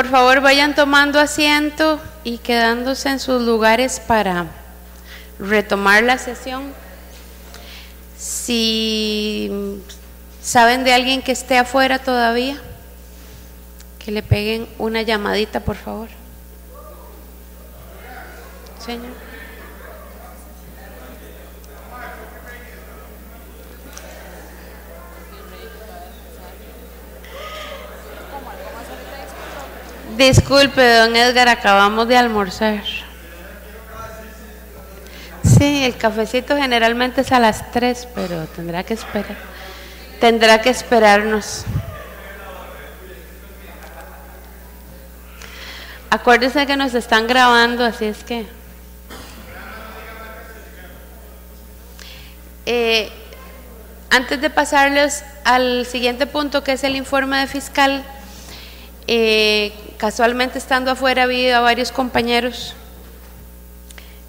por favor vayan tomando asiento y quedándose en sus lugares para retomar la sesión. Si saben de alguien que esté afuera todavía, que le peguen una llamadita, por favor. Señor. Disculpe, don Edgar, acabamos de almorzar. Sí, el cafecito generalmente es a las 3, pero tendrá que esperar. Tendrá que esperarnos. Acuérdense que nos están grabando, así es que... Eh, antes de pasarles al siguiente punto, que es el informe de fiscal, eh, casualmente estando afuera vi a varios compañeros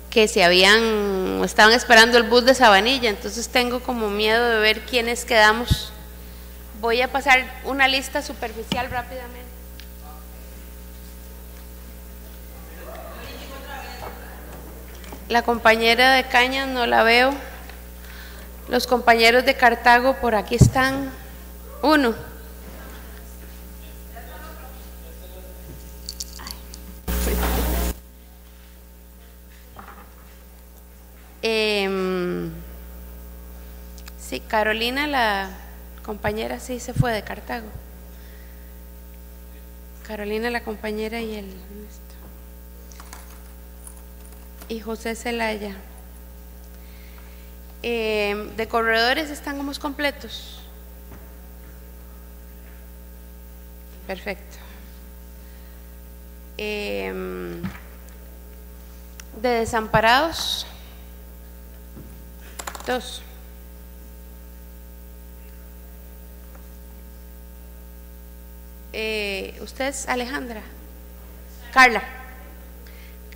que se habían, estaban esperando el bus de Sabanilla, entonces tengo como miedo de ver quiénes quedamos. Voy a pasar una lista superficial rápidamente. La compañera de Cañas no la veo. Los compañeros de Cartago por aquí están. Uno. Carolina, la compañera, sí se fue de Cartago. Carolina, la compañera y el y José Celaya. Eh, de corredores estamos completos. Perfecto. Em, de desamparados. Dos. Eh, ¿Usted es Alejandra? Carla.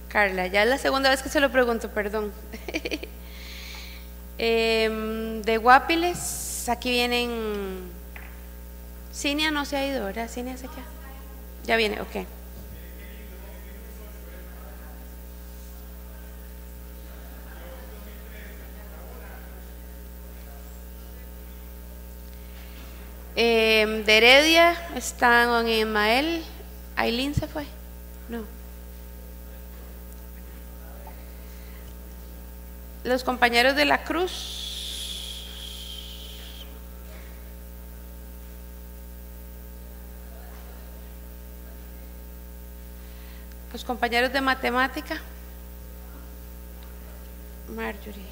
Carla, ya es la segunda vez que se lo pregunto, perdón. Em, de Guapiles, aquí vienen. Cinia no se ha ido, ¿verdad? Cinia se queda. Ya viene, ok. Eh, de Heredia están don Emael. ¿Ailín se fue? No. Los compañeros de la Cruz. Los compañeros de matemática. Marjorie.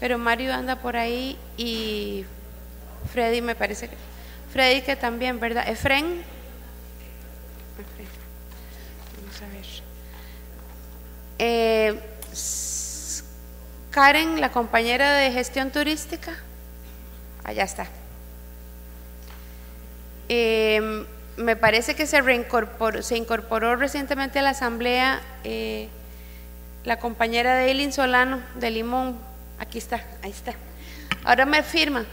Pero Mario anda por ahí y Freddy me parece que... Freddy que también, ¿verdad? Efren. Vamos a ver. Eh, Karen, la compañera de gestión turística. Allá está. Eh, me parece que se reincorporó, se incorporó recientemente a la asamblea eh, la compañera de Eileen Solano de Limón. Aquí está, ahí está. Ahora me firma.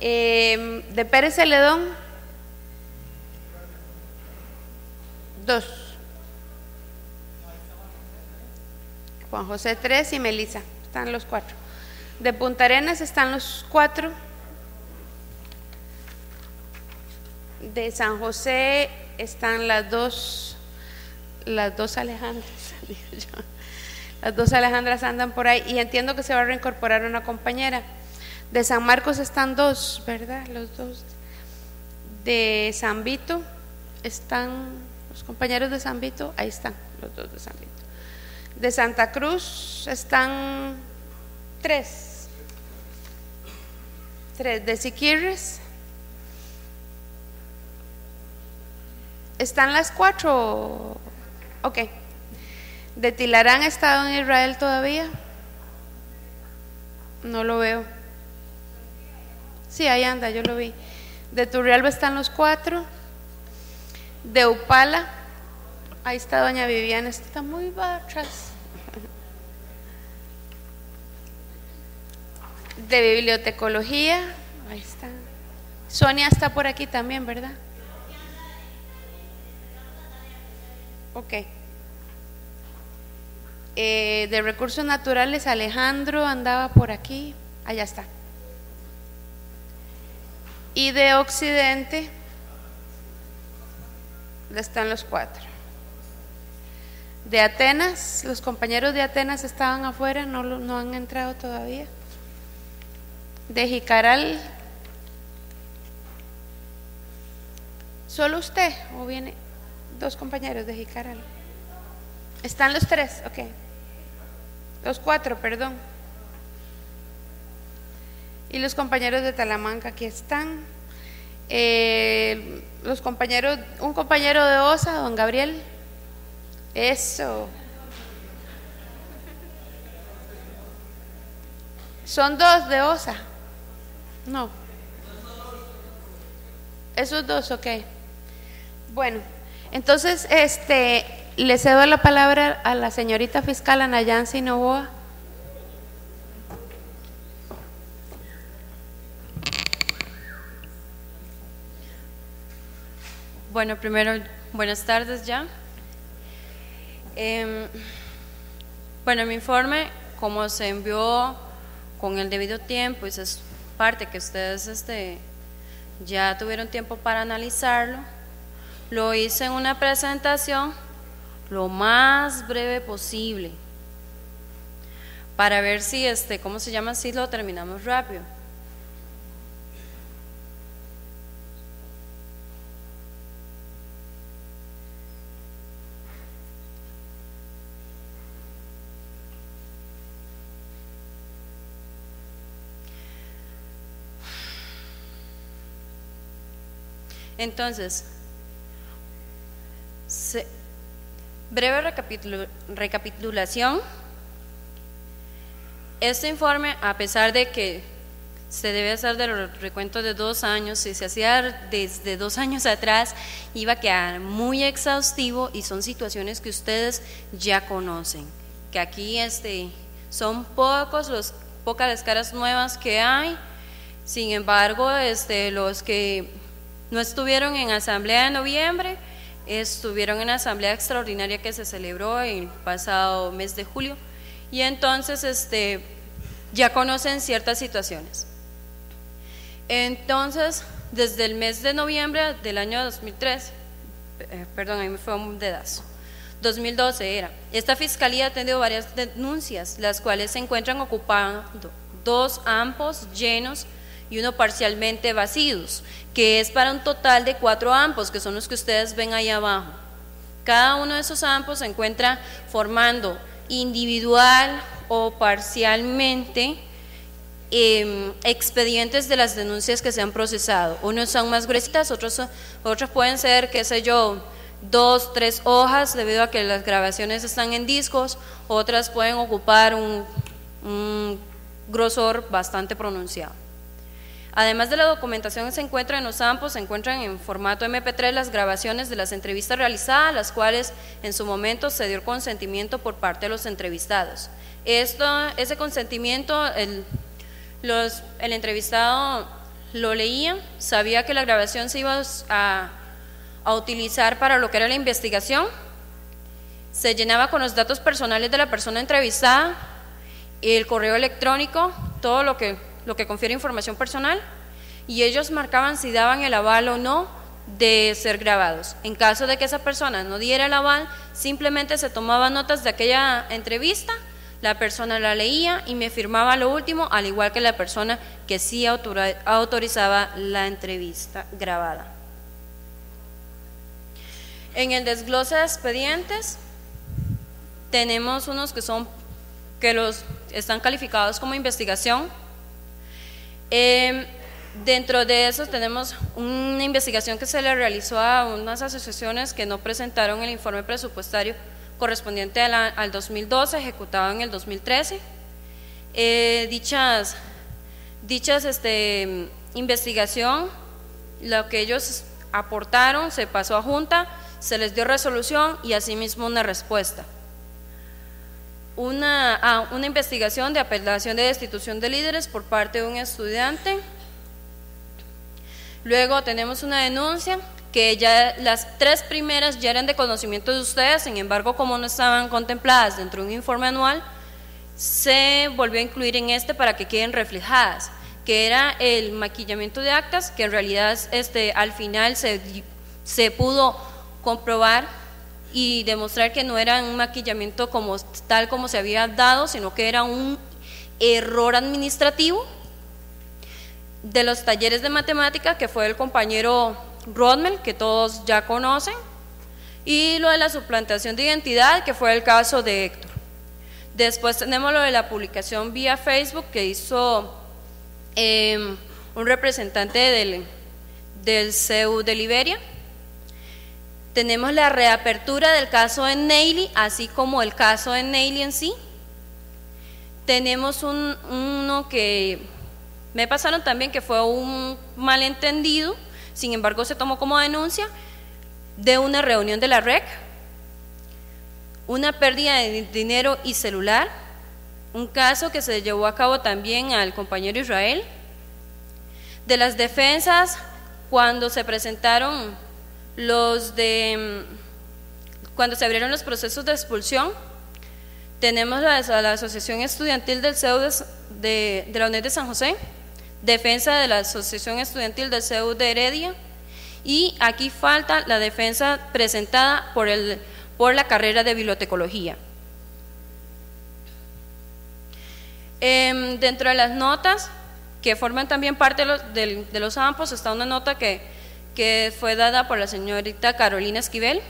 Eh, de Pérez Celedón, dos. Juan José tres y Melisa, están los cuatro. De Punta Arenas están los cuatro. De San José están las dos, las dos Alejandras, Las dos Alejandras andan por ahí y entiendo que se va a reincorporar una compañera. De San Marcos están dos, ¿verdad? Los dos. De San Vito están los compañeros de San Vito, ahí están los dos de San Vito. De Santa Cruz están tres. Tres. De Siquirres están las cuatro. Ok. ¿De Tilarán estado en Israel todavía? No lo veo. Sí, ahí anda, yo lo vi. De Turrialba están los cuatro. De Upala, ahí está doña Viviana, está muy atrás. De bibliotecología, ahí está. Sonia está por aquí también, ¿verdad? Ok. Eh, de recursos naturales, Alejandro andaba por aquí. Allá está. Y de Occidente, están los cuatro. De Atenas, los compañeros de Atenas estaban afuera, no, no han entrado todavía. De Jicaral, ¿solo usted o viene dos compañeros de Jicaral? Están los tres, ok. Los cuatro, perdón. Y los compañeros de Talamanca aquí están. Eh, los compañeros, un compañero de OSA, don Gabriel. Eso. Son dos de OSA. No. Esos dos, ok. Bueno, entonces, este, le cedo la palabra a la señorita fiscal Ana Yancy Novoa. Bueno, primero, buenas tardes ya. Em, bueno, mi informe, como se envió con el debido tiempo, y es parte que ustedes este, ya tuvieron tiempo para analizarlo, lo hice en una presentación lo más breve posible para ver si, este, ¿cómo se llama? Si lo terminamos rápido. Entonces, breve recapitulación. Este informe, a pesar de que se debe hacer de los recuentos de dos años, si se hacía desde dos años atrás, iba a quedar muy exhaustivo y son situaciones que ustedes ya conocen. Que aquí este, son pocos los, pocas las caras nuevas que hay, sin embargo, este, los que no estuvieron en asamblea de noviembre, estuvieron en asamblea extraordinaria que se celebró el pasado mes de julio. Y entonces este, ya conocen ciertas situaciones. Entonces, desde el mes de noviembre del año 2003, eh, perdón, ahí me fue un dedazo, 2012 era, esta fiscalía ha tenido varias denuncias, las cuales se encuentran ocupando dos ampos llenos y uno parcialmente vacíos, que es para un total de cuatro ampos, que son los que ustedes ven ahí abajo. Cada uno de esos ampos se encuentra formando individual o parcialmente em, expedientes de las denuncias que se han procesado. Unos son más gruesitas, otros, otros pueden ser, qué sé yo, dos, tres hojas debido a que las grabaciones están en discos, otras pueden ocupar un grosor bastante pronunciado. Además de la documentación que se encuentra en los AMPOS, se encuentran en formato MP3 las grabaciones de las entrevistas realizadas, las cuales en su momento se dio consentimiento por parte de los entrevistados. Esto, ese consentimiento, el, los, el entrevistado lo leía, sabía que la grabación se iba a, a utilizar para lo que era la investigación, se llenaba con los datos personales de la persona entrevistada, el correo electrónico, todo lo que lo que confiere información personal, y ellos marcaban si daban el aval o no de ser grabados. En caso de que esa persona no diera el aval, simplemente se tomaban notas de aquella entrevista, la persona la leía y me firmaba lo último, al igual que la persona que sí autorizaba la entrevista grabada. En el desglose de expedientes tenemos unos que son que los están calificados como investigación, Em, dentro de eso tenemos una investigación que se le realizó a unas asociaciones que no presentaron el informe presupuestario correspondiente al 2012, ejecutado en el 2013. Eh, dichas dichas este, investigación, lo que ellos aportaron se pasó a junta, se les dio resolución y asimismo una respuesta una, una investigación de apelación de destitución de líderes por parte de un estudiante. Luego tenemos una denuncia que ya las tres primeras ya eran de conocimiento de ustedes, sin embargo, como no estaban contempladas dentro de un informe anual, se volvió a incluir en este para que queden reflejadas, que era el maquillamiento de actas, que en realidad este, al final se, se pudo comprobar y demostrar que no era un maquillamiento como, tal como se había dado, sino que era un error administrativo de los talleres de matemática, que fue el compañero Rodmel, que todos ya conocen, y lo de la suplantación de identidad, que fue el caso de Héctor. Después tenemos lo de la publicación vía Facebook que hizo em, un representante del, del CEU de Liberia. Tenemos la reapertura del caso en Neily, así como el caso en Neily en sí. Tenemos un, uno que me pasaron también que fue un malentendido, sin embargo se tomó como denuncia de una reunión de la REC, una pérdida de dinero y celular, un caso que se llevó a cabo también al compañero Israel, de las defensas cuando se presentaron los de cuando se abrieron los procesos de expulsión, tenemos la, la Asociación Estudiantil del CEU de, de la UNED de San José, defensa de la Asociación Estudiantil del CEU de Heredia y aquí falta la defensa presentada por, el, por la carrera de bibliotecología. Em, dentro de las notas que forman también parte de los, de, los AMPOS está una nota que, que fue dada por la señorita Carolina Esquivel,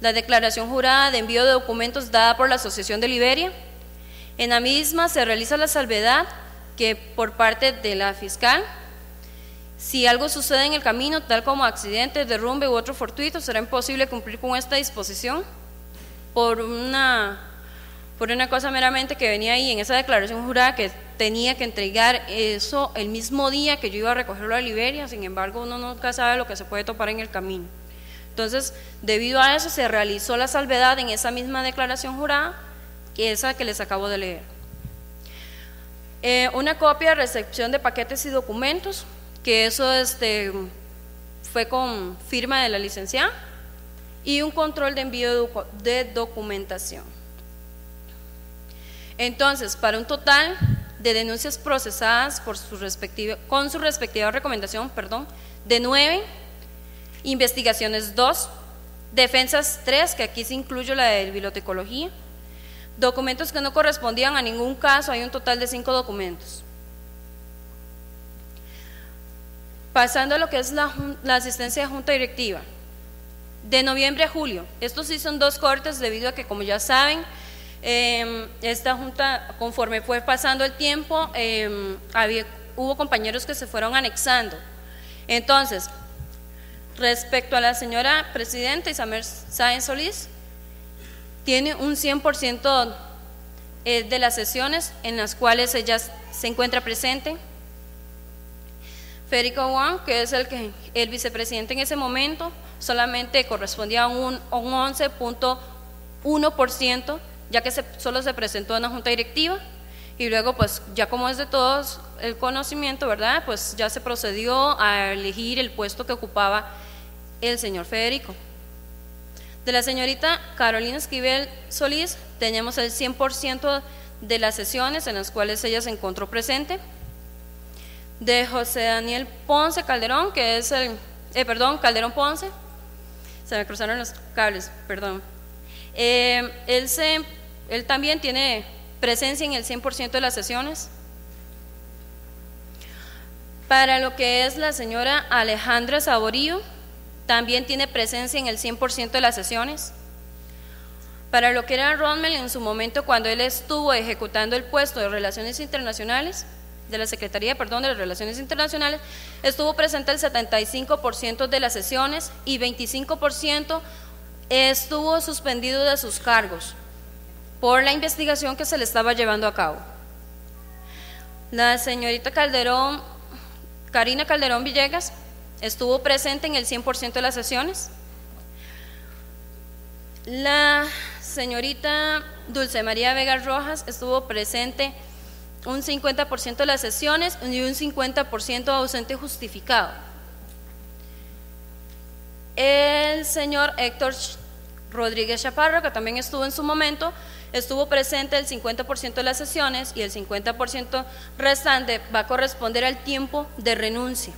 la declaración jurada de envío de documentos dada por la Asociación de Liberia. En la misma se realiza la salvedad que por parte de la fiscal, si algo sucede en el camino, tal como accidentes, derrumbe u otro fortuito, será imposible cumplir con esta disposición por una, por una cosa meramente que venía ahí en esa declaración jurada que tenía que entregar eso el mismo día que yo iba a recogerlo a Liberia, sin embargo uno nunca sabe lo que se puede topar en el camino. Entonces, debido a eso se realizó la salvedad en esa misma declaración jurada, que esa que les acabo de leer. Eh, una copia de recepción de paquetes y documentos, que eso este, fue con firma de la licenciada, y un control de envío de documentación. Entonces, para un total de denuncias procesadas por su con su respectiva recomendación, perdón, de nueve, investigaciones dos, defensas tres, que aquí se incluye la de bibliotecología, Documentos que no correspondían a ningún caso, hay un total de cinco documentos. Pasando a lo que es la, asistencia de junta directiva. De noviembre a julio, estos sí son dos cortes debido a que, como ya saben, em, esta junta, conforme fue pasando el tiempo, em, hubo compañeros que se fueron anexando. Entonces, respecto a la señora presidenta Isabel Sáenz Solís, tiene un 100% eh, de las sesiones en las cuales ella se encuentra presente. Federico Wang, que es el, que, el vicepresidente en ese momento, solamente correspondía a un, 11.1%, ya que solo se presentó en la junta directiva. Y luego, pues ya como es de todos el conocimiento, ¿verdad? Pues ya se procedió a elegir el puesto que ocupaba el señor Federico. De la señorita Carolina Esquivel Solís tenemos el 100% de las sesiones en las cuales ella se encontró presente. De José Daniel Ponce Calderón, que es el, eh, perdón, Calderón Ponce, se me cruzaron los cables, perdón. Eh, él, se, él también tiene presencia en el 100% de las sesiones. Para lo que es la señora Alejandra Saborío, también tiene presencia en el 100% de las sesiones. Para lo que era Ronmel en su momento cuando él estuvo ejecutando el puesto de Relaciones Internacionales, de la Secretaría, perdón, de las Relaciones Internacionales, estuvo presente el 75% de las sesiones y 25% estuvo suspendido de sus cargos por la investigación que se le estaba llevando a cabo. La señorita Calderón, Karina Calderón Villegas, estuvo presente en el 100% de las sesiones. La señorita Dulce María Vega Rojas estuvo presente un 50% de las sesiones y un 50% ausente justificado. El señor Héctor Rodríguez Chaparro, que también estuvo en su momento, estuvo presente el 50% de las sesiones y el 50% restante va a corresponder al tiempo de renuncia.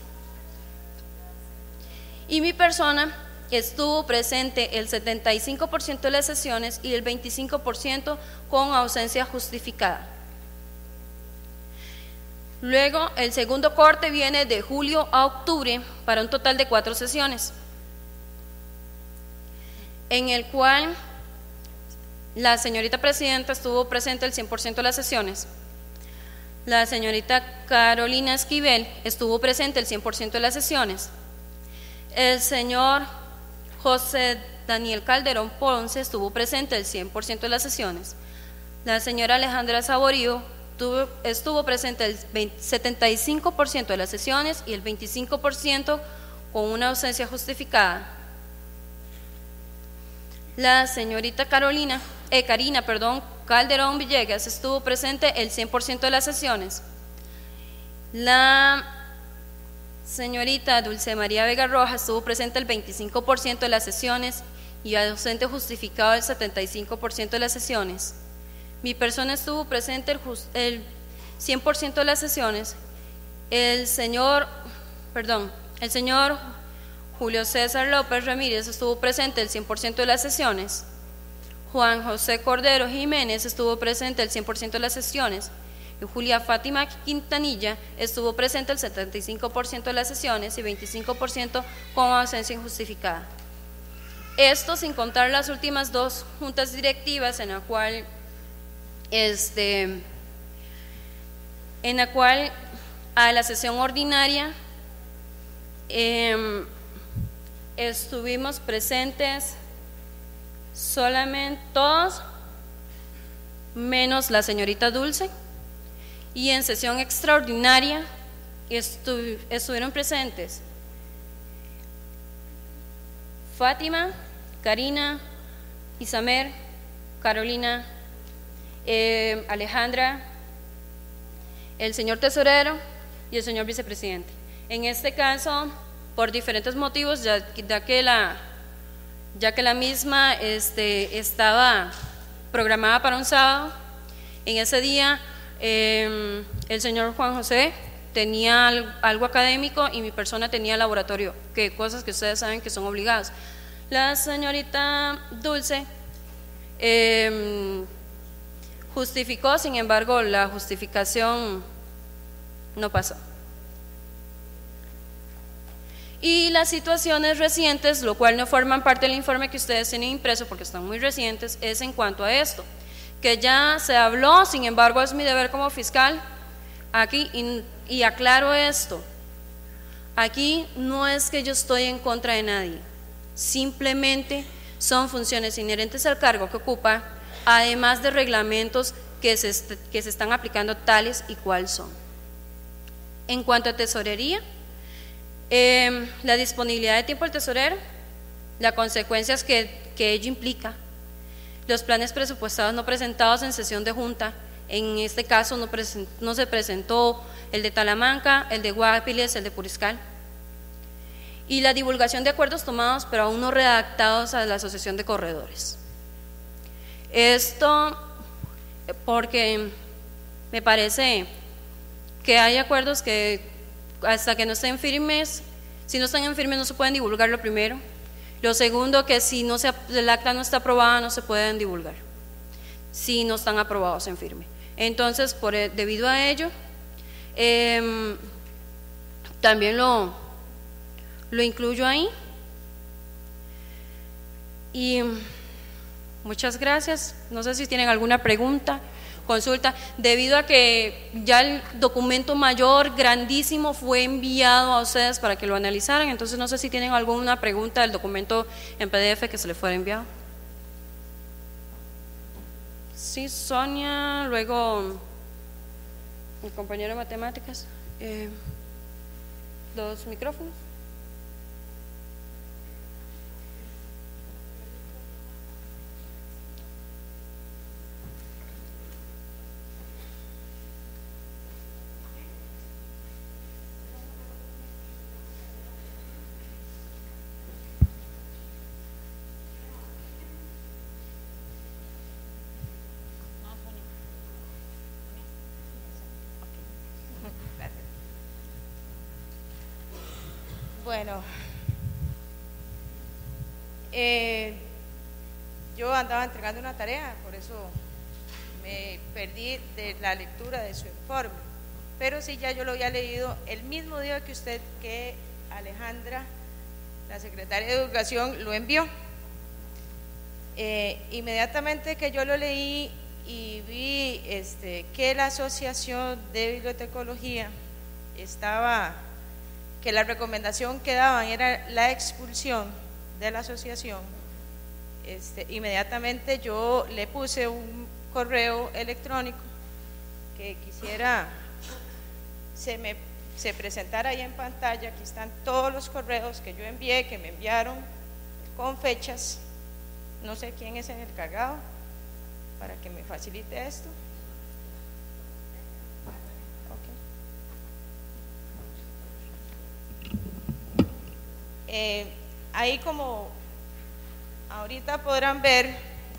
Y mi persona estuvo presente el 75% de las sesiones y el 25% con ausencia justificada. Luego, el segundo corte viene de julio a octubre para un total de cuatro sesiones, en el cual la señorita presidenta estuvo presente el 100% de las sesiones. La señorita Carolina Esquivel estuvo presente el 100% de las sesiones. El señor José Daniel Calderón Ponce estuvo presente el 100% de las sesiones. La señora Alejandra Saborío tuvo- estuvo presente el 20 75% de las sesiones y el 25% con una ausencia justificada. La señorita Carolina, eh, Karina, perdón, Calderón Villegas estuvo presente el 100% de las sesiones. La señorita Dulce María Vega Rojas estuvo presente el 25% de las sesiones y ausente justificado el 75% de las sesiones. Mi persona estuvo presente el, el 100% de las sesiones. El señor, perdón, el señor Julio César López Ramírez estuvo presente el 100% de las sesiones. Juan José Cordero Jiménez estuvo presente el 100% de las sesiones. Y Julia Fátima Quintanilla estuvo presente el 75% de las sesiones y 25% con ausencia injustificada. Esto sin contar las últimas dos juntas directivas en la cual este en la cual a la sesión ordinaria em, estuvimos presentes solamente todos menos la señorita Dulce y en sesión extraordinaria estu- estuvieron presentes Fátima, Karina, Isamer, Carolina, eh, Alejandra, el señor tesorero y el señor vicepresidente. En este caso, por diferentes motivos, ya, ya que la ya que la misma este, estaba programada para un sábado. En ese día eh, el señor Juan José tenía al- algo académico y mi persona tenía laboratorio, que cosas que ustedes saben que son obligadas. La señorita Dulce eh, justificó, sin embargo, la justificación no pasó. Y las situaciones recientes, lo cual no forman parte del informe que ustedes tienen impreso porque están muy recientes, es en cuanto a esto, que ya se habló, sin embargo es mi deber como fiscal aquí y, y aclaro esto. Aquí no es que yo estoy en contra de nadie, simplemente son funciones inherentes al cargo que ocupa, además de reglamentos que se, que se están aplicando tales y cuáles son. En cuanto a tesorería, eh, la disponibilidad de tiempo del tesorero, las consecuencias que, que ello implica, los planes presupuestados no presentados en sesión de junta, en este caso no, no se presentó el de Talamanca, el de Guapiles, el de Puriscal, y la divulgación de acuerdos tomados pero aún no redactados a la Asociación de Corredores. Esto porque me parece que hay acuerdos que hasta que no estén firmes, si no están firmes no se pueden divulgar lo primero. Lo segundo, que si no se, el acta no está aprobada no se pueden divulgar, si no están aprobados en firme. Entonces, por, e- debido a ello, em, también lo, lo incluyo ahí. Y muchas gracias. No sé si tienen alguna pregunta, consulta. Debido a que ya el documento mayor, grandísimo, fue enviado a ustedes para que lo analizaran, entonces no sé si tienen alguna pregunta del documento en PDF que se le fuera enviado. Sí, Sonia, luego mi compañero de matemáticas. Eh, los micrófonos. Bueno, eh, yo andaba entregando una tarea, por eso me perdí de la lectura de su informe. Pero sí, ya yo lo había leído el mismo día que usted, que Alejandra, la secretaria de Educación, lo envió. Eh, inmediatamente que yo lo leí y vi este, que la Asociación de Bibliotecología estaba, que la recomendación que daban era la expulsión de la asociación, este, inmediatamente yo le puse un correo electrónico que quisiera se me se presentara ahí en pantalla. Aquí están todos los correos que yo envié, que me enviaron con fechas. No sé quién es el encargado para que me facilite esto. Eh, ahí como ahorita podrán ver,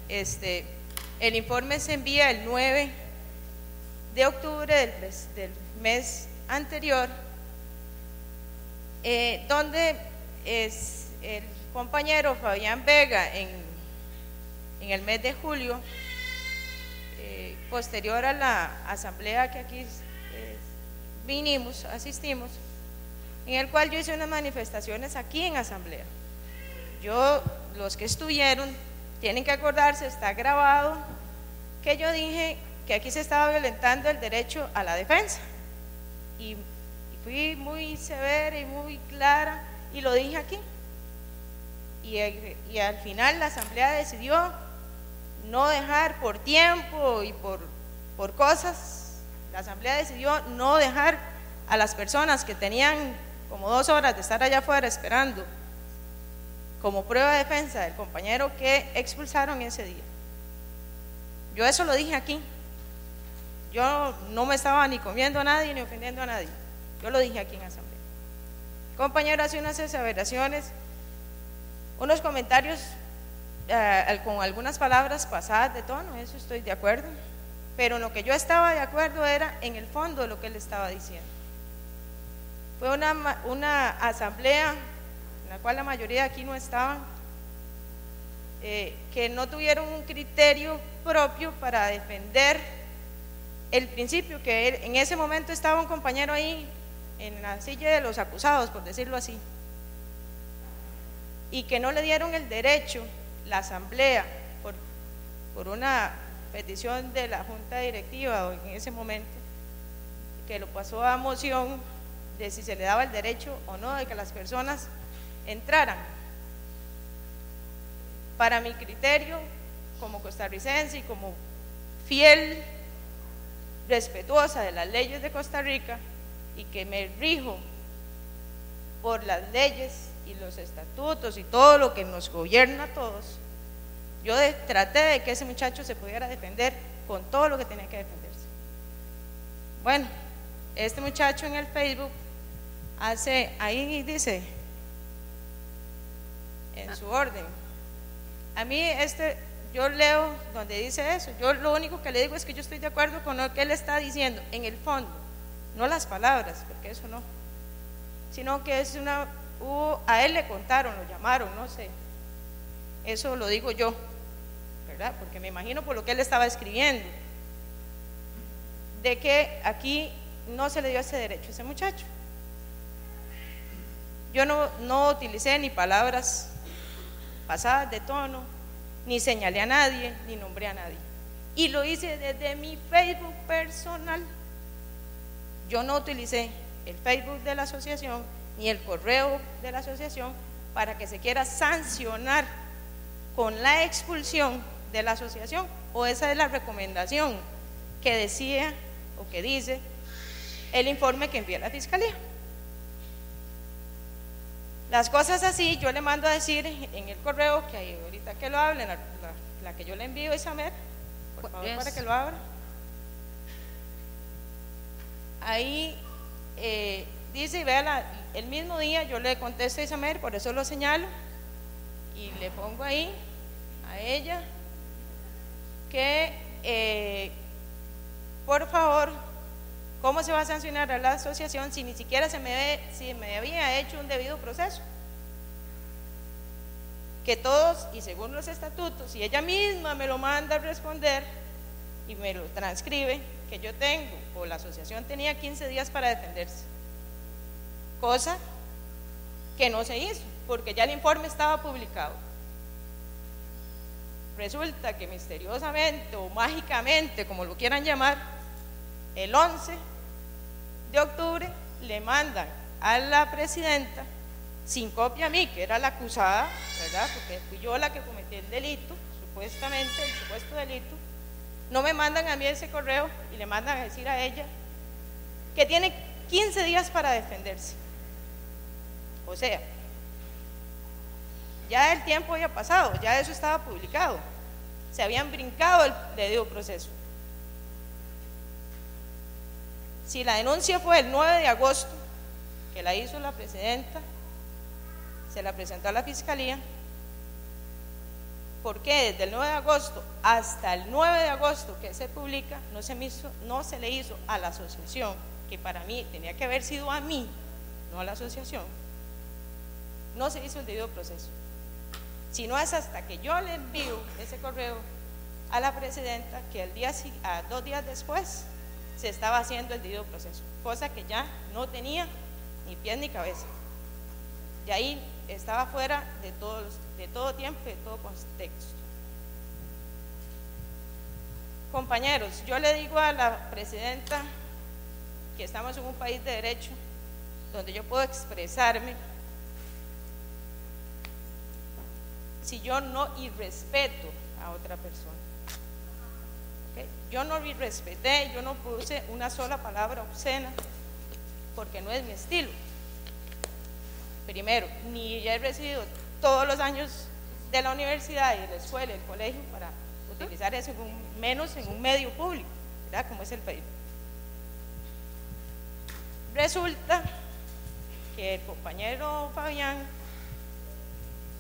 este, el informe se envía el 9 de octubre del, mes anterior, eh, donde es el compañero Fabián Vega en, en el mes de julio, eh, posterior a la asamblea que aquí vinimos, asistimos, en el cual yo hice unas manifestaciones aquí en asamblea. Yo, los que estuvieron, tienen que acordarse, está grabado, que yo dije que aquí se estaba violentando el derecho a la defensa. Y, fui muy severa y muy clara y lo dije aquí. Y, y, al final la asamblea decidió no dejar por tiempo y por, por cosas, la asamblea decidió no dejar a las personas que tenían como dos horas de estar allá afuera esperando como prueba de defensa del compañero que expulsaron ese día. Yo eso lo dije aquí. Yo no me estaba ni comiendo a nadie ni ofendiendo a nadie. Yo lo dije aquí en asamblea. El compañero hace unas aseveraciones, unos comentarios eh, con algunas palabras pasadas de tono, eso estoy de acuerdo. Pero lo que yo estaba de acuerdo era en el fondo de lo que él estaba diciendo. Fue una, una asamblea la cual la mayoría de aquí no estaban, eh, que no tuvieron un criterio propio para defender el principio, que en ese momento estaba un compañero ahí en la silla de los acusados, por decirlo así, y que no le dieron el derecho, la asamblea, por, por una petición de la junta directiva en ese momento, que lo pasó a moción de si se le daba el derecho o no de que las personas entraran. Para mi criterio, como costarricense y como fiel, respetuosa de las leyes de Costa Rica y que me rijo por las leyes y los estatutos y todo lo que nos gobierna a todos, yo traté de que ese muchacho se pudiera defender con todo lo que tenía que defenderse. Bueno, este muchacho en el Facebook hace, ahí dice, en su orden. A mí este, yo leo donde dice eso, yo lo único que le digo es que yo estoy de acuerdo con lo que él está diciendo, en el fondo, no las palabras, porque eso no, sino que es una, a él le contaron, lo llamaron, no sé, eso lo digo yo, ¿verdad? Porque me imagino por lo que él estaba escribiendo, de que aquí no se le dio ese derecho a ese muchacho. Yo no, utilicé ni palabras pasadas de tono, ni señalé a nadie, ni nombré a nadie. Y lo hice desde mi Facebook personal. Yo no utilicé el Facebook de la asociación ni el correo de la asociación para que se quiera sancionar con la expulsión de la asociación o esa es la recomendación que decía o que dice el informe que envía la fiscalía. Las cosas así, yo le mando a decir en el correo que ahorita que lo hable, la, que yo le envío es a Mer, por favor, para que lo abra. Ahí eh, dice, y vea, el mismo día yo le contesto a Isamer, por eso lo señalo, y le pongo ahí a ella que, eh, por favor, ¿Cómo se va a sancionar a la asociación si ni siquiera se me, si me había hecho un debido proceso? Que todos, y según los estatutos, y ella misma me lo manda a responder y me lo transcribe, que yo tengo, o la asociación tenía 15 días para defenderse. Cosa que no se hizo, porque ya el informe estaba publicado. Resulta que misteriosamente o mágicamente, como lo quieran llamar, el 11 de octubre le mandan a la presidenta, sin copia a mí, que era la acusada, ¿verdad? Porque fui yo la que cometí el delito, supuestamente, el supuesto delito. No me mandan a mí ese correo y le mandan a decir a ella que tiene 15 días para defenderse. O sea, ya el tiempo había pasado, ya eso estaba publicado. Se habían brincado el debido proceso. Si la denuncia fue el 9 de agosto, que la hizo la presidenta, se la presentó a la fiscalía, ¿por qué desde el 9 de agosto hasta el 9 de agosto que se publica no se, le hizo a la asociación, que para mí tenía que haber sido a mí, no a la asociación, no se hizo el debido proceso? Si no es hasta que yo le envío ese correo a la presidenta que el día, dos días después se estaba haciendo el debido proceso, cosa que ya no tenía ni pies ni cabeza. Y ahí estaba fuera de, de todo tiempo y de todo contexto. Compañeros, yo le digo a la presidenta que estamos en un país de derecho donde yo puedo expresarme si yo no irrespeto a otra persona. Yo no irrespeté, yo no puse una sola palabra obscena porque no es mi estilo. Primero, ni ya he recibido todos los años de la universidad y de la escuela y el colegio para utilizar eso, menos en un medio público, ¿verdad? Como es el Facebook. Resulta que el compañero Fabián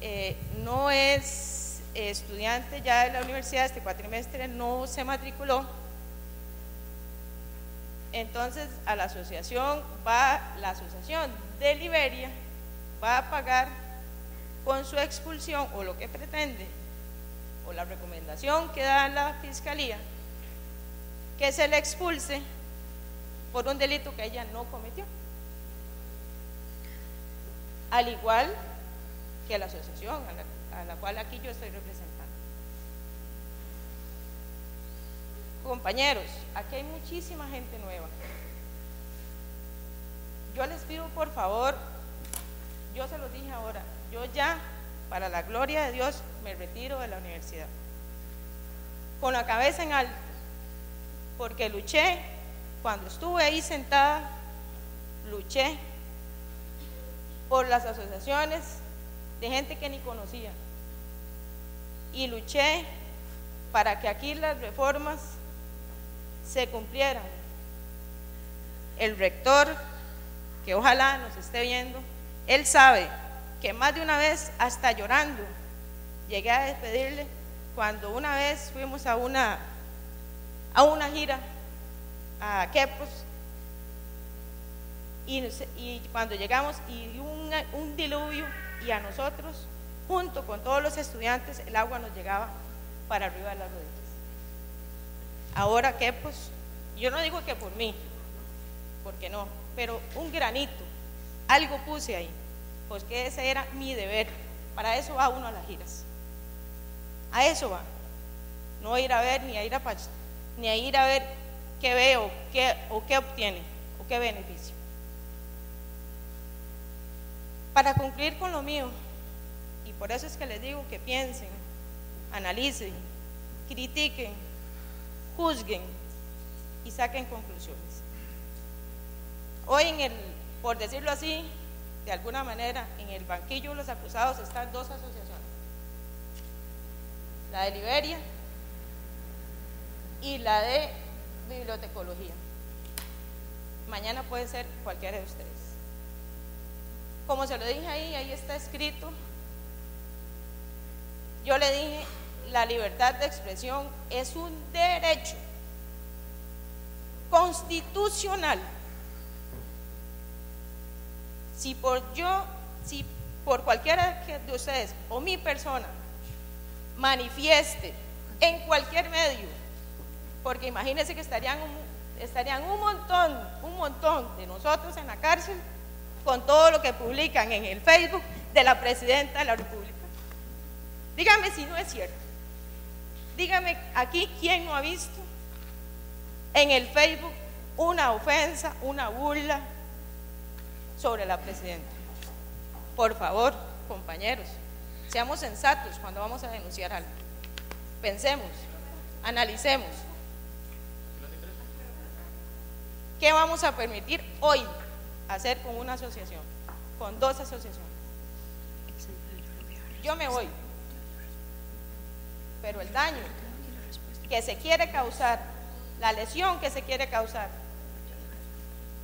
eh, no es estudiante ya de la universidad, este cuatrimestre no se matriculó. Entonces a la asociación va, la asociación de Liberia va a pagar con su expulsión o lo que pretende, o la recomendación que da la fiscalía, que se le expulse por un delito que ella no cometió. Al igual a la asociación a la, cual aquí yo estoy representando. Compañeros, aquí hay muchísima gente nueva. Yo les pido por favor, yo se los dije ahora, yo ya, para la gloria de Dios, me retiro de la universidad. Con la cabeza en alto, porque luché, cuando estuve ahí sentada, luché por las asociaciones de gente que ni conocía. Y luché para que aquí las reformas se cumplieran. El rector, que ojalá nos esté viendo, él sabe que más de una vez, hasta llorando, llegué a despedirle cuando una vez fuimos a una, a una gira a Quepos y, cuando llegamos y un, un diluvio y a nosotros, junto con todos los estudiantes, el agua nos llegaba para arriba de las rodillas. Ahora que pues, yo no digo que por mí, porque no, pero un granito, algo puse ahí, porque ese era mi deber. Para eso va uno a las giras. A eso va. No ir a ver ni a ir a ni a ir a ver qué veo qué, o qué obtiene o qué beneficio. Para concluir con lo mío, y por eso es que les digo que piensen, analicen, critiquen, juzguen y saquen conclusiones. Hoy en el, por decirlo así, de alguna manera, en el banquillo de los acusados están dos asociaciones. La de Liberia y la de bibliotecología. Mañana puede ser cualquiera de ustedes. Como se lo dije ahí, ahí está escrito. Yo le dije, la libertad de expresión es un derecho. constitucional. Si por yo, si por cualquiera de ustedes o mi persona manifieste en cualquier medio, porque imagínense que estarían estarían un montón, un montón de nosotros en la cárcel con todo lo que publican en el Facebook de la presidenta de la República. Dígame si no es cierto. Dígame aquí quién no ha visto en el Facebook una ofensa, una burla sobre la presidenta. Por favor, compañeros, seamos sensatos cuando vamos a denunciar algo. Pensemos, analicemos. ¿Qué vamos a permitir hoy hacer con una asociación, con dos asociaciones? Yo me voy, pero el daño que se quiere causar, la lesión que se quiere causar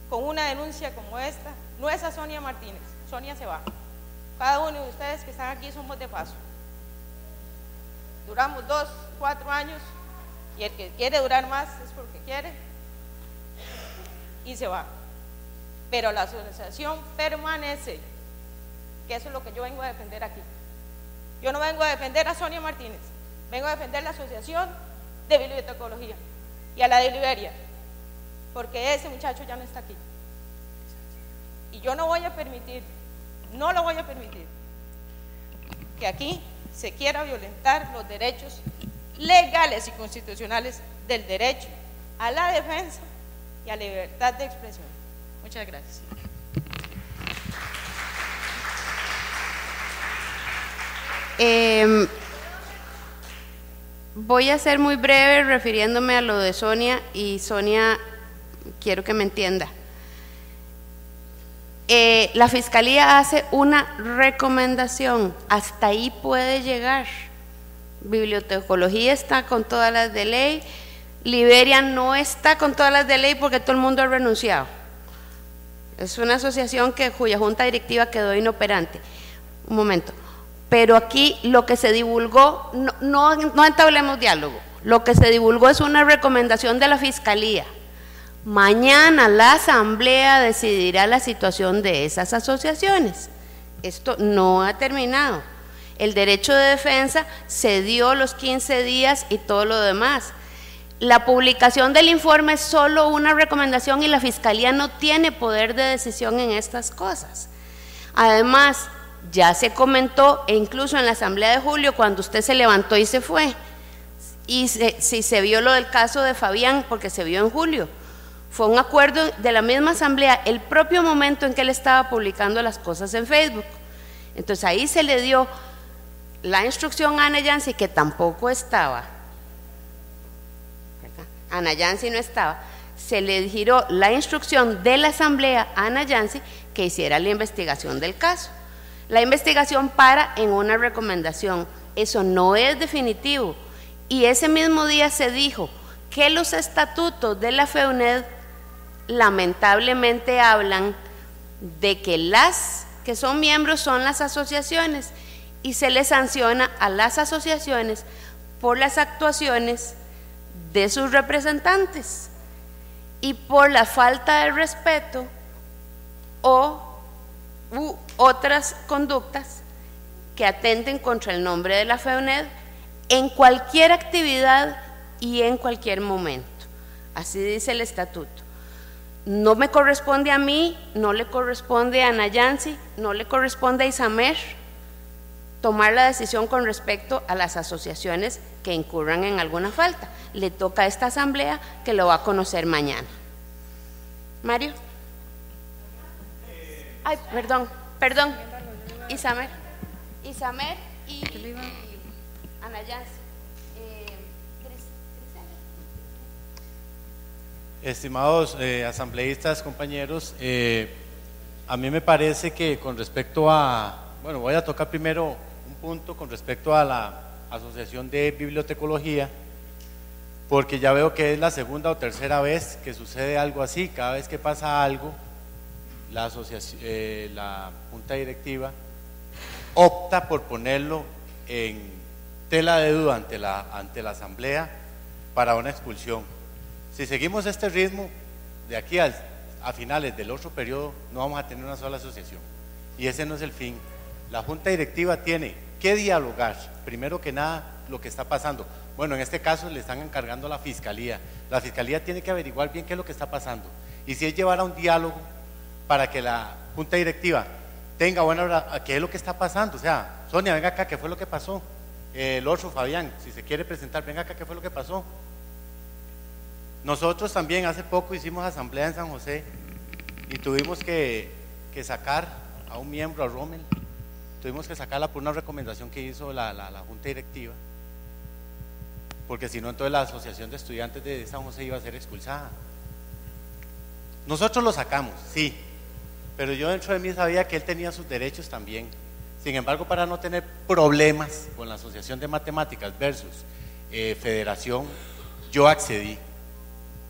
con una denuncia como esta, no es a Sonia Martínez, Sonia se va. Cada uno de ustedes que están aquí somos de paso. Duramos dos, cuatro años y el que quiere durar más es porque quiere y se va. Pero la asociación permanece, que eso es lo que yo vengo a defender aquí. Yo no vengo a defender a Sonia Martínez, vengo a defender la asociación de bibliotecología y a la de Liberia, porque ese muchacho ya no está aquí. Y yo no voy a permitir, no lo voy a permitir, que aquí se quiera violentar los derechos legales y constitucionales del derecho a la defensa y a la libertad de expresión. Muchas gracias. Em, voy a ser muy breve refiriéndome a lo de Sonia y Sonia, quiero que me entienda. Eh, la fiscalía hace una recomendación, hasta ahí puede llegar. Bibliotecología está con todas las de ley, Liberia no está con todas las de ley porque todo el mundo ha renunciado. Es una asociación que, cuya junta directiva quedó inoperante. Un momento. Pero aquí lo que se divulgó, no, no, entablemos diálogo, lo que se divulgó es una recomendación de la Fiscalía. Mañana la Asamblea decidirá la situación de esas asociaciones. Esto no ha terminado. El derecho de defensa se dio los 15 días y todo lo demás. La publicación del informe es solo una recomendación y la Fiscalía no tiene poder de decisión en estas cosas. Además, ya se comentó, e incluso en la Asamblea de Julio, cuando usted se levantó y se fue, y si se vio lo del caso de Fabián, porque se vio en julio, fue un acuerdo de la misma Asamblea el propio momento en que él estaba publicando las cosas en Facebook. Entonces ahí se le dio la instrucción a Ana Yancy, que tampoco estaba, Ana Yancy no estaba, se le giró la instrucción de la Asamblea a Ana Yancy que hiciera la investigación del caso. La investigación para en una recomendación. Eso no es definitivo. Y ese mismo día se dijo que los estatutos de la FEUNED lamentablemente hablan de que las que son miembros son las asociaciones y se les sanciona a las asociaciones por las actuaciones de sus representantes y por la falta de respeto o u otras conductas que atenten contra el nombre de la FEUNED en cualquier actividad y en cualquier momento. Así dice el estatuto. No me corresponde a mí, no le corresponde a Nayansi, no le corresponde a Isamer tomar la decisión con respecto a las asociaciones que incurran en alguna falta. Le toca a esta asamblea que lo va a conocer mañana. Mario. Ay, perdón, perdón. Isamer. Isamer y, Ana eh, Estimados eh, asambleístas, compañeros, eh, a mí me parece que con respecto a, bueno, voy a tocar primero un punto con respecto a la Asociación de Bibliotecología, porque ya veo que es la segunda o tercera vez que sucede algo así, cada vez que pasa algo, la, asociación, eh, la Junta Directiva opta por ponerlo en tela de duda ante la, ante la Asamblea para una expulsión. Si seguimos este ritmo, de aquí a finales del otro periodo, no vamos a tener una sola asociación. Y ese no es el fin. La Junta Directiva tiene que dialogar, primero que nada, lo que está pasando. Bueno, en este caso le están encargando a la Fiscalía. La Fiscalía tiene que averiguar bien qué es lo que está pasando. Y si es llevar a un diálogo para que la Junta Directiva tenga buena hora- qué es lo que está pasando. O sea, Sonia, venga acá, ¿qué fue lo que pasó? El otro, Fabián, si se quiere presentar, venga acá, ¿qué fue lo que pasó? Nosotros también hace poco hicimos asamblea en San José y tuvimos que, que sacar a un miembro, a Rommel, tuvimos que sacarla por una recomendación que hizo la, la- la Junta Directiva, porque si no, entonces la Asociación de Estudiantes de San José iba a ser expulsada. Nosotros lo sacamos, sí, pero yo dentro de mí sabía que él tenía sus derechos también. Sin embargo, para no tener problemas con la Asociación de Matemáticas versus eh, Federación, yo accedí.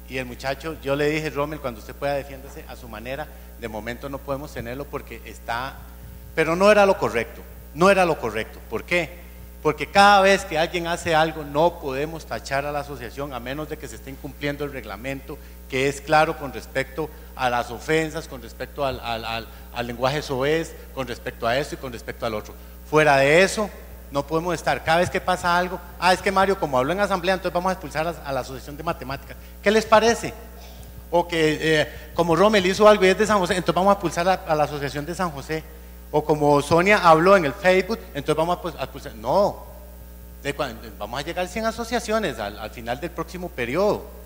Y el muchacho, yo le dije, Rommel, cuando usted pueda defiéndase a su manera, de momento no podemos tenerlo porque está, pero no era lo correcto, no era lo correcto. ¿Por qué? Porque cada vez que alguien hace algo no podemos tachar a la asociación a menos de que se esté incumpliendo el reglamento, que es claro con respecto a las ofensas, con respecto al, al- al- lenguaje soez, con respecto a esto y con respecto al otro. Fuera de eso, no podemos estar. Cada vez que pasa algo, ah, es que Mario, como habló en asamblea, entonces vamos a expulsar a, la Asociación de Matemáticas. ¿Qué les parece? O que eh, como Rommel hizo algo y es de San José, entonces vamos a expulsar a, la Asociación de San José. O como Sonia habló en el Facebook, entonces vamos a, pues, expulsar. No, de vamos a llegar a 100 asociaciones al, al final del próximo periodo.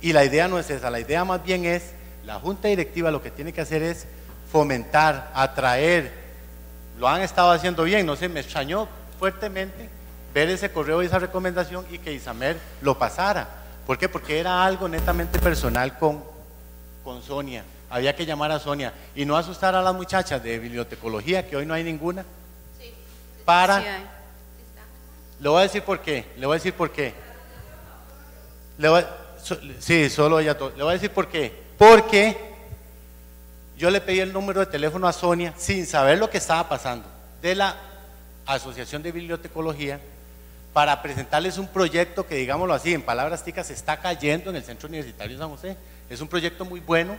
Y la idea no es esa, la idea más bien es, la Junta Directiva lo que tiene que hacer es fomentar, atraer, lo han estado haciendo bien, no sé, me extrañó fuertemente ver ese correo y esa recomendación y que Isamer lo pasara. ¿Por qué? Porque era algo netamente personal con, con Sonia. Había que llamar a Sonia y no asustar a las muchachas de bibliotecología, que hoy no hay ninguna, para... Sí hay. Le voy a decir por qué. Le voy a decir por qué. Le voy- sí, solo ella. Le voy a decir por qué. Porque yo le pedí el número de teléfono a Sonia sin saber lo que estaba pasando de la Asociación de Bibliotecología para presentarles un proyecto que, digámoslo así, en palabras ticas, está cayendo en el Centro Universitario de San José. Es un proyecto muy bueno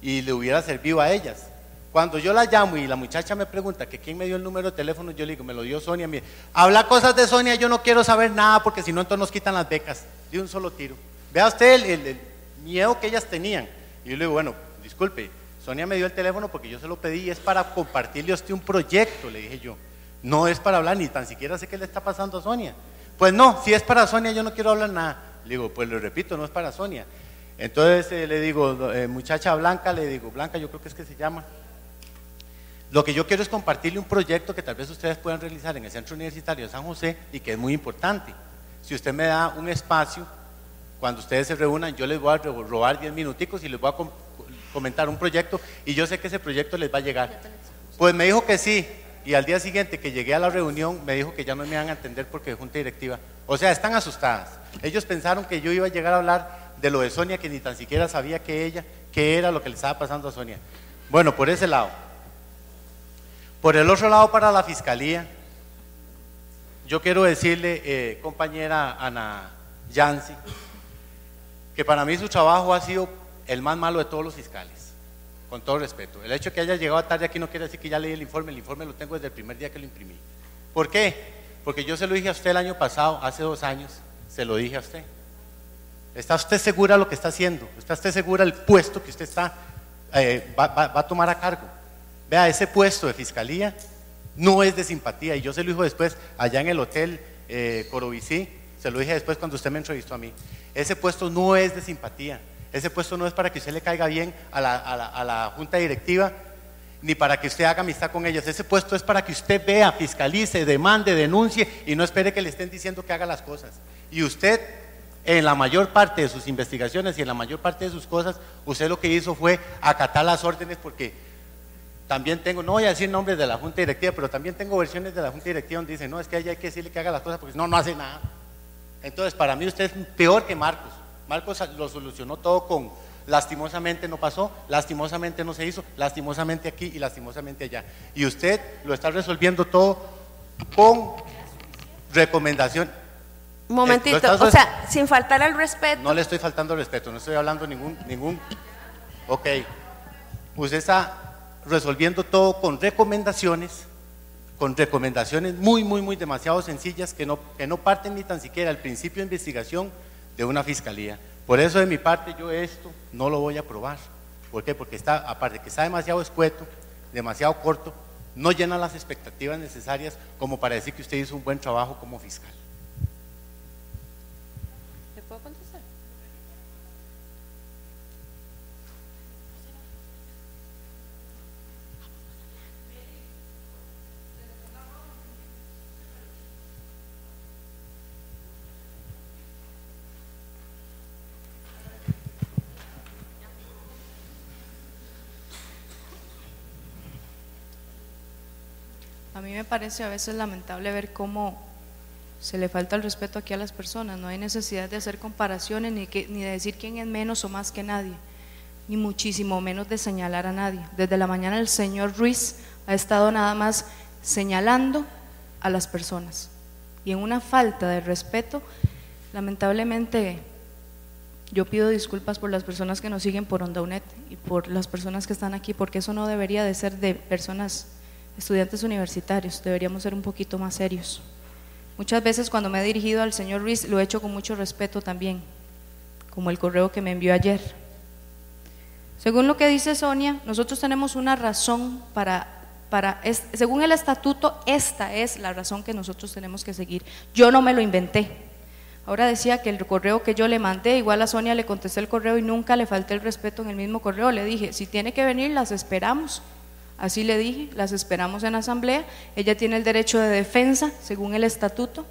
y le hubiera servido a ellas. Cuando yo la llamo y la muchacha me pregunta que quién me dio el número de teléfono, yo le digo, me lo dio Sonia. Me, Habla cosas de Sonia, yo no quiero saber nada porque si no, entonces nos quitan las becas de un solo tiro. Vea usted el, miedo que ellas tenían. Y yo le digo, bueno, disculpe, Sonia me dio el teléfono porque yo se lo pedí es para compartirle a usted un proyecto, le dije yo. No es para hablar, ni tan siquiera sé qué le está pasando a Sonia. Pues no, si es para Sonia, yo no quiero hablar nada. Le digo, pues lo repito, no es para Sonia. Entonces eh, le digo, eh, muchacha Blanca, le digo, Blanca, yo creo que es que se llama. Lo que yo quiero es compartirle un proyecto que tal vez ustedes puedan realizar en el Centro Universitario de San José y que es muy importante. Si usted me da un espacio, cuando ustedes se reúnan, yo les voy a ro- robar 10 minuticos y les voy a com- comentar un proyecto y yo sé que ese proyecto les va a llegar. Pues me dijo que sí y al día siguiente que llegué a la reunión me dijo que ya no me iban a entender porque junta directiva. O sea, están asustadas. Ellos pensaron que yo iba a llegar a hablar de lo de Sonia que ni tan siquiera sabía que ella, qué era lo que le estaba pasando a Sonia. Bueno, por ese lado. Por el otro lado, para la fiscalía, yo quiero decirle, eh, compañera Ana Yancy, que para mí su trabajo ha sido el más malo de todos los fiscales, con todo respeto. El hecho de que haya llegado tarde aquí no quiere decir que ya leí el informe, el informe lo tengo desde el primer día que lo imprimí. ¿Por qué? Porque yo se lo dije a usted el año pasado, hace dos años, se lo dije a usted. ¿Está usted segura de lo que está haciendo? ¿Está usted segura del puesto que usted está, eh, va, a tomar a cargo? Vea, ese puesto de fiscalía no es de simpatía. Y yo se lo dije después allá en el hotel eh, Corobicí, se lo dije después cuando usted me entrevistó a mí. Ese puesto no es de simpatía. Ese puesto no es para que usted le caiga bien a la, a la- a la junta directiva, ni para que usted haga amistad con ellos. Ese puesto es para que usted vea, fiscalice, demande, denuncie y no espere que le estén diciendo que haga las cosas. Y usted, en la mayor parte de sus investigaciones y en la mayor parte de sus cosas, usted lo que hizo fue acatar las órdenes porque también tengo, no voy a decir nombres de la Junta Directiva, pero también tengo versiones de la Junta Directiva donde dicen, no, es que ella hay que decirle que haga las cosas porque no, no hace nada. Entonces, para mí usted es peor que Marcos. Marcos lo solucionó todo con lastimosamente no pasó, lastimosamente no se hizo, lastimosamente aquí y lastimosamente allá. Y usted lo está resolviendo todo con recomendación. Momentito, Eh, estás- o sea, sin faltar al respeto. No le estoy faltando el respeto, no estoy hablando ningún, ningún. Ok. Usted está resolviendo todo con recomendaciones, con recomendaciones muy, muy, muy demasiado sencillas que no, que no parten ni tan siquiera al principio de investigación de una fiscalía. Por eso de mi parte yo esto no lo voy a aprobar. ¿Por qué? Porque está, aparte que está demasiado escueto, demasiado corto, no llena las expectativas necesarias como para decir que usted hizo un buen trabajo como fiscal. A mí me parece a veces lamentable ver cómo se le falta el respeto aquí a las personas. No hay necesidad de hacer comparaciones ni, de decir quién es menos o más que nadie, ni muchísimo menos de señalar a nadie. Desde la mañana el señor Ruiz ha estado nada más señalando a las personas. Y en una falta de respeto, lamentablemente yo pido disculpas por las personas que nos siguen por OndaUnet y por las personas que están aquí, porque eso no debería de ser de personas, estudiantes universitarios, deberíamos ser un poquito más serios. Muchas veces cuando me he dirigido al señor Ruiz lo he hecho con mucho respeto también, como el correo que me envió ayer. Según lo que dice Sonia, nosotros tenemos una razón para, para es- según el estatuto, esta es la razón que nosotros tenemos que seguir. Yo no me lo inventé. Ahora decía que el correo que yo le mandé, igual a Sonia le contesté el correo y nunca le falté el respeto en el mismo correo. Le dije, si tiene que venir, las esperamos. Así le dije, las esperamos en asamblea. Ella tiene el derecho de defensa, según el estatuto.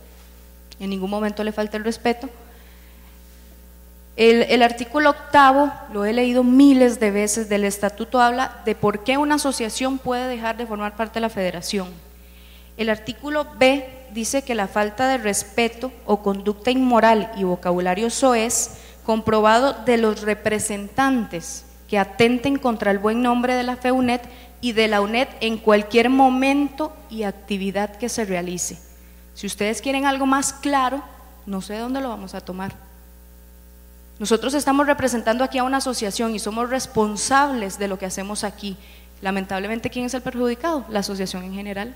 En ningún momento le falta el respeto. El, artículo octavo, lo he leído miles de veces, del estatuto habla de por qué una asociación puede dejar de formar parte de la federación. El artículo B dice que la falta de respeto o conducta inmoral y vocabulario soez comprobado de los representantes que atenten contra el buen nombre de la FEUNET y de la UNED en cualquier momento y actividad que se realice. Si ustedes quieren algo más claro, no sé dónde lo vamos a tomar. Nosotros estamos representando aquí a una asociación y somos responsables de lo que hacemos aquí. Lamentablemente, ¿quién es el perjudicado? La asociación en general.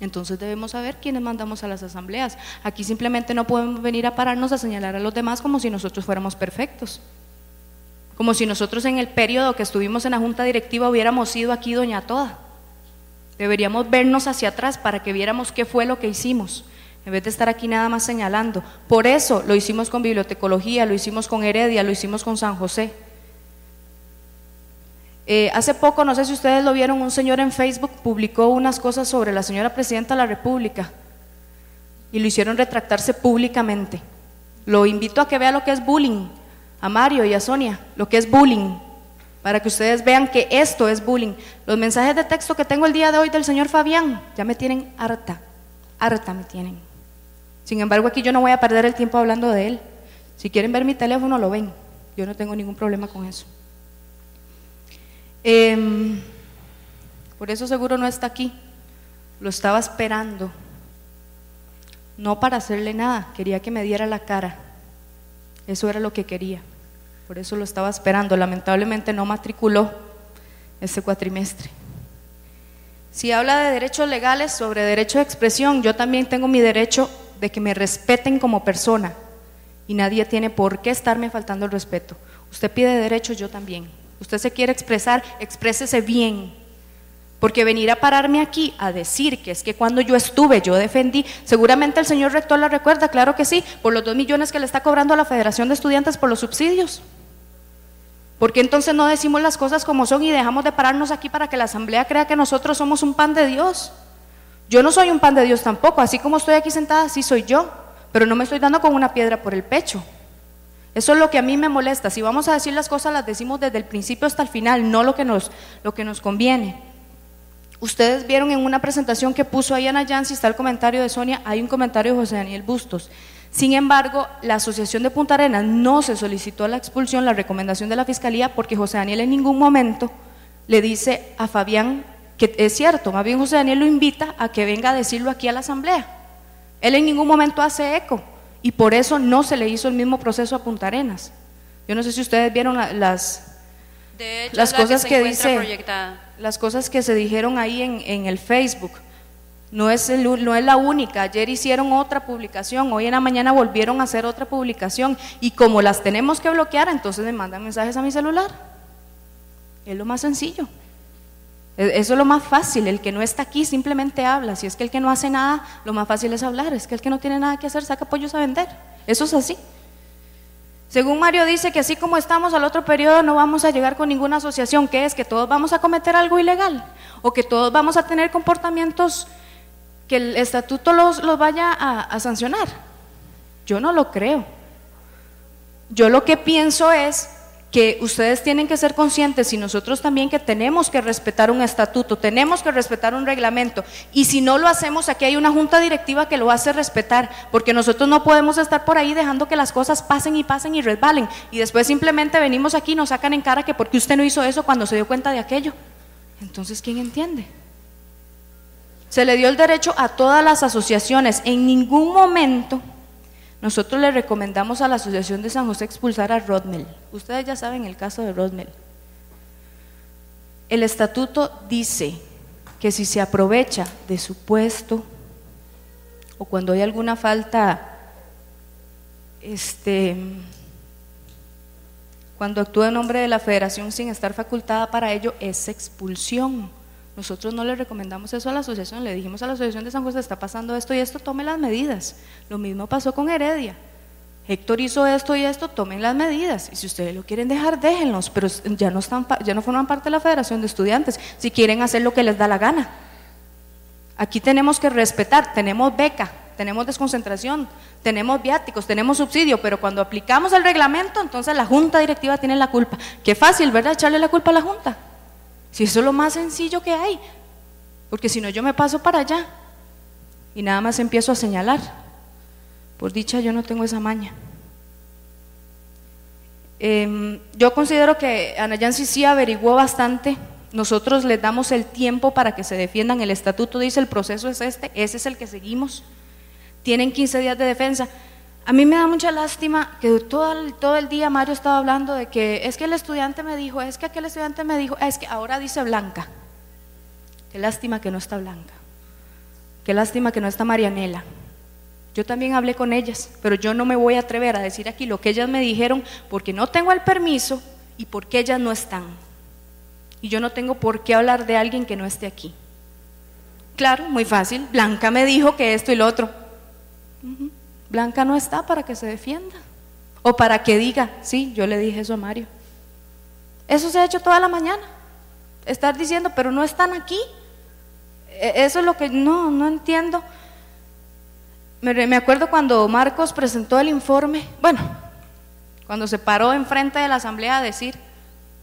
Entonces debemos saber quiénes mandamos a las asambleas. Aquí simplemente no podemos venir a pararnos a señalar a los demás como si nosotros fuéramos perfectos. Como si nosotros en el periodo que estuvimos en la junta directiva hubiéramos sido aquí doña toda. Deberíamos vernos hacia atrás para que viéramos qué fue lo que hicimos, en vez de estar aquí nada más señalando. Por eso lo hicimos con bibliotecología, lo hicimos con Heredia, lo hicimos con San José. Eh, hace poco, no sé si ustedes lo vieron, un señor en Facebook publicó unas cosas sobre la señora presidenta de la República y lo hicieron retractarse públicamente. Lo invito a que vea lo que es bullying, a Mario y a Sonia, lo que es bullying, para que ustedes vean que esto es bullying. Los mensajes de texto que tengo el día de hoy del señor Fabián ya me tienen harta, harta me tienen. Sin embargo, aquí yo no voy a perder el tiempo hablando de él. Si quieren ver mi teléfono, lo ven. Yo no tengo ningún problema con eso. Em, por eso seguro no está aquí. Lo estaba esperando. No para hacerle nada, quería que me diera la cara. Eso era lo que quería. Por eso lo estaba esperando. Lamentablemente no matriculó este cuatrimestre. Si habla de derechos legales sobre derecho de expresión, yo también tengo mi derecho de que me respeten como persona. Y nadie tiene por qué estarme faltando el respeto. Usted pide derechos, yo también. Usted se quiere expresar, exprésese bien. Porque venir a pararme aquí a decir que es que cuando yo estuve yo defendí, seguramente el señor rector la recuerda, claro que sí, por los dos millones que le está cobrando a la Federación de Estudiantes por los subsidios. ¿Por qué entonces no decimos las cosas como son y dejamos de pararnos aquí para que la Asamblea crea que nosotros somos un pan de Dios? Yo no soy un pan de Dios tampoco, así como estoy aquí sentada, así soy yo, pero no me estoy dando con una piedra por el pecho. Eso es lo que a mí me molesta. Si vamos a decir las cosas, las decimos desde el principio hasta el final, no lo que nos, lo que nos conviene. Ustedes vieron en una presentación que puso ahí Ana Yancy, está el comentario de Sonia, hay un comentario de José Daniel Bustos. Sin embargo, la Asociación de Punta Arenas no se solicitó la expulsión, la recomendación de la Fiscalía, porque José Daniel en ningún momento le dice a Fabián que es cierto, más bien José Daniel lo invita a que venga a decirlo aquí a la Asamblea. Él en ningún momento hace eco. y por eso no se le hizo el mismo proceso a Punta Arenas. Yo no sé si ustedes vieron la- las, De hecho, las la cosas que, dice, las cosas que se dijeron ahí en, en el Facebook. No es, la única. Ayer hicieron otra publicación, hoy en la mañana volvieron a hacer otra publicación. Y como las tenemos que bloquear, entonces me mandan mensajes a mi celular. Es lo más sencillo. E- Eso es lo más fácil. El que no está aquí simplemente habla. Si es que el que no hace nada, lo más fácil es hablar. Es que el que no tiene nada que hacer saca pollos a vender. Eso es así. Según Mario dice que así como estamos al otro periodo no vamos a llegar con ninguna asociación, que es que todos vamos a cometer algo ilegal o que todos vamos a tener comportamientos que el estatuto los, los vaya a, a sancionar. Yo no lo creo. Yo lo que pienso es que ustedes tienen que ser conscientes y nosotros también que tenemos que respetar un estatuto, tenemos que respetar un reglamento y si no lo hacemos aquí hay una junta directiva que lo hace respetar porque nosotros no podemos estar por ahí dejando que las cosas pasen y pasen y resbalen y después simplemente venimos aquí y nos sacan en cara que porque usted no hizo eso cuando se dio cuenta de aquello. Entonces, ¿quién entiende? Se le dio el derecho a todas las asociaciones. En ningún momento nosotros le recomendamos a la Asociación de San José expulsar a Rodmel. Ustedes ya saben el caso de Rodmel. El estatuto dice que si se aprovecha de su puesto o cuando hay alguna falta, este, cuando actúa en nombre de la federación sin estar facultada para ello, es expulsión. Nosotros no le recomendamos eso a la asociación, le dijimos a la asociación de San José, está pasando esto y esto, tome las medidas. Lo mismo pasó con Heredia. Héctor hizo esto y esto, tomen las medidas. Y si ustedes lo quieren dejar, déjenlos, pero ya no, están, ya no forman parte de la Federación de Estudiantes, si quieren hacer lo que les da la gana. Aquí tenemos que respetar, tenemos beca, tenemos desconcentración, tenemos viáticos, tenemos subsidio, pero cuando aplicamos el reglamento, entonces la junta directiva tiene la culpa. Qué fácil, ¿verdad? Echarle la culpa a la junta. Si eso es lo más sencillo que hay, porque si no yo me paso para allá y nada más empiezo a señalar. Por dicha yo no tengo esa maña. Em, yo considero que Ana Yancy sí averiguó bastante. Nosotros les damos el tiempo para que se defiendan. El estatuto dice el proceso es este, ese es el que seguimos. Tienen 15 días de defensa. A mí me da mucha lástima que todo el, día Mario estaba hablando de que es que el estudiante me dijo, es que aquel estudiante me dijo, es que ahora dice Blanca. Qué lástima que no está Blanca. Qué lástima que no está Marianela. Yo también hablé con ellas, pero yo no me voy a atrever a decir aquí lo que ellas me dijeron porque no tengo el permiso y porque ellas no están. Y yo no tengo por qué hablar de alguien que no esté aquí. Claro, muy fácil. Blanca me dijo que esto y lo otro. Blanca no está para que se defienda o para que diga, sí, yo le dije eso a Mario. Eso se ha hecho toda la mañana. Estar diciendo, pero no están aquí. E- Eso es lo que no, no entiendo. Me, acuerdo cuando Marcos presentó el informe, bueno, cuando se paró enfrente de la asamblea a decir,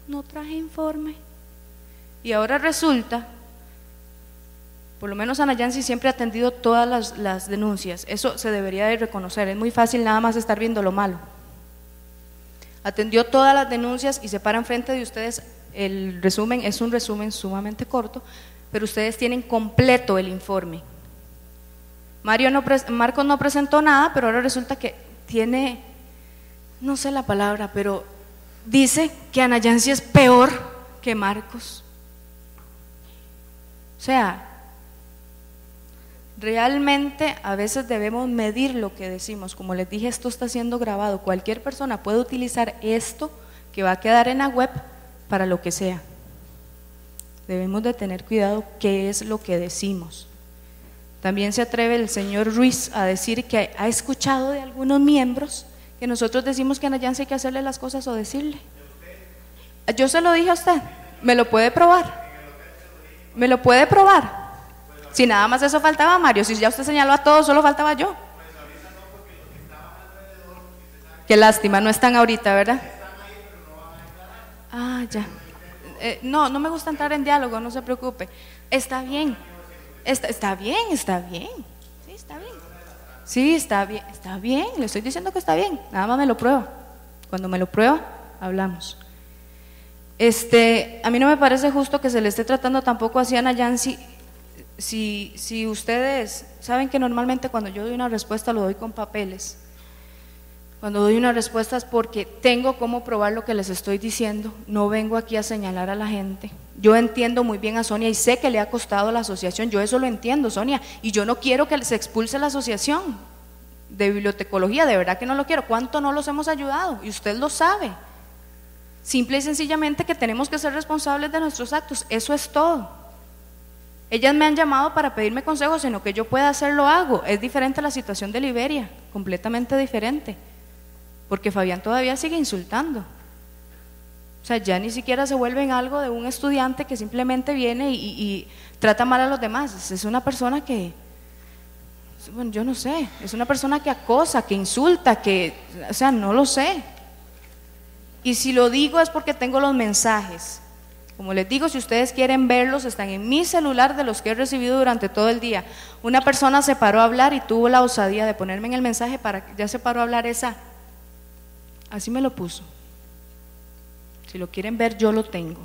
no traje informe. Y ahora resulta, por lo menos Ana Yancy siempre ha atendido todas las, denuncias, eso se debería de reconocer, es muy fácil nada más estar viendo lo malo. Atendió todas las denuncias y se para enfrente de ustedes, el resumen es un resumen sumamente corto, pero ustedes tienen completo el informe. Mario no Marcos no presentó nada, pero ahora resulta que tiene, no sé la palabra, pero dice que Ana Yancy es peor que Marcos. O sea, realmente a veces debemos medir lo que decimos. Como les dije, esto está siendo grabado. Cualquier persona puede utilizar esto que va a quedar en la web para lo que sea. Debemos de tener cuidado qué es lo que decimos. También se atreve el señor Ruiz a decir que ha escuchado de algunos miembros que nosotros decimos que a Nayanse hay que hacerle las cosas o decirle. Yo se lo dije a usted, ¿me lo puede probar? ¿Me lo puede probar? Si nada más eso faltaba, Mario, si ya usted señaló a todos, solo faltaba yo. Qué lástima, no están ahorita, ¿verdad? Ah, ya. Eh, no, no me gusta entrar en diálogo, no se preocupe. Está bien. Está, está bien, está bien. Sí, está bien. Sí, está bien, está bien. Le estoy diciendo que está bien. Nada más me lo prueba. Cuando me lo prueba, hablamos. Este, a mí no me parece justo que se le esté tratando tampoco a Nayansi. Si, si ustedes saben que normalmente cuando yo doy una respuesta lo doy con papeles, Cuando doy una respuesta es porque tengo cómo probar lo que les estoy diciendo. No vengo aquí a señalar a la gente. Yo entiendo muy bien a Sonia y sé que le ha costado la asociación. Yo eso lo entiendo, Sonia. Y yo no quiero que se expulse la asociación de bibliotecología. De verdad que no lo quiero. ¿Cuánto no los hemos ayudado? Y usted lo sabe. Simple y sencillamente que tenemos que ser responsables de nuestros actos. Eso es todo. Ellas me han llamado para pedirme consejos lo que yo pueda hacer, lo hago. Es diferente a la situación de Liberia, completamente diferente porque Fabián todavía sigue insultando. O sea, ya ni siquiera se vuelve en algo de un estudiante que simplemente viene y, trata mal a los demás. Es una persona que, bueno, yo no sé, es una persona que acosa, que insulta, que, o sea, no lo sé. Y si lo digo es porque tengo los mensajes. Como les digo, si ustedes quieren verlos, están en mi celular de los que he recibido durante todo el día. Una persona se paró a hablar y tuvo la osadía de ponerme en el mensaje para que ya se paró a hablar esa Así me lo puso. Si lo quieren ver, yo lo tengo.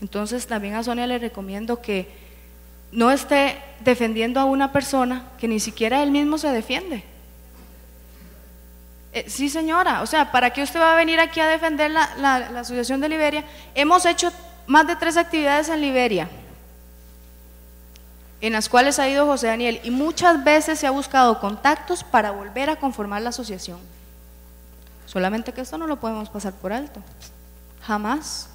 Entonces también a Sonia le recomiendo que no esté defendiendo a una persona que ni siquiera él mismo se defiende. Eh, sí, señora, o sea, ¿para qué usted va a venir aquí a defender la, la Asociación de Liberia? Hemos hecho más de tres actividades en Liberia, en las cuales ha ido José Daniel, y muchas veces se ha buscado contactos para volver a conformar la asociación. Solamente que esto no lo podemos pasar por alto. Jamás.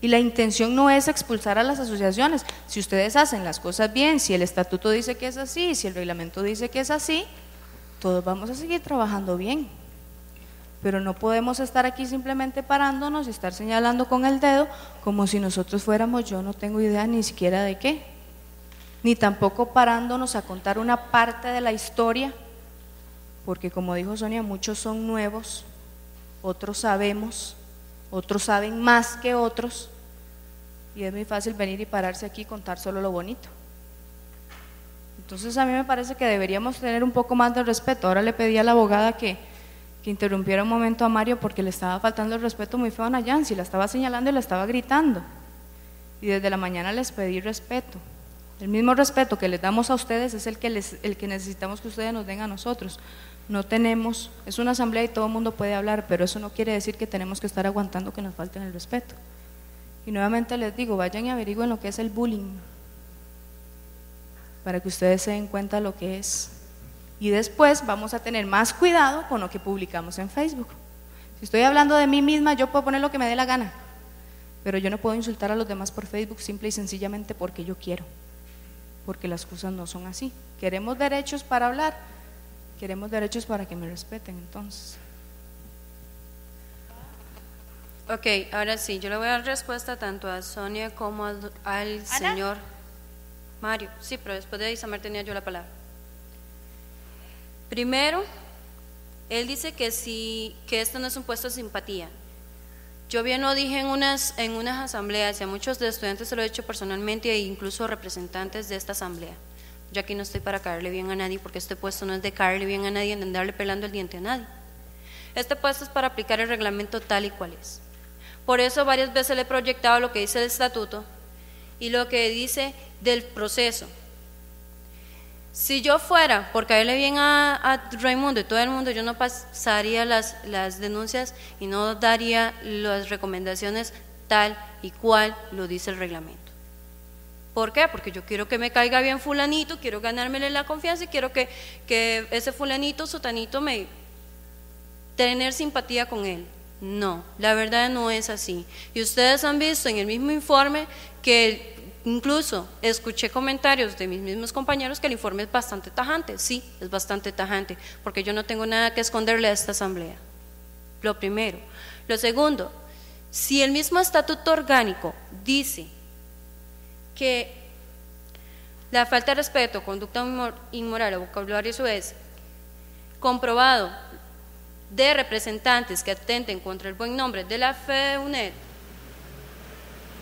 Y la intención no es expulsar a las asociaciones. Si ustedes hacen las cosas bien, si el estatuto dice que es así, si el reglamento dice que es así, todos vamos a seguir trabajando bien. Pero no podemos estar aquí simplemente parándonos y estar señalando con el dedo como si nosotros fuéramos, yo no tengo idea ni siquiera de qué. Ni tampoco parándonos a contar una parte de la historia porque como dijo Sonia, muchos son nuevos, otros sabemos, otros saben más que otros, y es muy fácil venir y pararse aquí y contar solo lo bonito. Entonces a mí me parece que deberíamos tener un poco más de respeto. Ahora le pedí a la abogada que, que interrumpiera un momento a Mario porque le estaba faltando el respeto muy feo a Nayansi, la estaba señalando y la estaba gritando. Y desde la mañana les pedí respeto. El mismo respeto que les damos a ustedes es el que, el que necesitamos que ustedes nos den a nosotros. No tenemos, es una asamblea y todo el mundo puede hablar, pero eso no quiere decir que tenemos que estar aguantando que nos falten el respeto. Y nuevamente les digo, vayan y averigüen lo que es el bullying, para que ustedes se den cuenta lo que es. Y después vamos a tener más cuidado con lo que publicamos en Facebook. Si estoy hablando de mí misma, yo puedo poner lo que me dé la gana, pero yo no puedo insultar a los demás por Facebook simple y sencillamente porque yo quiero, porque las cosas no son así. Queremos derechos para hablar, Queremos derechos para que me respeten, entonces. Ok, ahora sí, yo le voy a dar respuesta tanto a Sonia como al, señor Mario. Sí, pero después de Isamar tenía yo la palabra. Primero, él dice que sí, que esto no es un puesto de simpatía. Yo bien lo dije en unas, en unas asambleas y a muchos de estudiantes se lo he hecho personalmente e incluso representantes de esta asamblea. Yo aquí no estoy para caerle bien a nadie porque este puesto no es de caerle bien a nadie ni andarle pelando el diente a nadie. Este puesto es para aplicar el reglamento tal y cual es. Por eso varias veces le he proyectado lo que dice el estatuto y lo que dice del proceso. Si yo fuera por caerle bien a, a Raimundo y todo el mundo, yo no pasaría las, las denuncias y no daría las recomendaciones tal y cual lo dice el reglamento. ¿Por qué? Porque yo quiero que me caiga bien fulanito, quiero ganármele la confianza y quiero que, que ese fulanito, sotanito, me tener simpatía con él. No, la verdad no es así. Y ustedes han visto en el mismo informe que incluso escuché comentarios de mis mismos compañeros que el informe es bastante tajante. Sí, es bastante tajante, porque yo no tengo nada que esconderle a esta asamblea. Lo primero. Lo segundo, si el mismo estatuto orgánico dice que la falta de respeto, conducta inmoral o vocabulario es comprobado de representantes que atenten contra el buen nombre de la fe de UNED,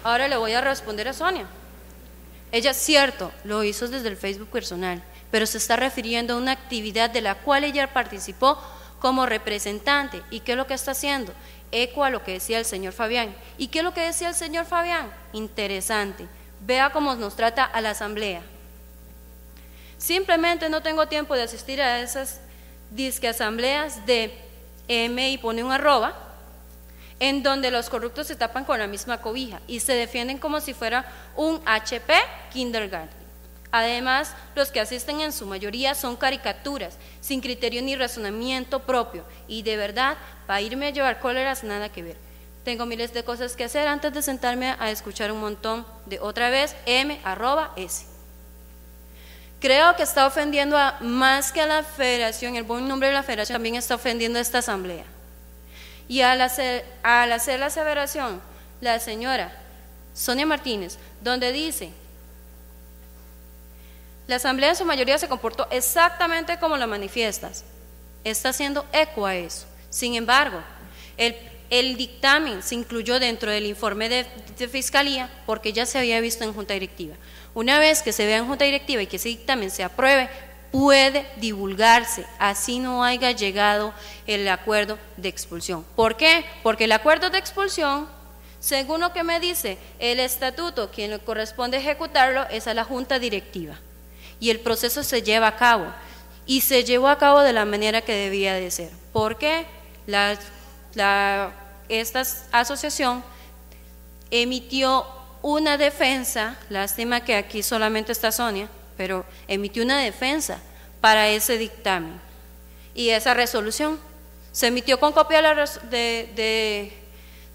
ahora le voy a responder a Sonia. Ella, cierto, lo hizo desde el Facebook personal, pero se está refiriendo a una actividad de la cual ella participó como representante. ¿Y qué es lo que está haciendo? Eco a lo que decía el señor Fabián. ¿Y qué es lo que decía el señor Fabián? Interesante. Vea cómo nos trata a la asamblea. Simplemente no tengo tiempo de asistir a esas dice que asambleas de M y pone un arroba, en donde los corruptos se tapan con la misma cobija y se defienden como si fuera un HP kindergarten. Además, los que asisten en su mayoría son caricaturas, sin criterio ni razonamiento propio. Y de verdad, para irme a llevar cóleras, nada que ver. Tengo miles de cosas que hacer antes de sentarme a escuchar un montón de otra vez M S. Creo que está ofendiendo a, más que a la federación, el buen nombre de la federación también está ofendiendo a esta asamblea. Y al hacer, al hacer la aseveración, la señora Sonia Martínez, donde dice la asamblea en su mayoría se comportó exactamente como lo manifiestas. Está haciendo eco a eso. Sin embargo, el, dictamen se incluyó dentro del informe de, de, fiscalía porque ya se había visto en junta directiva. Una vez que se vea en junta directiva y que ese dictamen se apruebe, puede divulgarse, así no haya llegado el acuerdo de expulsión. ¿Por qué? Porque el acuerdo de expulsión, según lo que me dice el estatuto, quien le corresponde ejecutarlo es a la junta directiva y el proceso se lleva a cabo. Y se llevó a cabo de la manera que debía de ser. porque La, esta asociación emitió una defensa, lástima que aquí solamente está Sonia, pero emitió una defensa para ese dictamen. Y esa resolución se emitió con copia de,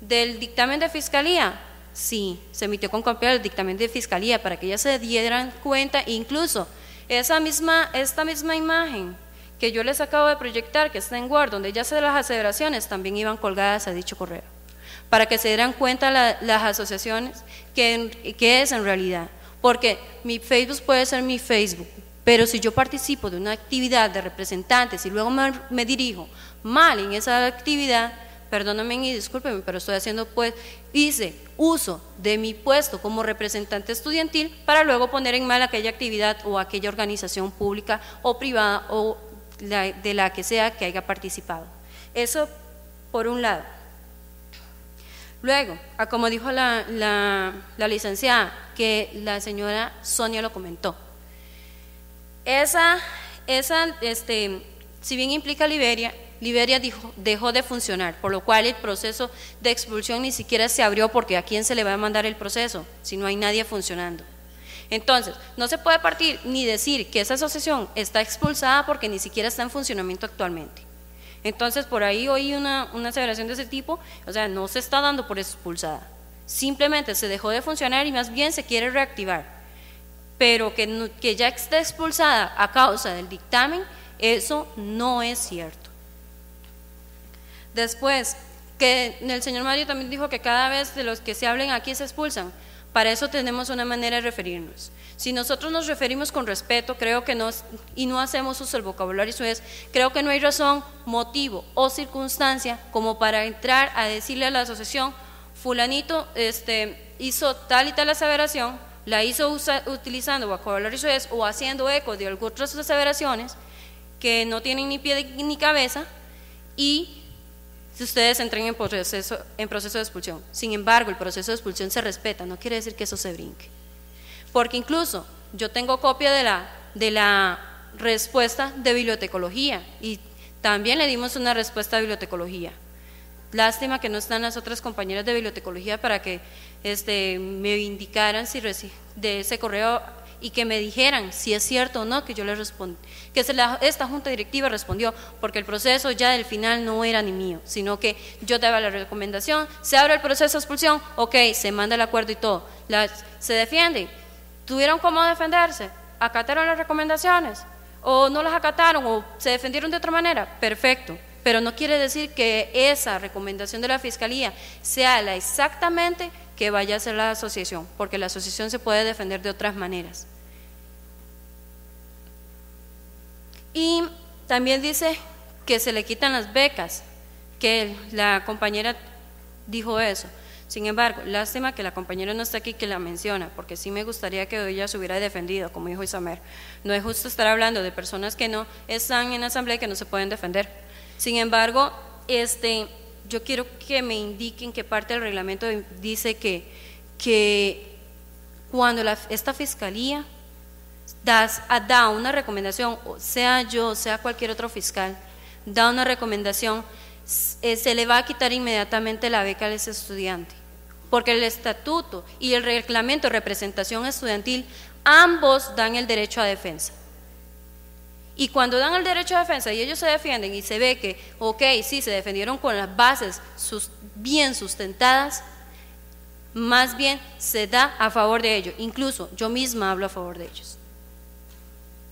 del dictamen de fiscalía. Sí, se emitió con copia del dictamen de fiscalía para que ya se dieran cuenta, incluso esa misma, esta misma imagen que yo les acabo de proyectar, que está en Word, donde ya se las aseveraciones, también iban colgadas a dicho correo, para que se dieran cuenta las asociaciones que, que es en realidad. Porque mi Facebook puede ser mi Facebook, pero si yo participo de una actividad de representantes y luego me, dirijo mal en esa actividad, perdóname y discúlpeme, pero estoy haciendo pues, hice uso de mi puesto como representante estudiantil para luego poner en mal aquella actividad o aquella organización pública o privada o de la que sea que haya participado. Eso por un lado. Luego, como dijo la, la licenciada, que la señora Sonia lo comentó, esa, esa este, si bien implica Liberia, Liberia dejó de funcionar, por lo cual el proceso de expulsión ni siquiera se abrió porque a quién se le va a mandar el proceso si no hay nadie funcionando. Entonces, no se puede partir ni decir que esa asociación está expulsada porque ni siquiera está en funcionamiento actualmente. Entonces, por ahí oí una, una aseveración de ese tipo, o sea, no se está dando por expulsada. Simplemente se dejó de funcionar y más bien se quiere reactivar. Pero que, que ya está expulsada a causa del dictamen, eso no es cierto. Después, que el señor Mario también dijo que cada vez de los que se hablen aquí se expulsan. Para eso tenemos una manera de referirnos. Si nosotros nos referimos con respeto, creo que no, y no hacemos uso del vocabulario es, creo que no hay razón, motivo o circunstancia como para entrar a decirle a la asociación, fulanito este, hizo tal y tal aseveración, la hizo utilizando vocabulario suez o haciendo eco de otras aseveraciones que no tienen ni pie ni cabeza y si ustedes entren en proceso, en proceso de expulsión. Sin embargo, el proceso de expulsión se respeta, no quiere decir que eso se brinque. Porque incluso yo tengo copia de la, respuesta de bibliotecología y también le dimos una respuesta de bibliotecología. Lástima que no están las otras compañeras de bibliotecología para que este, me indicaran si de ese correo y que me dijeran si es cierto o no que yo les respondí, que esta junta directiva respondió, porque el proceso ya del final no era ni mío, sino que yo daba la recomendación, se abre el proceso de expulsión, ok, se manda el acuerdo y todo, se defiende, tuvieron cómo defenderse, acataron las recomendaciones, o no las acataron, o se defendieron de otra manera, perfecto, pero no quiere decir que esa recomendación de la Fiscalía sea la exactamente que vaya a ser la asociación, porque la asociación se puede defender de otras maneras. Y también dice que se le quitan las becas, que la compañera dijo eso. Sin embargo, lástima que la compañera no está aquí que la menciona, porque sí me gustaría que ella se hubiera defendido, como dijo Isamer. No es justo estar hablando de personas que no están en asamblea y que no se pueden defender. Sin embargo, este, yo quiero que me indiquen qué parte del reglamento dice que, que cuando esta fiscalía das, da una recomendación, sea yo, sea cualquier otro fiscal, da una recomendación, eh, se le va a quitar inmediatamente la beca a ese estudiante. Porque el estatuto y el reglamento de representación estudiantil, ambos dan el derecho a defensa. Y cuando dan el derecho a defensa y ellos se defienden y se ve que, ok, sí, se defendieron con las bases bien sustentadas, más bien se da a favor de ellos. Incluso yo misma hablo a favor de ellos.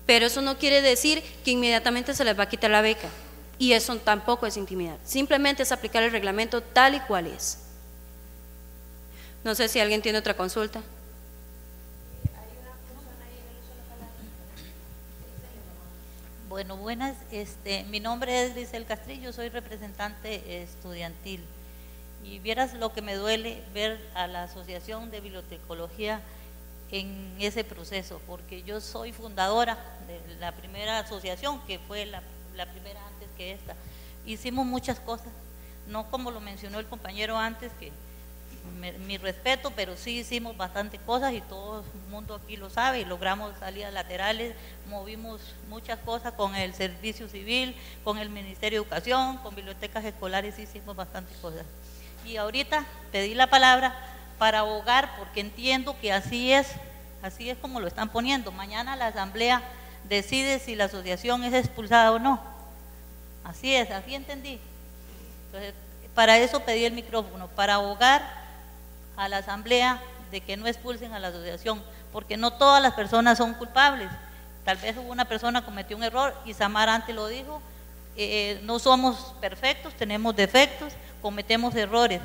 Pero eso no quiere decir que inmediatamente se les va a quitar la beca. Y eso tampoco es intimidad. Simplemente es aplicar el reglamento tal y cual es. No sé si alguien tiene otra consulta. Bueno, buenas. Este, mi nombre es Giselle Castrillo, soy representante estudiantil. Y vieras lo que me duele ver a la Asociación de Bibliotecología en ese proceso, porque yo soy fundadora de la primera asociación, que fue la, la primera antes que esta. Hicimos muchas cosas, no como lo mencionó el compañero antes, que mi respeto, pero sí hicimos bastante cosas y todo el mundo aquí lo sabe logramos salidas laterales, movimos muchas cosas con el Servicio Civil, con el Ministerio de Educación, con bibliotecas escolares, hicimos bastantes cosas. Y ahorita pedí la palabra para abogar porque entiendo que así es, así es como lo están poniendo. Mañana la asamblea decide si la asociación es expulsada o no. Así es, así entendí. Entonces, para eso pedí el micrófono, para abogar a la asamblea de que no expulsen a la asociación, porque no todas las personas son culpables. Tal vez una persona cometió un error y Samar antes lo dijo, eh, no somos perfectos, tenemos defectos, cometemos errores.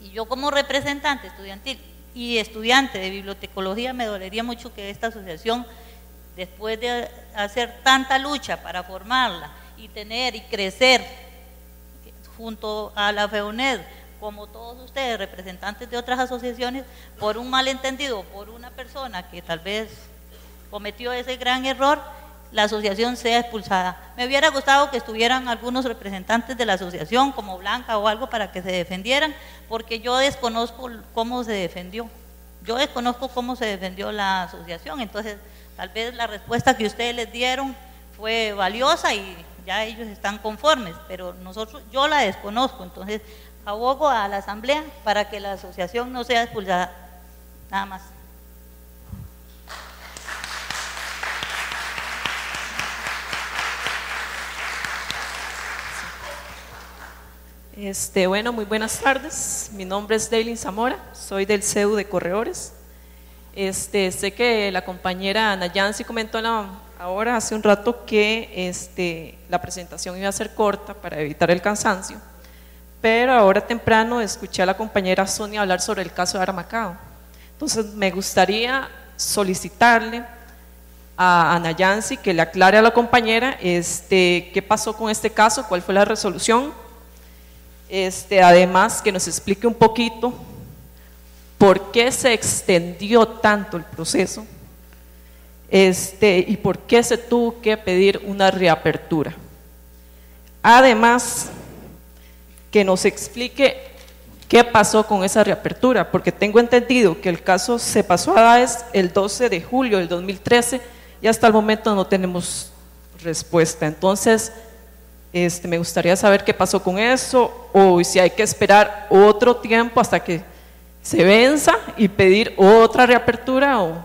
Y yo como representante estudiantil y estudiante de bibliotecología me dolería mucho que esta asociación, después de hacer tanta lucha para formarla y tener y crecer junto a la FEUNED, como todos ustedes, representantes de otras asociaciones, por un malentendido, por una persona que tal vez cometió ese gran error, la asociación sea expulsada. Me hubiera gustado que estuvieran algunos representantes de la asociación, como Blanca o algo, para que se defendieran, porque yo desconozco cómo se defendió. Yo desconozco cómo se defendió la asociación, entonces tal vez la respuesta que ustedes les dieron fue valiosa y ya ellos están conformes, pero nosotros, yo la desconozco, entonces abogo a la asamblea para que la asociación no sea expulsada. Nada más. Este, bueno, muy buenas tardes. Mi nombre es Daylin Zamora, soy del CEU de Corredores. Este, sé que la compañera Ana Yancy comentó la- ahora hace un rato que este, la presentación iba a ser corta para evitar el cansancio, pero ahora temprano escuché a la compañera Sonia hablar sobre el caso de Aramacao. Entonces, me gustaría solicitarle a Ana Yancy que le aclare a la compañera este, qué pasó con este caso, cuál fue la resolución este, además, que nos explique un poquito por qué se extendió tanto el proceso este, y por qué se tuvo que pedir una reapertura. Además, que nos explique qué pasó con esa reapertura, porque tengo entendido que el caso se pasó a DAES el 12 de julio del 2013 y hasta el momento no tenemos respuesta. Entonces, este, me gustaría saber qué pasó con eso o si hay que esperar otro tiempo hasta que se venza y pedir otra reapertura o,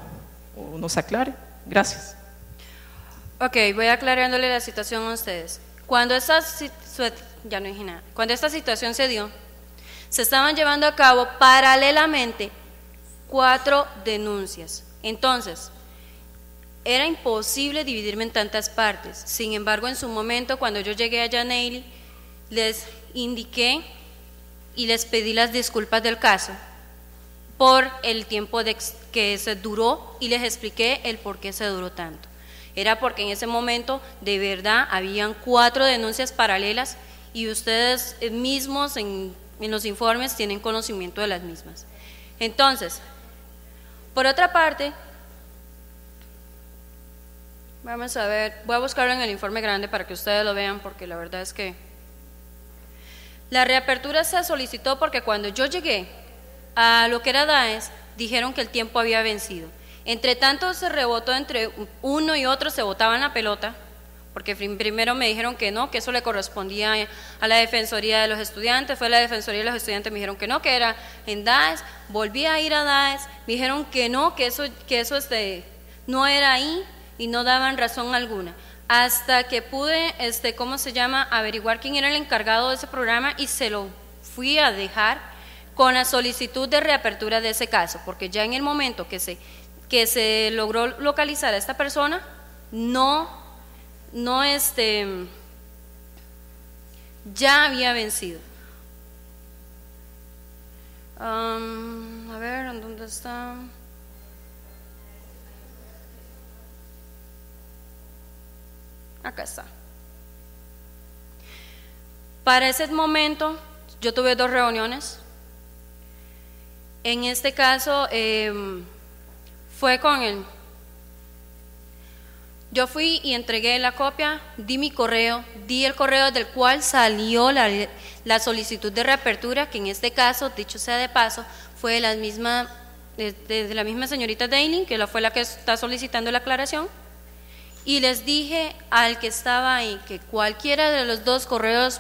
o nos aclare. Gracias. Ok, voy aclarándole la situación a ustedes. Cuando su- ya no dije nada. Cuando esta situación se dio, se estaban llevando a cabo paralelamente cuatro denuncias. Entonces, era imposible dividirme en tantas partes. Sin embargo, en su momento, cuando yo llegué a Janeili, les indiqué y les pedí las disculpas del caso por el tiempo de que se duró y les expliqué el por qué se duró tanto. Era porque en ese momento de verdad habían cuatro denuncias paralelas y ustedes mismos en, en los informes tienen conocimiento de las mismas. Entonces, por otra parte, vamos a ver, voy a buscarlo en el informe grande para que ustedes lo vean porque la verdad es que la reapertura se solicitó porque cuando yo llegué a lo que era DAES, dijeron que el tiempo había vencido Entre tanto se rebotó entre uno y otro, se botaban la pelota, porque prim- primero me dijeron que no, que eso le correspondía a la Defensoría de los Estudiantes, fue la Defensoría de los Estudiantes, me dijeron que no, que era en DAES, volví a ir a DAES, me dijeron que no, que eso, que eso este, no era ahí y no daban razón alguna. Hasta que pude, este, ¿cómo se llama?, averiguar quién era el encargado de ese programa y se lo fui a dejar con la solicitud de reapertura de ese caso, porque ya en el momento que se, que se logró localizar a esta persona, no, no este, ya había vencido. Am, a ver, ¿en ¿dónde está? Acá está. Para ese momento, yo tuve dos reuniones. En este caso, em, fue con el... Yo fui y entregué la copia, di mi correo, di el correo del cual salió la, solicitud de reapertura, que en este caso, dicho sea de paso, fue de la misma, de, de la señorita Daily, que fue la que está solicitando la aclaración. Y les dije al que estaba ahí que cualquiera de los dos correos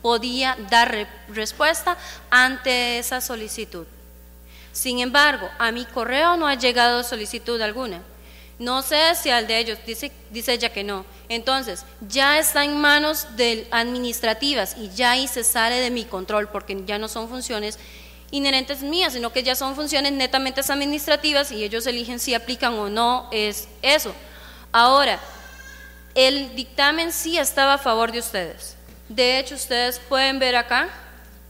podía dar re- respuesta ante esa solicitud. Sin embargo, a mi correo no ha llegado solicitud alguna. No sé si al de ellos, dice, dice ella que no. Entonces, ya está en manos de administrativas y ya ahí se sale de mi control porque ya no son funciones inherentes mías, sino que ya son funciones netamente administrativas y ellos eligen si aplican o no es eso. Ahora, el dictamen sí estaba a favor de ustedes. De hecho, ustedes pueden ver acá,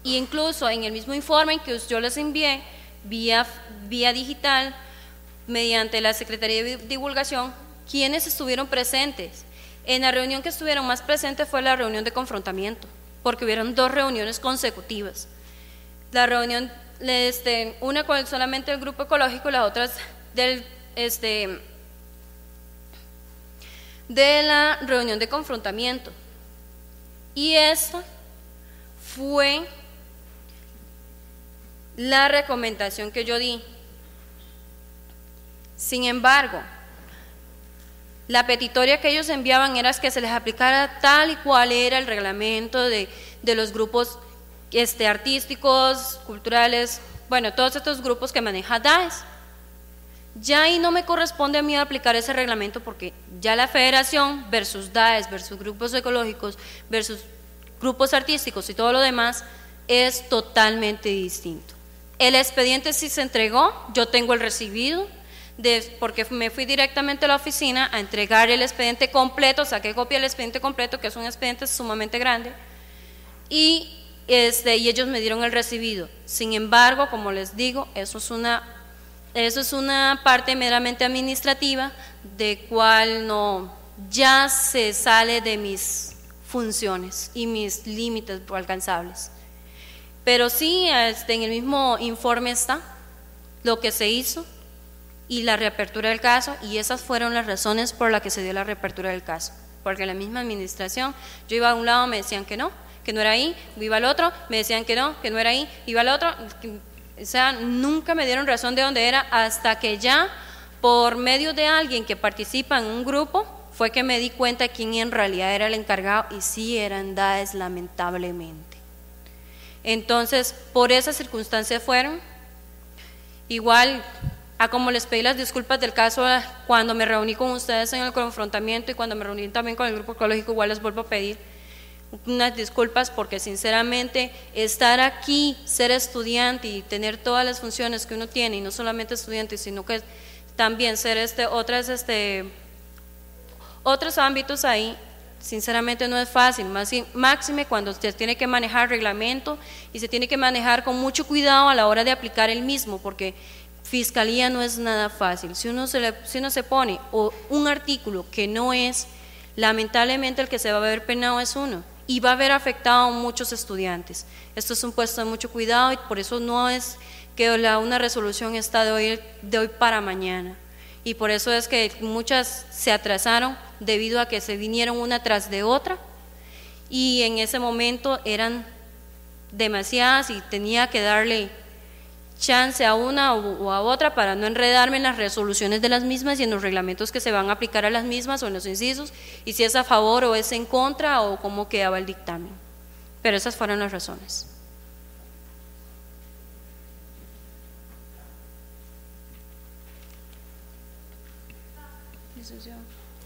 incluso en el mismo informe que yo les envié vía, vía digital, mediante la Secretaría de Divulgación, quienes estuvieron presentes. En la reunión que estuvieron más presentes fue la reunión de confrontamiento, porque hubieron dos reuniones consecutivas. La reunión, este, una con solamente el grupo ecológico las otras del, este, de la reunión de confrontamiento. Y esta fue la recomendación que yo di. Sin embargo, la petitoria que ellos enviaban era que se les aplicara tal y cual era el reglamento de, los grupos este, artísticos, culturales, bueno, todos estos grupos que maneja DAES. Ya ahí no me corresponde a mí aplicar ese reglamento porque ya la federación versus DAES, versus grupos ecológicos, versus grupos artísticos y todo lo demás es totalmente distinto. El expediente sí se entregó, yo tengo el recibido, de, porque me fui directamente a la oficina a entregar el expediente completo, saqué copia del expediente completo, que es un expediente sumamente grande, y, este, y ellos me dieron el recibido. Sin embargo, como les digo, eso es una, eso es una parte meramente administrativa, de cual no, ya se sale de mis funciones y mis límites alcanzables. Pero sí, este, en el mismo informe está lo que se hizo y la reapertura del caso, y esas fueron las razones por las que se dio la reapertura del caso. Porque la misma administración, yo iba a un lado, me decían que no, que no era ahí, iba al otro, me decían que no, que no era ahí, iba al otro, o sea, nunca me dieron razón de dónde era, hasta que ya, por medio de alguien que participa en un grupo, fue que me di cuenta quién en realidad era el encargado, y sí eran DAES, lamentablemente. Entonces, por esas circunstancias fueron, igual a como les pedí las disculpas del caso cuando me reuní con ustedes en el confrontamiento y cuando me reuní también con el grupo ecológico, igual les vuelvo a pedir unas disculpas porque sinceramente estar aquí, ser estudiante y tener todas las funciones que uno tiene, y no solamente estudiante, sino que también ser este, otras, este, otros ámbitos ahí, sinceramente no es fácil, más máxime cuando usted tiene que manejar reglamento y se tiene que manejar con mucho cuidado a la hora de aplicar el mismo, porque fiscalía no es nada fácil. Si uno se, le, si uno se pone o un artículo que no es, lamentablemente el que se va a ver penado es uno y va a haber afectado a muchos estudiantes. Esto es un puesto de mucho cuidado y por eso no es que la, una resolución está de hoy, de hoy para mañana. Y por eso es que muchas se atrasaron debido a que se vinieron una tras de otra y en ese momento eran demasiadas y tenía que darle chance a una o a otra para no enredarme en las resoluciones de las mismas y en los reglamentos que se van a aplicar a las mismas o en los incisos, y si es a favor o es en contra o cómo quedaba el dictamen. Pero esas fueron las razones.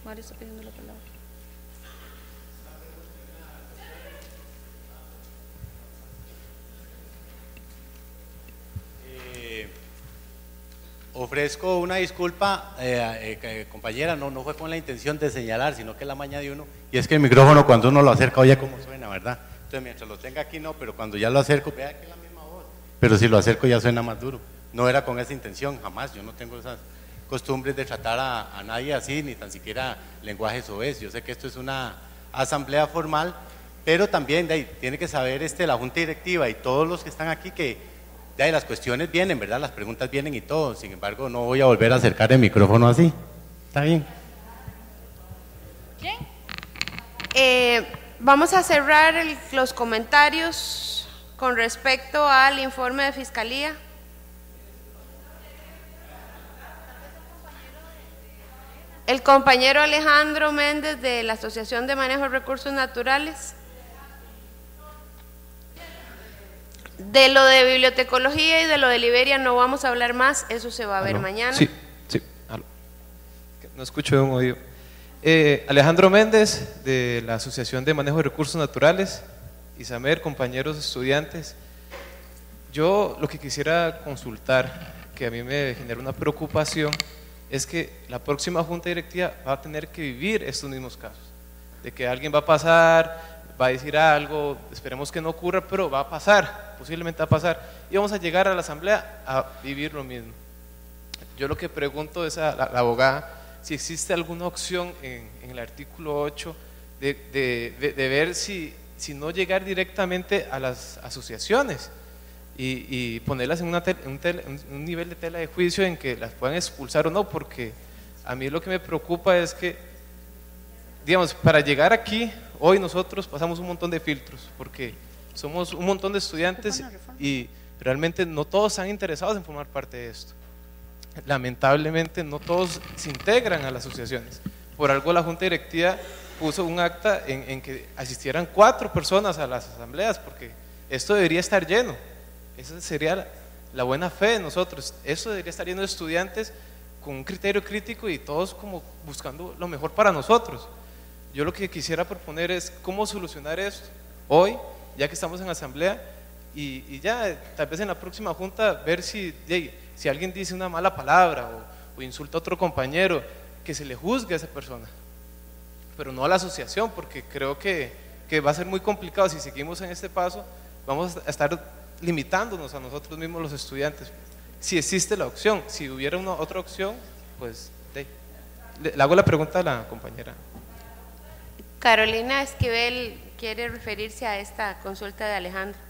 Mario está pidiendo la palabra. Eh, ofrezco una disculpa, eh, eh, compañera, no, no fue con la intención de señalar, sino que la maña de uno, y es que el micrófono cuando uno lo acerca, oye cómo suena, ¿verdad? Entonces mientras lo tenga aquí no, pero cuando ya lo acerco, vea que es la misma voz, pero si lo acerco ya suena más duro. No era con esa intención, jamás, yo no tengo esas costumbres de tratar a, a nadie así, ni tan siquiera lenguaje soez. Yo sé que esto es una asamblea formal, pero también de tiene que saber este, la junta directiva y todos los que están aquí que de ahí, las cuestiones vienen, ¿verdad? Las preguntas vienen y todo. Sin embargo, no voy a volver a acercar el micrófono así. ¿Está bien? Eh, vamos a cerrar el- los comentarios con respecto al informe de fiscalía. El compañero Alejandro Méndez de la Asociación de Manejo de Recursos Naturales. De lo de bibliotecología y de lo de Liberia no vamos a hablar más, eso se va a ver Aló. mañana. Sí, sí, aló. No escucho de un oído. Eh, Alejandro Méndez, de la Asociación de Manejo de Recursos Naturales, Isamer, compañeros estudiantes. Yo lo que quisiera consultar, que a mí me genera una preocupación, es que la próxima junta directiva va a tener que vivir estos mismos casos. De que alguien va a pasar, va a decir algo, esperemos que no ocurra, pero va a pasar, posiblemente va a pasar. Y vamos a llegar a la asamblea a vivir lo mismo. Yo lo que pregunto es a la, la abogada si existe alguna opción en, en el artículo 8 de, de- de- de ver si, si no llegar directamente a las asociaciones y, y ponerlas en, una tel- un, tel- un- nivel de tela de juicio en que las puedan expulsar o no, porque a mí lo que me preocupa es que, digamos, para llegar aquí, hoy nosotros pasamos un montón de filtros, porque somos un montón de estudiantes y realmente no todos están interesados en formar parte de esto lamentablemente no todos se integran a las asociaciones. Por algo la Junta Directiva puso un acta en, en que asistieran cuatro personas a las asambleas, porque esto debería estar lleno. Esa sería la, la buena fe de nosotros. Esto debería estar lleno de estudiantes con un criterio crítico y todos como buscando lo mejor para nosotros. Yo lo que quisiera proponer es cómo solucionar esto hoy, ya que estamos en asamblea, y, y ya tal vez en la próxima junta ver si, si alguien dice una mala palabra o, o insulta a otro compañero, que se le juzgue a esa persona, pero no a la asociación, porque creo que, que va a ser muy complicado si seguimos en este paso, vamos a estar limitándonos a nosotros mismos los estudiantes. Si existe la opción, si hubiera una otra opción, pues hey, le, le hago la pregunta a la compañera. Carolina Esquivel quiere referirse a esta consulta de Alejandro.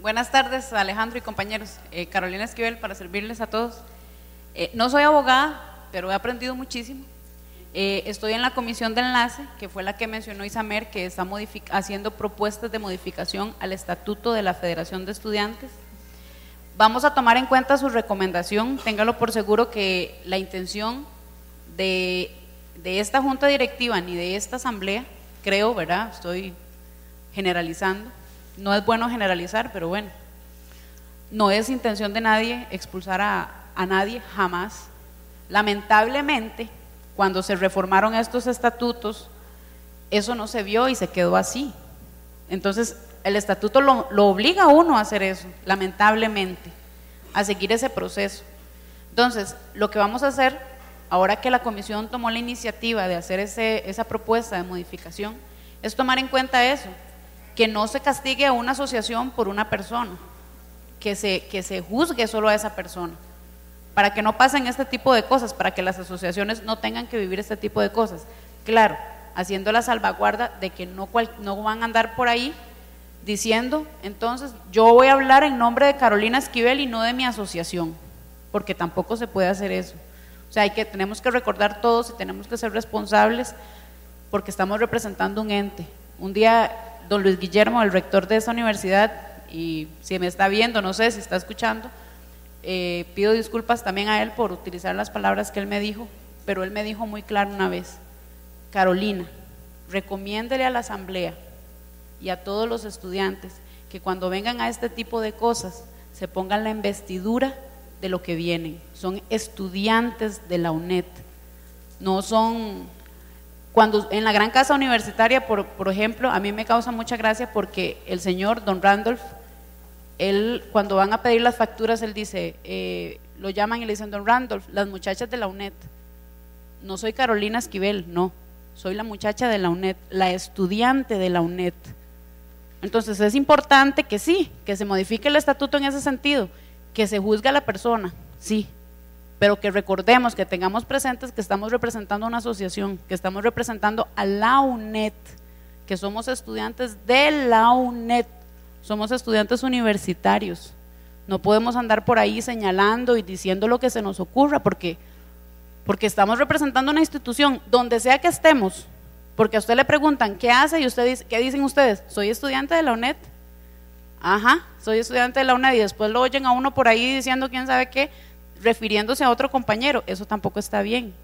Buenas tardes, Alejandro y compañeros. Eh, Carolina Esquivel, para servirles a todos. Eh, no soy abogada, pero he aprendido muchísimo. Eh, estoy en la comisión de enlace, que fue la que mencionó Isamer, que está haciendo propuestas de modificación al estatuto de la Federación de Estudiantes. Vamos a tomar en cuenta su recomendación. Téngalo por seguro que la intención de, esta junta directiva ni de esta asamblea, creo, ¿verdad? Estoy generalizando. No es bueno generalizar, pero bueno. No es intención de nadie expulsar a nadie jamás. Lamentablemente, cuando se reformaron estos estatutos, eso no se vio y se quedó así. Entonces, el estatuto lo, obliga a uno a hacer eso, lamentablemente, a seguir ese proceso. Entonces, lo que vamos a hacer, ahora que la comisión tomó la iniciativa de hacer ese, esa propuesta de modificación, es tomar en cuenta eso, que no se castigue a una asociación por una persona, que se, que se juzgue solo a esa persona, para que no pasen este tipo de cosas, para que las asociaciones no tengan que vivir este tipo de cosas. Claro, haciendo la salvaguarda de que no, no van a andar por ahí diciendo, entonces yo voy a hablar en nombre de Carolina Esquivel y no de mi asociación, porque tampoco se puede hacer eso. O O sea, hay que, tenemos que recordar todos y tenemos que ser responsables porque estamos representando un ente. Un día, don Luis Guillermo, el rector de esa universidad, y si me está viendo, no sé si está escuchando, eh, pido disculpas también a él por utilizar las palabras que él me dijo, pero él me dijo muy claro una vez, Carolina, recomiéndele a la asamblea y a todos los estudiantes que cuando vengan a este tipo de cosas se pongan la investidura de lo que vienen. Son estudiantes de la UNED, no son... Cuando en la gran casa universitaria, por, por ejemplo, a mí me causa mucha gracia porque el señor Don Randolph él cuando van a pedir las facturas, él dice, eh, lo llaman y le dicen, don Randolph, las muchachas de la UNED, no soy Carolina Esquivel, no, soy la muchacha de la UNED, la estudiante de la UNED. Entonces es importante que sí, que se modifique el estatuto en ese sentido, que se juzgue a la persona, sí, pero que recordemos, que tengamos presentes que estamos representando a una asociación, que estamos representando a la UNED, que somos estudiantes de la UNED somos estudiantes universitarios. No podemos andar por ahí señalando y diciendo lo que se nos ocurra porque, porque estamos representando una institución, donde sea que estemos. Porque a usted le preguntan, ¿qué hace? Y usted dice, ¿qué dicen ustedes? Soy estudiante de la UNED. Ajá, soy estudiante de la UNED y después lo oyen a uno por ahí diciendo quién sabe qué, refiriéndose a otro compañero. Eso tampoco está bien.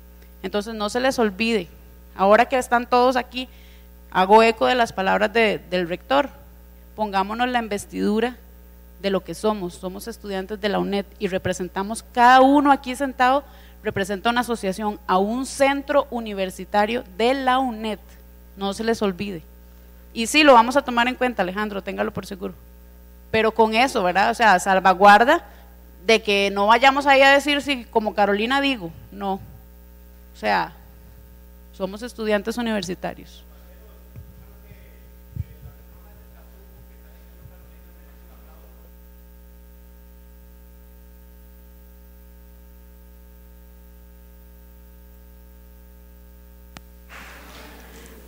Entonces no se les olvide. Ahora que están todos aquí, hago eco de las palabras del rector pongámonos la investidura de lo que somos. Somos estudiantes de la UNED y representamos, cada uno aquí sentado representa una asociación a un centro universitario de la UNED. No se les olvide. Y sí, lo vamos a tomar en cuenta, Alejandro, téngalo por seguro. Pero con eso, ¿verdad? O sea, salvaguarda de que no vayamos ahí a decir si como Carolina digo, no. O sea, somos estudiantes universitarios.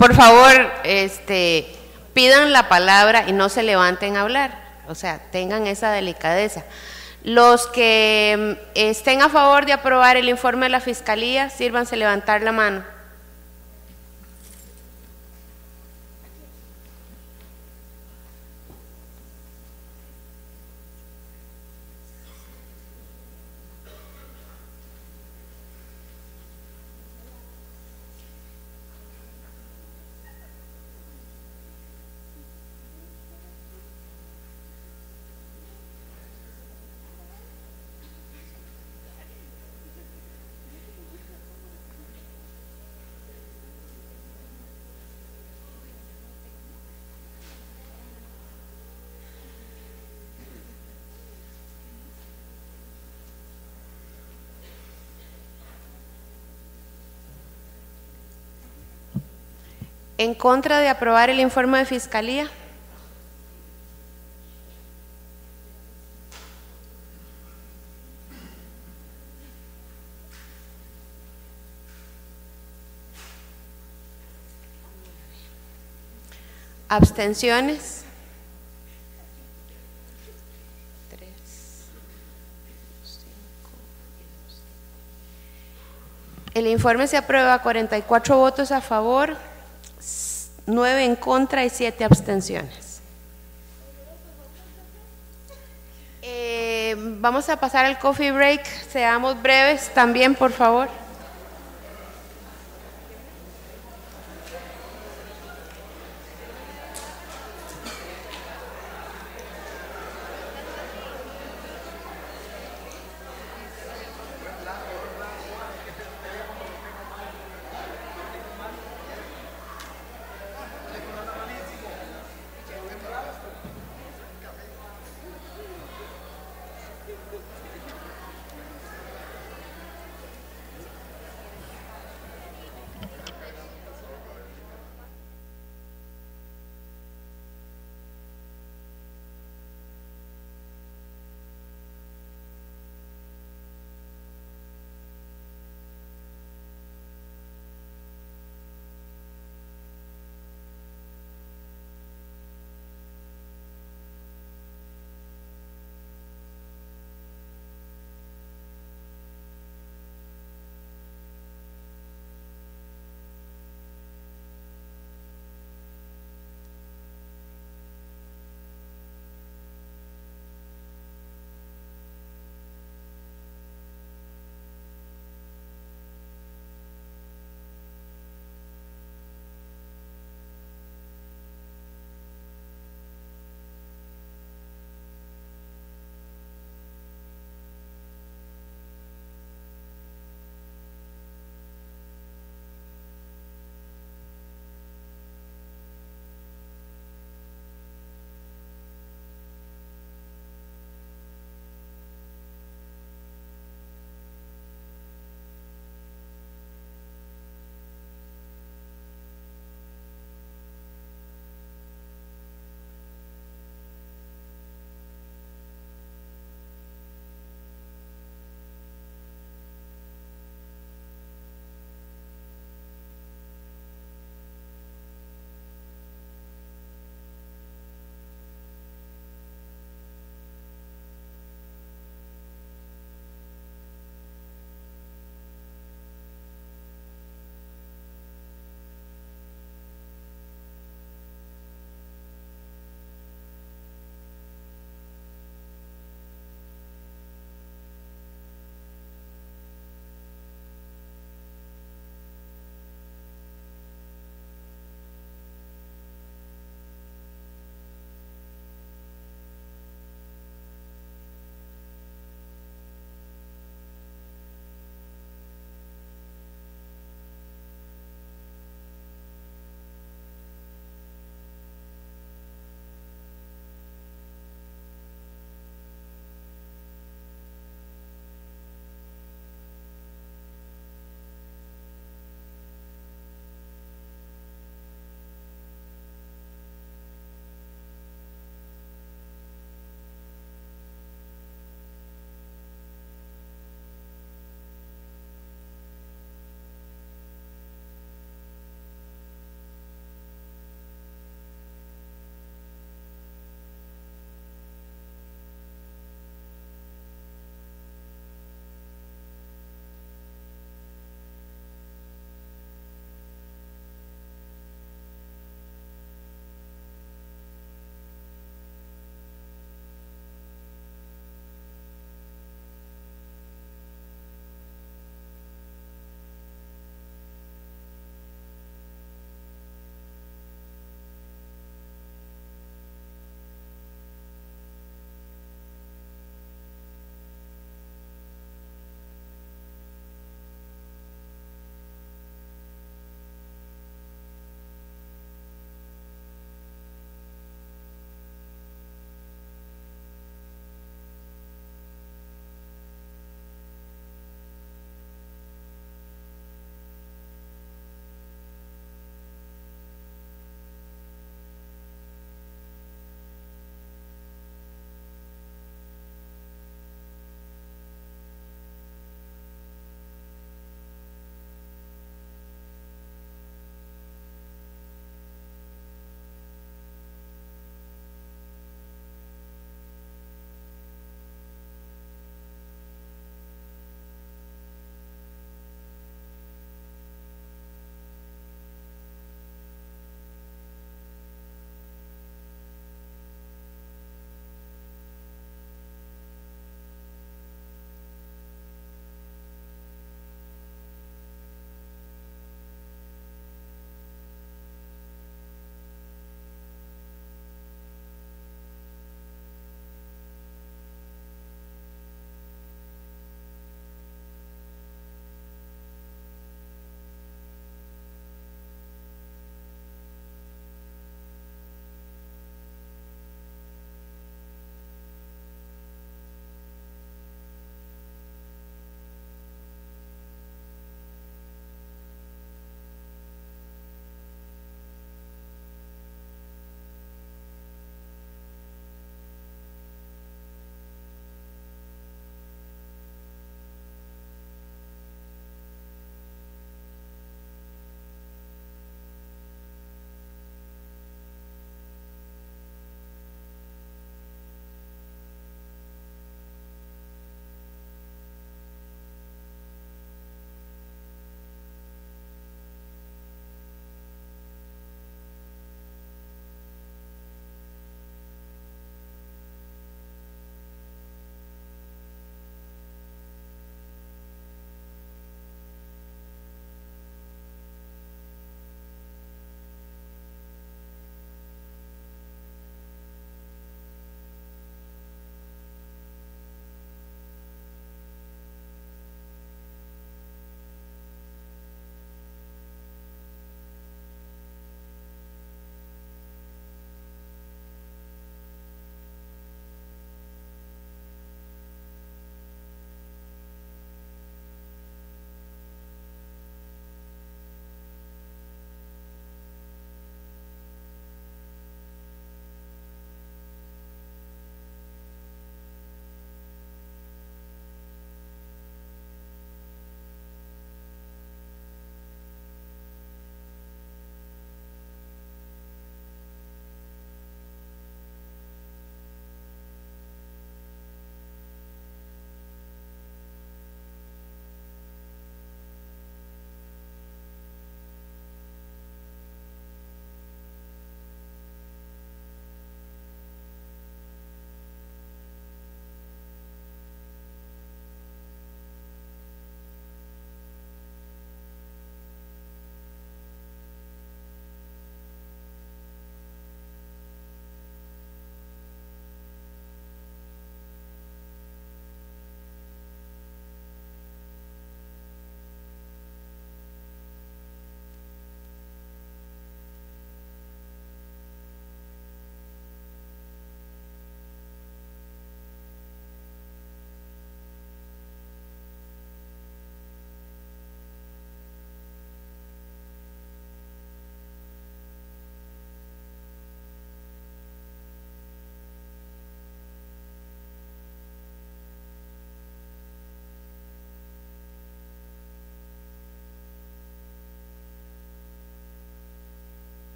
Por favor, este, pidan la palabra y no se levanten a hablar. O sea, tengan esa delicadeza. Los que mm, estén a favor de aprobar el informe de la Fiscalía, sírvanse levantar la mano. En contra de aprobar el informe de fiscalía. Abstenciones. El informe se aprueba 44 votos a favor, 9 en contra y 7 abstenciones. Eh, vamos a pasar al coffee break. Seamos breves también, por favor.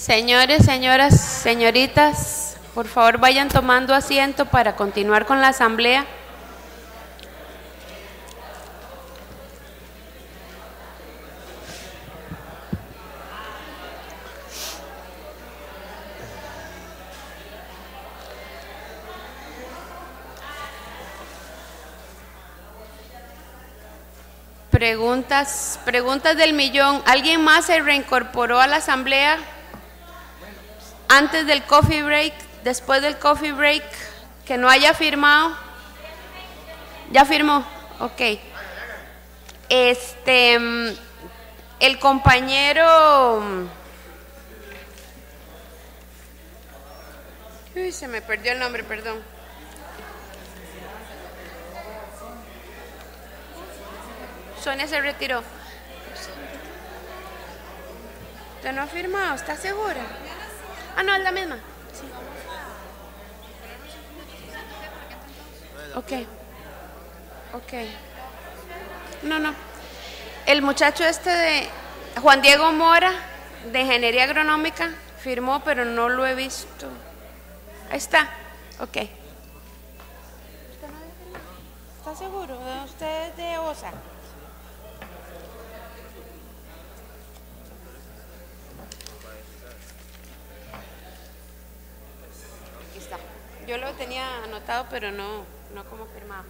Señores, señoras, señoritas, por favor vayan tomando asiento para continuar con la asamblea. Preguntas, preguntas del millón. ¿Alguien más se reincorporó a la asamblea antes del coffee break, después del coffee break, que no haya firmado? ¿Ya firmó? Ok. Este, mm, el compañero... Uy, se me perdió el nombre, perdón. Sonia se retiró. ¿Usted no ha firmado? ¿Está segura? Ah, no, es la misma. Ok. Ok. No, no. El muchacho este de Juan Diego Mora, de Ingeniería Agronómica, firmó, pero no lo he visto. Ahí está. Ok. ¿Está seguro? ¿Usted es de OSA? Yo lo tenía anotado, pero no, no como firmado.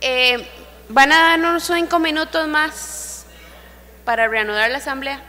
Eh, Van a darnos cinco minutos más para reanudar la asamblea.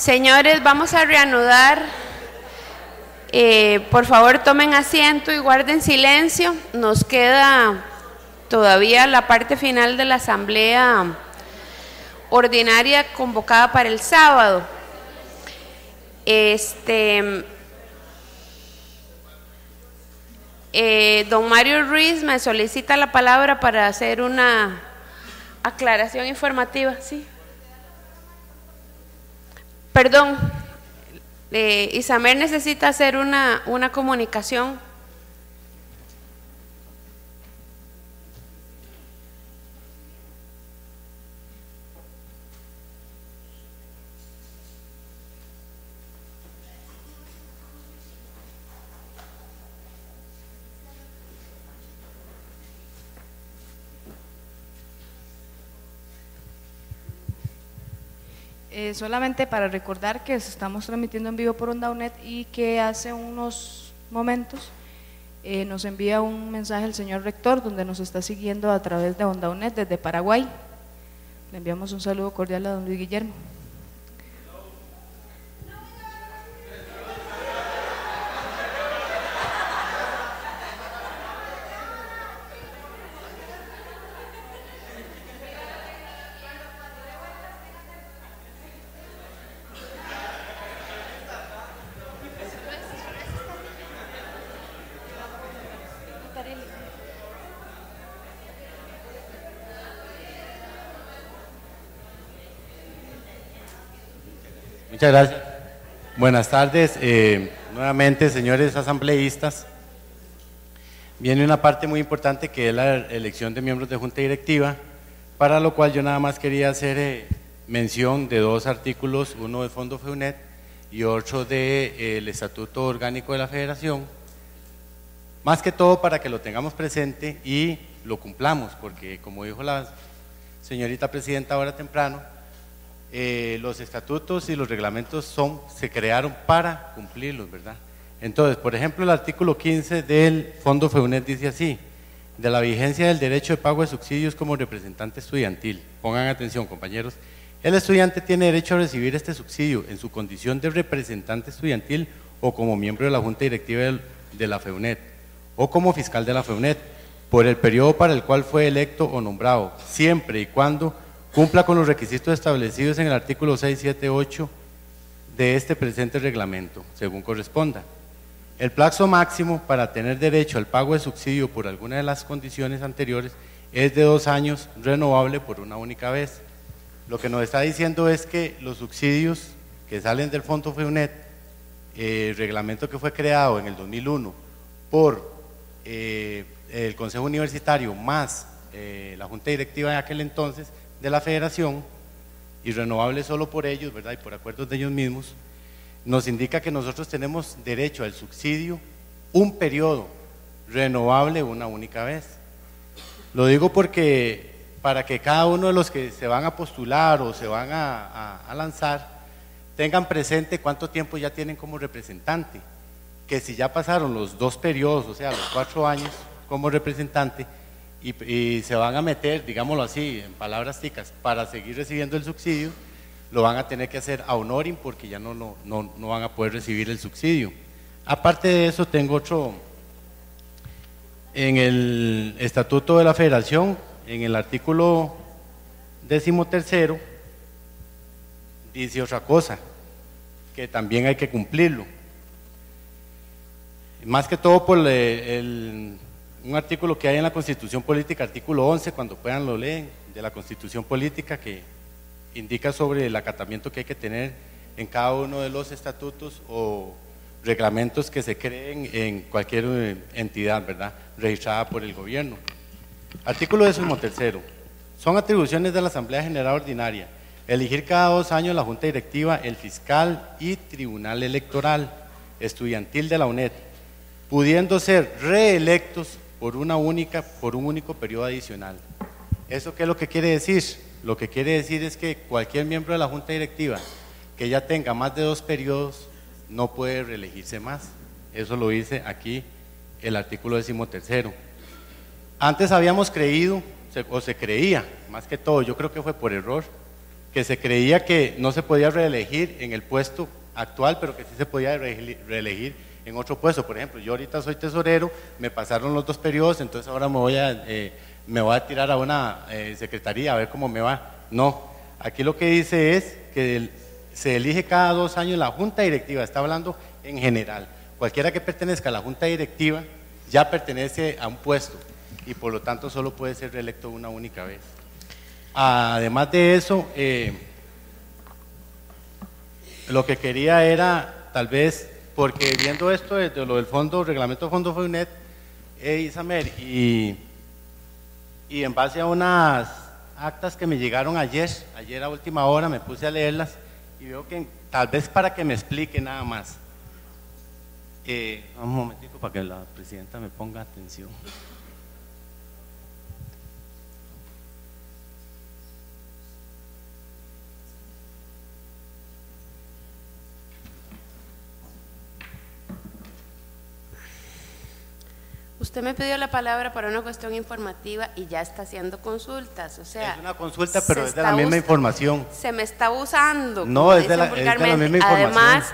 Señores, vamos a reanudar. Eh, por favor, tomen asiento y guarden silencio. Nos queda todavía la parte final de la asamblea ordinaria convocada para el sábado. Este, eh, don Mario Ruiz me solicita la palabra para hacer una aclaración informativa. Sí. Perdón, eh, necesita hacer una, una comunicación. Solamente para recordar que estamos transmitiendo en vivo por OndaUnet y que hace unos momentos eh, nos envía un mensaje el señor rector donde nos está siguiendo a través de OndaUnet desde Paraguay. Le enviamos un saludo cordial a don Luis Guillermo. Muchas gracias. Buenas tardes. eh, nuevamente, señores asambleístas. Viene una parte muy importante que es la elección de miembros de junta directiva, para lo cual yo nada más quería hacer eh, mención de dos artículos, uno del Fondo FEUNET y otro del Estatuto Orgánico de la Federación, más que todo para que lo tengamos presente y lo cumplamos, porque como dijo la señorita presidenta ahora temprano, eh, los estatutos y los reglamentos son, se crearon para cumplirlos, ¿verdad? Entonces, por ejemplo, el artículo 15 del Fondo FEUNET dice así, de la vigencia del derecho de pago de subsidios como representante estudiantil. Pongan atención, compañeros. El estudiante tiene derecho a recibir este subsidio en su condición de representante estudiantil o como miembro de la Junta Directiva de la FEUNET o como fiscal de la FEUNET por el periodo para el cual fue electo o nombrado, siempre y cuando cumpla con los requisitos establecidos en el artículo 6, 7, 8 de este presente reglamento, según corresponda. El plazo máximo para tener derecho al pago de subsidio por alguna de las condiciones anteriores es de dos años, renovable por una única vez. Lo que nos está diciendo es que los subsidios que salen del Fondo FEUNET, eh, reglamento que fue creado en el 2001 por eh, el Consejo Universitario más eh, la Junta Directiva de aquel entonces de la Federación, y renovable solo por ellos, ¿verdad? Y por acuerdos de ellos mismos, nos indica que nosotros tenemos derecho al subsidio un periodo renovable una única vez. Lo digo porque para que cada uno de los que se van a postular o se van a, a- a lanzar tengan presente cuánto tiempo ya tienen como representante, que si ya pasaron los dos periodos, o sea, los cuatro años como representante, y, se van a meter, digámoslo así, en palabras ticas, para seguir recibiendo el subsidio, lo van a tener que hacer a honoring porque ya no, no, no, van a poder recibir el subsidio. Aparte de eso, tengo otro, en el Estatuto de la Federación, en el artículo décimo tercero, dice otra cosa, que también hay que cumplirlo. Más que todo por el- un artículo que hay en la Constitución Política, artículo 11, cuando puedan lo leen, de la Constitución Política, que indica sobre el acatamiento que hay que tener en cada uno de los estatutos o reglamentos que se creen en cualquier eh, entidad, ¿verdad?, registrada por el gobierno. Artículo decimotercero. Son atribuciones de la Asamblea General Ordinaria. Elegir cada dos años la Junta Directiva, el fiscal y Tribunal Electoral Estudiantil de la UNED, pudiendo ser reelectos por una única, por un único periodo adicional. ¿Eso qué es lo que quiere decir? Lo que quiere decir es que cualquier miembro de la Junta Directiva que ya tenga más de dos periodos no puede reelegirse más. Eso lo dice aquí el artículo decimotercero. Antes habíamos creído, o se creía, más que todo, yo creo que fue por error, que se creía que no se podía reelegir en el puesto actual, pero que sí se podía reelegir en otro puesto. Por ejemplo, yo ahorita soy tesorero, me pasaron los dos periodos, entonces ahora me voy a, eh, me voy a tirar a una eh, secretaría a ver cómo me va. No, aquí lo que dice es que se elige cada dos años la junta directiva, está hablando en general. Cualquiera que pertenezca a la junta directiva ya pertenece a un puesto y por lo tanto solo puede ser reelecto una única vez. Además de eso, eh, lo que quería era, tal vez, porque viendo esto desde lo del fondo, reglamento de fondo FUNET, eh, Isamer, y, y en base a unas actas que me llegaron ayer, ayer a última hora me puse a leerlas y veo que tal vez para que me explique nada más. Eh, un momentico para que la presidenta me ponga atención. Usted me pidió la palabra para una cuestión informativa y ya está haciendo consultas, o sea... Es una consulta, pero es de la misma información. Se me está usando. No, es de la- es de la misma información. Además,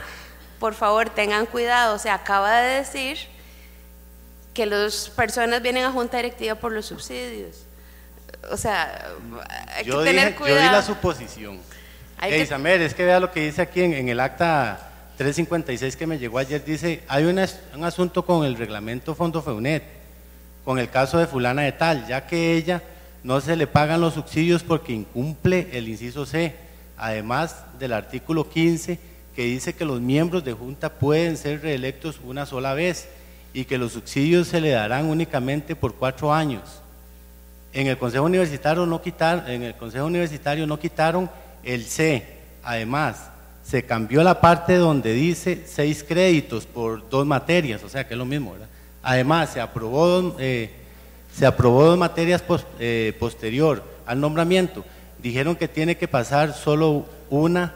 por favor, tengan cuidado, o sea, acaba de decir que las personas vienen a junta directiva por los subsidios. O sea, hay yo, que tener cuidado. yo di la suposición. Hay Ey, que- Samer, es que vea lo que dice aquí en, en el acta 356 que me llegó ayer. Dice, hay un asunto con el reglamento Fondo FEUNET, con el caso de fulana de tal, ya que ella no se le pagan los subsidios porque incumple el inciso C, además del artículo 15 que dice que los miembros de junta pueden ser reelectos una sola vez y que los subsidios se le darán únicamente por cuatro años. En el Consejo Universitario no quitaron, en el Consejo Universitario no quitaron el C. Además, se cambió la parte donde dice seis créditos por dos materias, o sea que es lo mismo, ¿verdad? Además, se aprobó, eh, se aprobó dos materias eh, posterior al nombramiento. Dijeron que tiene que pasar solo una,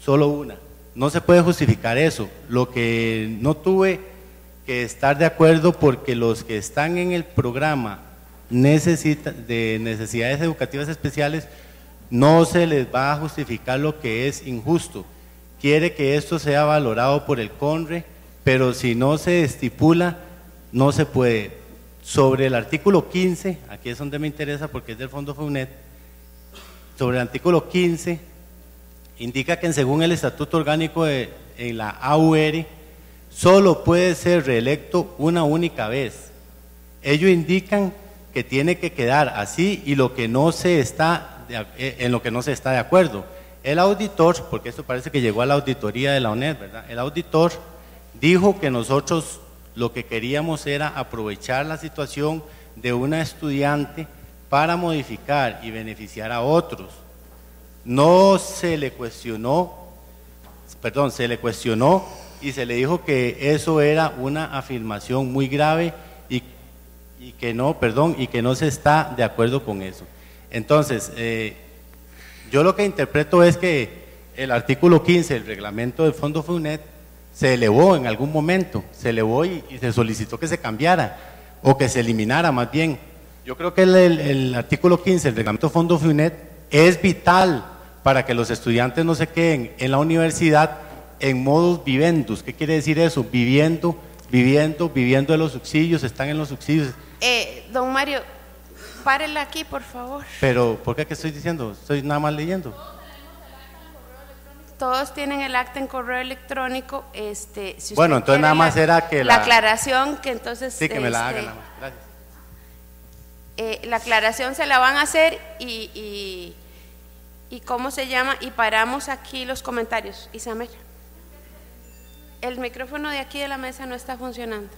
solo una. No se puede justificar eso. Lo que no tuve que estar de acuerdo porque los que están en el programa de necesidades educativas especiales no se les va a justificar lo que es injusto. Quiere que esto sea valorado por el CONRE, pero si no se estipula, no se puede. Sobre el artículo 15, aquí es donde me interesa porque es del Fondo FUNET, sobre el artículo 15, indica que según el Estatuto Orgánico de en la AUR, solo puede ser reelecto una única vez. Ellos indican que tiene que quedar así y lo que no se está eh, en lo que no se está de acuerdo. El auditor, porque esto parece que llegó a la auditoría de la UNED, ¿verdad? El auditor dijo que nosotros lo que queríamos era aprovechar la situación de una estudiante para modificar y beneficiar a otros. No se le cuestionó, perdón, se le cuestionó y se le dijo que eso era una afirmación muy grave y, que no, perdón, y que no se está de acuerdo con eso. Entonces, eh, yo lo que interpreto es que el artículo 15 del reglamento del Fondo FUNET se elevó en algún momento, se elevó y, se solicitó que se cambiara o que se eliminara más bien. Yo creo que el, artículo 15 del reglamento Fondo FUNET es vital para que los estudiantes no se queden en la universidad en modus vivendus. ¿Qué quiere decir eso? Viviendo, viviendo, viviendo de los subsidios, están en los subsidios. Eh, don Mario, párela aquí, por favor. Pero, ¿por qué qué estoy diciendo? Estoy nada más leyendo. Todos tienen el acta en correo electrónico. Este, si usted Bueno, entonces nada la- más era que la la- aclaración que entonces Sí, que me la este, hagan. nada más. Gracias. eh, la aclaración se la van a hacer y, y, y cómo se llama y paramos aquí los comentarios. Isabel, el micrófono de aquí de la mesa no está funcionando.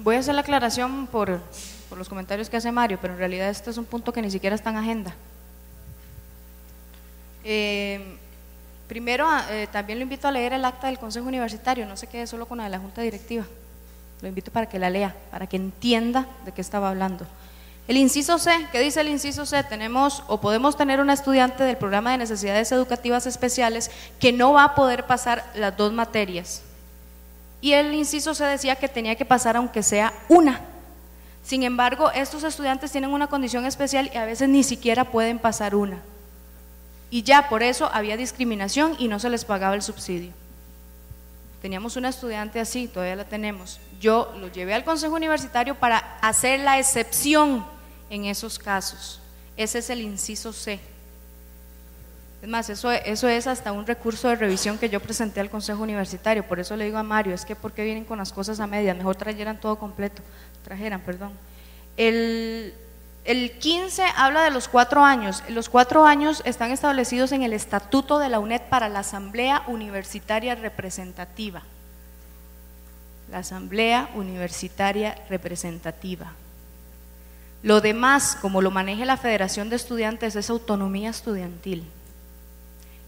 Voy a hacer la aclaración por, por los comentarios que hace Mario, pero en realidad este es un punto que ni siquiera está en agenda. Eh, primero, ah, eh, también lo invito a leer el acta del Consejo Universitario, no se quede solo con la de la Junta Directiva. Lo invito para que la lea, para que entienda de qué estaba hablando. El inciso C, ¿qué dice el inciso C? Tenemos o podemos tener una estudiante del programa de necesidades educativas especiales que no va a poder pasar las dos materias. Y el inciso C decía que tenía que pasar aunque sea una. Sin embargo, estos estudiantes tienen una condición especial y a veces ni siquiera pueden pasar una. Y ya por eso había discriminación y no se les pagaba el subsidio. Teníamos una estudiante así, todavía la tenemos. Yo lo llevé al Consejo Universitario para hacer la excepción en esos casos. Ese es el inciso C. Es más, eso, es hasta un recurso de revisión que yo presenté al Consejo Universitario. Por eso le digo a Mario, es que ¿por qué vienen con las cosas a medias? Mejor trajeran todo completo. Trajeran, perdón. El, el 15 habla de los cuatro años. Los cuatro años están establecidos en el Estatuto de la UNED para la Asamblea Universitaria Representativa. La Asamblea Universitaria Representativa. Lo demás, como lo maneja la Federación de Estudiantes, es autonomía estudiantil.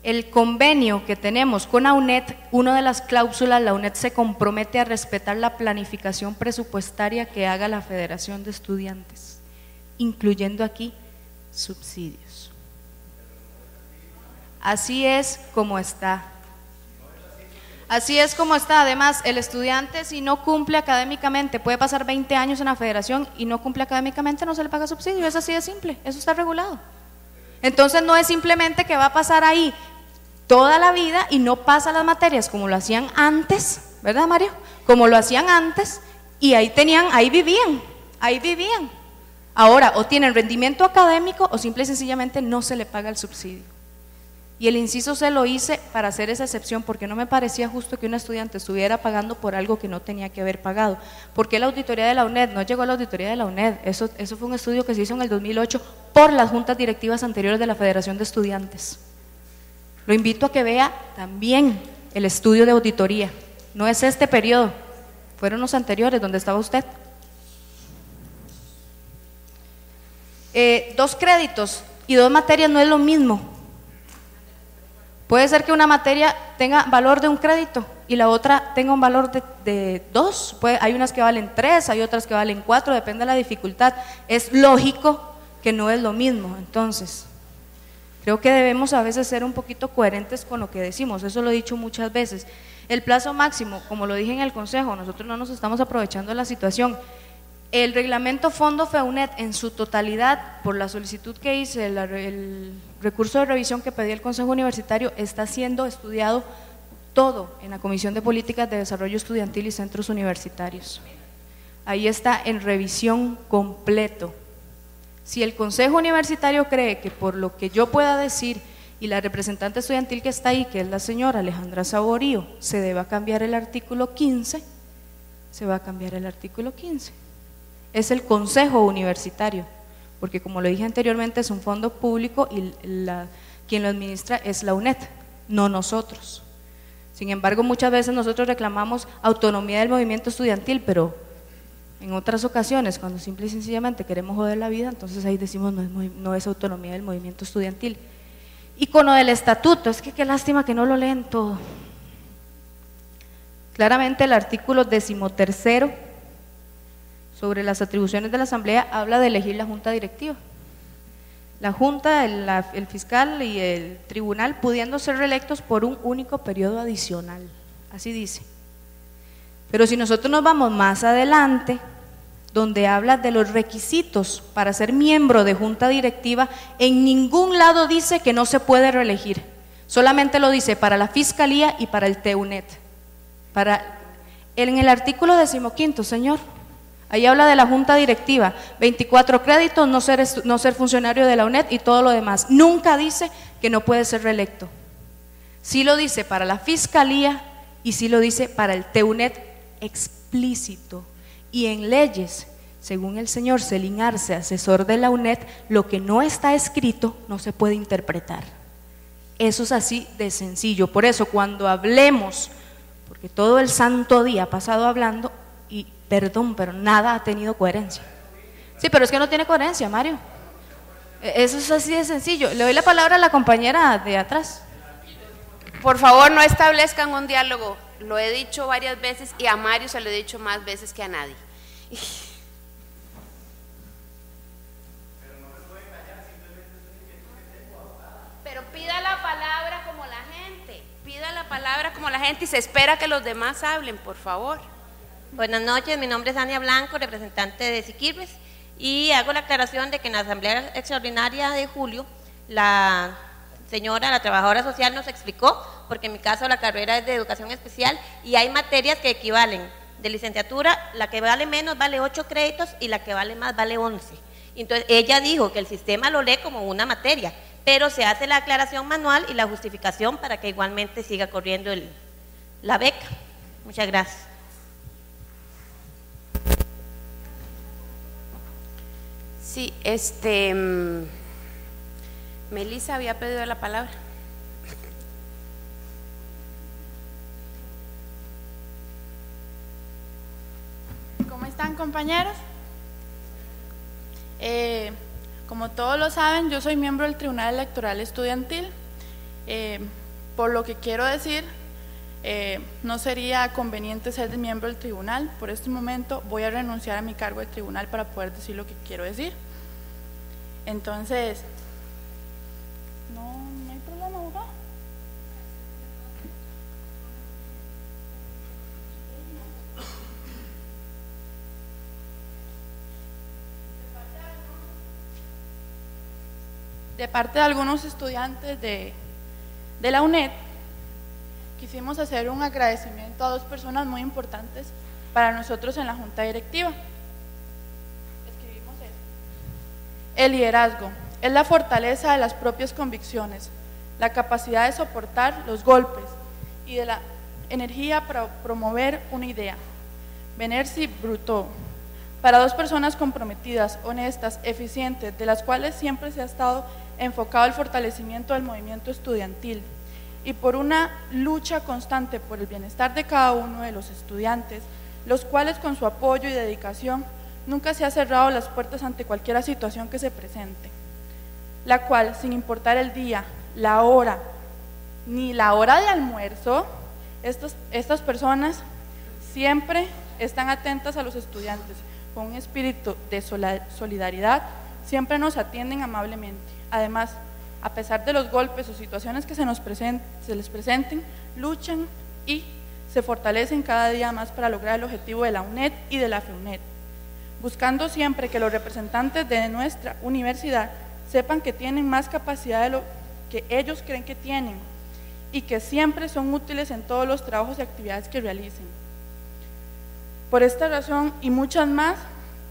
El convenio que tenemos con la UNED, una de las cláusulas, la UNED se compromete a respetar la planificación presupuestaria que haga la Federación de Estudiantes, incluyendo aquí subsidios. Así es como está. Así es como está. Además, el estudiante si no cumple académicamente, puede pasar 20 años en la federación y no cumple académicamente, no se le paga subsidio. Es así de simple. Eso está regulado. Entonces no es simplemente que va a pasar ahí toda la vida y no pasa las materias como lo hacían antes, ¿verdad Mario? Como lo hacían antes y ahí tenían, ahí vivían, ahí vivían. Ahora o tienen rendimiento académico o simple y sencillamente no se le paga el subsidio. Y el inciso se lo hice para hacer esa excepción porque no me parecía justo que un estudiante estuviera pagando por algo que no tenía que haber pagado. Porque la auditoría de la UNED no llegó a la auditoría de la UNED, eso, eso fue un estudio que se hizo en el 2008 por las juntas directivas anteriores de la Federación de Estudiantes. Lo invito a que vea también el estudio de auditoría. No es este periodo, fueron los anteriores donde estaba usted. Eh, dos créditos y dos materias no es lo mismo. Puede ser que una materia tenga valor de un crédito y la otra tenga un valor de, dos. hay unas que valen tres, hay otras que valen cuatro, depende de la dificultad. Es lógico que no es lo mismo. Entonces, creo que debemos a veces ser un poquito coherentes con lo que decimos. Eso lo he dicho muchas veces. El plazo máximo, como lo dije en el Consejo, nosotros no nos estamos aprovechando de la situación. El reglamento Fondo FEUNET en su totalidad, por la solicitud que hice, el, recurso de revisión que pedí el Consejo Universitario, está siendo estudiado todo en la Comisión de Políticas de Desarrollo Estudiantil y Centros Universitarios. Ahí está en revisión completo. Si el Consejo Universitario cree que por lo que yo pueda decir y la representante estudiantil que está ahí, que es la señora Alejandra Saborío, se deba cambiar el artículo 15, se va a cambiar el artículo 15 es el Consejo Universitario, porque como lo dije anteriormente es un fondo público y quien lo administra es la UNED, no nosotros. Sin embargo, muchas veces nosotros reclamamos autonomía del movimiento estudiantil, pero en otras ocasiones, cuando simple y sencillamente queremos joder la vida, entonces ahí decimos no es, no es autonomía del movimiento estudiantil. Y con lo del estatuto, es que qué lástima que no lo leen todo. Claramente el artículo decimotercero sobre las atribuciones de la Asamblea habla de elegir la Junta Directiva. La Junta, el, fiscal y el tribunal pudiendo ser reelectos por un único periodo adicional. Así dice. Pero si nosotros nos vamos más adelante, donde habla de los requisitos para ser miembro de junta directiva, en ningún lado dice que no se puede reelegir. Solamente lo dice para la fiscalía y para el TEUNET. Para, en el artículo decimoquinto, señor. Ahí habla de la junta directiva, 24 créditos, no ser, funcionario de la UNED y todo lo demás. Nunca dice que no puede ser reelecto. Sí lo dice para la fiscalía y sí lo dice para el TEUNED explícito. Y en leyes, según el señor Celín Arce, asesor de la UNED, lo que no está escrito no se puede interpretar. Eso es así de sencillo. Por eso cuando hablemos, porque todo el santo día ha pasado hablando, y perdón, pero nada ha tenido coherencia. Sí, pero es que no tiene coherencia, Mario. E, eso es así de sencillo. Le doy la palabra a la compañera de atrás. Por favor, no establezcan un diálogo. Lo he dicho varias veces y a Mario se lo he dicho más veces que a nadie. Pero pida la palabra como la gente. Pida la palabra como la gente y se espera que los demás hablen, por favor. Buenas noches, mi nombre es Ania Blanco, representante de Siquirres, y hago la aclaración de que en la Asamblea Extraordinaria de julio, la señora, la trabajadora social, nos explicó, porque en mi caso la carrera es de educación especial y hay materias que equivalen. De licenciatura, la que vale menos vale 8 créditos y la que vale más vale 11. Entonces, ella dijo que el sistema lo lee como una materia, pero se hace la aclaración manual y la justificación para que igualmente siga corriendo el, la beca. Muchas gracias. Sí, este. Melissa había pedido la palabra. ¿Cómo están compañeros? Eh, como todos lo saben, yo soy miembro del Tribunal Electoral Estudiantil, eh, por lo que quiero decir, eh, no sería conveniente ser miembro del tribunal. Por este momento voy a renunciar a mi cargo de tribunal para poder decir lo que quiero decir. Entonces, no, no hay problema, abogado. De parte de algunos estudiantes de, la UNED, quisimos hacer un agradecimiento a dos personas muy importantes para nosotros en la Junta Directiva. Escribimos. El liderazgo es la fortaleza de las propias convicciones, la capacidad de soportar los golpes y de la energía para promover una idea. Venersi Bruto, para dos personas comprometidas, honestas, eficientes, de las cuales siempre se ha estado enfocado el fortalecimiento del movimiento estudiantil y por una lucha constante por el bienestar de cada uno de los estudiantes, los cuales con su apoyo y dedicación nunca se ha cerrado las puertas ante cualquier situación que se presente, la cual, sin importar el día, la hora, ni la hora de almuerzo, estos, estas personas siempre están atentas a los estudiantes con un espíritu de solidaridad, siempre nos atienden amablemente. Además, a pesar de los golpes o situaciones que se, les presenten, luchan y se fortalecen cada día más para lograr el objetivo de la UNED y de la FEUNED, buscando siempre que los representantes de nuestra universidad sepan que tienen más capacidad de lo que ellos creen que tienen y que siempre son útiles en todos los trabajos y actividades que realicen. Por esta razón y muchas más,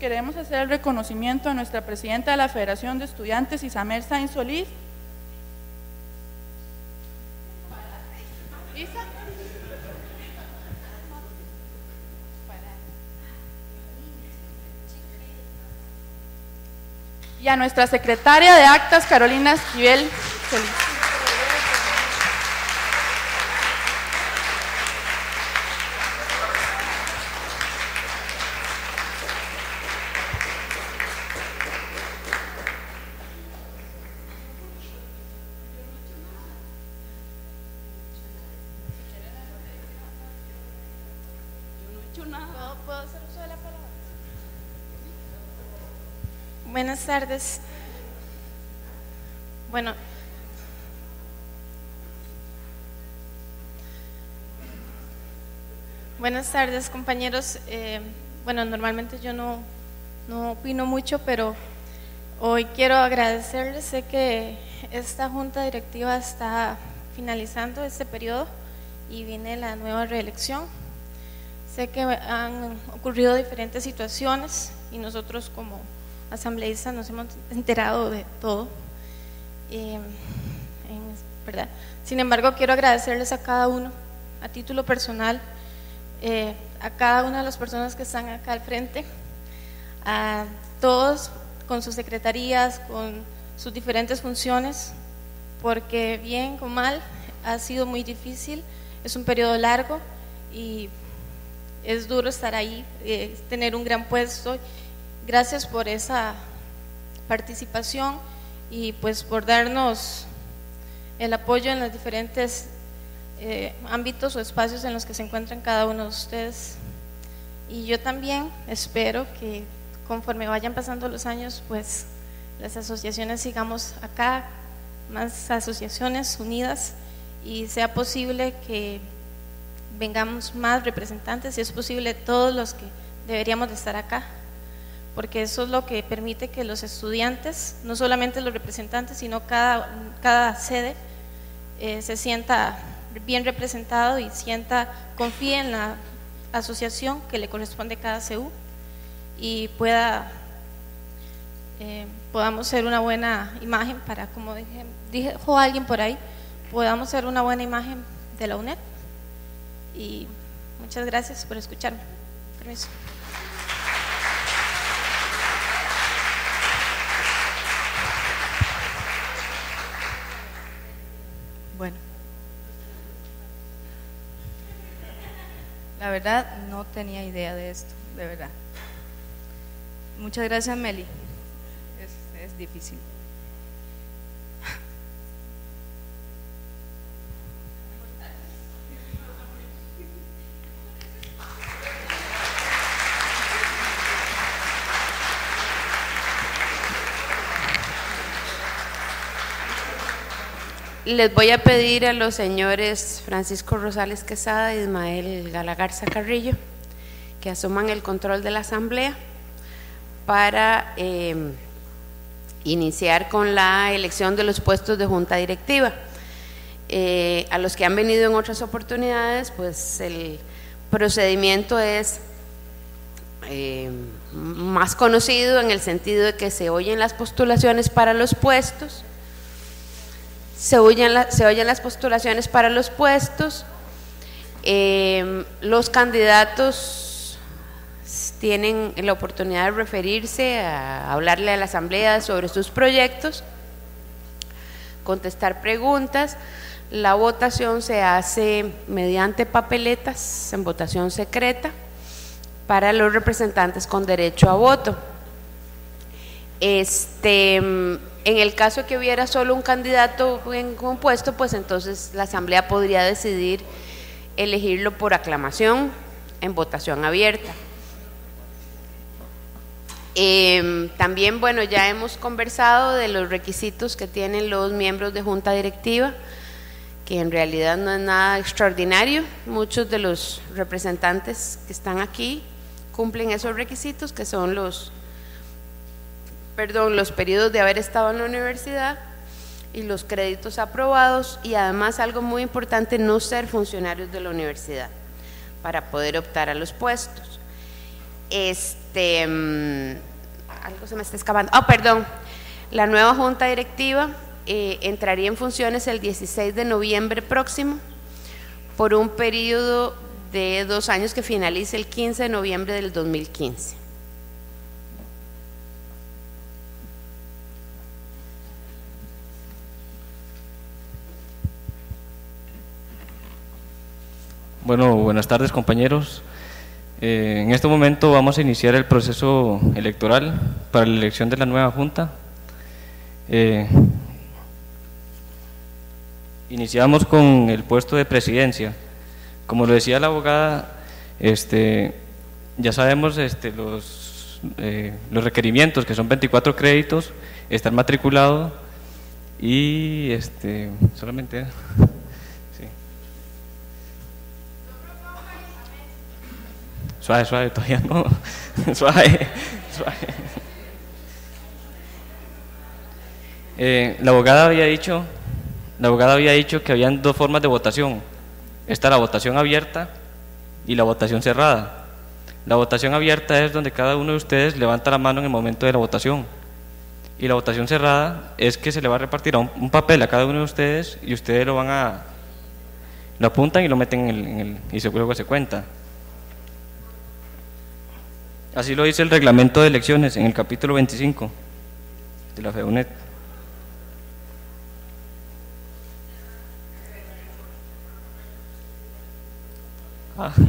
queremos hacer el reconocimiento a nuestra presidenta de la Federación de Estudiantes, Isamer Sainz Solís. Y a nuestra secretaria de actas, Carolina Esquivel Solís. Buenas tardes. Bueno, buenas tardes compañeros. Eh, bueno, normalmente yo no, no opino mucho, pero hoy quiero agradecerles. Sé que esta junta directiva está finalizando este periodo y viene la nueva reelección. Sé que han ocurrido diferentes situaciones y nosotros como asambleístas nos hemos enterado de todo. Sin embargo, quiero agradecerles a cada uno, a título personal, eh, a cada una de las personas que están acá al frente, a todos con sus secretarías, con sus diferentes funciones, porque bien o mal ha sido muy difícil, es un periodo largo y es duro estar ahí, eh, tener un gran puesto. Gracias por esa participación y pues por darnos el apoyo en los diferentes eh, ámbitos o espacios en los que se encuentran cada uno de ustedes. Y yo también espero que conforme vayan pasando los años, pues las asociaciones sigamos acá, más asociaciones unidas y sea posible que vengamos más representantes, si es posible todos los que deberíamos de estar acá, porque eso es lo que permite que los estudiantes, no solamente los representantes, sino cada, cada sede, eh, se sienta bien representado y sienta, confíe en la asociación que le corresponde a cada CU y pueda eh, podamos ser una buena imagen para, como dijo alguien por ahí, podamos ser una buena imagen de la UNED. Y muchas gracias por escucharme. Permiso. Bueno. La verdad, no tenía idea de esto, de verdad. Muchas gracias, Meli. Es, es difícil. Les voy a pedir a los señores Francisco Rosales Quesada y Ismael Galagarza Carrillo que asuman el control de la asamblea para eh, iniciar con la elección de los puestos de junta directiva. Eh, a los que han venido en otras oportunidades, pues el procedimiento es eh, más conocido en el sentido de que se oyen las postulaciones para los puestos, se oyen, la- se oyen las postulaciones para los puestos, eh, los candidatos tienen la oportunidad de referirse, a hablarle a la asamblea sobre sus proyectos, contestar preguntas. La votación se hace mediante papeletas en votación secreta para los representantes con derecho a voto. Este, mm, en el caso que hubiera solo un candidato en un puesto, pues entonces la asamblea podría decidir elegirlo por aclamación en votación abierta. Eh, también, bueno, ya hemos conversado de los requisitos que tienen los miembros de junta directiva, que en realidad no es nada extraordinario. Muchos de los representantes que están aquí cumplen esos requisitos, que son los, perdón, los periodos de haber estado en la universidad y los créditos aprobados y además algo muy importante, no ser funcionarios de la universidad para poder optar a los puestos. Este, mm, algo se me está escapando. Ah, perdón. La nueva junta directiva eh, entraría en funciones el 16 de noviembre próximo por un periodo de dos años que finalice el 15 de noviembre del 2015. Bueno, buenas tardes compañeros. Eh, en este momento vamos a iniciar el proceso electoral para la elección de la nueva Junta. Eh, iniciamos con el puesto de presidencia. Como lo decía la abogada, este, ya sabemos este, los, eh, los requerimientos, que son 24 créditos, estar matriculado y este, solamente... Suave, suave, todavía no. suave, suave. Eh, la abogada había dicho, la abogada había dicho que habían dos formas de votación. Está la votación abierta y la votación cerrada. La votación abierta es donde cada uno de ustedes levanta la mano en el momento de la votación. Y la votación cerrada es que se le va a repartir un, papel a cada uno de ustedes y ustedes lo van a lo apuntan y lo meten en el, y se luego se cuenta. Así lo dice el reglamento de elecciones en el capítulo 25 de la FEUNET. Ah.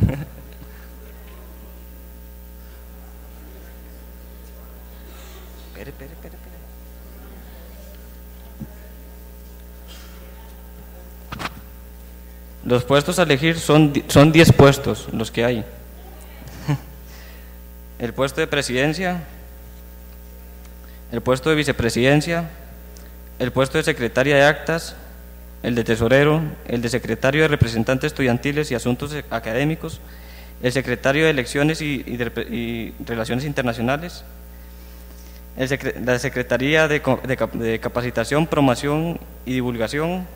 Espere, espere, espere. Los puestos a elegir son di- son 10 puestos los que hay. El puesto de presidencia, el puesto de vicepresidencia, el puesto de secretaria de actas, el de tesorero, el de secretario de representantes estudiantiles y asuntos académicos, el secretario de elecciones y, relaciones internacionales, el la Secretaría de, de Capacitación, Promoción y Divulgación,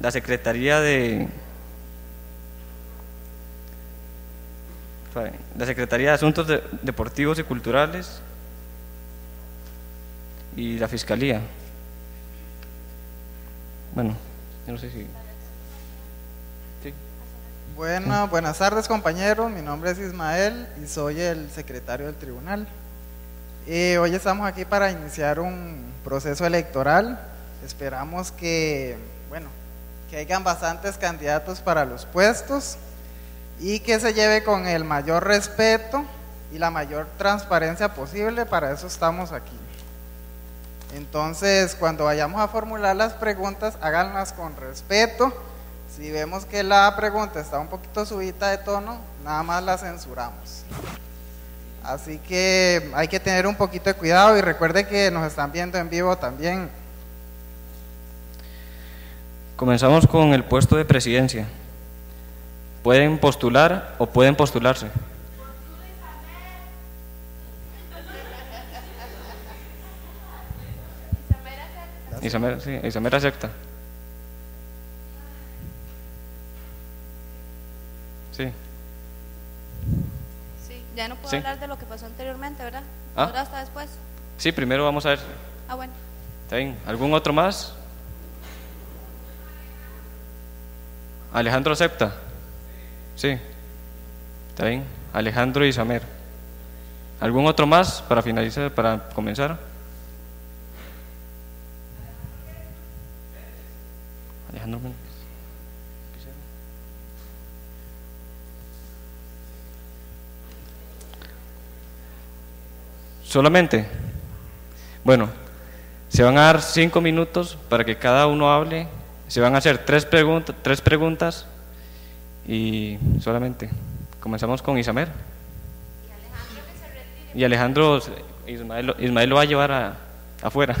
la Secretaría de la Secretaría de Asuntos de- Deportivos y Culturales y la Fiscalía. Bueno, no sé si... Sí. Bueno, buenas tardes compañeros, mi nombre es Ismael y soy el secretario del tribunal. Eh, hoy estamos aquí para iniciar un proceso electoral. Esperamos que, bueno, que hayan bastantes candidatos para los puestos y que se lleve con el mayor respeto y la mayor transparencia posible. Para eso estamos aquí. Entonces, cuando vayamos a formular las preguntas, háganlas con respeto. Si vemos que la pregunta está un poquito subida de tono, nada más la censuramos. Así que hay que tener un poquito de cuidado y recuerde que nos están viendo en vivo también. Comenzamos con el puesto de presidencia. Pueden postular o pueden postularse. Isamera, sí, Isamera acepta. Sí. Sí, ya no puedo Sí. hablar de lo que pasó anteriormente, ¿verdad? Ah. Ahora hasta después. Sí, primero vamos a ver. Ah, bueno. ¿Está bien? ¿Algún otro más? Alejandro acepta. Sí. Está bien. Alejandro y Samer. ¿Algún otro más para finalizar, para comenzar? Alejandro. Solamente. Bueno, se van a dar cinco minutos para que cada uno hable. Se van a hacer tres, preguntas tres preguntas y solamente. Comenzamos con Isamer. Y Alejandro, Ismael, Ismael lo va a llevar a, afuera.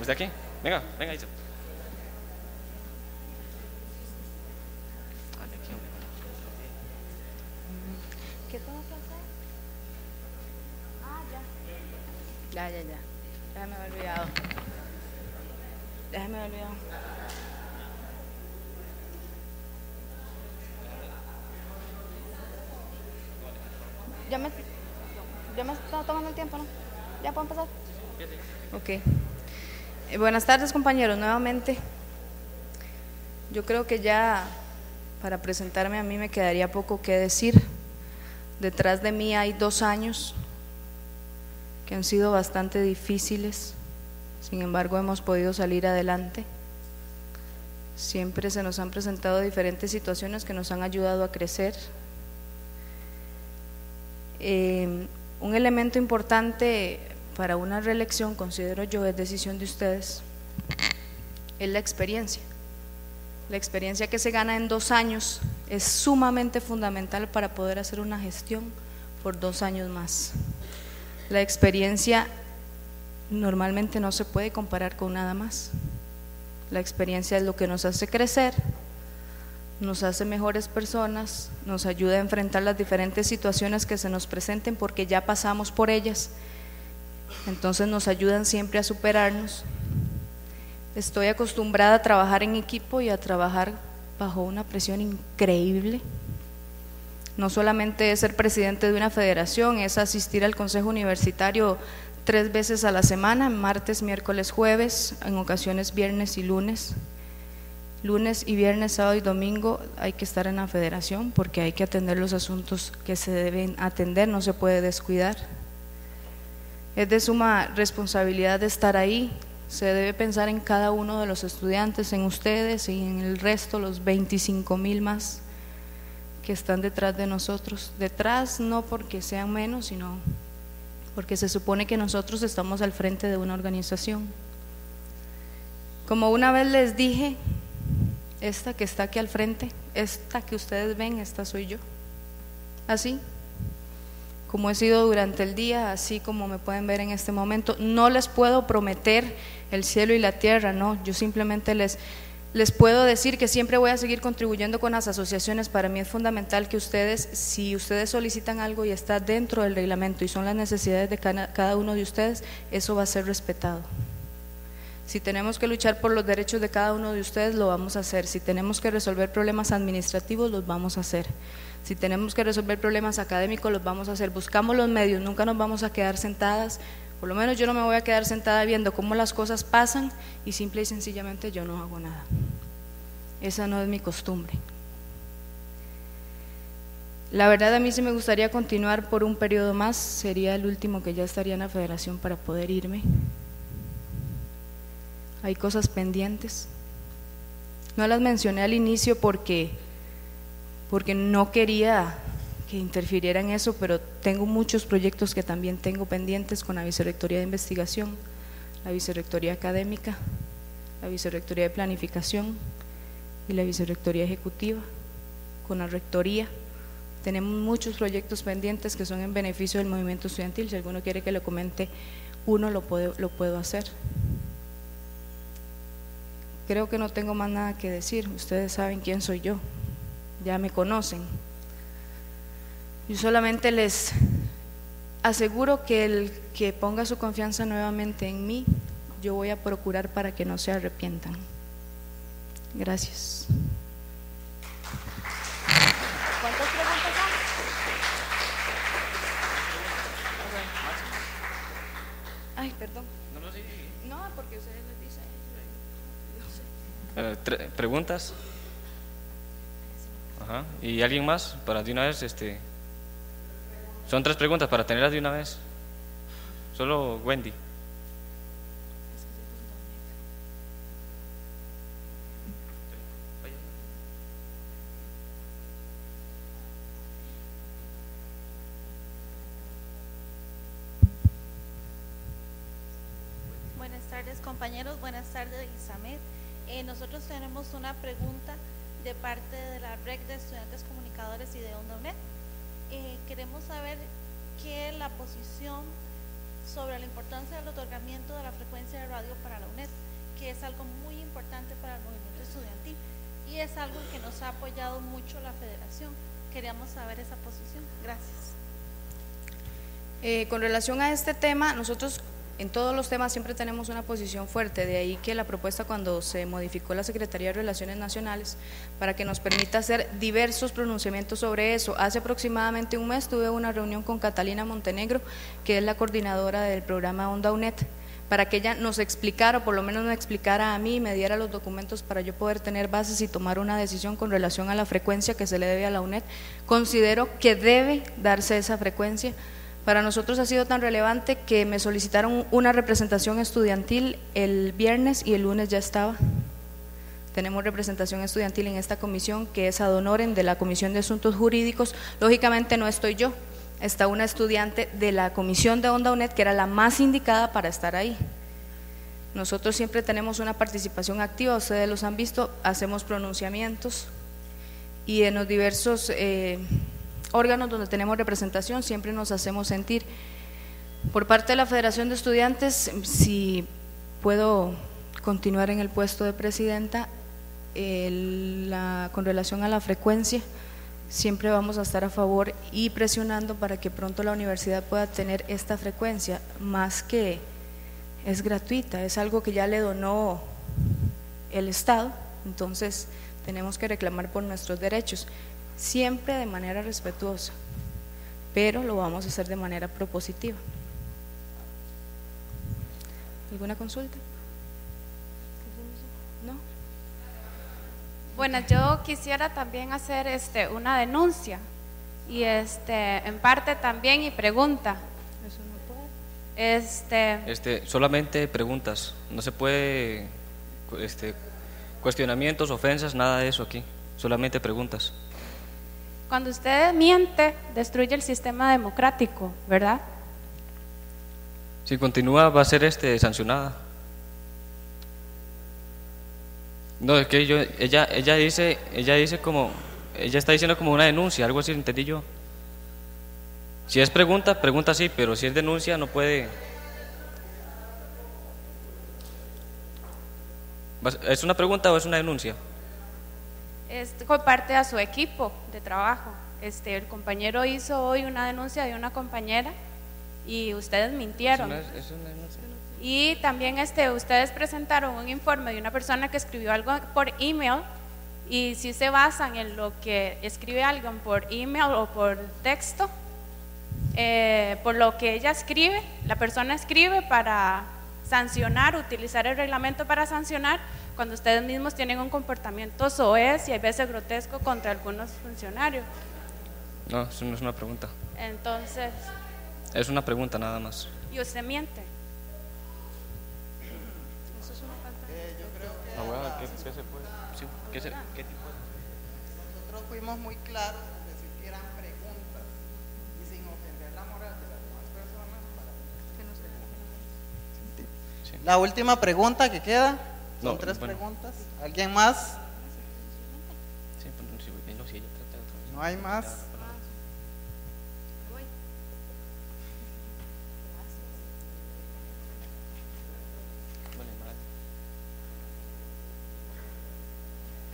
¿Usted aquí? Venga, venga, Isa. ¿Qué tengo que hacer? Ah, ya. Ya, ya, ya. Ya me había olvidado. Ya me olvidado. Ya me, ya me tomando el tiempo, ¿no? ¿Ya puedo empezar? Ok. Eh, buenas tardes, compañeros, nuevamente. Yo creo que ya para presentarme a mí me quedaría poco que decir. Detrás de mí hay dos años que han sido bastante difíciles, sin embargo hemos podido salir adelante. Siempre se nos han presentado diferentes situaciones que nos han ayudado a crecer. Eh, un elemento importante para una reelección, considero yo, es decisión de ustedes, es la experiencia. La experiencia que se gana en dos años es sumamente fundamental para poder hacer una gestión por dos años más. La experiencia normalmente no se puede comparar con nada más. La experiencia es lo que nos hace crecer, nos hace mejores personas, nos ayuda a enfrentar las diferentes situaciones que se nos presenten porque ya pasamos por ellas. Entonces nos ayudan siempre a superarnos. Estoy acostumbrada a trabajar en equipo y a trabajar bajo una presión increíble. No solamente es ser presidente de una federación, es asistir al Consejo Universitario tres veces a la semana, martes, miércoles, jueves, en ocasiones viernes y lunes. Lunes y viernes, sábado y domingo hay que estar en la federación porque hay que atender los asuntos que se deben atender, no se puede descuidar. Es de suma responsabilidad estar ahí, se debe pensar en cada uno de los estudiantes, en ustedes y en el resto, los 25 mil más que están detrás de nosotros. Detrás no porque sean menos, sino porque se supone que nosotros estamos al frente de una organización. Como una vez les dije, esta que está aquí al frente, esta que ustedes ven, esta soy yo. Así, como he sido durante el día, así como me pueden ver en este momento. No les puedo prometer el cielo y la tierra, no, yo simplemente les, les puedo decir que siempre voy a seguir contribuyendo con las asociaciones. Para mí es fundamental que ustedes, si ustedes solicitan algo y está dentro del reglamento y son las necesidades de cada uno de ustedes, eso va a ser respetado. Si tenemos que luchar por los derechos de cada uno de ustedes, lo vamos a hacer. Si tenemos que resolver problemas administrativos, los vamos a hacer. Si tenemos que resolver problemas académicos, los vamos a hacer. Buscamos los medios, nunca nos vamos a quedar sentadas. Por lo menos yo no me voy a quedar sentada viendo cómo las cosas pasan y simple y sencillamente yo no hago nada. Esa no es mi costumbre. La verdad a mí sí me gustaría continuar por un periodo más, sería el último que ya estaría en la federación para poder irme. Hay cosas pendientes. No las mencioné al inicio porque, porque no quería que interfiriera en eso, pero tengo muchos proyectos que también tengo pendientes con la Vicerrectoría de Investigación, la Vicerrectoría Académica, la Vicerrectoría de Planificación y la Vicerrectoría Ejecutiva, con la Rectoría. Tenemos muchos proyectos pendientes que son en beneficio del movimiento estudiantil. Si alguno quiere que le comente uno, lo puedo, lo puedo hacer. Creo que no tengo más nada que decir. Ustedes saben quién soy yo. Ya me conocen. Yo solamente les aseguro que el que ponga su confianza nuevamente en mí, yo voy a procurar para que no se arrepientan. Gracias. ¿Cuántas preguntas Ay, perdón. Eh, ¿Preguntas? Ajá. ¿Y alguien más? Para de una vez, este. Son tres preguntas para tenerlas de una vez. Solo Wendy. Buenas tardes compañeros, buenas tardes. Eh, nosotros tenemos una pregunta de parte de la REC de Estudiantes Comunicadores y de Onda UNED. Eh, queremos saber qué es la posición sobre la importancia del otorgamiento de la frecuencia de radio para la UNED, que es algo muy importante para el movimiento estudiantil y es algo que nos ha apoyado mucho la federación. Queríamos saber esa posición. Gracias. Eh, con relación a este tema, nosotros en todos los temas siempre tenemos una posición fuerte, de ahí que la propuesta cuando se modificó la Secretaría de Relaciones Nacionales para que nos permita hacer diversos pronunciamientos sobre eso. Hace aproximadamente un mes tuve una reunión con Catalina Montenegro, que es la coordinadora del programa Onda UNED, para que ella nos explicara, o por lo menos me explicara a mí me diera los documentos para yo poder tener bases y tomar una decisión con relación a la frecuencia que se le debe a la UNED. Considero que debe darse esa frecuencia. Para nosotros ha sido tan relevante que me solicitaron una representación estudiantil el viernes y el lunes ya estaba. Tenemos representación estudiantil en esta comisión que es ad honorem de la Comisión de Asuntos Jurídicos. Lógicamente no estoy yo, está una estudiante de la Comisión de Onda UNED que era la más indicada para estar ahí. Nosotros siempre tenemos una participación activa, ustedes los han visto, hacemos pronunciamientos y en los diversos eh, órganos donde tenemos representación siempre nos hacemos sentir. Por parte de la Federación de Estudiantes, si puedo continuar en el puesto de presidenta, con relación a la frecuencia, siempre vamos a estar a favor y presionando para que pronto la universidad pueda tener esta frecuencia, más que es gratuita, es algo que ya le donó el Estado, entonces tenemos que reclamar por nuestros derechos, siempre de manera respetuosa, pero lo vamos a hacer de manera propositiva. ¿Alguna consulta? ¿No? Bueno, yo quisiera también hacer este una denuncia y este en parte también y pregunta. Este, Este, solamente preguntas. No se puede. Este, cuestionamientos, ofensas, nada de eso aquí. Solamente preguntas. Cuando usted miente, destruye el sistema democrático, ¿verdad? Si continúa, va a ser este, sancionada. No, es que yo, ella, ella dice, ella dice como, ella está diciendo como una denuncia, algo así, entendí yo. Si es pregunta, pregunta sí, pero si es denuncia no puede... ¿Es una pregunta o es una denuncia? Es parte a su equipo de trabajo. Este, el compañero hizo hoy una denuncia de una compañera y ustedes mintieron. Es una- es una denuncia. Y también este, ustedes presentaron un informe de una persona que escribió algo por email y si se basan en lo que escribe alguien por email o por texto, eh, por lo que ella escribe, la persona escribe para sancionar, utilizar el reglamento para sancionar cuando ustedes mismos tienen un comportamiento soez y a veces grotesco contra algunos funcionarios. No, eso no es una pregunta. Entonces, Es una pregunta nada más. y usted miente. Abogada, ¿qué, qué se puede? Sí, ¿qué, se- qué tipo de- Nosotros fuimos muy claros en decir que eran preguntas y sin ofender la moral de las demás personas. para- La última pregunta que queda, son No, tres bueno. preguntas. ¿Alguien más? No, hay más.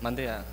Mande a...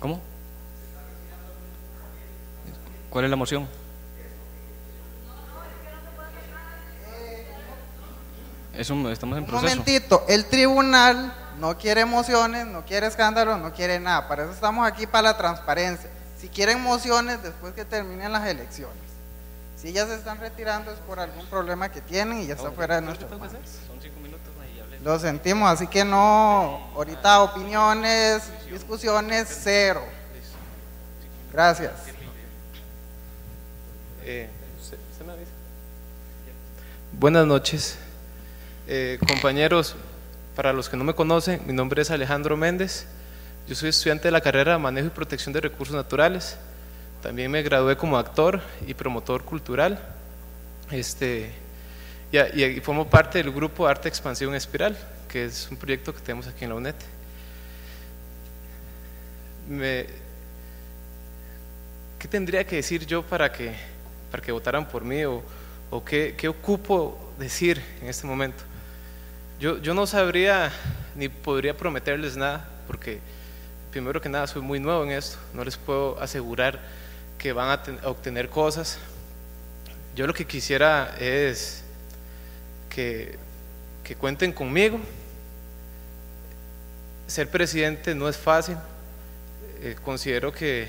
¿Cómo? ¿Cuál es la moción? Es un- estamos en Un proceso. momentito, el tribunal no quiere mociones, no quiere escándalos, no quiere nada. Para eso estamos aquí para la transparencia. Si quieren mociones, después que terminen las elecciones. Si ya se están retirando es por algún problema que tienen y ya está fuera de nuestras manos. Son cinco minutos y hablé. Lo sentimos, así que no, ahorita opiniones, discusiones, cero. Gracias. Eh, ¿usted- usted me avisa? Buenas noches. Eh, compañeros, para los que no me conocen, mi nombre es Alejandro Méndez. Yo soy estudiante de la carrera de Manejo y Protección de Recursos Naturales. También me gradué como actor y promotor cultural. Este, y, formo parte del grupo Arte Expansión Espiral, que es un proyecto que tenemos aquí en la UNED. ¿Qué tendría que decir yo para que, para que votaran por mí o, qué, ocupo decir en este momento? Yo, no sabría ni podría prometerles nada porque primero que nada soy muy nuevo en esto, no les puedo asegurar que van a, ten- a obtener cosas. Yo lo que quisiera es que, cuenten conmigo. Ser presidente no es fácil. Eh, considero que,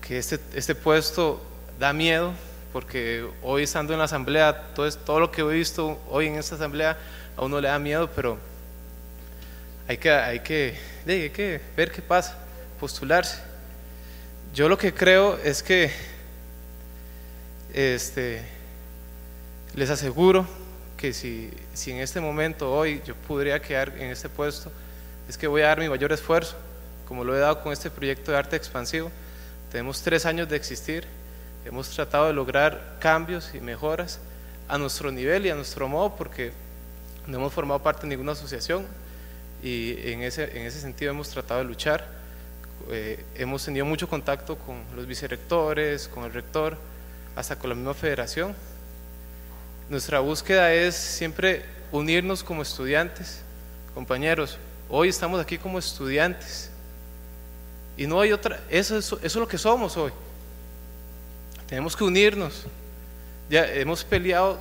que este, este puesto da miedo, porque hoy estando en la asamblea, todo, todo lo que he visto hoy en esta asamblea a uno le da miedo, pero hay que, hay que, hay que ver qué pasa, postularse. Yo lo que creo es que este, les aseguro que si, si en este momento, hoy, yo podría quedar en este puesto, es que voy a dar mi mayor esfuerzo, como lo he dado con este proyecto de arte expansivo. Tenemos tres años de existir, hemos tratado de lograr cambios y mejoras a nuestro nivel y a nuestro modo, porque no hemos formado parte de ninguna asociación y en ese, en ese sentido hemos tratado de luchar. Eh, hemos tenido mucho contacto con los vicerrectores, con el rector, hasta con la misma federación. Nuestra búsqueda es siempre unirnos como estudiantes, compañeros. Hoy estamos aquí como estudiantes y no hay otra, eso, es- eso es lo que somos hoy. Tenemos que unirnos. Ya hemos peleado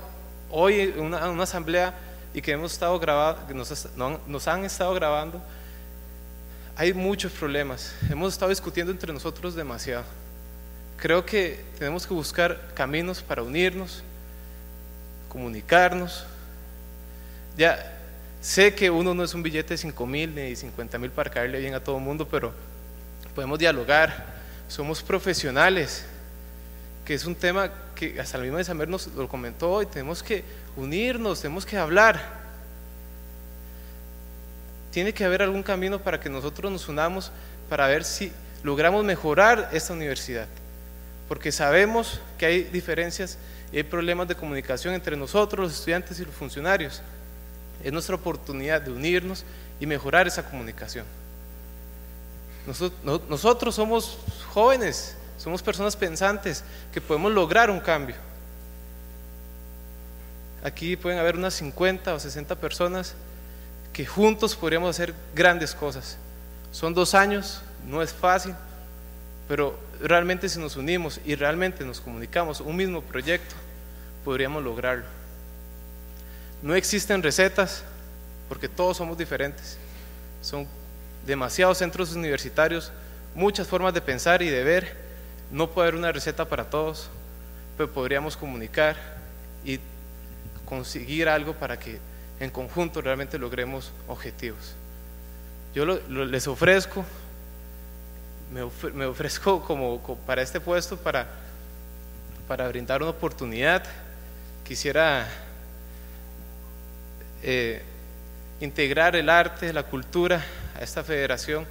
hoy en una, una asamblea y que hemos estado grabando, que nos, nos han estado grabando hay muchos problemas. Hemos estado discutiendo entre nosotros demasiado. Creo que tenemos que buscar caminos para unirnos, comunicarnos. Ya sé que uno no es un billete de 5 mil ni 50 mil para caerle bien a todo el mundo, pero podemos dialogar. Somos profesionales, que es un tema que hasta la misma de Samer nos lo comentó y tenemos que unirnos, tenemos que hablar. Tiene que haber algún camino para que nosotros nos unamos para ver si logramos mejorar esta universidad. Porque sabemos que hay diferencias y hay problemas de comunicación entre nosotros, los estudiantes y los funcionarios. Es nuestra oportunidad de unirnos y mejorar esa comunicación. Nosotros somos jóvenes, somos personas pensantes que podemos lograr un cambio. Aquí pueden haber unas 50 o 60 personas que juntos podríamos hacer grandes cosas. Son dos años, no es fácil, pero realmente si nos unimos y realmente nos comunicamos un mismo proyecto, podríamos lograrlo. No existen recetas porque todos somos diferentes. Son demasiados centros universitarios, muchas formas de pensar y de ver. No puede haber una receta para todos, pero podríamos comunicar y conseguir algo para que en conjunto realmente logremos objetivos. Yo les ofrezco, me, ofrezco como, para este puesto para, para brindar una oportunidad. Quisiera eh, integrar el arte, la cultura a esta federación,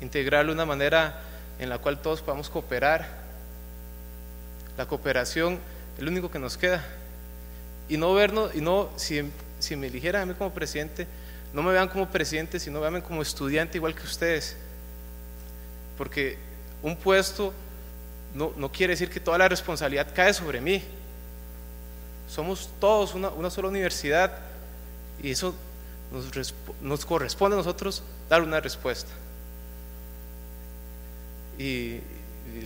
integrarlo de una manera en la cual todos podamos cooperar. La cooperación es lo único que nos queda y no vernos, y no, si, si me eligieran a mí como presidente, no me vean como presidente, sino vean como estudiante igual que ustedes. Porque un puesto no, no quiere decir que toda la responsabilidad cae sobre mí. Somos todos una, una sola universidad y eso nos, nos, corresponde a nosotros dar una respuesta. Y,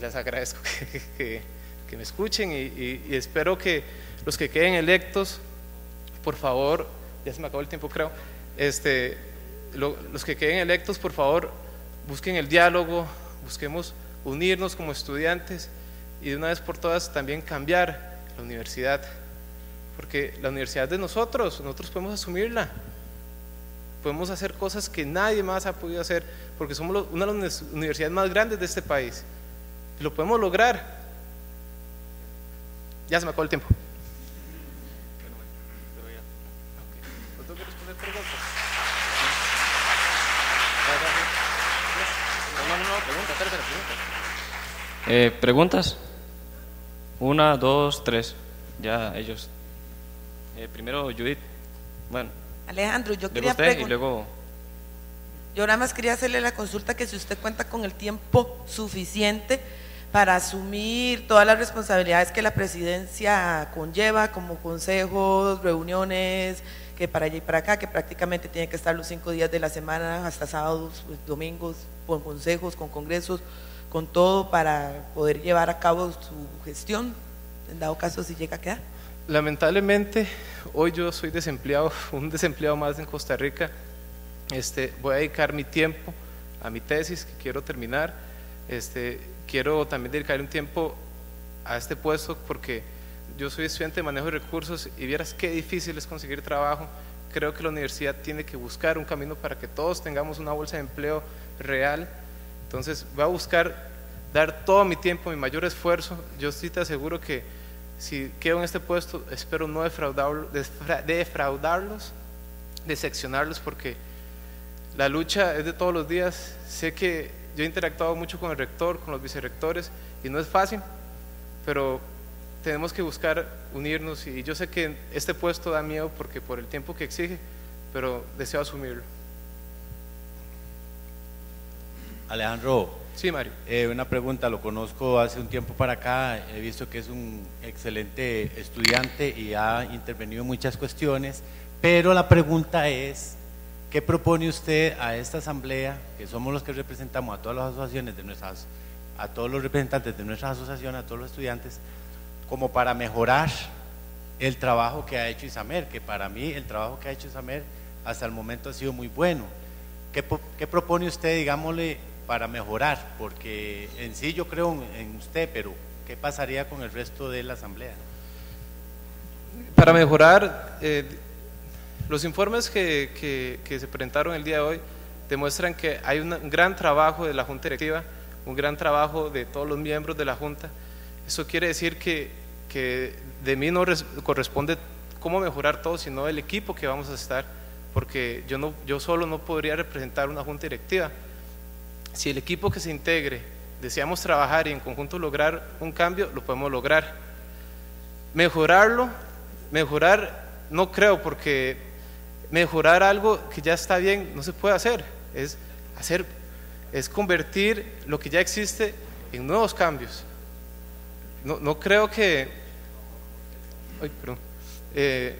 les agradezco que, que, me escuchen y, y espero que los que queden electos, por favor, ya se me acabó el tiempo creo, este, los que queden electos, por favor, busquen el diálogo, busquemos unirnos como estudiantes y de una vez por todas también cambiar la universidad, porque la universidad es de nosotros, nosotros podemos asumirla, podemos hacer cosas que nadie más ha podido hacer, porque somos una de las universidades más grandes de este país, lo podemos lograr. Ya se me acabó el tiempo. Eh, ¿Preguntas? Una, dos, tres. Ya ellos. Eh, primero Judith. Bueno. Alejandro, yo quería usted y luego. Yo nada más quería hacerle la consulta que si usted cuenta con el tiempo suficiente para asumir todas las responsabilidades que la presidencia conlleva, como consejos, reuniones, que para allá y para acá, que prácticamente tiene que estar los cinco días de la semana, hasta sábados, pues, domingos, con consejos, con congresos, con todo para poder llevar a cabo su gestión, en dado caso si llega a quedar? Lamentablemente, hoy yo soy desempleado, un desempleado más en Costa Rica. Este, voy a dedicar mi tiempo a mi tesis que quiero terminar. Este, quiero también dedicar un tiempo a este puesto porque yo soy estudiante de manejo de recursos y vieras qué difícil es conseguir trabajo. Creo que la universidad tiene que buscar un camino para que todos tengamos una bolsa de empleo real entonces voy a buscar dar todo mi tiempo, mi mayor esfuerzo. Yo sí te aseguro que si quedo en este puesto, espero no defraudarlos, decepcionarlos, porque la lucha es de todos los días. Sé que yo he interactuado mucho con el rector, con los vicerrectores, y no es fácil, pero tenemos que buscar unirnos y yo sé que este puesto da miedo porque por el tiempo que exige, pero deseo asumirlo. Alejandro. Sí, Mario. Eh, una pregunta, lo conozco hace un tiempo para acá, he visto que es un excelente estudiante y ha intervenido en muchas cuestiones, pero la pregunta es, ¿qué propone usted a esta asamblea, que somos los que representamos a todas las asociaciones de nuestras, a todos los representantes de nuestras asociaciones, a todos los estudiantes, como para mejorar el trabajo que ha hecho Isamer, que para mí el trabajo que ha hecho Isamer hasta el momento ha sido muy bueno ¿qué, qué propone usted, digámosle, para mejorar? Porque en sí yo creo en, usted, pero ¿qué pasaría con el resto de la asamblea? Para mejorar, eh, los informes que, se presentaron el día de hoy demuestran que hay un gran trabajo de la Junta Directiva, un gran trabajo de todos los miembros de la Junta. Eso quiere decir que, de mí no res- corresponde cómo mejorar todo, sino el equipo que vamos a estar, porque yo solo no podría representar una Junta Directiva. Si el equipo que se integre deseamos trabajar y en conjunto lograr un cambio, lo podemos lograr. Mejorarlo, mejorar, no creo, porque mejorar algo que ya está bien no se puede hacer. Es hacer, es convertir lo que ya existe en nuevos cambios. No, no creo que. Ay, perdón. Eh,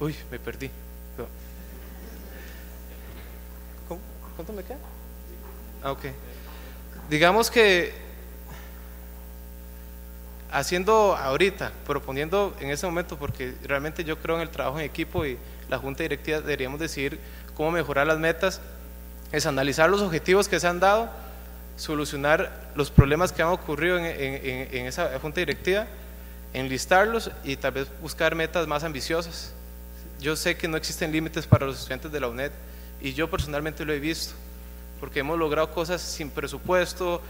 uy, me perdí. No. ¿Cómo? ¿Cuánto me queda? Ah, ok. Digamos que haciendo ahorita, proponiendo en ese momento, porque realmente yo creo en el trabajo en equipo y la Junta Directiva deberíamos decidir cómo mejorar las metas, es analizar los objetivos que se han dado, solucionar los problemas que han ocurrido en, en- esa Junta Directiva, enlistarlos y tal vez buscar metas más ambiciosas. Yo sé que no existen límites para los estudiantes de la UNED y yo personalmente lo he visto, porque hemos logrado cosas sin presupuesto,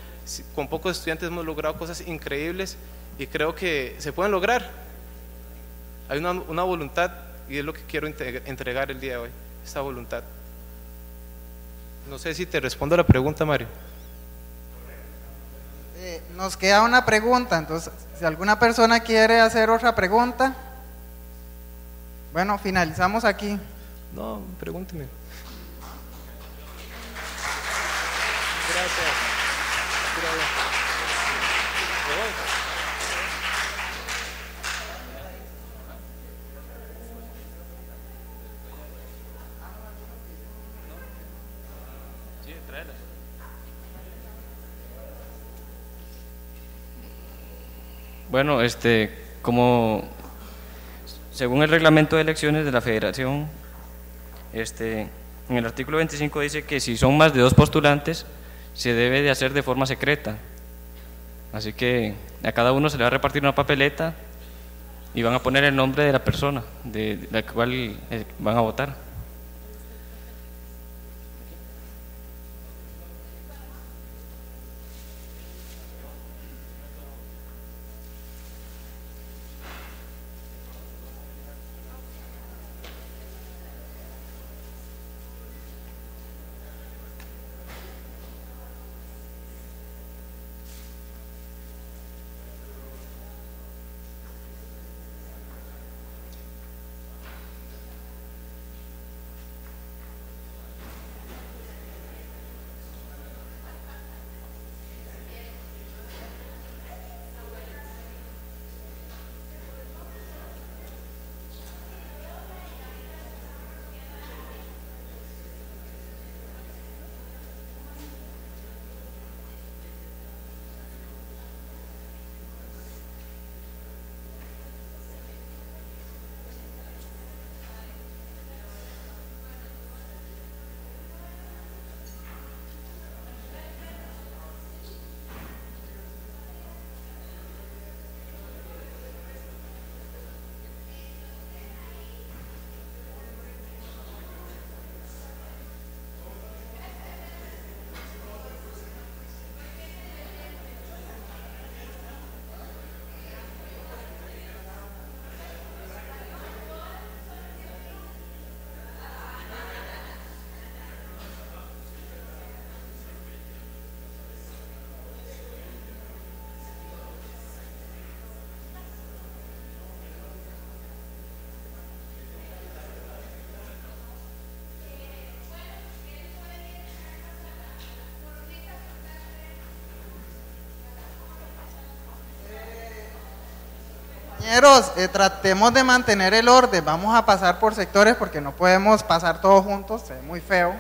con pocos estudiantes hemos logrado cosas increíbles y creo que se pueden lograr. Hay una, una voluntad y es lo que quiero entregar el día de hoy, esta voluntad. No sé si te respondo a la pregunta, Mario. Eh, nos queda una pregunta, entonces, si alguna persona quiere hacer otra pregunta, bueno, finalizamos aquí. No, pregúnteme. Bueno, este, como según el reglamento de elecciones de la Federación, este, en el artículo 25 dice que si son más de dos postulantes, se debe de hacer de forma secreta. Así que a cada uno se le va a repartir una papeleta y van a poner el nombre de la persona de la cual eh, van a votar. Compañeros, eh, tratemos de mantener el orden. Vamos a pasar por sectores porque no podemos pasar todos juntos, se ve muy feo.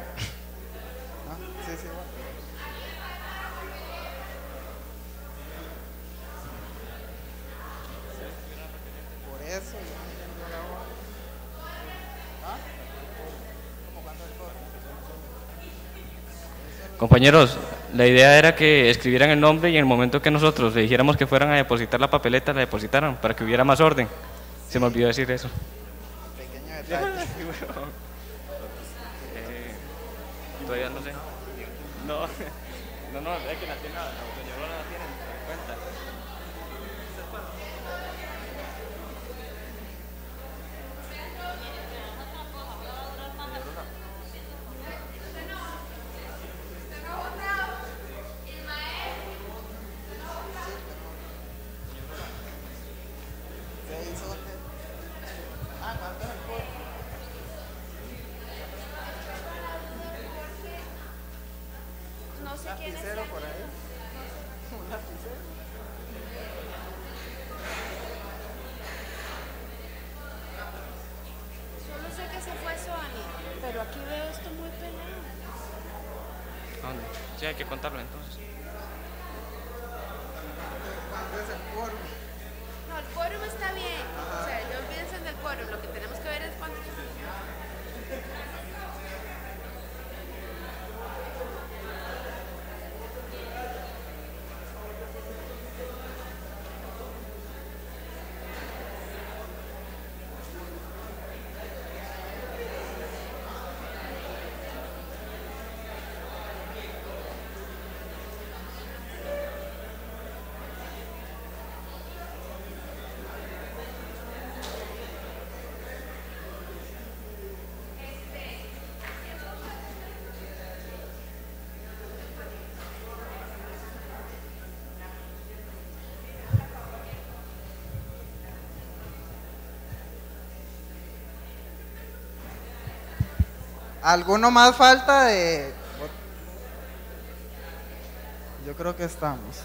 ¿Ah? Compañeros, la idea era que escribieran el nombre y en el momento que nosotros le dijéramos que fueran a depositar la papeleta, la depositaran para que hubiera más orden. Se me olvidó decir eso. Eh, todavía no sé. No, no, no, es que la tiene, la señora la tiene en cuenta. ¿Alguno más falta de.? Yo creo que estamos.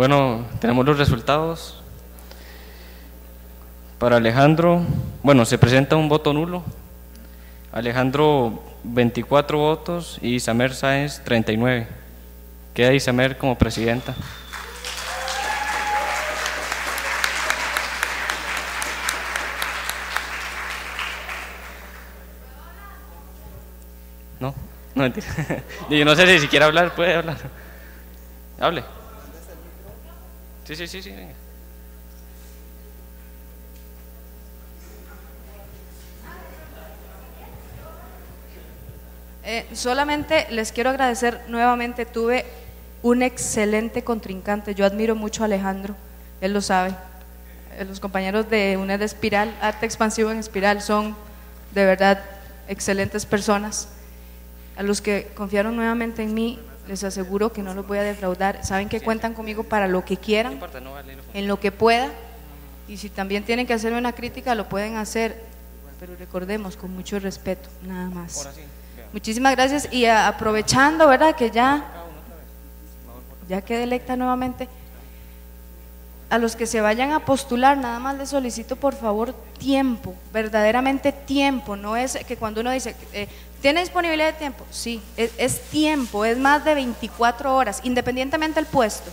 Bueno, tenemos los resultados. Para Alejandro, bueno, se presenta un voto nulo. Alejandro 24 votos y Isamer Sáenz 39. Queda Isamer como presidenta. No, no mentira. Yo no sé si quiere hablar, puede hablar. Hable. Sí, sí, sí, sí. Eh, solamente les quiero agradecer nuevamente, tuve un excelente contrincante, yo admiro mucho a Alejandro, él lo sabe. Eh, Los compañeros de UNED Espiral, Arte Expansivo en Espiral, son de verdad excelentes personas. A los que confiaron nuevamente en mí, les aseguro que no los voy a defraudar. Saben que cuentan conmigo para lo que quieran, en lo que pueda. Y si también tienen que hacerme una crítica, lo pueden hacer. Pero recordemos, con mucho respeto, nada más. Muchísimas gracias y aprovechando, ¿verdad? Que ya, ya quedé electa nuevamente. A los que se vayan a postular, nada más les solicito por favor tiempo, verdaderamente tiempo. No es que cuando uno dice, eh, ¿tiene disponibilidad de tiempo? Sí, es, es tiempo, es más de 24 horas, independientemente del puesto.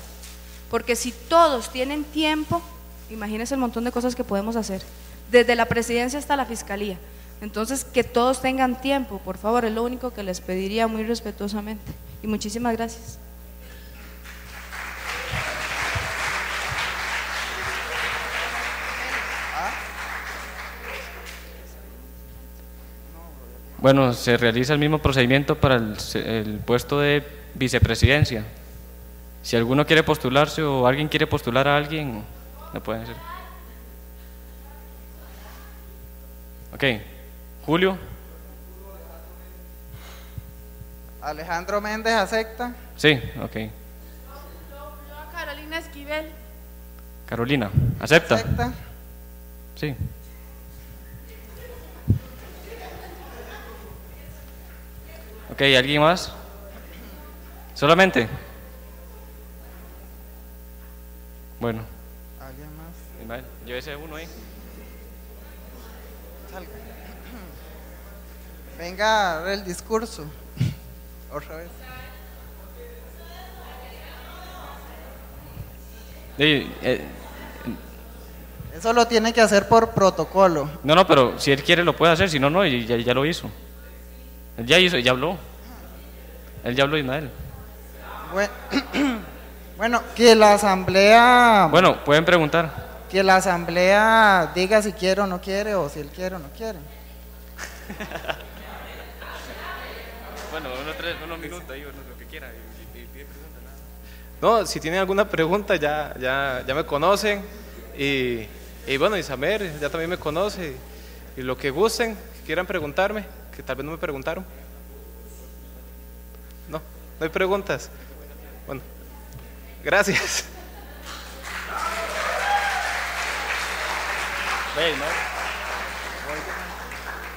Porque si todos tienen tiempo, imagínense el montón de cosas que podemos hacer, desde la presidencia hasta la fiscalía. Entonces, que todos tengan tiempo, por favor, es lo único que les pediría muy respetuosamente. Y muchísimas gracias. Bueno, se realiza el mismo procedimiento para el, se- el puesto de vicepresidencia. Si alguno quiere postularse o alguien quiere postular a alguien, lo pueden hacer. Ok, Julio, Alejandro Méndez acepta. sí, ok. Yo a Carolina Esquivel. Carolina, ¿acepta? Acepta. Sí. Ok, ¿alguien más? ¿Solamente? Bueno, ¿Alguien más? Ismael, llévese uno ahí. Salga. Venga el discurso. Otra vez. Sí, eh, Eso lo tiene que hacer por protocolo. no, no, pero si él quiere lo puede hacer, si no, no, y ya, ya lo hizo. Él ya hizo, ya habló. Él ya habló, Ismael. Bue- Bueno, que la asamblea, Bueno, pueden preguntar. que la asamblea diga si quiere o no quiere o si él quiere o no quiere. Bueno, unos, tres, unos minutos ahí, lo que quiera. No, si tienen alguna pregunta ya, ya, ya me conocen. Y, y bueno, Isamer ya también me conoce. Y lo que gusten, que quieran preguntarme, que tal vez no me preguntaron. No, no hay preguntas. Bueno, gracias.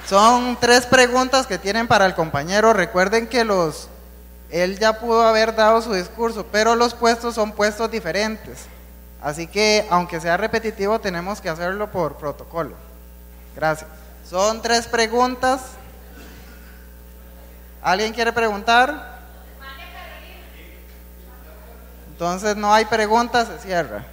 Son tres preguntas que tienen para el compañero. Recuerden que los él ya pudo haber dado su discurso, pero los puestos son puestos diferentes. Así que, aunque sea repetitivo, tenemos que hacerlo por protocolo. Gracias. Son tres preguntas. ¿Alguien quiere preguntar? Entonces no hay preguntas, se cierra.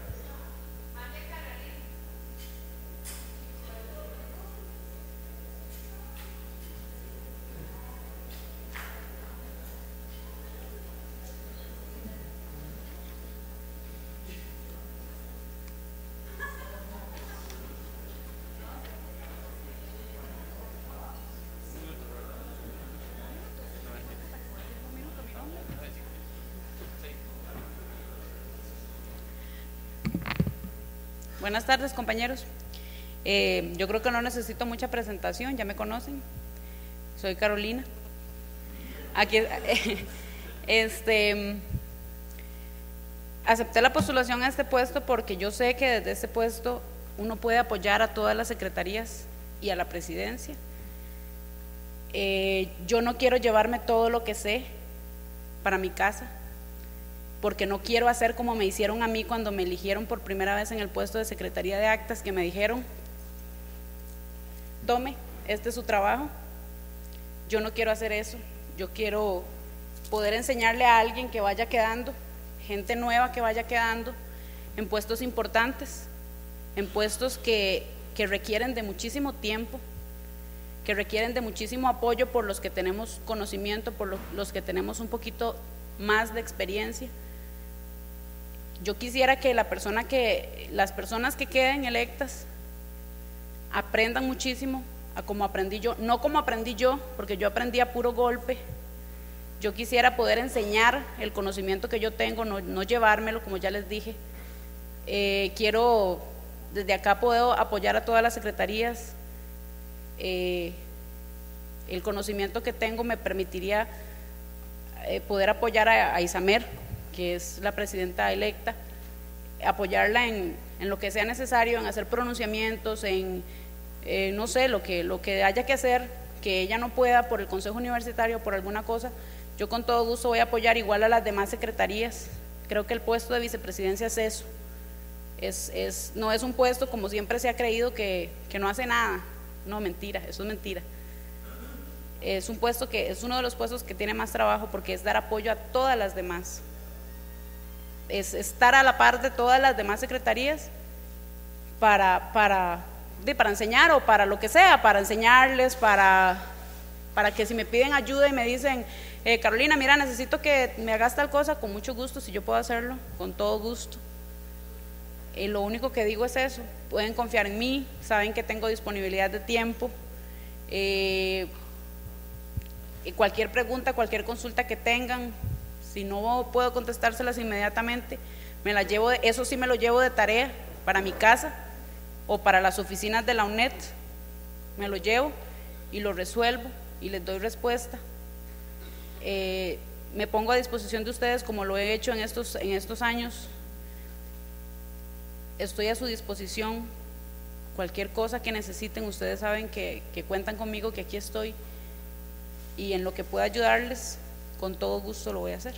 Buenas tardes, compañeros. Eh, yo creo que no necesito mucha presentación, ya me conocen. Soy Carolina. Aquí, este, acepté la postulación a este puesto porque yo sé que desde este puesto uno puede apoyar a todas las secretarías y a la presidencia. Eh, yo no quiero llevarme todo lo que sé para mi casa. Porque no quiero hacer como me hicieron a mí cuando me eligieron por primera vez en el puesto de Secretaría de Actas, que me dijeron, tome, este es su trabajo. Yo no quiero hacer eso, yo quiero poder enseñarle a alguien que vaya quedando, gente nueva que vaya quedando en puestos importantes, en puestos que, que requieren de muchísimo tiempo, que requieren de muchísimo apoyo por los que tenemos conocimiento, por lo- los que tenemos un poquito más de experiencia. Yo quisiera que las personas que queden electas aprendan muchísimo a como aprendí yo, no como aprendí yo, porque yo aprendí a puro golpe. Yo quisiera poder enseñar el conocimiento que yo tengo, no, llevármelo, como ya les dije. Eh, quiero, desde acá puedo apoyar a todas las secretarías. Eh, el conocimiento que tengo me permitiría eh, poder apoyar a Isamer, que es la presidenta electa, apoyarla en, lo que sea necesario, en hacer pronunciamientos, en, eh, no sé, lo que, lo que haya que hacer, que ella no pueda por el Consejo Universitario, por alguna cosa, yo con todo gusto voy a apoyar igual a las demás secretarías. Creo que el puesto de vicepresidencia es eso. Es, es, no es un puesto como siempre se ha creído que, que no hace nada. No, mentira, eso es mentira. Es un puesto que es uno de los puestos que tiene más trabajo porque es dar apoyo a todas las demás. Es estar a la par de todas las demás secretarías para, para, de, para enseñar o para lo que sea, para enseñarles, para, para que si me piden ayuda y me dicen, eh, Carolina, mira, necesito que me hagas tal cosa, con mucho gusto, si yo puedo hacerlo, con todo gusto. Eh, lo único que digo es eso, pueden confiar en mí, saben que tengo disponibilidad de tiempo. Eh, y cualquier pregunta, cualquier consulta que tengan, si no puedo contestárselas inmediatamente, me las llevo, de- eso sí me lo llevo de tarea para mi casa o para las oficinas de la UNED, me lo llevo y lo resuelvo y les doy respuesta. Eh, me pongo a disposición de ustedes como lo he hecho en estos, en estos años. Estoy a su disposición. Cualquier cosa que necesiten, ustedes saben que, que cuentan conmigo, que aquí estoy. Y en lo que pueda ayudarles, con todo gusto lo voy a hacer.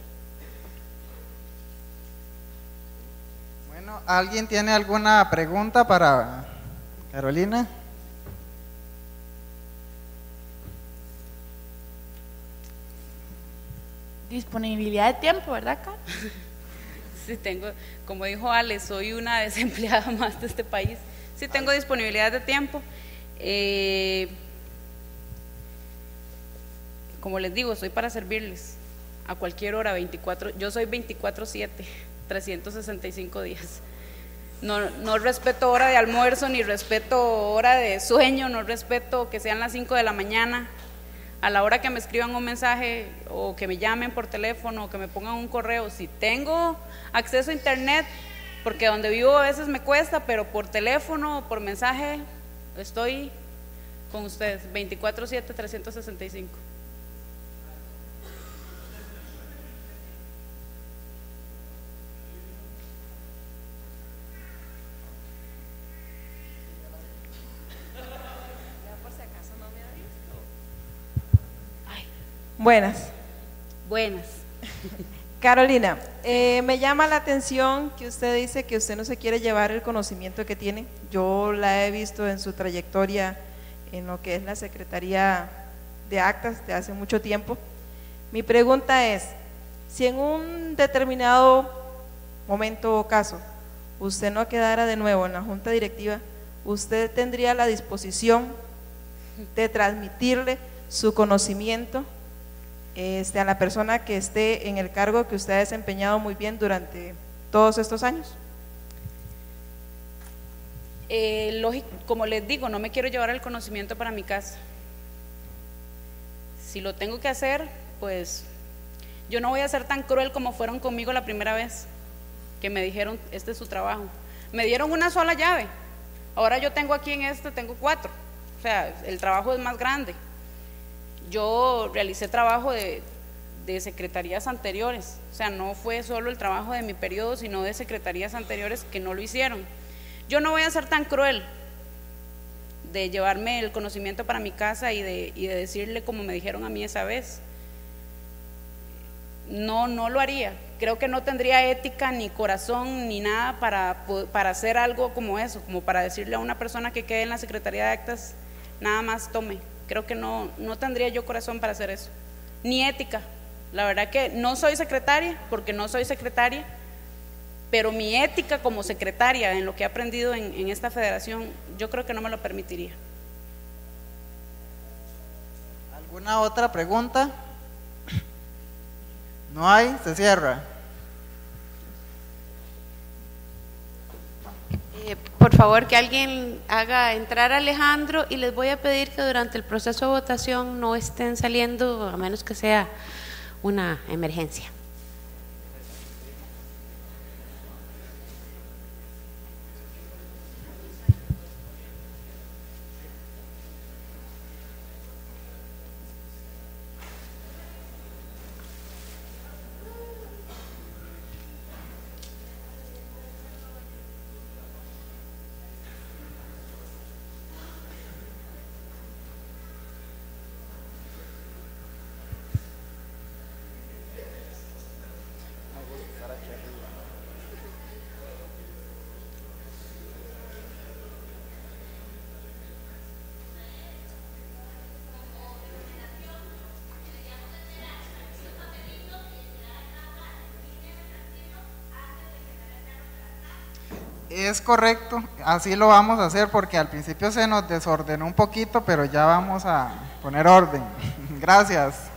Bueno, ¿alguien tiene alguna pregunta para Carolina? Disponibilidad de tiempo, ¿verdad, Carol? Sí, tengo, como dijo Ale, soy una desempleada más de este país. Sí, tengo disponibilidad de tiempo. Eh, como les digo, estoy para servirles a cualquier hora, 24, yo soy 24/7, 365 días. No, no respeto hora de almuerzo, ni respeto hora de sueño, no respeto que sean las 5 de la mañana. A la hora que me escriban un mensaje o que me llamen por teléfono o que me pongan un correo, si tengo acceso a internet, porque donde vivo a veces me cuesta, pero por teléfono o por mensaje estoy con ustedes, 24/7, 365. Buenas. Buenas. Carolina, eh, me llama la atención que usted dice que usted no se quiere llevar el conocimiento que tiene. Yo la he visto en su trayectoria en lo que es la Secretaría de Actas de hace mucho tiempo. Mi pregunta es, si en un determinado momento o caso usted no quedara de nuevo en la Junta Directiva, ¿usted tendría la disposición de transmitirle su conocimiento este, a la persona que esté en el cargo que usted ha desempeñado muy bien durante todos estos años? Eh, lógico, como les digo, no me quiero llevar el conocimiento para mi casa. Si lo tengo que hacer, pues yo no voy a ser tan cruel como fueron conmigo la primera vez que me dijeron, este es su trabajo. Me dieron una sola llave. Ahora yo tengo aquí en este, tengo cuatro. O sea, el trabajo es más grande. Yo realicé trabajo de, secretarías anteriores. O sea, no fue solo el trabajo de mi periodo, sino de secretarías anteriores que no lo hicieron. Yo no voy a ser tan cruel de llevarme el conocimiento para mi casa y de, y de decirle como me dijeron a mí esa vez. no, no lo haría. Creo que no tendría ética ni corazón ni nada para, para hacer algo como eso, como para decirle a una persona que quede en la Secretaría de Actas, nada más tome. Creo que no, no tendría yo corazón para hacer eso. Ni ética. La verdad que no soy secretaria, porque no soy secretaria, pero mi ética como secretaria en lo que he aprendido en, en esta federación, yo creo que no me lo permitiría. ¿Alguna otra pregunta? No hay, se cierra. Eh, por favor, que alguien haga entrar a Alejandro y les voy a pedir que durante el proceso de votación no estén saliendo, a menos que sea una emergencia. Es correcto, así lo vamos a hacer porque al principio se nos desordenó un poquito, pero ya vamos a poner orden. Gracias.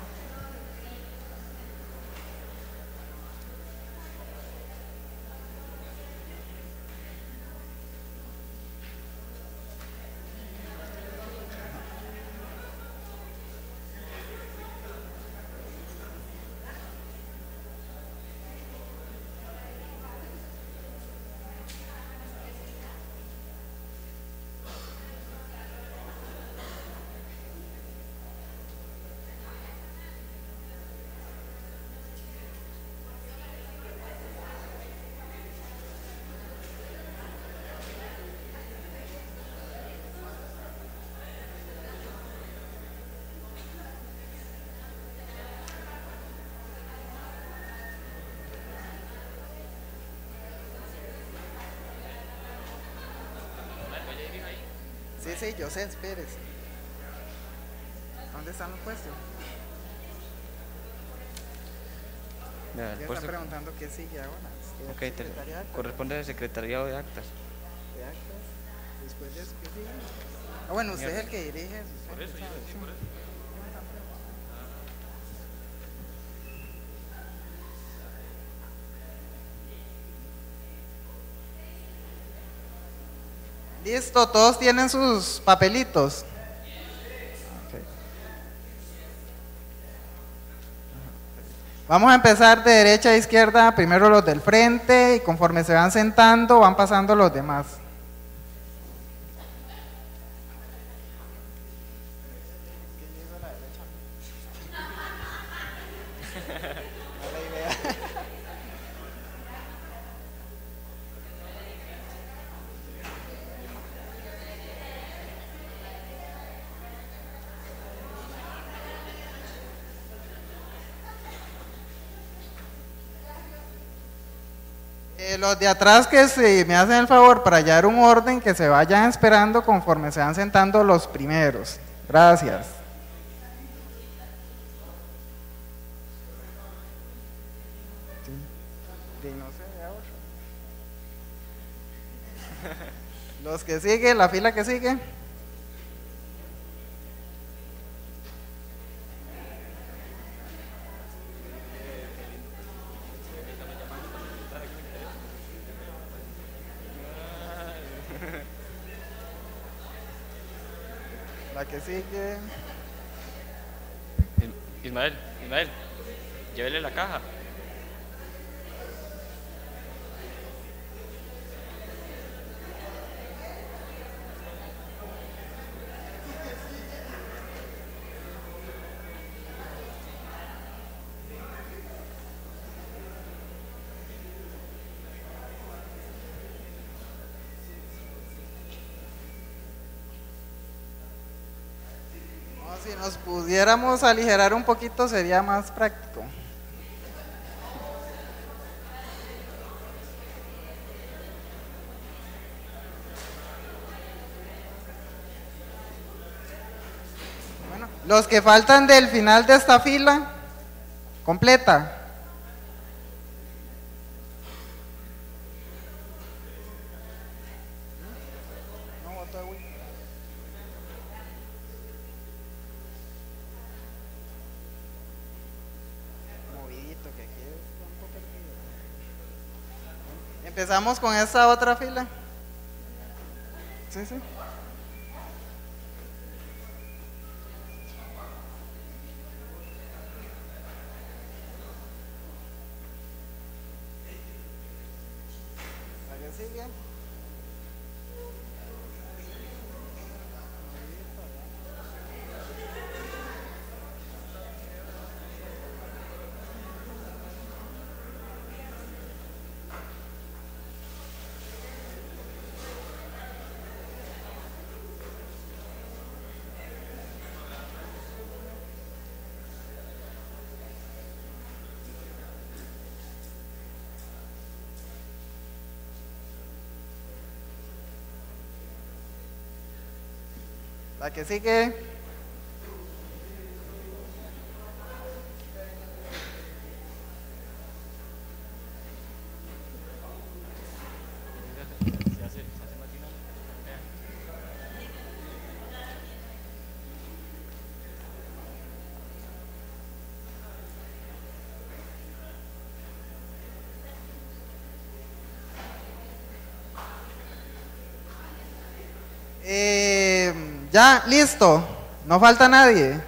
Sí, sí, yo sé, espérese. ¿Dónde están los puestos? El Ya puesto- están preguntando qué sigue ahora. ¿Qué Ok, te- secretaría de actas? corresponde al secretariado de actas. de actas? Después de eso, ¿qué sigue? Ah, bueno, usted es el que dirige. usted Por eso, yo- por eso. Listo, todos tienen sus papelitos. Vamos a empezar de derecha a izquierda, primero los del frente y conforme se van sentando van pasando los demás. Los de atrás que si me hacen el favor para hallar un orden que se vayan esperando conforme se van sentando los primeros. Gracias. Los que siguen, la fila que sigue. Ismael, Ismael, llévele la caja. pudiéramos aligerar un poquito sería más práctico. Bueno, los que faltan del final de esta fila, completa. Empezamos con esta otra fila. Sí, sí. ¿La que sigue? La que sigue. Ya, listo. No falta nadie.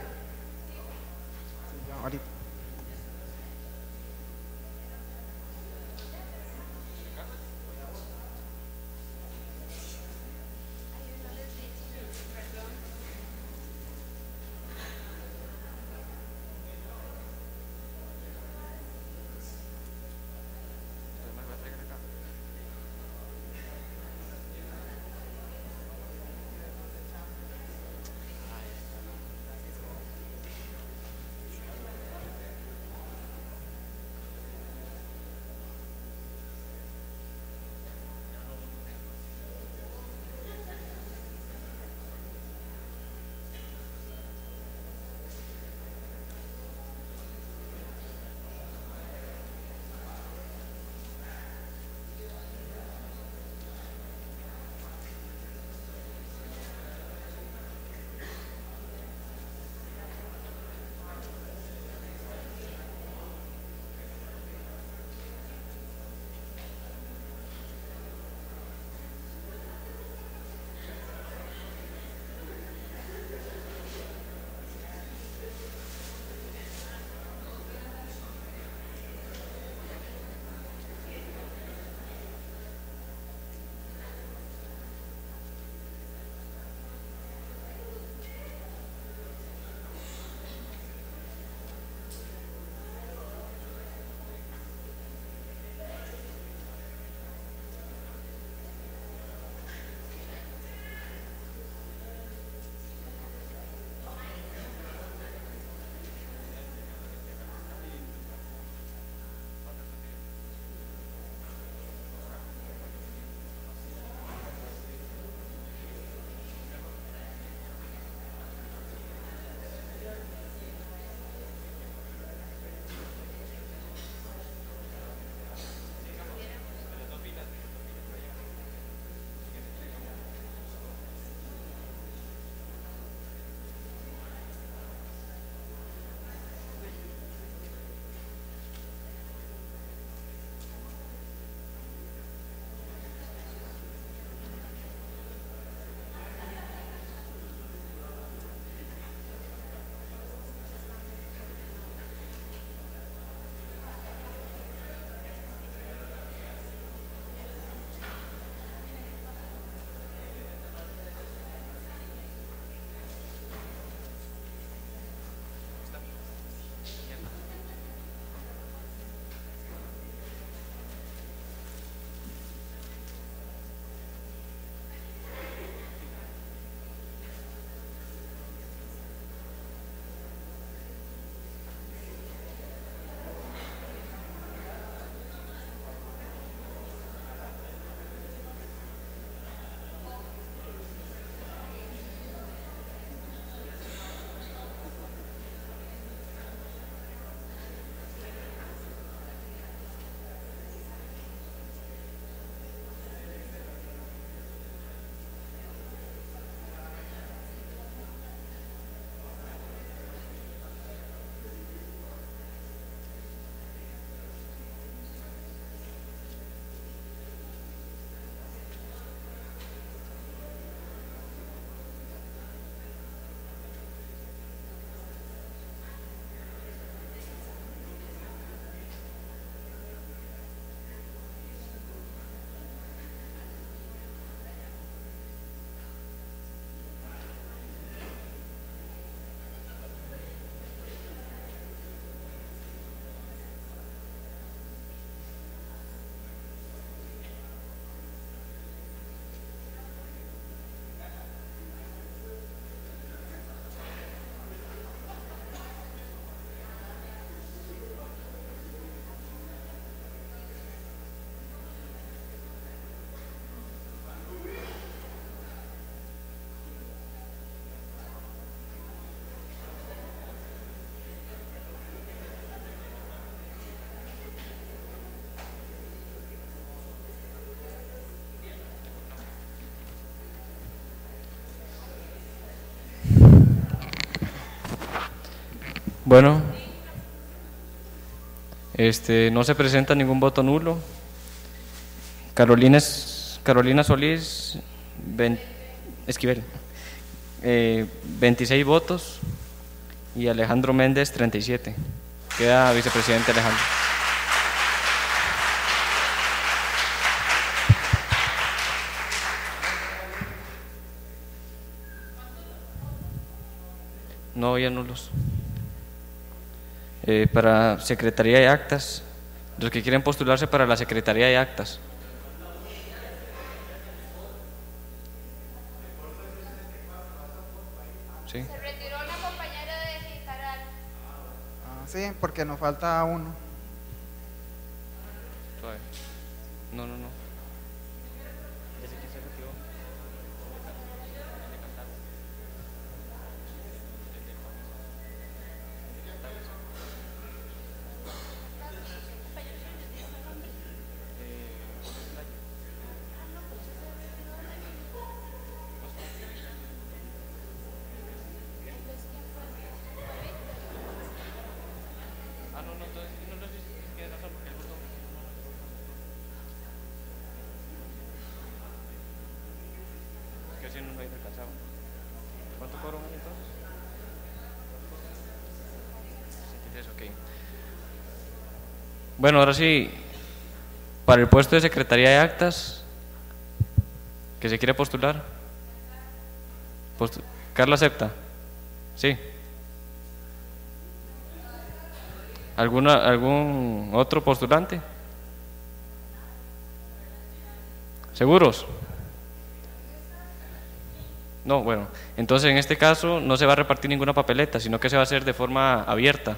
Bueno, este, no se presenta ningún voto nulo. Carolina, Carolina Solís, Esquivel, eh, 26 votos y Alejandro Méndez, 37. Queda vicepresidente Alejandro. No había nulos. Eh, para Secretaría de Actas, los que quieren postularse para la Secretaría de Actas. Sí. Se retiró la compañera de Jicaral. Ah, sí, porque nos falta uno. Bueno, ahora sí, para el puesto de Secretaría de Actas, que se quiere postular. Postu- Carla acepta. Sí. ¿Alguna, ¿Algún otro postulante? ¿Seguros? No, bueno, entonces en este caso no se va a repartir ninguna papeleta, sino que se va a hacer de forma abierta.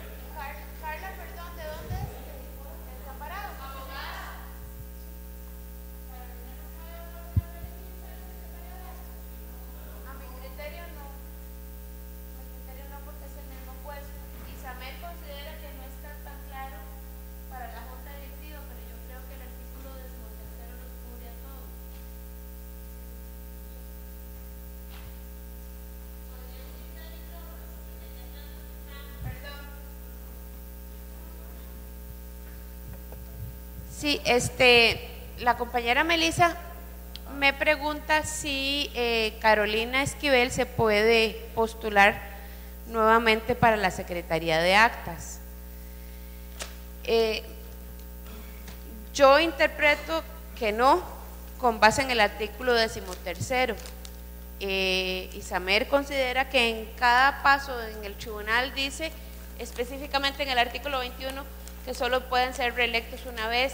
Este, la compañera Melissa me pregunta si eh, Carolina Esquivel se puede postular nuevamente para la Secretaría de Actas. Eh, yo interpreto que no, con base en el artículo decimotercero. Eh, Isamer considera que en cada paso en el tribunal dice específicamente en el artículo 21 que solo pueden ser reelectos una vez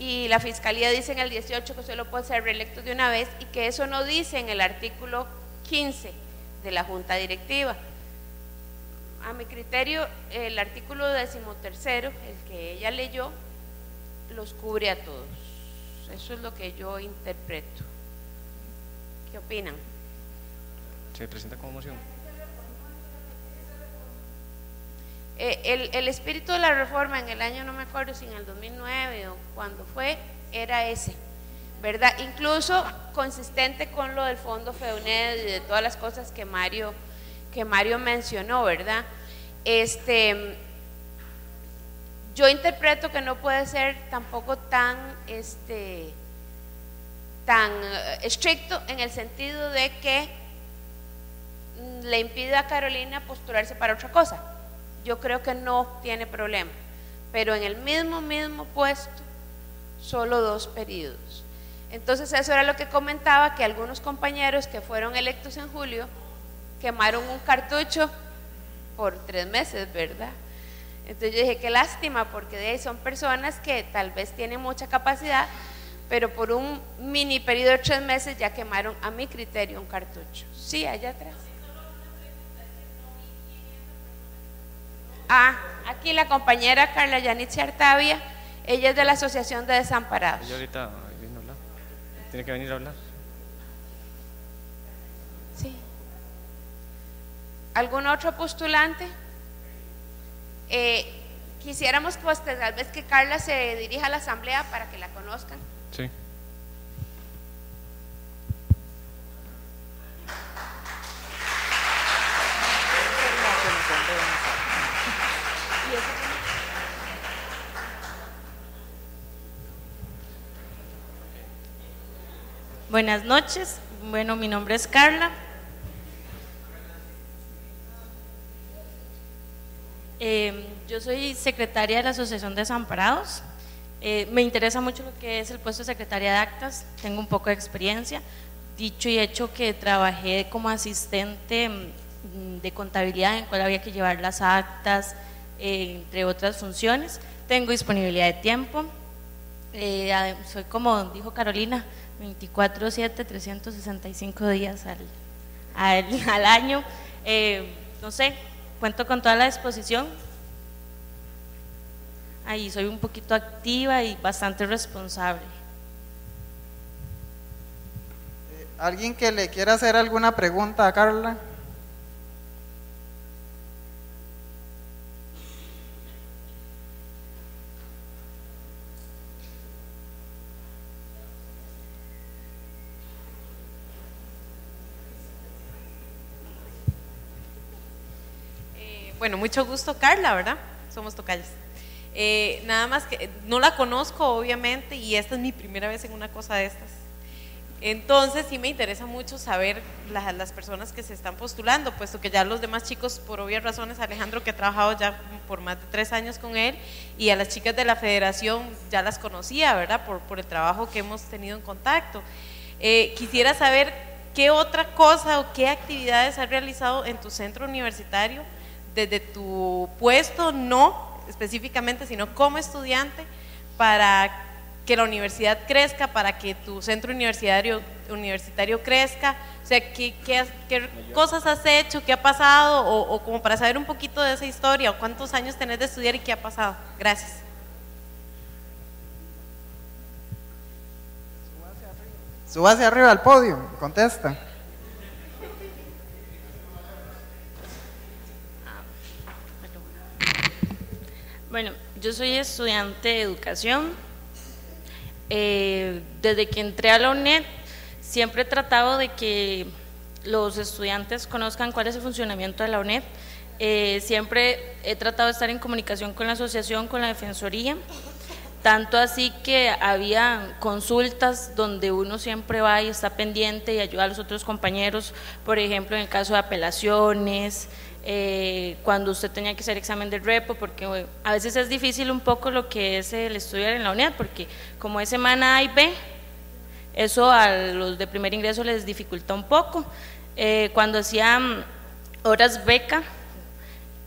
y la fiscalía dice en el 18 que solo pueden ser reelectos de una vez y que eso no dice en el artículo 15 de la junta directiva. A mi criterio, el artículo decimotercero, el que ella leyó, los cubre a todos. Eso es lo que yo interpreto. ¿Qué opinan? Se presenta como moción. Eh, el, el espíritu de la reforma en el año, no me acuerdo si en el 2009 o cuando fue, era ese, ¿verdad? Incluso consistente con lo del fondo FEUNED y de todas las cosas que Mario, que Mario mencionó, ¿verdad? Este, yo interpreto que no puede ser tampoco tan, este, tan eh, estricto en el sentido de que le impide a Carolina postularse para otra cosa. Yo creo que no tiene problema, pero en el mismo, mismo puesto, solo dos periodos. Entonces eso era lo que comentaba, que algunos compañeros que fueron electos en julio quemaron un cartucho por tres meses, ¿verdad? Entonces yo dije, qué lástima, porque de ahí son personas que tal vez tienen mucha capacidad, pero por un mini periodo de tres meses ya quemaron, a mi criterio, un cartucho. Sí, allá atrás. Ah, aquí la compañera Carla Yanitza Artavia, ella es de la Asociación de Desamparados. Ella ahorita viene a hablar. Tiene que venir a hablar. Sí. ¿Algún otro postulante? Eh, quisiéramos pues tal vez que Carla se dirija a la asamblea para que la conozcan. Sí. Buenas noches. Bueno, mi nombre es Carla. Eh, yo soy secretaria de la Asociación de Desamparados. Eh, me interesa mucho lo que es el puesto de secretaria de actas. Tengo un poco de experiencia. Dicho y hecho que trabajé como asistente mm, de contabilidad en cual había que llevar las actas, eh, entre otras funciones. Tengo disponibilidad de tiempo. Soy como dijo Carolina, 24/7, 365 días al, al, al año. Eh, no sé, cuento con toda la disposición. Ahí soy un poquito activa y bastante responsable. ¿Alguien que le quiera hacer alguna pregunta a Carla? Bueno, mucho gusto, Carla, ¿verdad? Somos tocayas. Eh, nada más que no la conozco, obviamente, y esta es mi primera vez en una cosa de estas. Entonces, sí me interesa mucho saber la- las personas que se están postulando, puesto que ya los demás chicos, por obvias razones, Alejandro, que ha trabajado ya por más de tres años con él, y a las chicas de la federación ya las conocía, ¿verdad? Por, por el trabajo que hemos tenido en contacto. Eh, quisiera saber qué otra cosa o qué actividades has realizado en tu centro universitario desde tu puesto, no específicamente, sino como estudiante, para que la universidad crezca, para que tu centro universitario, universitario crezca. O sea, ¿qué, qué has- qué cosas has hecho? ¿Qué ha pasado? O, o como para saber un poquito de esa historia, o cuántos años tenés de estudiar y qué ha pasado. Gracias. Súbase arriba al podio, contesta. Bueno, yo soy estudiante de educación. Eh, desde que entré a la UNED, siempre he tratado de que los estudiantes conozcan cuál es el funcionamiento de la UNED. Eh, siempre he tratado de estar en comunicación con la asociación, con la defensoría. Tanto así que había consultas donde uno siempre va y está pendiente y ayuda a los otros compañeros, por ejemplo, en el caso de apelaciones, eh, cuando usted tenía que hacer examen de repo, porque eh, a veces es difícil un poco lo que es el estudiar en la UNED, porque como es semana A y B, eso a los de primer ingreso les dificulta un poco. Eh, cuando hacían horas beca,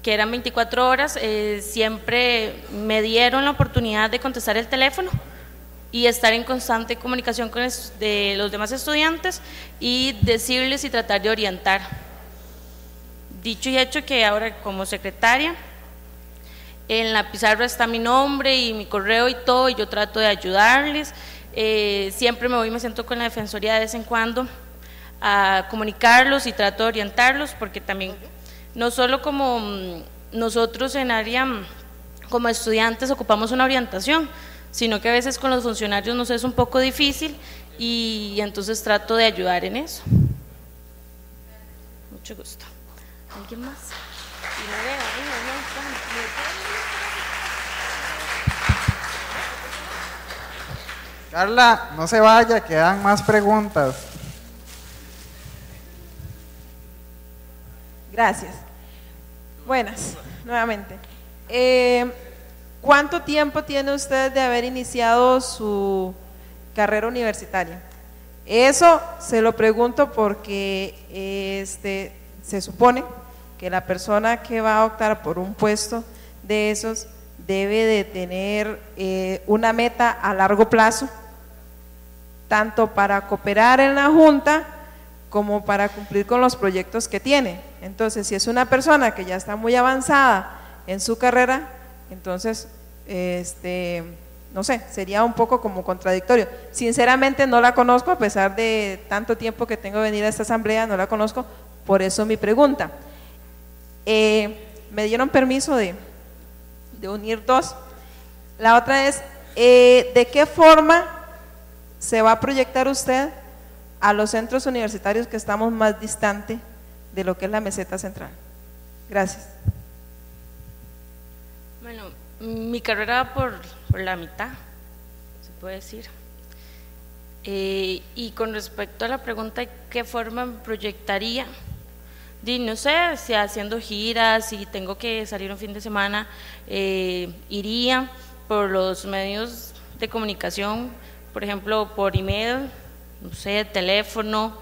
que eran 24 horas, eh, siempre me dieron la oportunidad de contestar el teléfono y estar en constante comunicación con de los demás estudiantes y decirles y tratar de orientar. Dicho y hecho que ahora como secretaria, en la pizarra está mi nombre y mi correo y todo, y yo trato de ayudarles. Eh, siempre me voy y me siento con la defensoría de vez en cuando a comunicarlos y trato de orientarlos, porque también, no solo como mm, nosotros en área, mm, como estudiantes, ocupamos una orientación, sino que a veces con los funcionarios nos es un poco difícil y, entonces trato de ayudar en eso. Mucho gusto. ¿Alguien más? Carla, no se vaya, quedan más preguntas. Gracias. Buenas, nuevamente. Eh, ¿Cuánto tiempo tiene usted de haber iniciado su carrera universitaria? Eso se lo pregunto porque este, se supone que la persona que va a optar por un puesto de esos debe de tener eh, una meta a largo plazo, tanto para cooperar en la Junta como para cumplir con los proyectos que tiene. Entonces, si es una persona que ya está muy avanzada en su carrera, entonces, este, no sé, sería un poco como contradictorio. Sinceramente no la conozco, a pesar de tanto tiempo que tengo de venir a esta asamblea, no la conozco, por eso mi pregunta. Eh, me dieron permiso de, unir dos. La otra es, eh, ¿de qué forma se va a proyectar usted a los centros universitarios que estamos más distante de lo que es la meseta central? Gracias. Bueno, mi carrera va por, la mitad, se puede decir. Eh, y con respecto a la pregunta, ¿qué forma proyectaría? Di, no sé, si haciendo giras, si tengo que salir un fin de semana, eh, iría por los medios de comunicación, por ejemplo, por email, no sé, teléfono,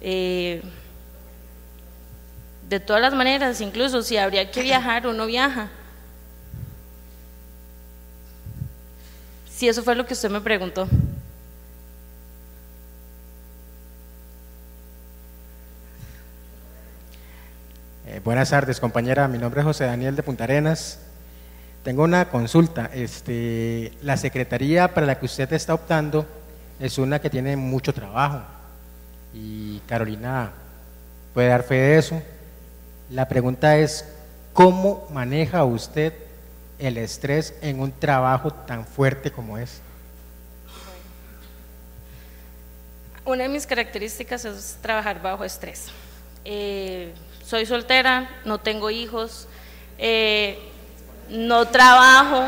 eh, de todas las maneras, incluso si habría que viajar, uno viaja. Si eso fue lo que usted me preguntó. Eh, buenas tardes, compañera. Mi nombre es José Daniel de Punta Arenas. Tengo una consulta. Este, la secretaría para la que usted está optando es una que tiene mucho trabajo y Carolina puede dar fe de eso. La pregunta es, ¿cómo maneja usted el estrés en un trabajo tan fuerte como es? Una de mis características es trabajar bajo estrés. Eh, soy soltera, no tengo hijos, eh, no trabajo.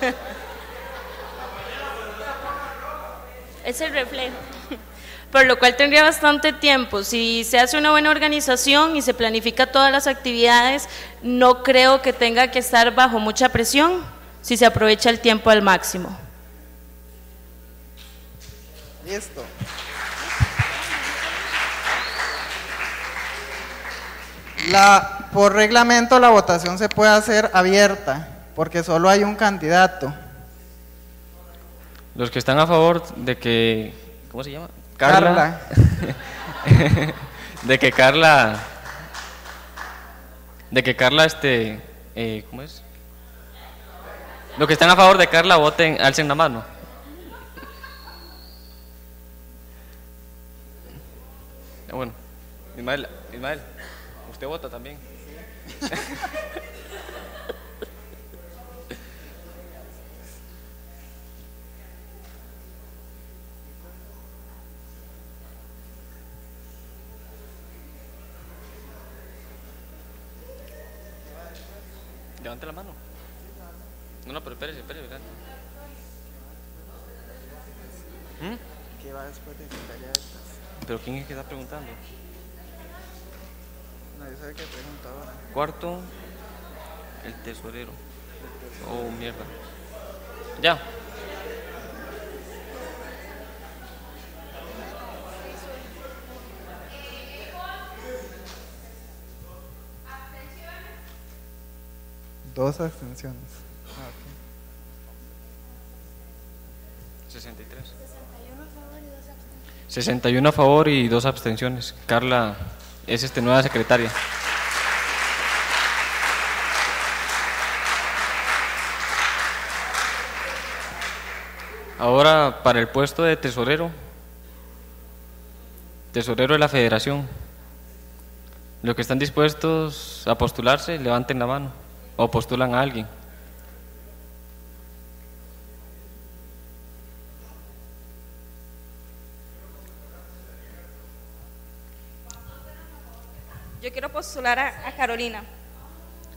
Es el reflejo. Por lo cual tendría bastante tiempo. Si se hace una buena organización y se planifica todas las actividades, no creo que tenga que estar bajo mucha presión si se aprovecha el tiempo al máximo. Listo. La, por reglamento la votación se puede hacer abierta porque solo hay un candidato. Los que están a favor de que, ¿cómo se llama? Carla. de que Carla, de que Carla, este, eh, ¿cómo es? Los que están a favor de Carla voten, alcen la mano. Ah, Bueno, Ismael, Ismael, usted vota también. Levante la mano. No, no, pero espérese, espérese. espérese. ¿Mm? ¿Qué va después de secretaría de estas? ¿Pero quién es que está preguntando? Nadie sabe qué pregunta ahora. Cuarto, el tesorero. Oh, mierda. Ya. Dos abstenciones. Ah, ok. 63. 61 a favor y dos abstenciones. Carla es este nueva secretaria. Ahora para el puesto de tesorero. Tesorero de la federación. Los que están dispuestos a postularse, levanten la mano o postulan a alguien. Yo quiero postular a, a Carolina.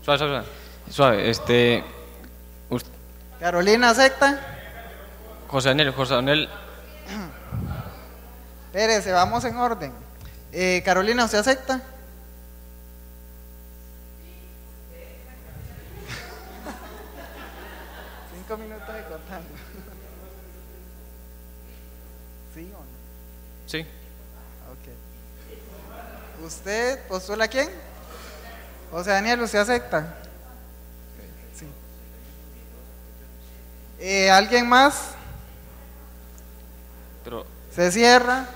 Suave, suave, suave. Suave, este. Carolina acepta. José Daniel, José Daniel, Espérese, vamos en orden. Eh, Carolina, ¿usted acepta? Cinco minutos y contando. ¿Sí o no? sí. Ok. ¿Usted postula a quién? José Daniel, ¿usted acepta? Sí. Eh, ¿Alguien más? Pero, ¿Se cierra?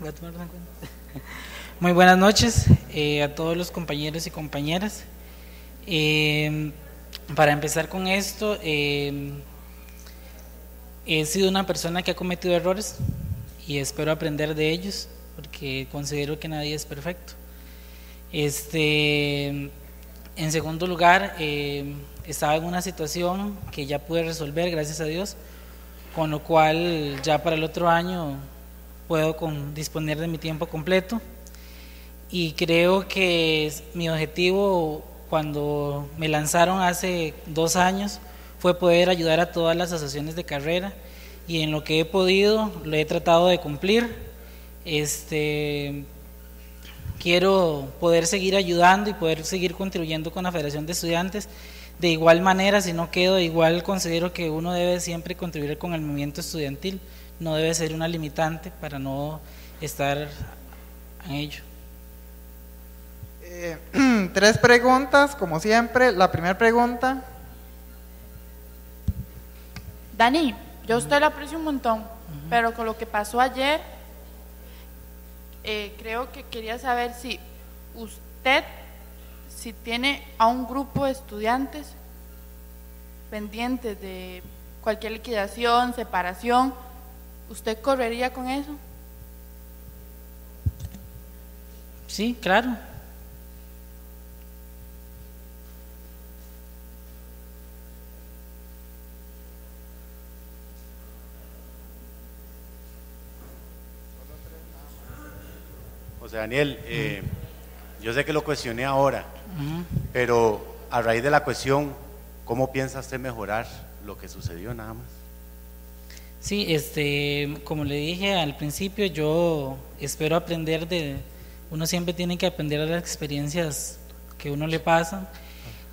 Voy a tomarlo en cuenta. Muy buenas noches eh, a todos los compañeros y compañeras. Eh, para empezar con esto, eh, he sido una persona que ha cometido errores y espero aprender de ellos porque considero que nadie es perfecto. Este, en segundo lugar, eh, estaba en una situación que ya pude resolver, gracias a Dios, con lo cual ya para el otro año puedo con, disponer de mi tiempo completo. Y creo que mi objetivo cuando me lanzaron hace dos años fue poder ayudar a todas las asociaciones de carrera y en lo que he podido lo he tratado de cumplir. Este, quiero poder seguir ayudando y poder seguir contribuyendo con la Federación de Estudiantes. De igual manera, si no quedo, igual considero que uno debe siempre contribuir con el movimiento estudiantil, no debe ser una limitante para no estar en ello. Eh, tres preguntas, como siempre. La primera pregunta, Dani, yo a usted lo aprecio un montón, pero con lo que pasó ayer, eh, creo que quería saber si usted, si tiene a un grupo de estudiantes pendientes de cualquier liquidación, separación, ¿usted correría con eso? Sí, claro. José Daniel, eh, yo sé que lo cuestioné ahora, Ujú. pero a raíz de la cuestión, ¿cómo piensa usted mejorar lo que sucedió nada más? Sí, este, como le dije al principio, yo espero aprender de, uno siempre tiene que aprender de las experiencias que uno le pasan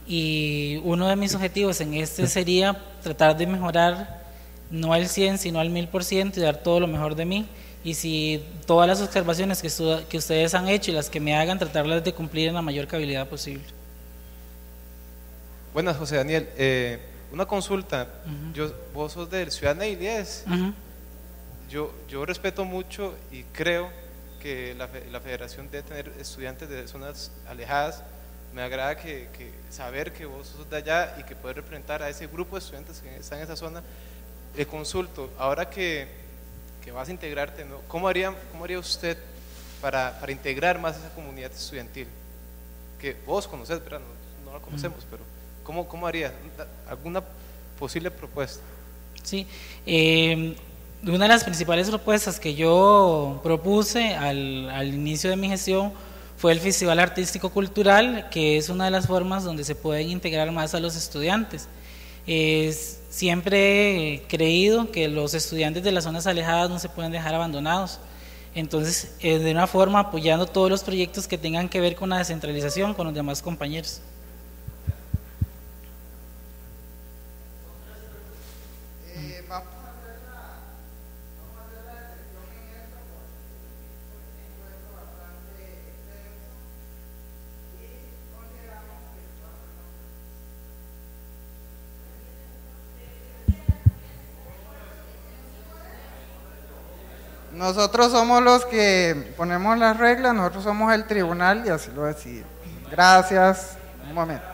y uno de mis objetivos en este sería tratar de mejorar no al 100 sino al 1000% y dar todo lo mejor de mí y si todas las observaciones que, que ustedes han hecho y las que me hagan tratarlas de cumplir en la mayor cabalidad posible. Buenas, José Daniel. Eh, una consulta. yo, vos sos del Ciudad. Ujú. yo, yo respeto mucho y creo que la, fe- la federación debe tener estudiantes de zonas alejadas. Me agrada que, que saber que vos sos de allá y que puedes representar a ese grupo de estudiantes que están en esa zona. Le consulto, ahora que, que vas a integrarte, ¿no? ¿cómo, haría, ¿cómo haría usted para, para integrar más esa comunidad estudiantil? Que vos conocés, ¿verdad? No, no la conocemos, pero ¿cómo, cómo haría? ¿Alguna posible propuesta? Sí, eh, una de las principales propuestas que yo propuse al, al inicio de mi gestión fue el Festival Artístico Cultural, que es una de las formas donde se pueden integrar más a los estudiantes. Es- siempre he creído que los estudiantes de las zonas alejadas no se pueden dejar abandonados. Entonces, eh, de una forma apoyando todos los proyectos que tengan que ver con la descentralización con los demás compañeros. Nosotros somos los que ponemos las reglas, nosotros somos el tribunal y así lo decidimos. Gracias. Un momento.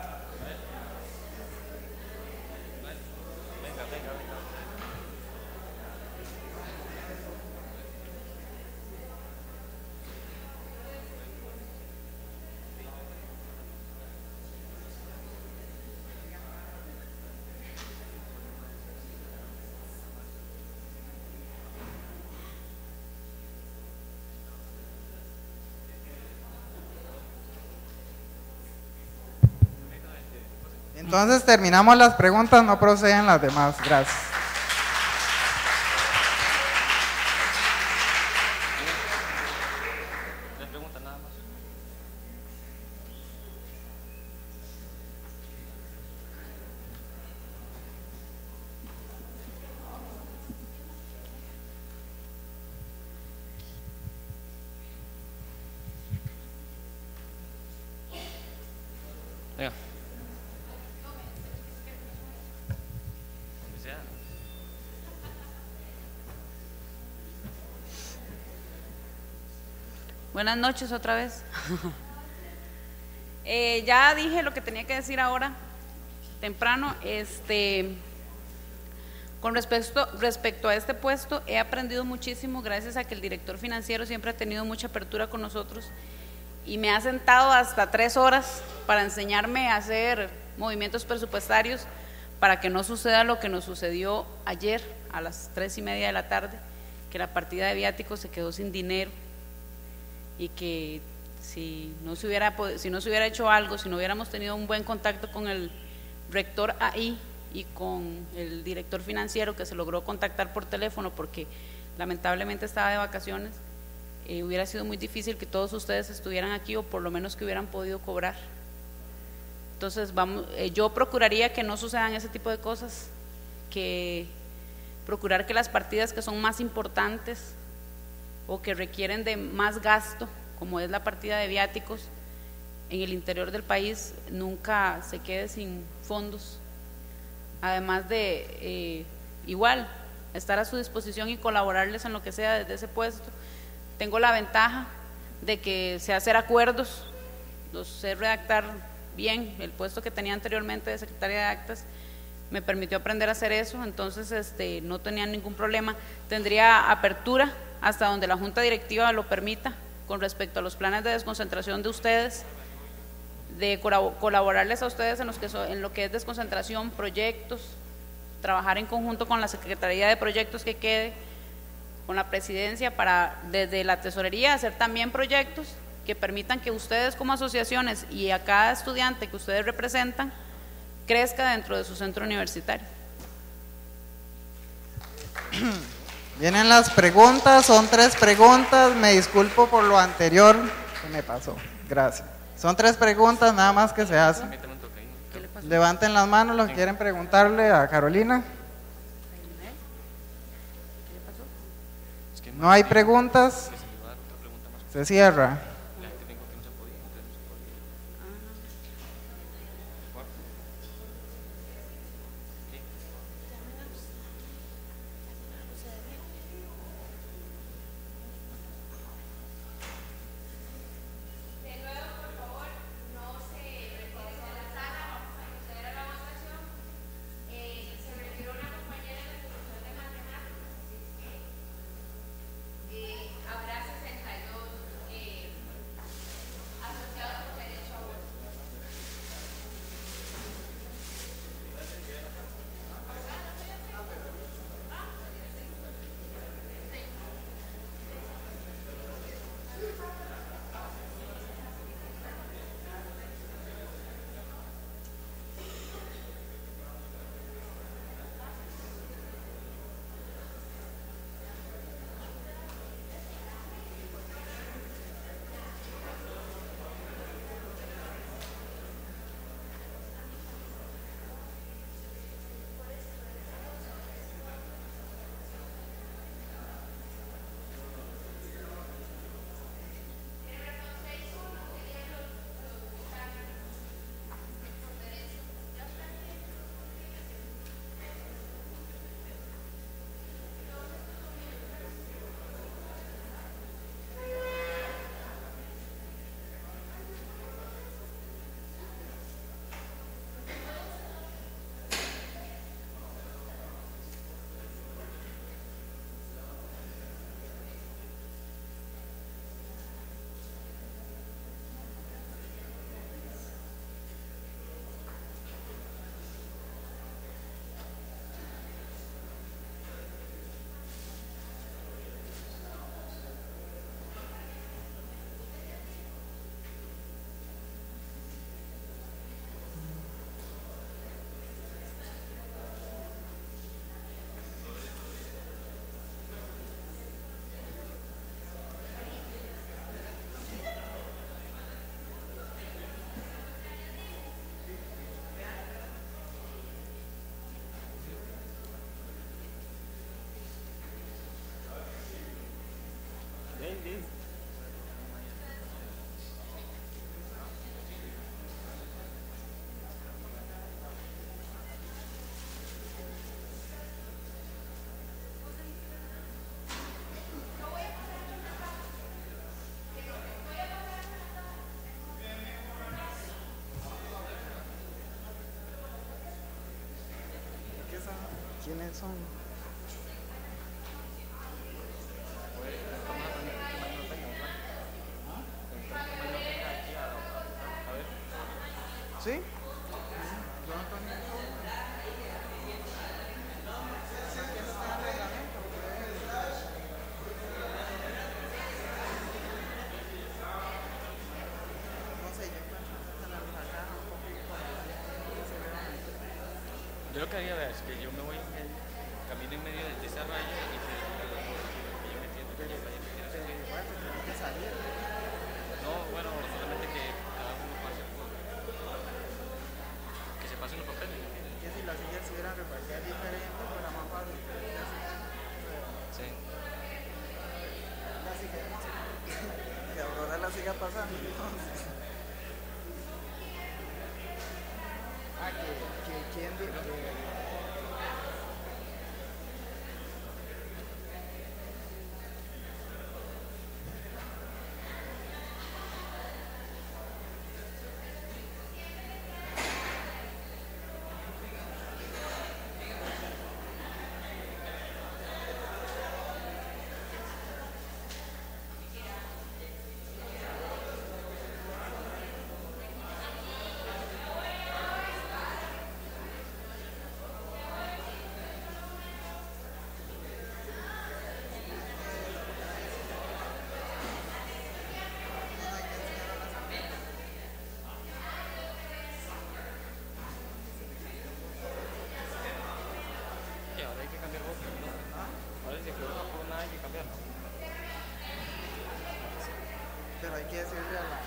Entonces terminamos las preguntas, no proceden las demás. Gracias. Buenas noches otra vez. Eh, ya dije lo que tenía que decir ahora, temprano. Este, con respecto, respecto a este puesto, he aprendido muchísimo gracias a que el director financiero siempre ha tenido mucha apertura con nosotros y me ha sentado hasta tres horas para enseñarme a hacer movimientos presupuestarios para que no suceda lo que nos sucedió ayer a las tres y media de la tarde, que la partida de viáticos se quedó sin dinero y que si no se hubiera, si no se hubiera hecho algo, si no hubiéramos tenido un buen contacto con el rector ahí y con el director financiero que se logró contactar por teléfono porque lamentablemente estaba de vacaciones, eh, hubiera sido muy difícil que todos ustedes estuvieran aquí o por lo menos que hubieran podido cobrar. Entonces, vamos, eh, yo procuraría que no sucedan ese tipo de cosas, que procurar que las partidas que son más importantes o que requieren de más gasto, como es la partida de viáticos, en el interior del país nunca se quede sin fondos. Además de, eh, igual, estar a su disposición y colaborarles en lo que sea desde ese puesto. Tengo la ventaja de que sé hacer acuerdos, los sé redactar bien. El puesto que tenía anteriormente de secretaria de actas me permitió aprender a hacer eso, entonces este, no tenía ningún problema. Tendría apertura hasta donde la junta directiva lo permita con respecto a los planes de desconcentración de ustedes, de colabo- colaborarles a ustedes en, los que lo que es desconcentración, proyectos, trabajar en conjunto con la Secretaría de Proyectos que quede, con la presidencia, para desde la tesorería hacer también proyectos que permitan que ustedes como asociaciones y a cada estudiante que ustedes representan crezca dentro de su centro universitario. Vienen las preguntas, son tres preguntas. Me disculpo por lo anterior que me pasó. Gracias. Son tres preguntas nada más que se hacen. Levanten las manos los que quieren preguntarle a Carolina. No hay preguntas. Se cierra. ¿Quiénes son? ¿Sí? Yo lo que haría es que yo me voy siga, que Aurora la siga pasando. Hay que decirle a la.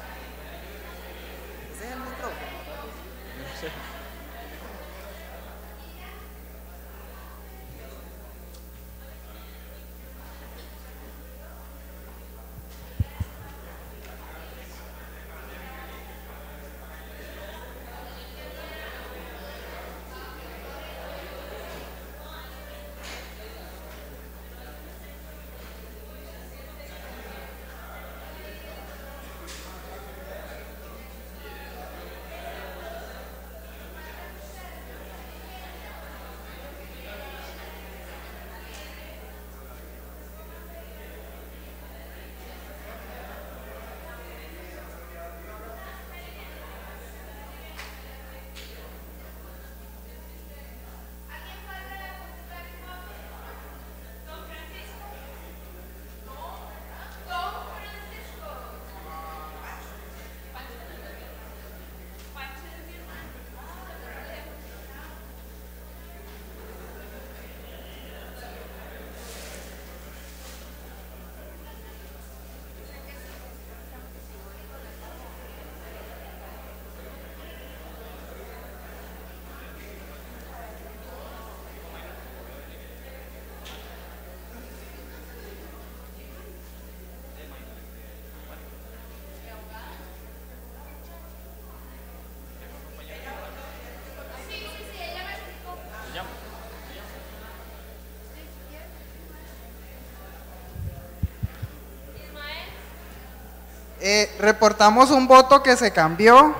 Eh, reportamos un voto que se cambió,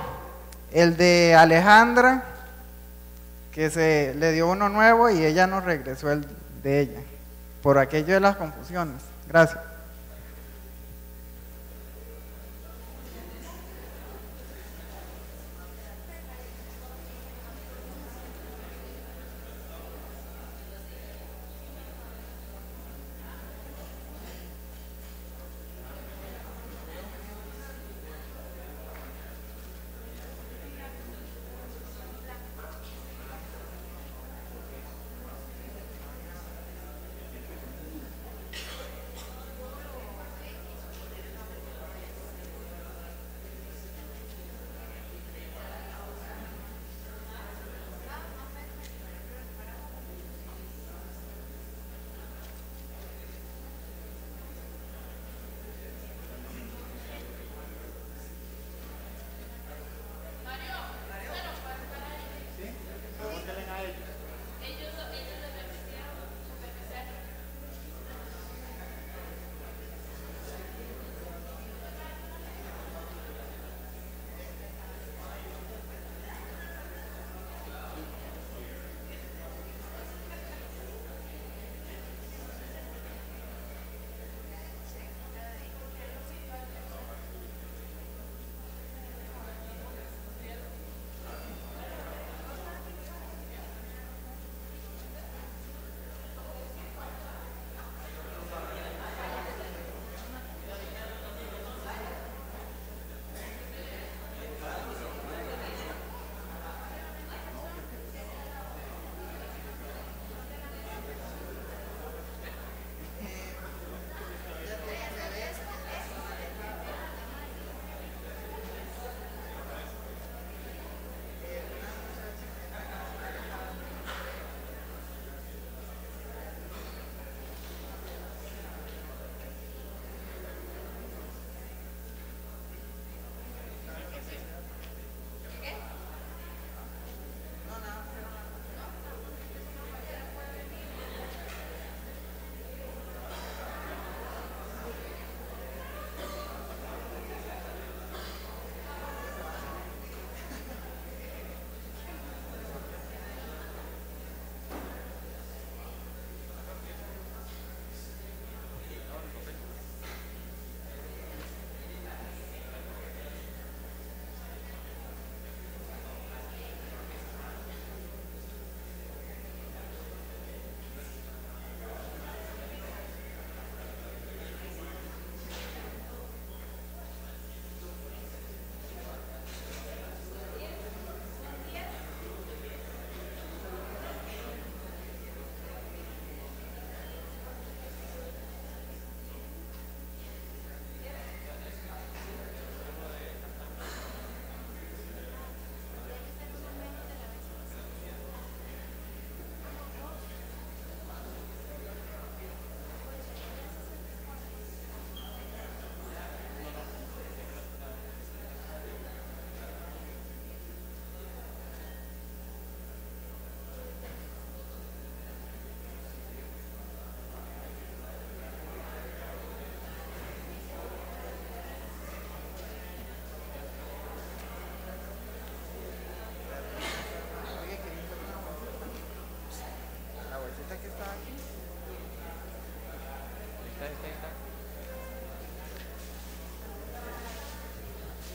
el de Alejandra, que se le dio uno nuevo y ella nos regresó el de ella, por aquello de las confusiones. Gracias.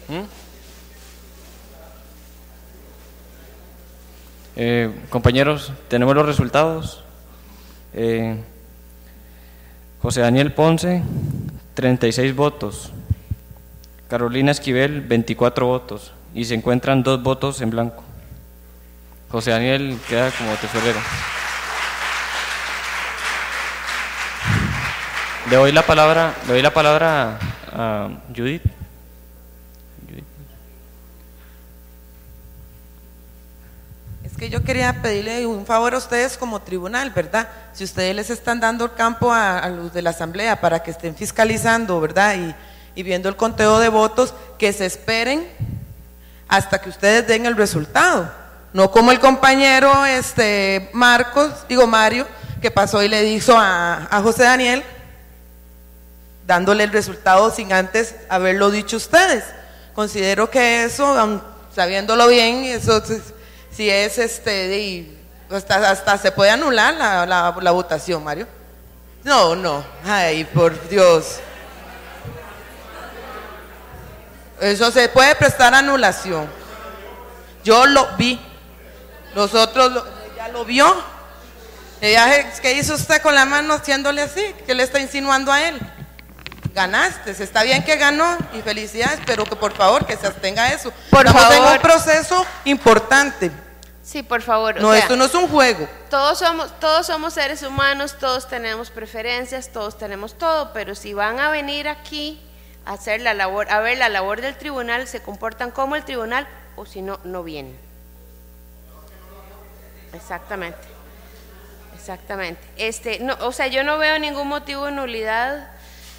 ¿Mm? Eh, compañeros, tenemos los resultados. Eh, José Daniel Ponce, 36 votos. Carolina Esquivel, 24 votos. Y se encuentran dos votos en blanco. José Daniel queda como tesorero. Le doy la palabra, le doy la palabra a Judith. Es que yo quería pedirle un favor a ustedes como tribunal, ¿verdad? Si ustedes les están dando el campo a, los de la asamblea para que estén fiscalizando, ¿verdad? Y, viendo el conteo de votos, que se esperen hasta que ustedes den el resultado. No como el compañero este, Marcos, digo Mario, que pasó y le dijo a, a José Daniel, dándole el resultado sin antes haberlo dicho ustedes. Considero que eso, sabiéndolo bien, eso es- si es este, de- hasta, hasta se puede anular la, la- la votación, Mario. No, no, ay, por Dios. Eso se puede prestar anulación. Yo lo vi. Nosotros lo, ya lo vio. Ella, ¿Qué hizo usted con la mano haciéndole así? ¿Qué le está insinuando a él? Ganaste, está bien que ganó y felicidades, pero que por favor que se abstenga eso. Por Estamos en un proceso importante. Sí, por favor. o No, sea, esto no es un juego. Todos somos, todos somos seres humanos, todos tenemos preferencias, todos tenemos todo, pero si van a venir aquí a hacer la labor, a ver la labor del tribunal, se comportan como el tribunal o si no, no vienen. Exactamente. Exactamente. Este, no, o sea, yo no veo ningún motivo de nulidad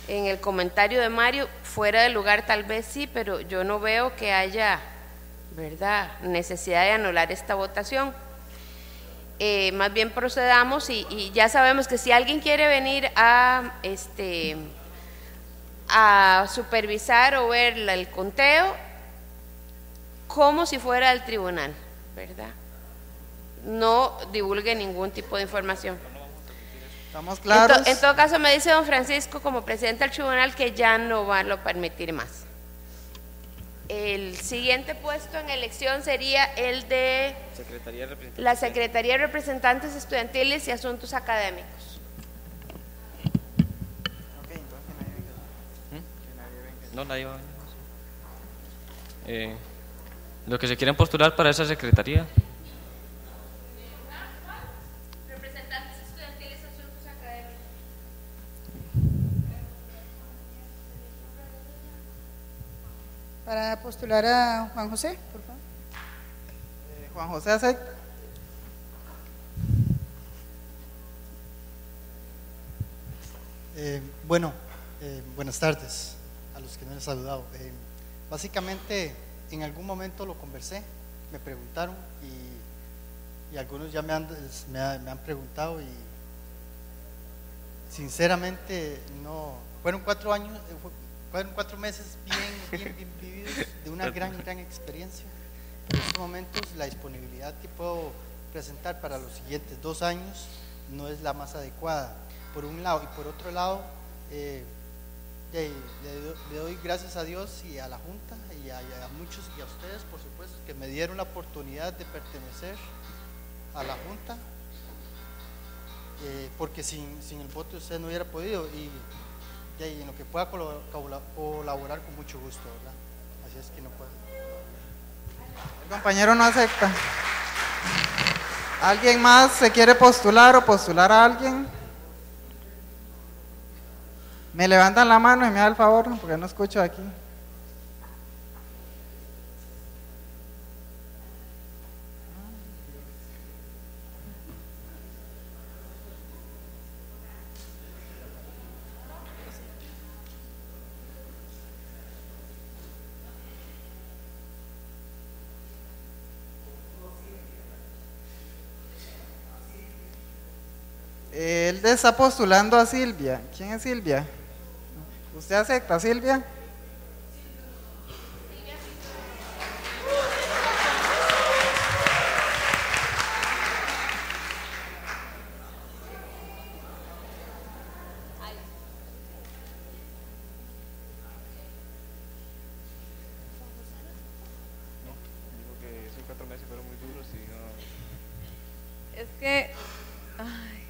en el comentario de Mario, fuera de lugar tal vez sí, pero yo no veo que haya, ¿verdad?, necesidad de anular esta votación. Eh, más bien procedamos y, y ya sabemos que si alguien quiere venir a este a supervisar o ver el conteo como si fuera el tribunal, ¿verdad? No divulgue ningún tipo de información. ¿Estamos En, claros? to- en todo caso, me dice don Francisco, como presidente del tribunal, que ya no va a lo permitir más. El siguiente puesto en elección sería el de Secretaría la Secretaría de Representantes Estudiantiles y Asuntos Académicos. No, nadie va a venir. Eh, lo que se quieren postular para esa secretaría. Representantes Estudiantiles y Asuntos Académicos. Para postular a Juan José, por favor. Eh, Juan José acepta. Eh, bueno, eh, buenas tardes a los que no les he saludado. Eh, básicamente, en algún momento lo conversé, me preguntaron y, y algunos ya me han, me, ha- me han preguntado y sinceramente no. Fueron cuatro años, eh, fue- fueron cuatro meses bien, bien, bien vividos, de una gran, gran experiencia. Pero en estos momentos la disponibilidad que puedo presentar para los siguientes dos años no es la más adecuada, por un lado. Y por otro lado, eh, de- le, do- le doy gracias a Dios y a la Junta y a, y a muchos y a ustedes, por supuesto, que me dieron la oportunidad de pertenecer a la Junta, eh, porque sin, sin el voto usted no hubiera podido y, ahí, en lo que pueda colaborar con mucho gusto, ¿verdad? Así es que no puedo. El compañero no acepta. ¿Alguien más se quiere postular o postular a alguien? Me levantan la mano y me da el favor, porque no escucho aquí. Él está postulando a Silvia. ¿Quién es Silvia? ¿Usted acepta, Silvia? es que ay,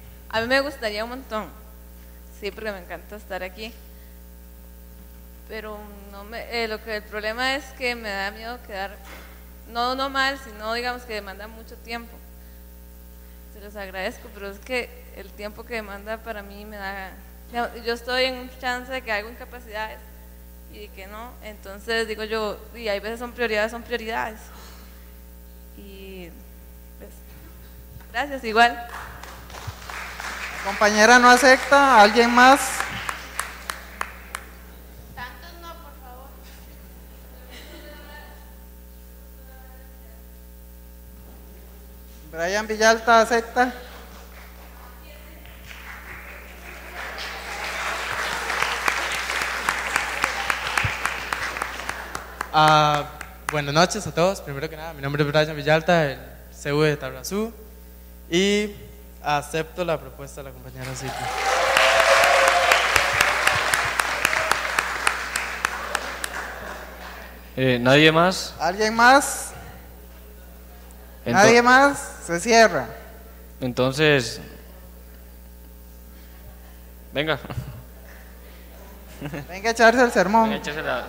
a mí me gustaría un montón. Sí, porque me encanta estar aquí. Pero no me, eh, lo que el problema es que me da miedo quedar, no, no mal, sino digamos que demanda mucho tiempo. Se los agradezco, pero es que el tiempo que demanda para mí me da, yo estoy en chance de que hago incapacidades y de que no, entonces digo yo, y hay veces son prioridades, son prioridades. Y pues, gracias, igual. Compañera no acepta, ¿alguien más? Brian Villalta acepta. Ah, buenas noches a todos. Primero que nada, mi nombre es Brian Villalta, el CV de Tabrazú, y acepto la propuesta de la compañera Silvia. Eh, ¿Nadie más? ¿Alguien más? Ento- ¿Nadie más? Se cierra. Entonces, venga. Venga a echarse el sermón. Venga,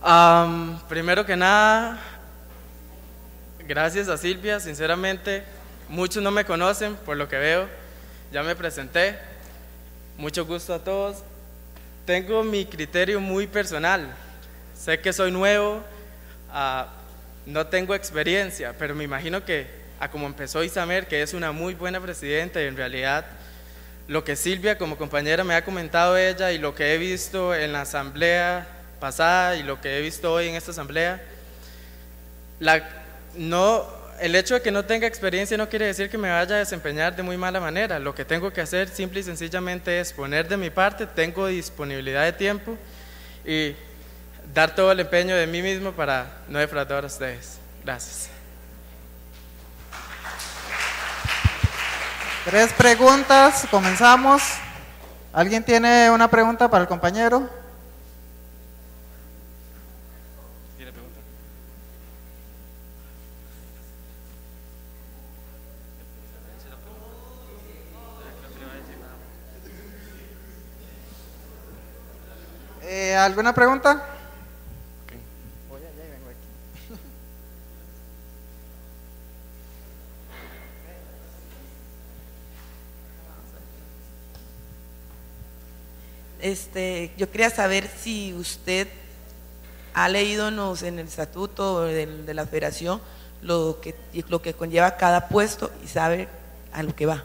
Primero que nada, gracias a Silvia, sinceramente, muchos no me conocen por lo que veo, ya me presenté, mucho gusto a todos. Tengo mi criterio muy personal, sé que soy nuevo, ah, no tengo experiencia, pero me imagino que a como empezó Isamer, que es una muy buena presidenta y en realidad lo que Silvia como compañera me ha comentado ella y lo que he visto en la asamblea pasada y lo que he visto hoy en esta asamblea, no, el hecho de que no tenga experiencia no quiere decir que me vaya a desempeñar de muy mala manera. Lo que tengo que hacer simple y sencillamente es poner de mi parte, tengo disponibilidad de tiempo y dar todo el empeño de mí mismo para no defraudar a ustedes. Gracias. Tres preguntas, comenzamos. ¿Alguien tiene una pregunta para el compañero? ¿Alguna pregunta? Este, yo quería saber si usted ha leído en, el estatuto del- de la federación lo que, lo que conlleva cada puesto y sabe a lo que va.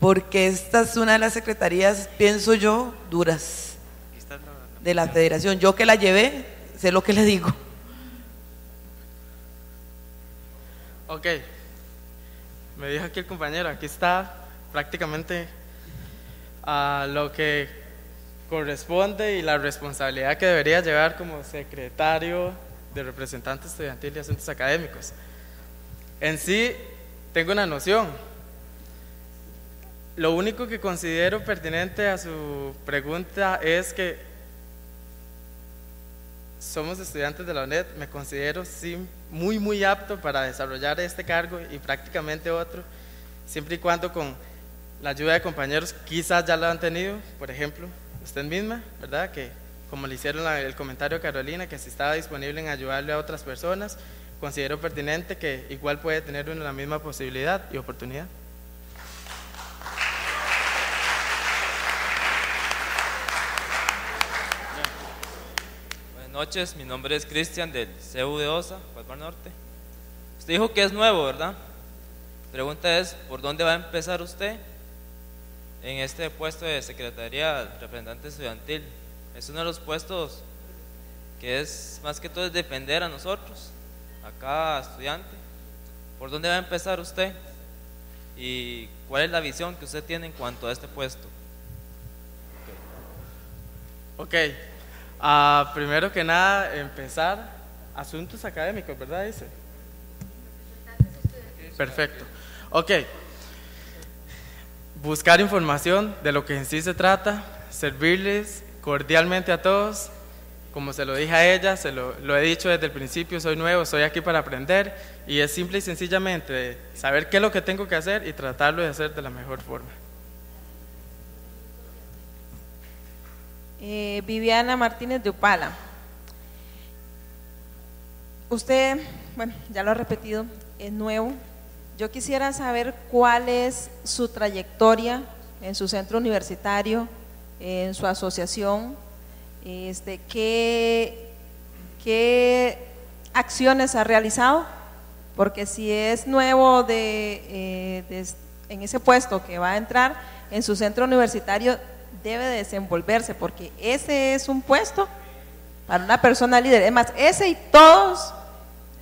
Porque esta es una de las secretarías, pienso yo, duras de la federación. Yo que la llevé, sé lo que le digo. Ok, me dijo aquí el compañero, aquí está prácticamente a lo que corresponde y la responsabilidad que debería llevar como secretario de representante estudiantil y asuntos académicos. En sí, tengo una noción. Lo único que considero pertinente a su pregunta es que somos estudiantes de la UNED, me considero sí, muy, muy apto para desarrollar este cargo y prácticamente otro, siempre y cuando con la ayuda de compañeros, quizás ya lo han tenido, por ejemplo, usted misma, ¿verdad? Que como le hicieron el comentario a Carolina, que si estaba disponible en ayudarle a otras personas, considero pertinente que igual puede tener uno la misma posibilidad y oportunidad. Noches, mi nombre es Cristian del CEU de OSA, Palmar Norte. Usted dijo que es nuevo, ¿verdad? Pregunta es, ¿por dónde va a empezar usted en este puesto de Secretaría Representante Estudiantil? Es uno de los puestos que es más que todo es defender a nosotros, a cada estudiante. ¿Por dónde va a empezar usted? ¿Y cuál es la visión que usted tiene en cuanto a este puesto? Ok, ah, primero que nada, empezar asuntos académicos, ¿verdad? Dice. Perfecto. Ok. Buscar información de lo que en sí se trata, servirles cordialmente a todos. Como se lo dije a ella, se lo, lo he dicho desde el principio, soy nuevo, estoy aquí para aprender y es simple y sencillamente saber qué es lo que tengo que hacer y tratarlo de hacer de la mejor forma. Eh, Viviana Martínez de Upala. Usted, bueno, ya lo ha repetido, es nuevo. Yo quisiera saber cuál es su trayectoria en su centro universitario, en su asociación, este, qué, qué acciones ha realizado, porque si es nuevo de, eh, de- en ese puesto que va a entrar en su centro universitario, debe de desenvolverse, porque ese es un puesto para una persona líder. Es más, ese y todos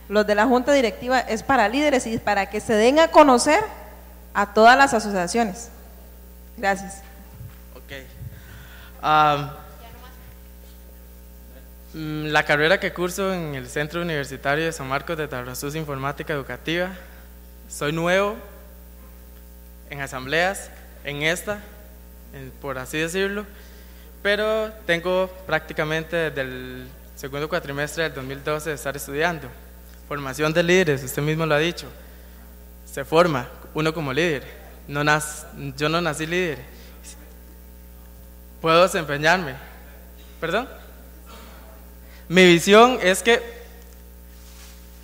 los de la junta directiva es para líderes y para que se den a conocer a todas las asociaciones. Gracias. Ok. Mm, la carrera que curso en el Centro Universitario de San Marcos de Tarrazús Informática Educativa, soy nuevo en asambleas, en esta, por así decirlo, pero tengo prácticamente desde el segundo cuatrimestre del 2012 de estar estudiando. Formación de líderes, usted mismo lo ha dicho. Se forma uno como líder. No nac- yo no nací líder. Puedo desempeñarme. ¿Perdón? Mi visión es que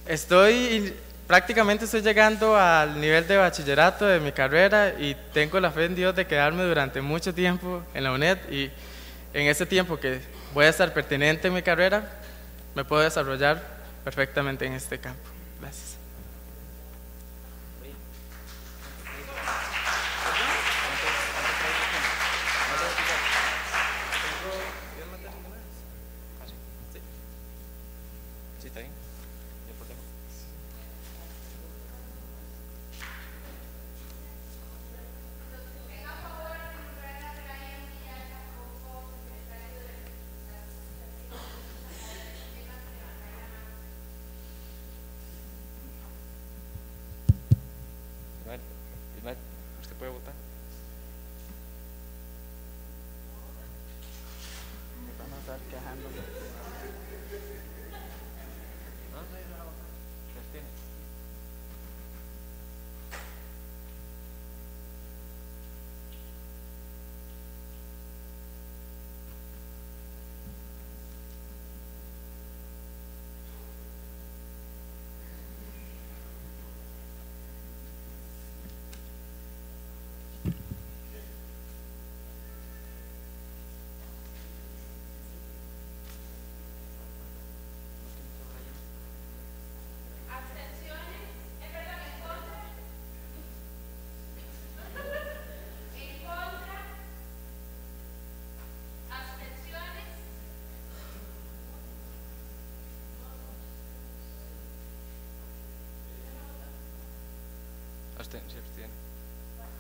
estoy prácticamente estoy llegando al nivel de bachillerato de mi carrera y tengo la fe en Dios de quedarme durante mucho tiempo en la UNED y en ese tiempo que voy a estar pertinente en mi carrera, me puedo desarrollar perfectamente en este campo. Gracias.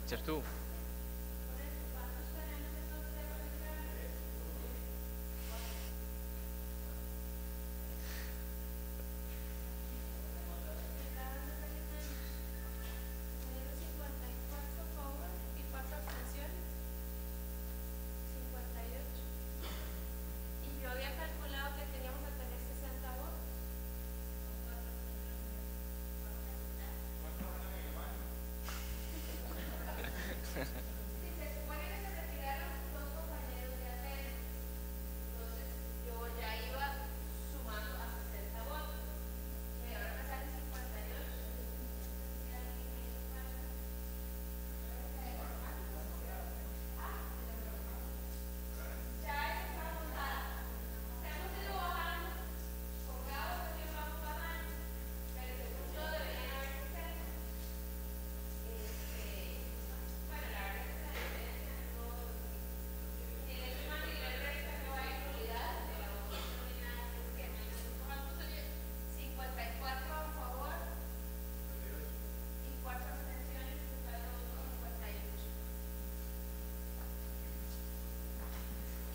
Certu. Yeah.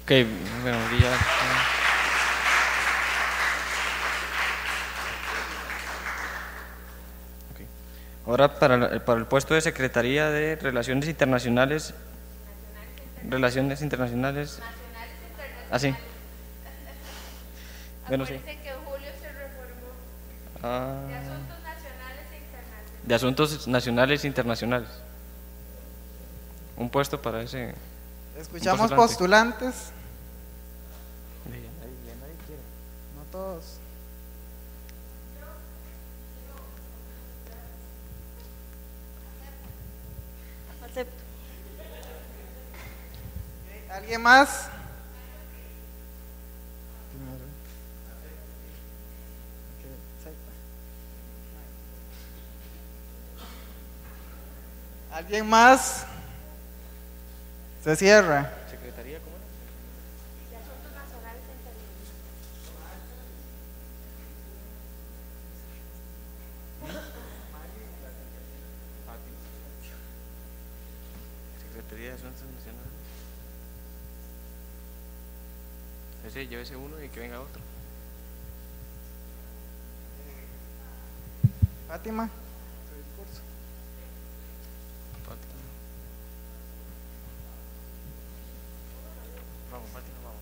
Ok, bueno, ya. Ok. Ahora para, para el puesto de Secretaría de Relaciones Internacionales. Relaciones Internacionales. Así. Bueno, sí. Que en julio se reformó Ah, de asuntos nacionales e internacionales. de Asuntos Nacionales e Internacionales. Un puesto para ese. Escuchamos postulante. postulantes. ¿Alguien más? Se cierra. Secretaría, ¿cómo Secretaría de Asuntos Nacionales. Ese, llévese uno y que venga otro. Fátima. Vamos, Fátima, vamos.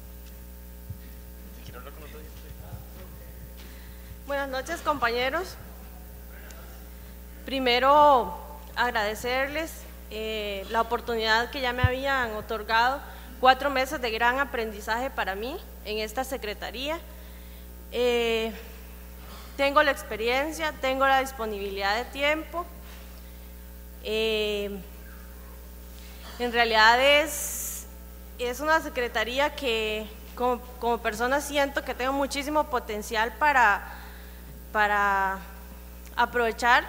Quiero hablar con los dos. Buenas noches, compañeros. Primero, agradecerles eh, la oportunidad que ya me habían otorgado, cuatro meses de gran aprendizaje para mí en esta secretaría. Eh, tengo la experiencia, tengo la disponibilidad de tiempo. Eh, en realidad es, es una secretaría que como, como persona siento que tengo muchísimo potencial para, para aprovechar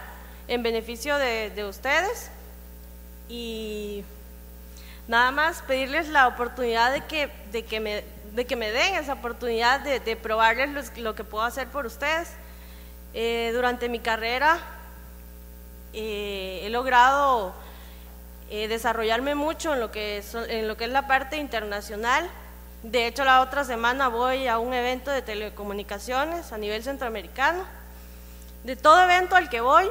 en beneficio de, de ustedes y nada más pedirles la oportunidad de que, de que, me, de que me den esa oportunidad de, probarles lo que puedo hacer por ustedes. Eh, durante mi carrera eh, he logrado eh, desarrollarme mucho en lo, que en lo que es la parte internacional. De hecho, la otra semana voy a un evento de telecomunicaciones a nivel centroamericano. De todo evento al que voy,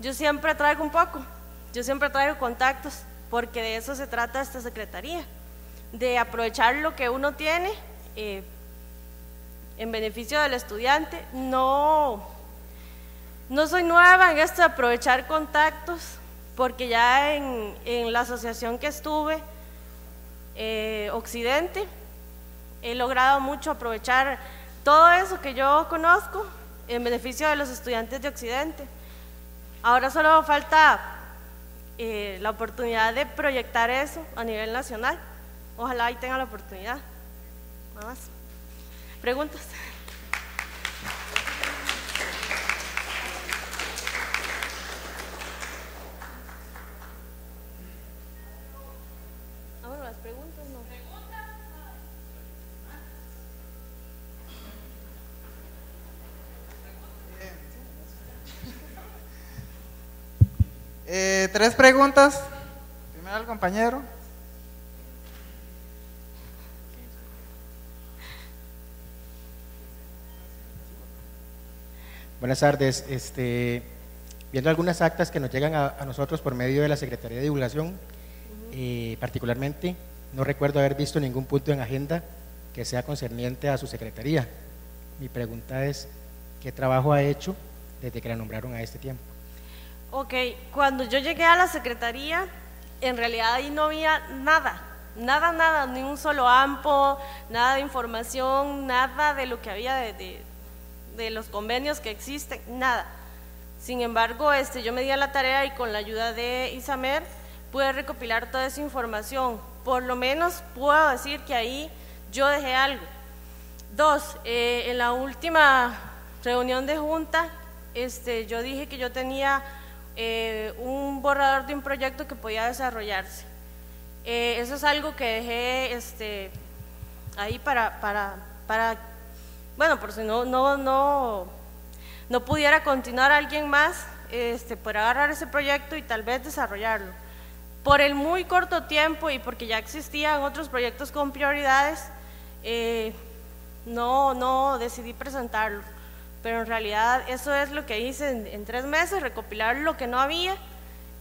yo siempre traigo un poco, yo siempre traigo contactos, porque de eso se trata esta secretaría, de aprovechar lo que uno tiene eh, en beneficio del estudiante. No, no soy nueva en esto de aprovechar contactos, porque ya en, en la asociación que estuve, eh, Occidente, he logrado mucho aprovechar todo eso que yo conozco en beneficio de los estudiantes de Occidente. Ahora solo falta eh, la oportunidad de proyectar eso a nivel nacional. Ojalá ahí tenga la oportunidad. Nada más. ¿Preguntas? Eh, tres preguntas. Primero al compañero. Buenas tardes. Este, viendo algunas actas que nos llegan a, nosotros por medio de la Secretaría de Divulgación, eh, particularmente no recuerdo haber visto ningún punto en agenda que sea concerniente a su secretaría. Mi pregunta es, ¿qué trabajo ha hecho desde que la nombraron a este tiempo? Ok, cuando yo llegué a la secretaría, en realidad ahí no había nada, nada, nada, ni un solo AMPO, nada de información, nada de lo que había de, de- los convenios que existen, nada. Sin embargo, este, yo me di a la tarea y con la ayuda de Isamer pude recopilar toda esa información. Por lo menos puedo decir que ahí yo dejé algo. Dos, eh, en la última reunión de junta, este, yo dije que yo tenía eh, un borrador de un proyecto que podía desarrollarse. Eh, eso es algo que dejé este, ahí para, bueno, por si no, no, no, pudiera continuar alguien más, este, agarrar ese proyecto y tal vez desarrollarlo. Por el muy corto tiempo y porque ya existían otros proyectos con prioridades, eh, no, no decidí presentarlo. Pero en realidad eso es lo que hice en, en tres meses, recopilar lo que no había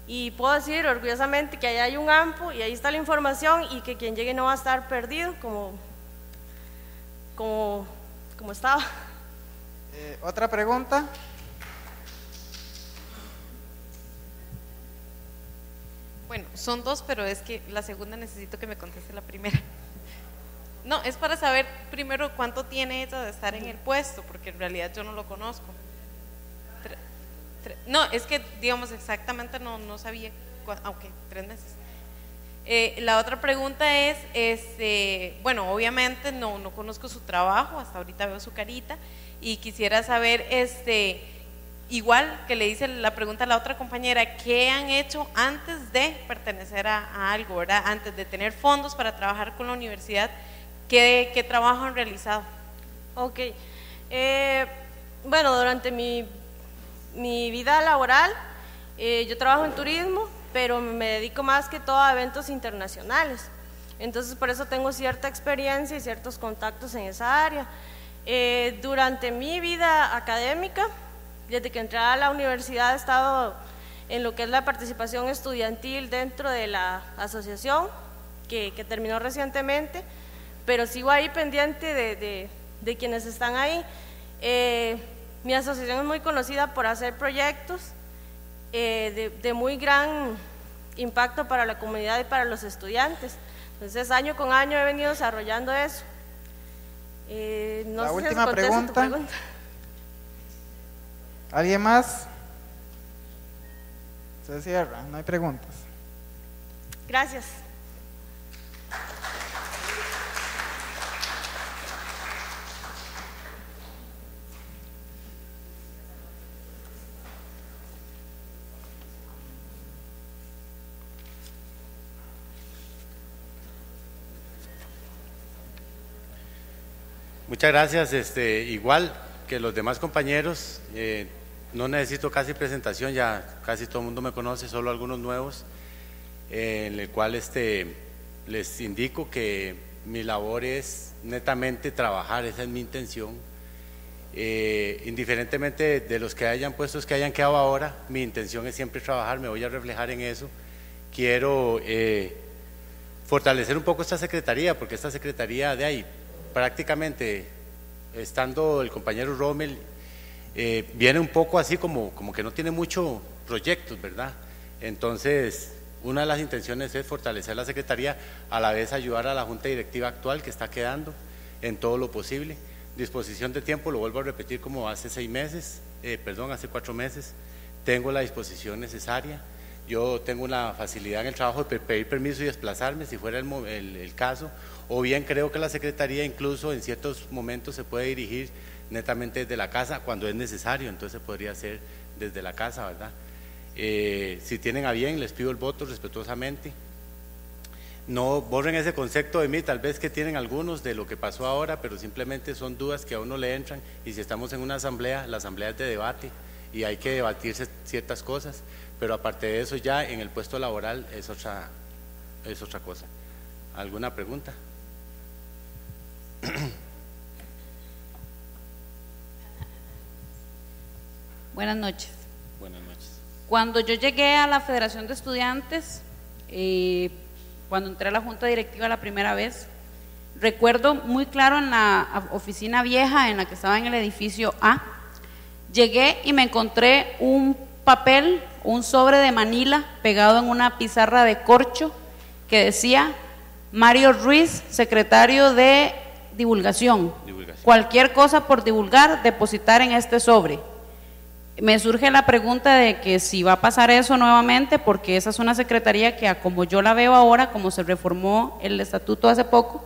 y puedo decir orgullosamente que ahí hay un AMPO y ahí está la información y que quien llegue no va a estar perdido como, como, como estaba. Eh, Otra pregunta. Bueno, son dos, pero es que la segunda necesito que me conteste la primera. No, es para saber primero cuánto tiene ella de estar en el puesto, porque en realidad yo no lo conozco. No, es que, digamos, exactamente no, no sabía, aunque tres meses. Eh, la otra pregunta es, este, bueno, obviamente no, no conozco su trabajo, hasta ahorita veo su carita, y quisiera saber, este, igual que le hice la pregunta a la otra compañera, ¿qué han hecho antes de pertenecer a, a algo? Antes de tener fondos para trabajar con la universidad, ¿qué, qué trabajo han realizado? Ok. Eh, bueno, durante mi, mi vida laboral, eh, yo trabajo en turismo, pero me dedico más que todo a eventos internacionales. Entonces, por eso tengo cierta experiencia y ciertos contactos en esa área. Eh, durante mi vida académica, desde que entré a la universidad, he estado en lo que es la participación estudiantil dentro de la asociación, que, que terminó recientemente, pero sigo ahí pendiente de, de- de quienes están ahí. Eh, mi asociación es muy conocida por hacer proyectos eh, de, de muy gran impacto para la comunidad y para los estudiantes. Entonces, año con año he venido desarrollando eso. Eh, no La sé si última contesto tu pregunta. ¿Alguien más? Se cierra, no hay preguntas. Gracias. Muchas gracias. Este, igual que los demás compañeros, eh, no necesito casi presentación, ya casi todo el mundo me conoce, solo algunos nuevos, eh, en el cual este, les indico que mi labor es netamente trabajar, esa es mi intención. Eh, indiferentemente de los que hayan puestos que hayan quedado ahora, mi intención es siempre trabajar, me voy a reflejar en eso. Quiero fortalecer un poco esta secretaría, porque esta secretaría de ahí, prácticamente, estando el compañero Rommel, eh, viene un poco así como, como que no tiene muchos proyectos, ¿verdad? Entonces, una de las intenciones es fortalecer la secretaría, a la vez ayudar a la junta directiva actual que está quedando en todo lo posible. Disposición de tiempo, lo vuelvo a repetir como hace seis meses, eh, perdón, hace cuatro meses, tengo la disposición necesaria. Yo tengo una facilidad en el trabajo de pe- pedir permiso y desplazarme si fuera el, el- el caso, o bien creo que la Secretaría incluso en ciertos momentos se puede dirigir netamente desde la casa cuando es necesario, entonces podría ser desde la casa, ¿verdad? Eh, si tienen a bien, les pido el voto respetuosamente. No borren ese concepto de mí, tal vez que tienen algunos de lo que pasó ahora, pero simplemente son dudas que a uno le entran y si estamos en una asamblea, la asamblea es de debate y hay que debatirse ciertas cosas, pero aparte de eso ya en el puesto laboral es otra, es otra cosa. ¿Alguna pregunta? Buenas noches. Buenas noches. Cuando yo llegué a la Federación de Estudiantes, eh, cuando entré a la Junta Directiva la primera vez, recuerdo muy claro en la oficina vieja en la que estaba en el edificio A, llegué y me encontré un papel, un sobre de Manila pegado en una pizarra de corcho que decía Mario Ruiz, secretario de divulgación. Cualquier cosa por divulgar, depositar en este sobre. Me surge la pregunta de que si va a pasar eso nuevamente, porque esa es una secretaría que, como yo la veo ahora, como se reformó el estatuto hace poco,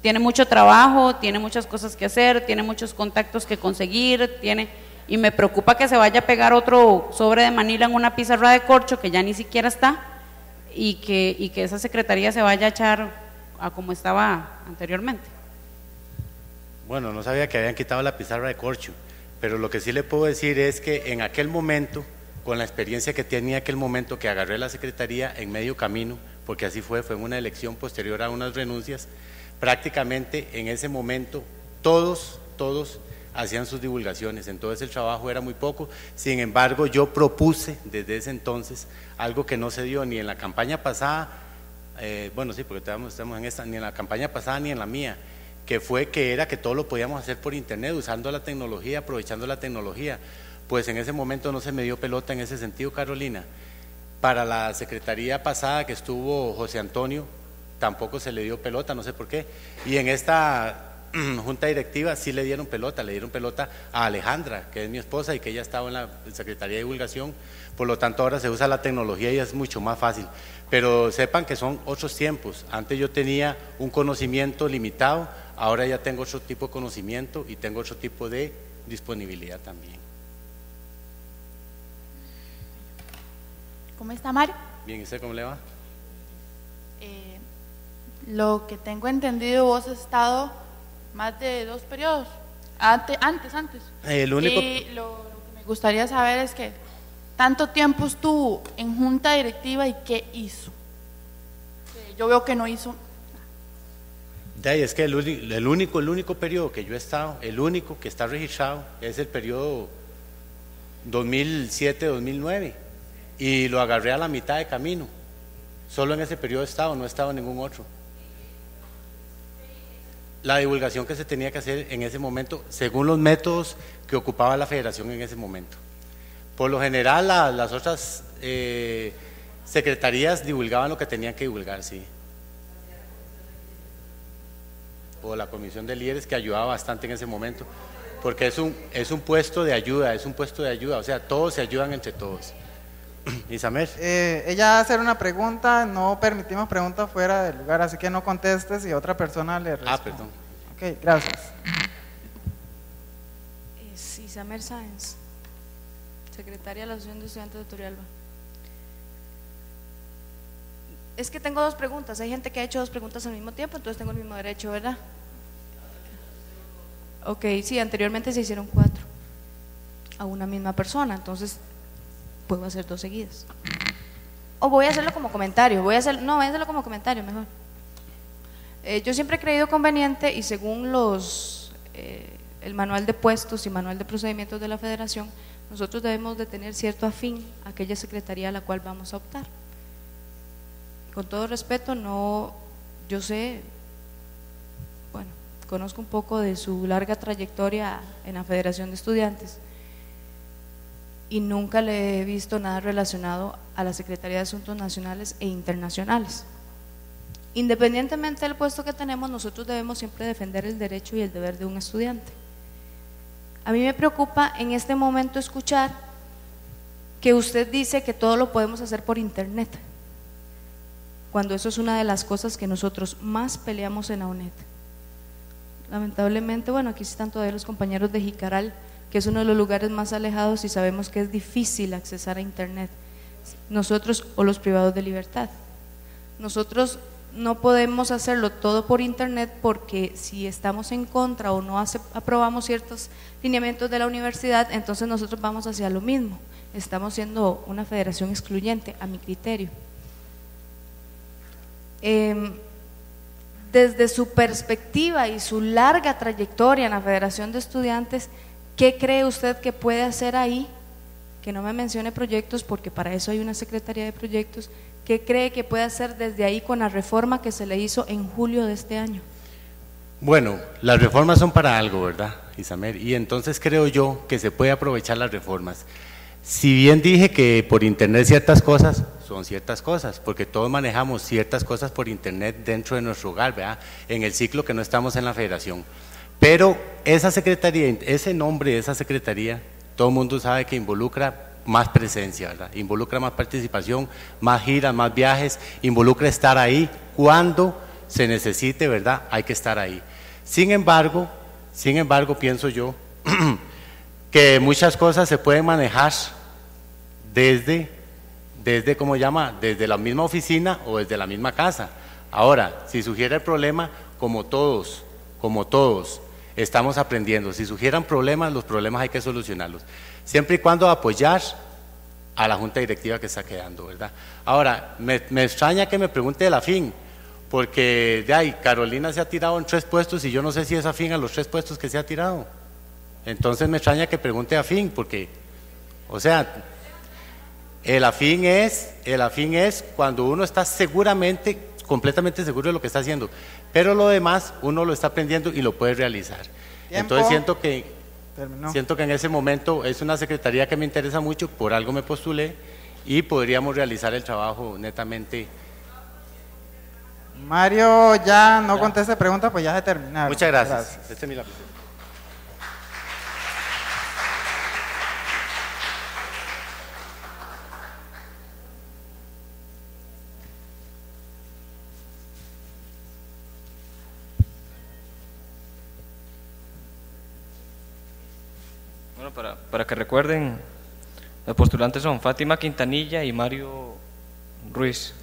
tiene mucho trabajo, tiene muchas cosas que hacer, tiene muchos contactos que conseguir, tiene y me preocupa que se vaya a pegar otro sobre de Manila en una pizarra de corcho que ya ni siquiera está y que, y que esa secretaría se vaya a echar a como estaba anteriormente. Bueno, no sabía que habían quitado la pizarra de corcho, pero lo que sí le puedo decir es que en aquel momento, con la experiencia que tenía aquel momento que agarré la secretaría en medio camino, porque así fue, fue en una elección posterior a unas renuncias, prácticamente en ese momento todos, todos hacían sus divulgaciones, entonces el trabajo era muy poco. Sin embargo, yo propuse desde ese entonces algo que no se dio ni en la campaña pasada, eh, bueno, sí, porque estamos, estamos en esta, ni en la campaña pasada ni en la mía, que fue que era que todo lo podíamos hacer por internet, usando la tecnología, aprovechando la tecnología. Pues en ese momento no se me dio pelota en ese sentido, Carolina. Para la secretaría pasada que estuvo José Antonio, tampoco se le dio pelota, no sé por qué. Y en esta junta directiva sí le dieron pelota, le dieron pelota a Alejandra, que es mi esposa y que ella estaba en la Secretaría de Divulgación, por lo tanto ahora se usa la tecnología y es mucho más fácil. Pero sepan que son otros tiempos. Antes yo tenía un conocimiento limitado, ahora ya tengo otro tipo de conocimiento y tengo otro tipo de disponibilidad también. ¿Cómo está Mario? Bien, ¿y usted cómo le va? Eh, lo que tengo entendido, vos has estado más de dos periodos. Antes, antes, antes. El único- Y lo, lo que me gustaría saber es que tanto tiempo estuvo en junta directiva y qué hizo. Yo veo que no hizo. De ahí es que el único, el único periodo que yo he estado, el único que está registrado es el periodo 2007-2009 y lo agarré a la mitad de camino. Solo en ese periodo he estado, no he estado en ningún otro. La divulgación que se tenía que hacer en ese momento, según los métodos que ocupaba la federación en ese momento. Por lo general, la- las otras eh, secretarías divulgaban lo que tenían que divulgar, sí. o la comisión de líderes que ayudaba bastante en ese momento, porque es un, es un puesto de ayuda, es un puesto de ayuda, o sea, todos se ayudan entre todos. Isamer. Eh, ella va a hacer una pregunta, no permitimos preguntas fuera del lugar, así que no contestes y otra persona le responde. Ah, perdón. Ok, gracias. Es Isamer Sáenz, secretaria de la Asociación de Estudiantes de Turrialba. Es que tengo dos preguntas. Hay gente que ha hecho dos preguntas al mismo tiempo, entonces tengo el mismo derecho, ¿verdad? Ok, sí, anteriormente se hicieron cuatro a una misma persona, entonces puedo hacer dos seguidas. O voy a hacerlo como comentario, voy a hacer, no, voy a hacerlo como comentario mejor. Eh, yo siempre he creído conveniente y según los eh, el manual de puestos y manual de procedimientos de la Federación, nosotros debemos de tener cierto afín a aquella secretaría a la cual vamos a optar. Con todo respeto, no, yo sé, bueno, conozco un poco de su larga trayectoria en la Federación de Estudiantes y nunca le he visto nada relacionado a la Secretaría de Asuntos Nacionales e Internacionales. Independientemente del puesto que tenemos, nosotros debemos siempre defender el derecho y el deber de un estudiante. A mí me preocupa en este momento escuchar que usted dice que todo lo podemos hacer por internet, cuando eso es una de las cosas que nosotros más peleamos en la. Lamentablemente, bueno, aquí están todavía los compañeros de Jicaral, que es uno de los lugares más alejados y sabemos que es difícil accesar a internet. Nosotros o los privados de libertad. Nosotros no podemos hacerlo todo por internet porque si estamos en contra o no aprobamos ciertos lineamientos de la universidad, entonces nosotros vamos hacia lo mismo. Estamos siendo una federación excluyente, a mi criterio. Em, desde su perspectiva y su larga trayectoria en la Federación de Estudiantes, ¿qué cree usted que puede hacer ahí? Que no me mencione proyectos porque para eso hay una Secretaría de Proyectos. ¿Qué cree que puede hacer desde ahí con la reforma que se le hizo en julio de este año? Bueno, las reformas son para algo, ¿verdad, Isamer? Y entonces creo yo que se puede aprovechar las reformas. Si bien dije que por internet ciertas cosas, son ciertas cosas, porque todos manejamos ciertas cosas por internet dentro de nuestro hogar, ¿verdad? En el ciclo que no estamos en la federación. Pero esa secretaría, ese nombre de esa secretaría, todo el mundo sabe que involucra más presencia, ¿verdad? Involucra más participación, más giras, más viajes, involucra estar ahí cuando se necesite, ¿verdad? Hay que estar ahí. Sin embargo, sin embargo, pienso yo que muchas cosas se pueden manejar desde, desde, ¿cómo llama? Desde la misma oficina o desde la misma casa. Ahora, si sugiere el problema, como todos, como todos, estamos aprendiendo. Si sugieran problemas, los problemas hay que solucionarlos. Siempre y cuando apoyar a la junta directiva que está quedando, ¿verdad? Ahora, me, extraña que me pregunte de la fin, porque de ahí, Carolina se ha tirado en tres puestos y yo no sé si es afín a los tres puestos que se ha tirado. Entonces me extraña que pregunte afín, porque, o sea, el afín es, el afín es cuando uno está seguramente, completamente seguro de lo que está haciendo, pero lo demás uno lo está aprendiendo y lo puede realizar. Entonces siento que, Terminó. siento que en ese momento es una secretaría que me interesa mucho, por algo me postulé y podríamos realizar el trabajo netamente. Mario ya no conteste preguntas, pues ya se terminaron. Muchas gracias. Este es mi lápiz. Para, para que recuerden, los postulantes son Fátima Quintanilla y Mario Ruiz.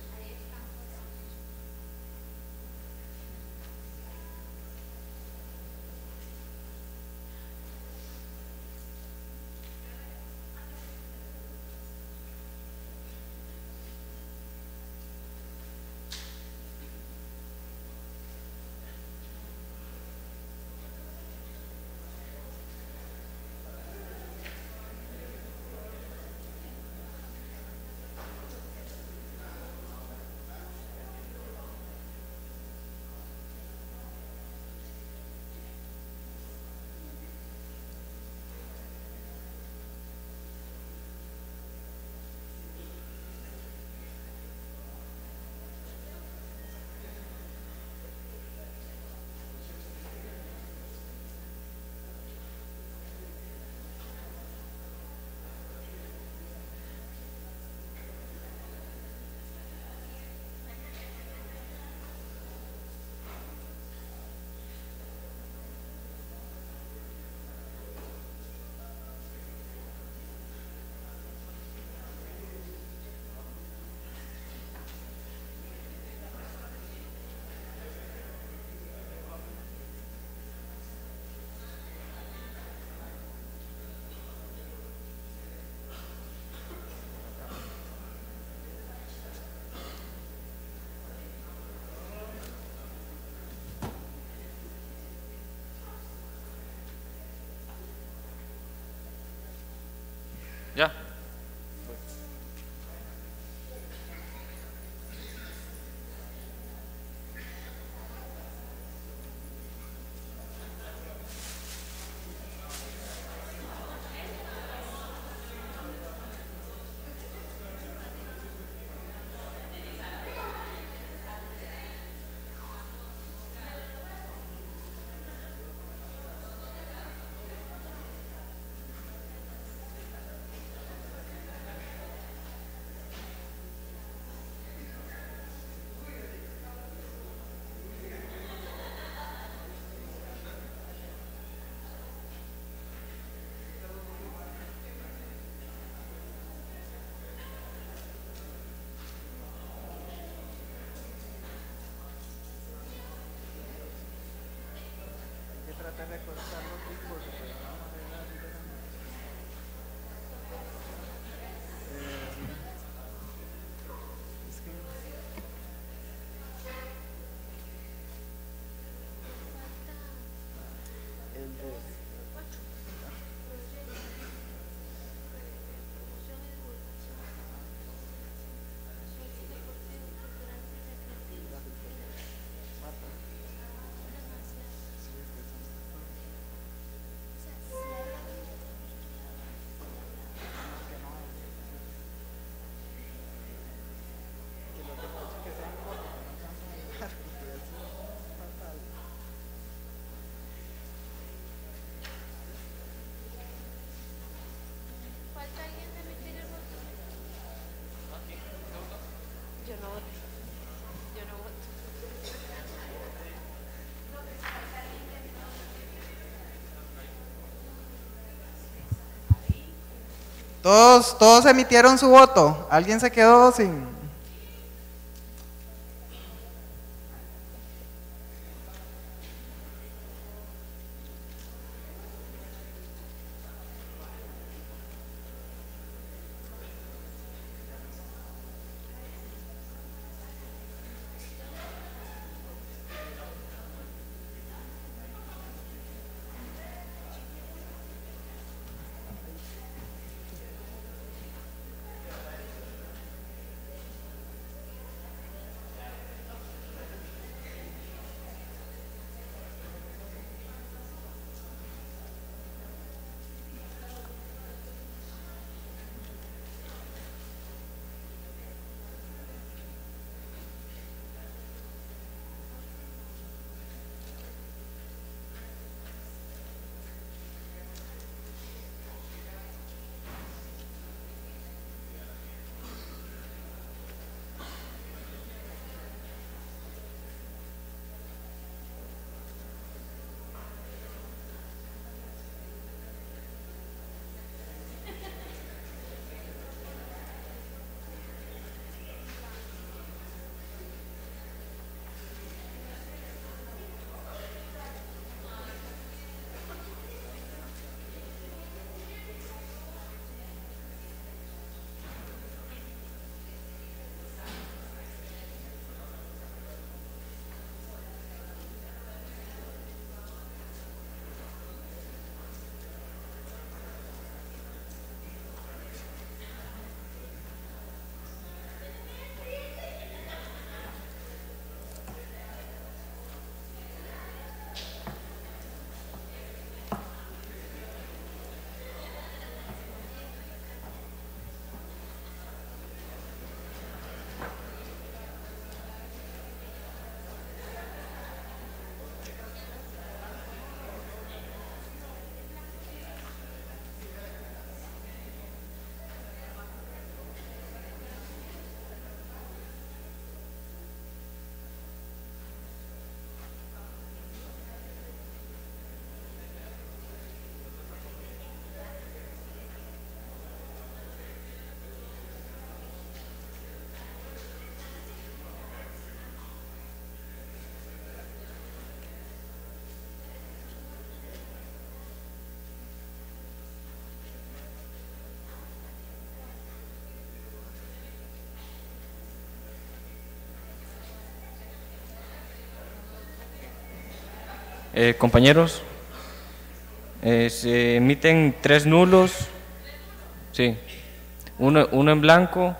Todos, todos emitieron su voto. ¿Alguien se quedó sin? Eh, compañeros, eh, se emiten tres nulos, sí, uno, uno en blanco,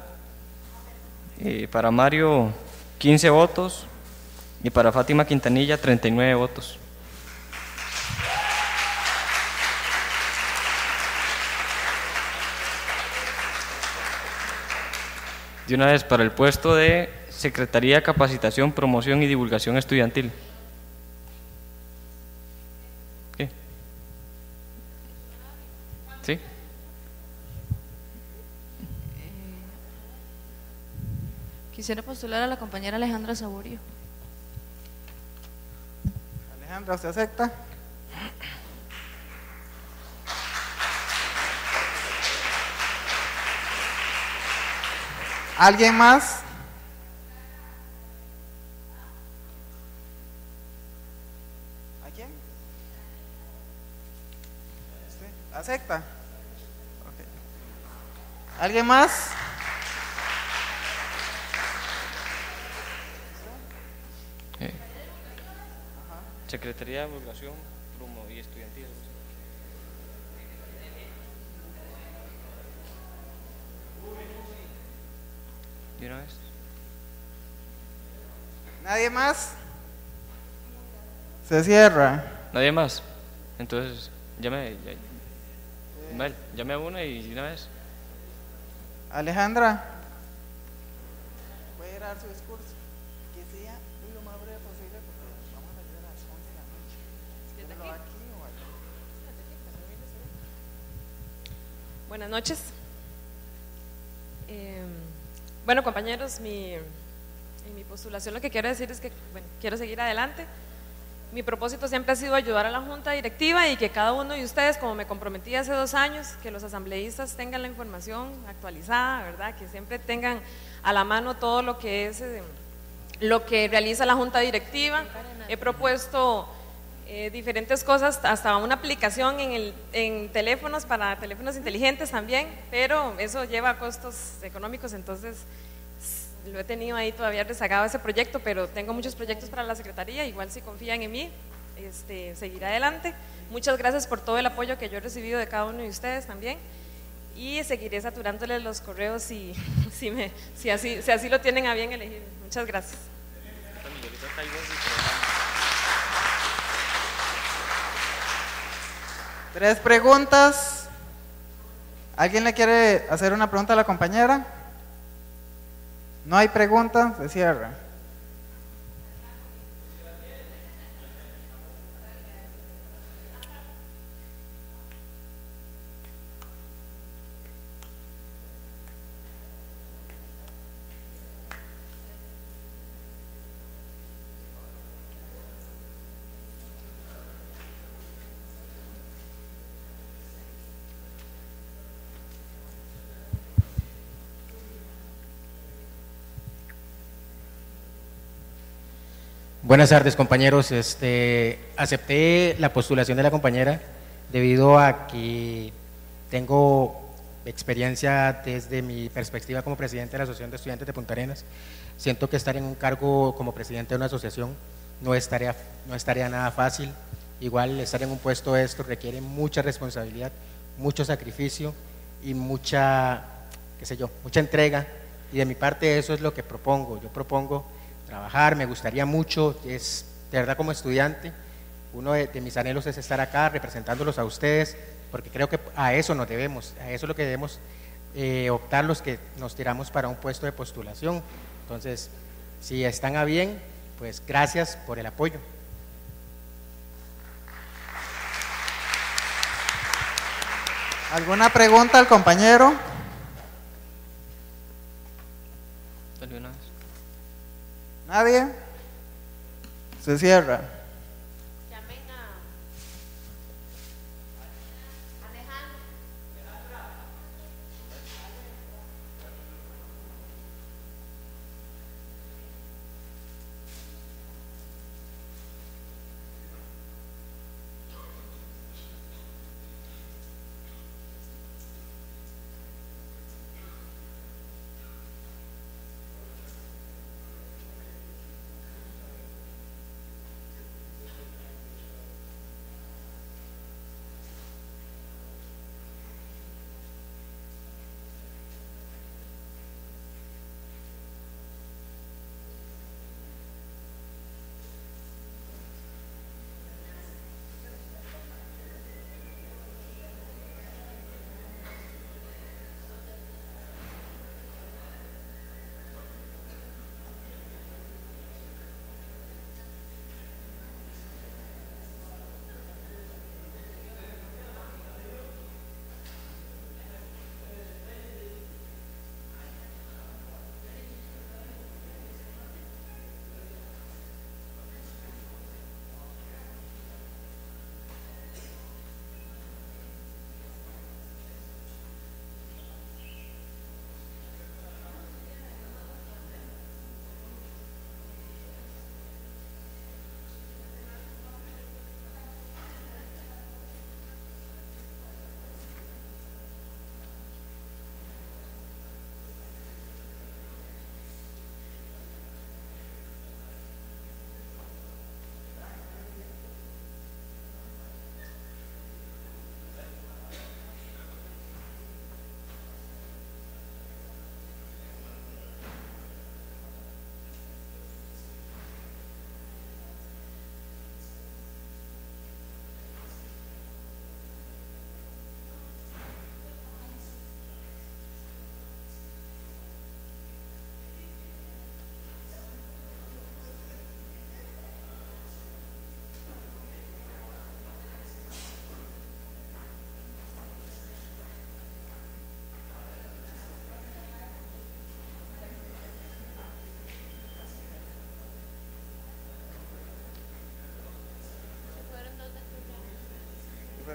para Mario 15 votos y para Fátima Quintanilla 39 votos. De una vez para el puesto de Secretaría de Capacitación, Promoción y Divulgación Estudiantil. ¿Qué? ¿Sí? Quisiera postular a la compañera Alejandra Saborio. Alejandra, ¿usted acepta? ¿Alguien más? ¿A quién? ¿Usted? ¿Acepta? Ok. ¿Alguien más? Secretaría de Divulgación Promo y Estudiantil. ¿De una vez? ¿Nadie más? Se cierra. ¿Nadie más? Entonces, llame, Ismael, llame a una y de una vez. Alejandra. Puede dar su discurso. Que sea lo más breve posible porque vamos a salir a las 11 de la noche. ¿Quiero aquí o aquí? Noches. Eh, bueno, compañeros, mi, en mi postulación lo que quiero decir es que bueno, quiero seguir adelante. Mi propósito siempre ha sido ayudar a la Junta Directiva y que cada uno de ustedes, como me comprometí hace dos años, que los asambleístas tengan la información actualizada, ¿verdad? Que siempre tengan a la mano todo lo que es eh, lo que realiza la Junta Directiva. He propuesto eh, diferentes cosas, hasta una aplicación en, el, en teléfonos para teléfonos inteligentes también, pero eso lleva costos económicos, entonces lo he tenido ahí todavía rezagado ese proyecto, pero tengo muchos proyectos para la Secretaría, igual si confían en mí, este, seguiré adelante. Muchas gracias por todo el apoyo que yo he recibido de cada uno de ustedes también y seguiré saturándoles los correos si, si, me, si, así, si así lo tienen a bien elegir. Muchas gracias. Tres preguntas. ¿Alguien le quiere hacer una pregunta a la compañera? No hay pregunta, se cierra. Buenas tardes, compañeros. Este, acepté la postulación de la compañera debido a que tengo experiencia desde mi perspectiva como presidente de la Asociación de Estudiantes de Punta Arenas. Siento que estar en un cargo como presidente de una asociación no es tarea, no es tarea nada fácil. Igual estar en un puesto de esto requiere mucha responsabilidad, mucho sacrificio y mucha, qué sé yo, mucha entrega. Y de mi parte eso es lo que propongo. Yo propongo trabajar, me gustaría mucho, es de verdad como estudiante, uno de, de mis anhelos es estar acá representándolos a ustedes, porque creo que a eso nos debemos, a eso es lo que debemos eh, optar los que nos tiramos para un puesto de postulación. Entonces, si están a bien, pues gracias por el apoyo. ¿Alguna pregunta al compañero? ¿Nadie? Se cierra.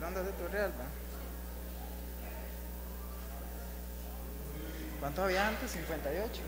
Turrialba. ¿Cuántos había antes? 58.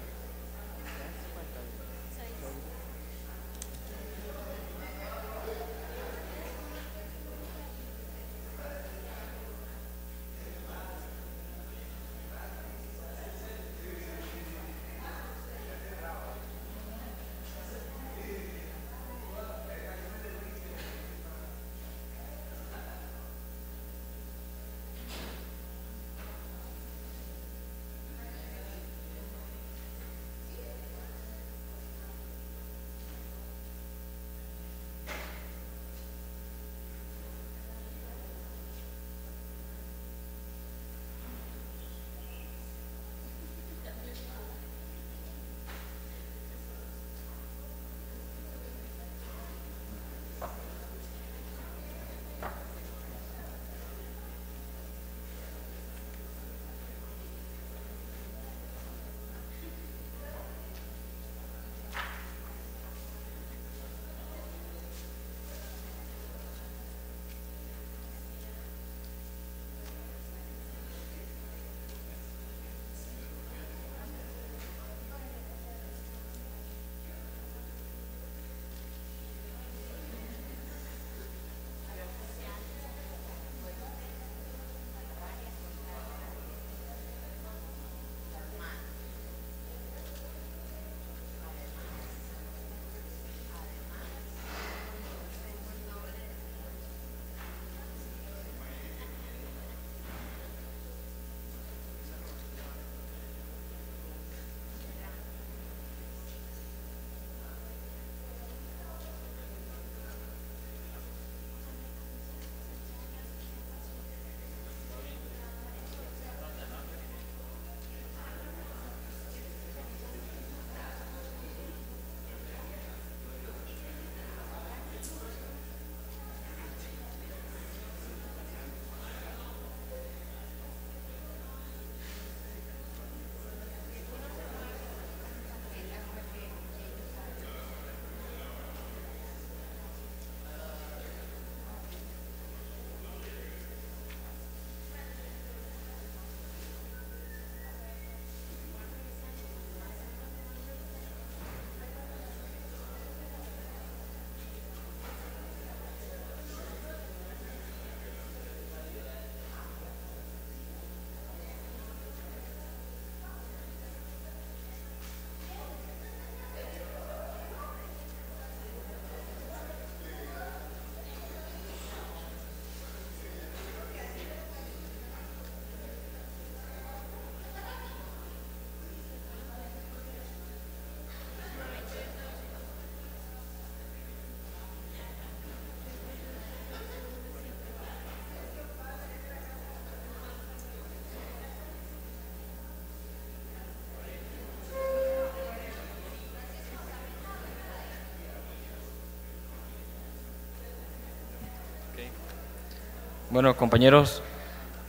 Bueno, compañeros,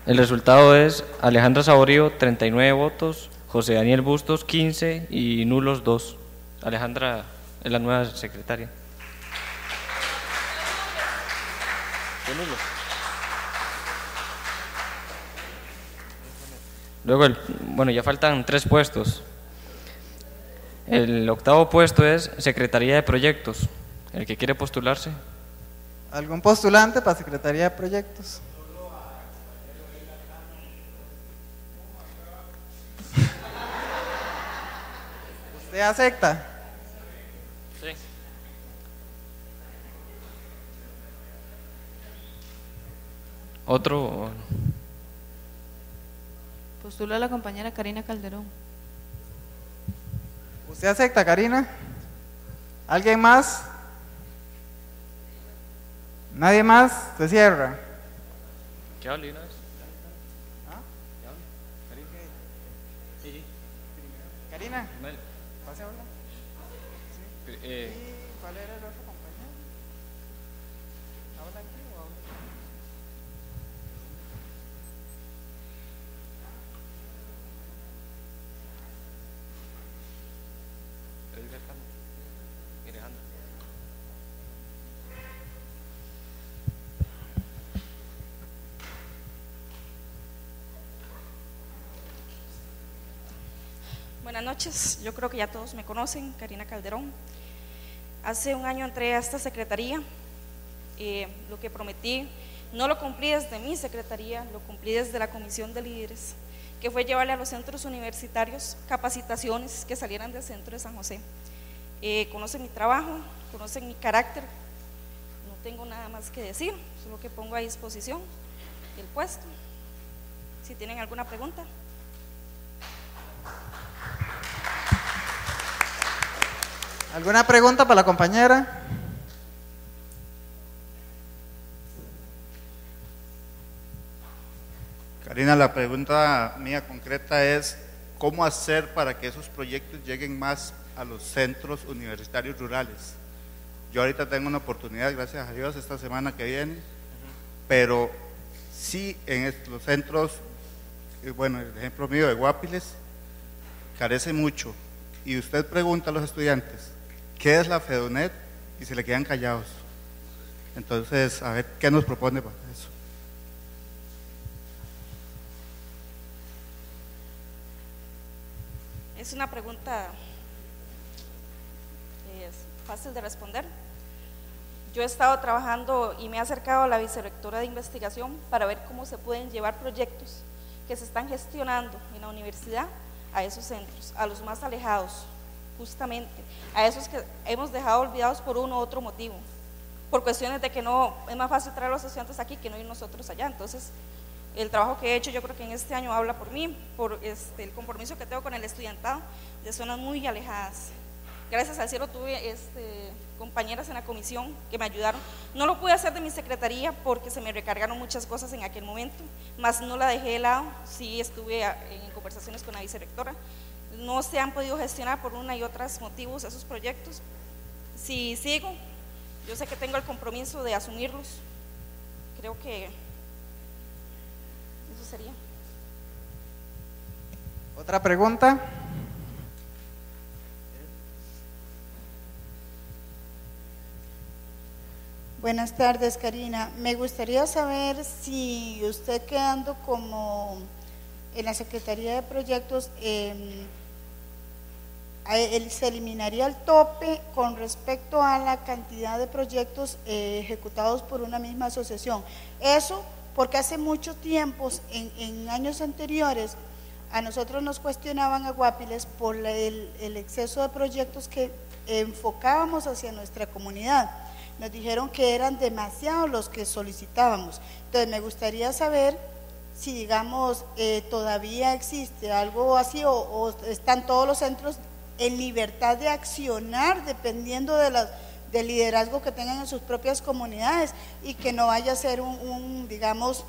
el resultado es Alejandra Saborío, 39 votos, José Daniel Bustos, 15 y nulos 2. Alejandra es la nueva secretaria. Luego, el- bueno, ya faltan tres puestos. El octavo puesto es Secretaría de Proyectos. El que quiere postularse. ¿Algún postulante para Secretaría de Proyectos? ¿Usted acepta? Sí. Otro. Postula a la compañera Karina Calderón. ¿Usted acepta, Karina? ¿Alguien más? ¿Nadie más? Se cierra. ¿Qué hable una vez? Karina, pase a hablar. Eh, ¿Y cuál era el otro compañero? ¿Habla aquí o habla? Edgar Cano. Alejandra. Buenas noches, yo creo que ya todos me conocen, Karina Calderón. Hace un año entré a esta secretaría, eh, lo que prometí no lo cumplí desde mi secretaría, lo cumplí desde la comisión de líderes, que fue llevarle a los centros universitarios capacitaciones que salieran del centro de San José. Eh, conocen mi trabajo, conocen mi carácter, no tengo nada más que decir, solo que pongo a disposición el puesto. Si tienen alguna pregunta. ¿Alguna pregunta para la compañera? Karina, la pregunta mía concreta es, ¿cómo hacer para que esos proyectos lleguen más a los centros universitarios rurales? Yo ahorita tengo una oportunidad, gracias a Dios, esta semana que viene, pero sí en los centros, eh, bueno, el ejemplo mío de Guapiles, carece mucho. Y usted pregunta a los estudiantes, ¿qué es la FEDONET? Y se le quedan callados. Entonces, a ver, ¿qué nos propone para eso? Es una pregunta es fácil de responder. Yo he estado trabajando y me he acercado a la vicerrectora de investigación para ver cómo se pueden llevar proyectos que se están gestionando en la universidad a esos centros, a los más alejados, justamente, a esos que hemos dejado olvidados por uno u otro motivo, por cuestiones de que no, es más fácil traer a los estudiantes aquí que no ir nosotros allá. Entonces, el trabajo que he hecho yo creo que en este año habla por mí, por este, el compromiso que tengo con el estudiantado de zonas muy alejadas. Gracias al cielo tuve este, compañeras en la comisión que me ayudaron. No lo pude hacer de mi secretaría porque se me recargaron muchas cosas en aquel momento, más no la dejé de lado, sí estuve en conversaciones con la vicerectora. No se han podido gestionar por una y otras motivos esos proyectos. Si sigo, yo sé que tengo el compromiso de asumirlos. Creo que eso sería. ¿Otra pregunta? Buenas tardes, Karina. Me gustaría saber si usted quedando como en la Secretaría de Proyectos, eh, se eliminaría el tope con respecto a la cantidad de proyectos eh, ejecutados por una misma asociación. Eso porque hace mucho tiempo, en, años anteriores, a nosotros nos cuestionaban a Guapiles por el, el exceso de proyectos que enfocábamos hacia nuestra comunidad nos dijeron que eran demasiados los que solicitábamos. Entonces me gustaría saber si, digamos, eh, todavía existe algo así o, están todos los centros en libertad de accionar dependiendo de las, del liderazgo que tengan en sus propias comunidades y que no vaya a ser un, digamos,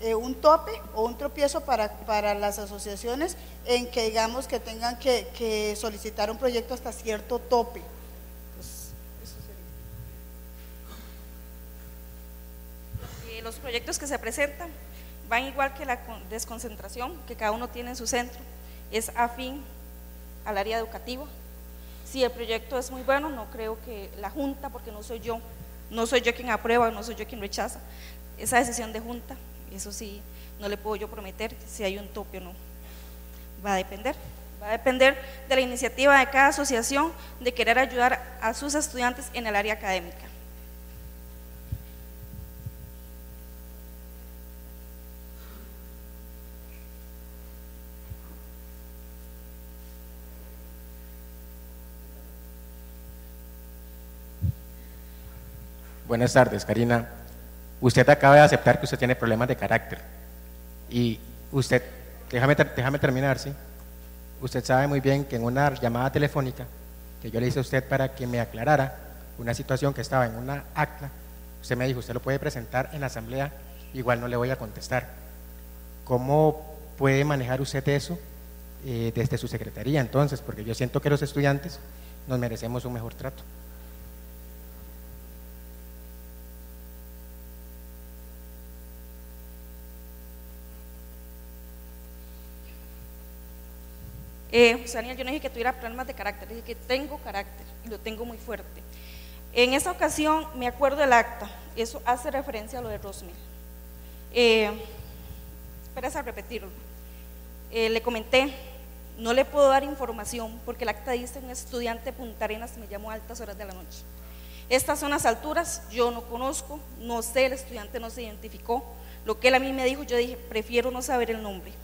eh, un tope o un tropiezo para, para, las asociaciones en que digamos que tengan que, que solicitar un proyecto hasta cierto tope. los proyectos que se presentan van igual que la desconcentración que cada uno tiene en su centro, es afín al área educativa. Si el proyecto es muy bueno, no creo que la Junta, porque no soy yo, no soy yo quien aprueba, no soy yo quien rechaza, esa decisión de Junta, eso sí, no le puedo yo prometer si hay un tope o no. Va a depender, va a depender de la iniciativa de cada asociación de querer ayudar a sus estudiantes en el área académica. Buenas tardes, Karina. Usted acaba de aceptar que usted tiene problemas de carácter. Y usted, déjame, déjame terminar, ¿sí? Usted sabe muy bien que en una llamada telefónica que yo le hice a usted para que me aclarara una situación que estaba en una acta, usted me dijo, usted lo puede presentar en la asamblea, igual no le voy a contestar. ¿Cómo puede manejar usted eso eh, desde su secretaría entonces? Porque yo siento que los estudiantes nos merecemos un mejor trato. Eh, Daniel, yo no dije que tuviera problemas de carácter, dije que tengo carácter y lo tengo muy fuerte. En esa ocasión me acuerdo del acta, eso hace referencia a lo de Rosmil. Eh, esperas a repetirlo. Eh, le comenté No le puedo dar información porque el acta dice un estudiante de Punta Arenas me llamó a altas horas de la noche. Estas son las alturas, yo no conozco, no sé, el estudiante no se identificó. Lo que él a mí me dijo, yo dije, prefiero no saber el nombre.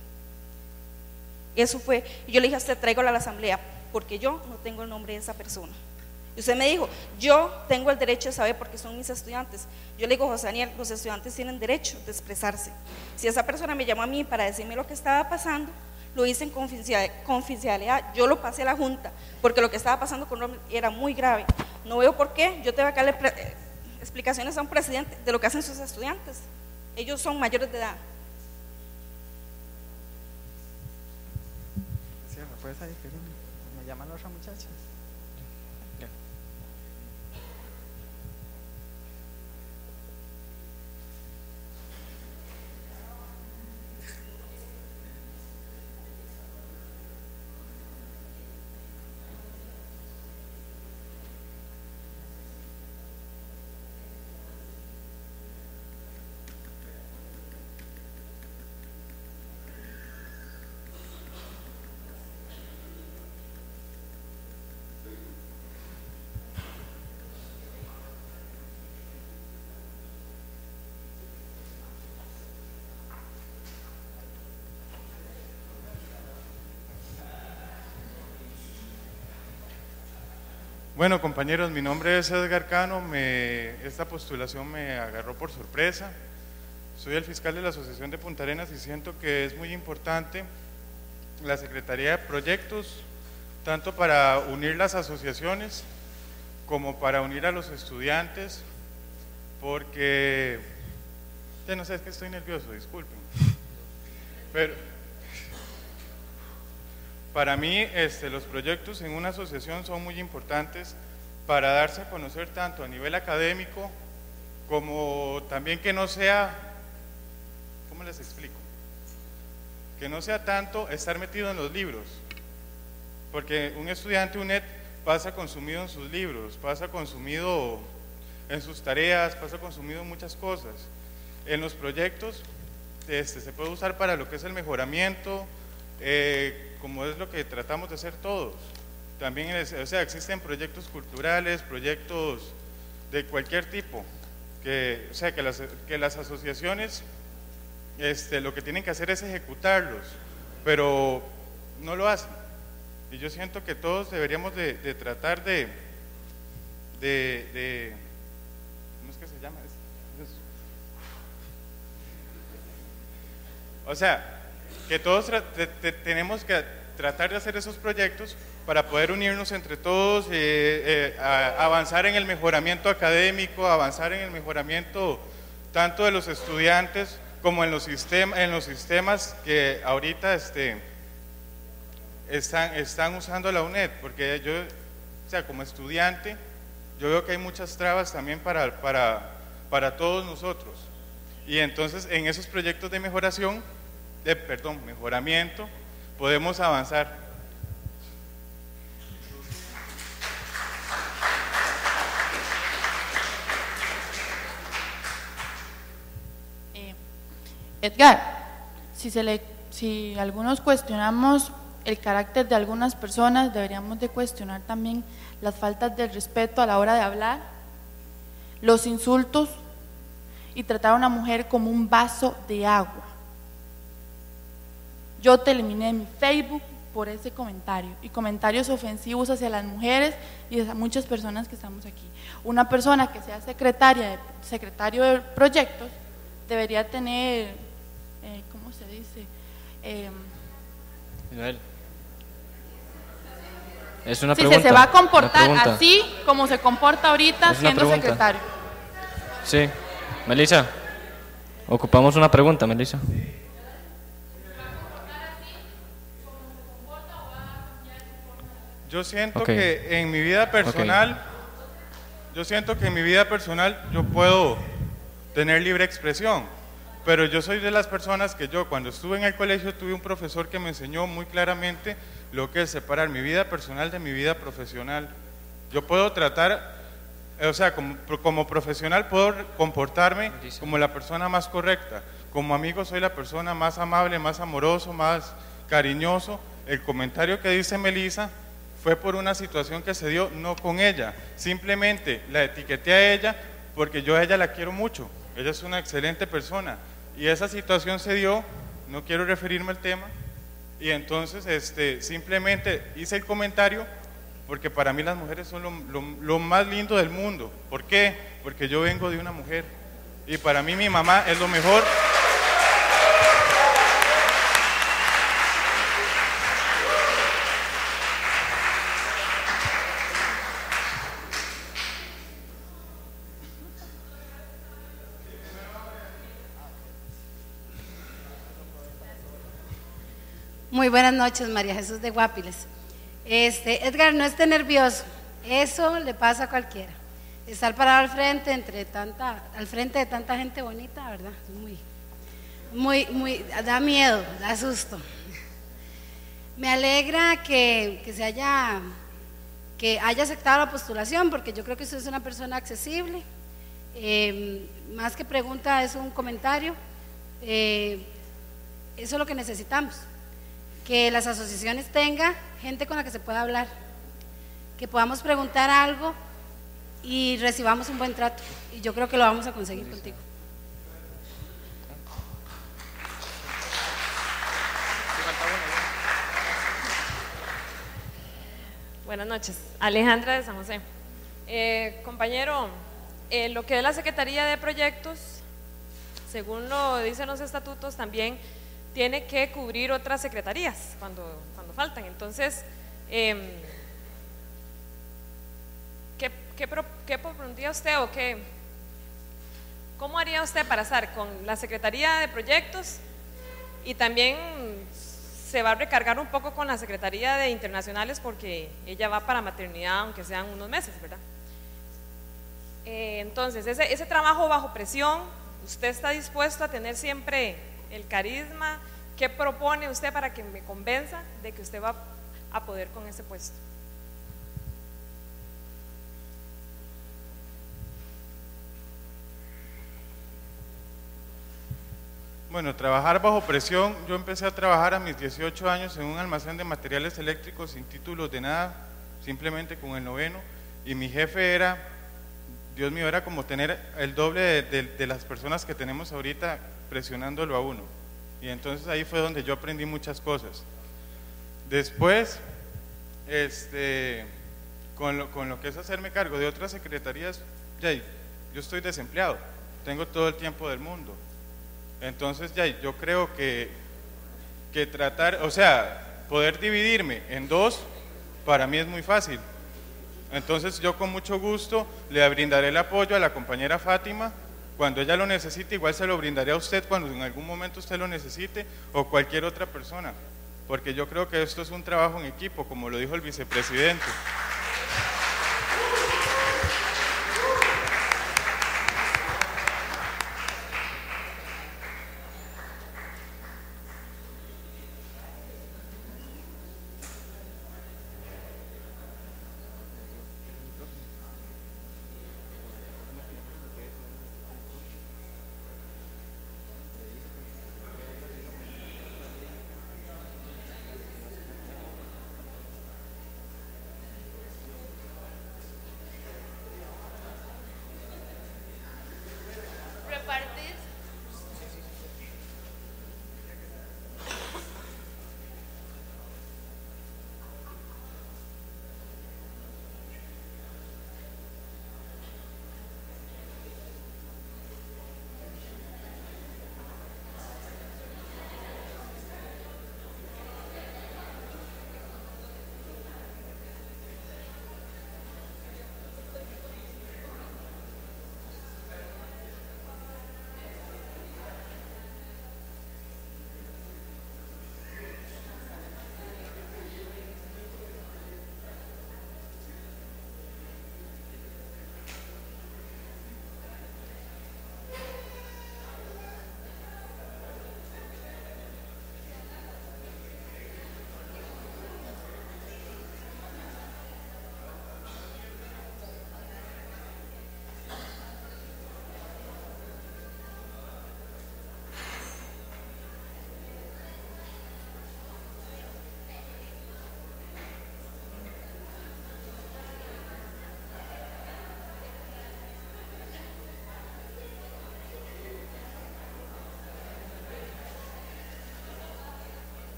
Eso fue, yo le dije, a usted a la asamblea, porque yo no tengo el nombre de esa persona. Y usted me dijo, yo tengo el derecho de saber porque son mis estudiantes. Yo le digo, José Daniel, los estudiantes tienen derecho de expresarse. Si esa persona me llamó a mí para decirme lo que estaba pasando, lo hice en confidencial- confidencialidad, yo lo pasé a la Junta, porque lo que estaba pasando con Rommel era muy grave. No veo por qué yo tengo que darle eh, explicaciones a un presidente de lo que hacen sus estudiantes. Ellos son mayores de edad. Cierra, puedes ahí, Karina. Me llama la otra Bueno, compañeros, mi nombre es Edgar Cano. Me- esta postulación me agarró por sorpresa. Soy el fiscal de la Asociación de Punta Arenas y siento que es muy importante la Secretaría de Proyectos, tanto para unir las asociaciones como para unir a los estudiantes, porque, ya no sé, es que estoy nervioso, disculpen. Pero para mí este, los proyectos en una asociación son muy importantes para darse a conocer tanto a nivel académico como también que no sea, ¿cómo les explico? Que no sea tanto estar metido en los libros, porque un estudiante UNED pasa consumido en sus libros, pasa consumido en sus tareas, pasa consumido en muchas cosas. En los proyectos este, se puede usar para lo que es el mejoramiento, eh, como es lo que tratamos de hacer todos. También, o sea, existen proyectos culturales, proyectos de cualquier tipo, que, o sea, que las, que las asociaciones este, lo que tienen que hacer es ejecutarlos, pero no lo hacen. Y yo siento que todos deberíamos de, de tratar de, de, de- ¿cómo es que se llama? Es- es- O sea, que todos te- te- tenemos que tratar de hacer esos proyectos para poder unirnos entre todos, eh, eh, a- avanzar en el mejoramiento académico, avanzar en el mejoramiento tanto de los estudiantes como en los, sistem- en los sistemas que ahorita este, están, están usando la UNED, porque yo, o sea, como estudiante, yo veo que hay muchas trabas también para, para, para todos nosotros. Y entonces en esos proyectos de mejoración, de, perdón, mejoramiento, podemos avanzar. Eh, Edgar, si, se le, si algunos cuestionamos el carácter de algunas personas, deberíamos de cuestionar también las faltas de respeto a la hora de hablar, los insultos y tratar a una mujer como un vaso de agua. Yo te eliminé de mi Facebook por ese comentario y comentarios ofensivos hacia las mujeres y hacia muchas personas que estamos aquí. Una persona que sea secretaria de, secretario de proyectos debería tener, eh, ¿cómo se dice? Eh. Es una si pregunta. se, se va a comportar así como se comporta ahorita siendo pregunta. secretario. Sí. Melissa. Ocupamos una pregunta, Melissa. Yo siento que en mi vida personal, yo siento que en mi vida personal yo puedo tener libre expresión, pero yo soy de las personas que yo cuando estuve en el colegio tuve un profesor que me enseñó muy claramente lo que es separar mi vida personal de mi vida profesional. Yo puedo tratar, eh, o sea, como, como profesional puedo comportarme como la persona más correcta, como amigo soy la persona más amable, más amoroso, más cariñoso, el comentario que dice Melissa fue por una situación que se dio no con ella, simplemente la etiqueté a ella porque yo a ella la quiero mucho, ella es una excelente persona y esa situación se dio, no quiero referirme al tema, y entonces este, simplemente hice el comentario porque para mí las mujeres son lo, lo- lo más lindo del mundo. ¿Por qué? Porque yo vengo de una mujer y para mí mi mamá es lo mejor. Muy buenas noches, María Jesús de Guapiles. Este, Edgar, no esté nervioso. Eso le pasa a cualquiera. Estar parado al frente entre tanta, al frente de tanta gente bonita, ¿verdad? Muy, muy, muy, da miedo, da susto. Me alegra que, que se haya, que haya aceptado la postulación, porque yo creo que usted es una persona accesible. Eh, más que pregunta es un comentario. Eh, eso es lo que necesitamos que las asociaciones tengan gente con la que se pueda hablar, que podamos preguntar algo y recibamos un buen trato. Y yo creo que lo vamos a conseguir contigo. Buenas noches, Alejandra de San José. Eh, compañero, eh, lo que es la Secretaría de Proyectos, según lo dicen los estatutos, también tiene que cubrir otras secretarías cuando, cuando faltan. Entonces, em, ¿qué, qué, qué propondría usted o qué, cómo haría usted para estar con la Secretaría de Proyectos y también se va a recargar un poco con la Secretaría de Internacionales porque ella va para maternidad, aunque sean unos meses, ¿verdad? Eh, entonces, ese, ese trabajo bajo presión, ¿usted está dispuesto a tener siempre el carisma? ¿Qué propone usted para que me convenza de que usted va a poder con ese puesto? Bueno, trabajar bajo presión, yo empecé a trabajar a mis 18 años en un almacén de materiales eléctricos sin títulos de nada, simplemente con el noveno, y mi jefe era, Dios mío, era como tener el doble de, las personas que tenemos ahorita presionándolo a uno. Y entonces ahí fue donde yo aprendí muchas cosas. Después, este, con, lo, con lo que es hacerme cargo de otras secretarías, ya, yo estoy desempleado, tengo todo el tiempo del mundo. Entonces, ya, yo creo que, que tratar, o sea, poder dividirme en dos, para mí es muy fácil. Entonces, yo con mucho gusto le brindaré el apoyo a la compañera Fátima. Cuando ella lo necesite, igual se lo brindaré a usted cuando en algún momento usted lo necesite o cualquier otra persona. Porque yo creo que esto es un trabajo en equipo, como lo dijo el vicepresidente.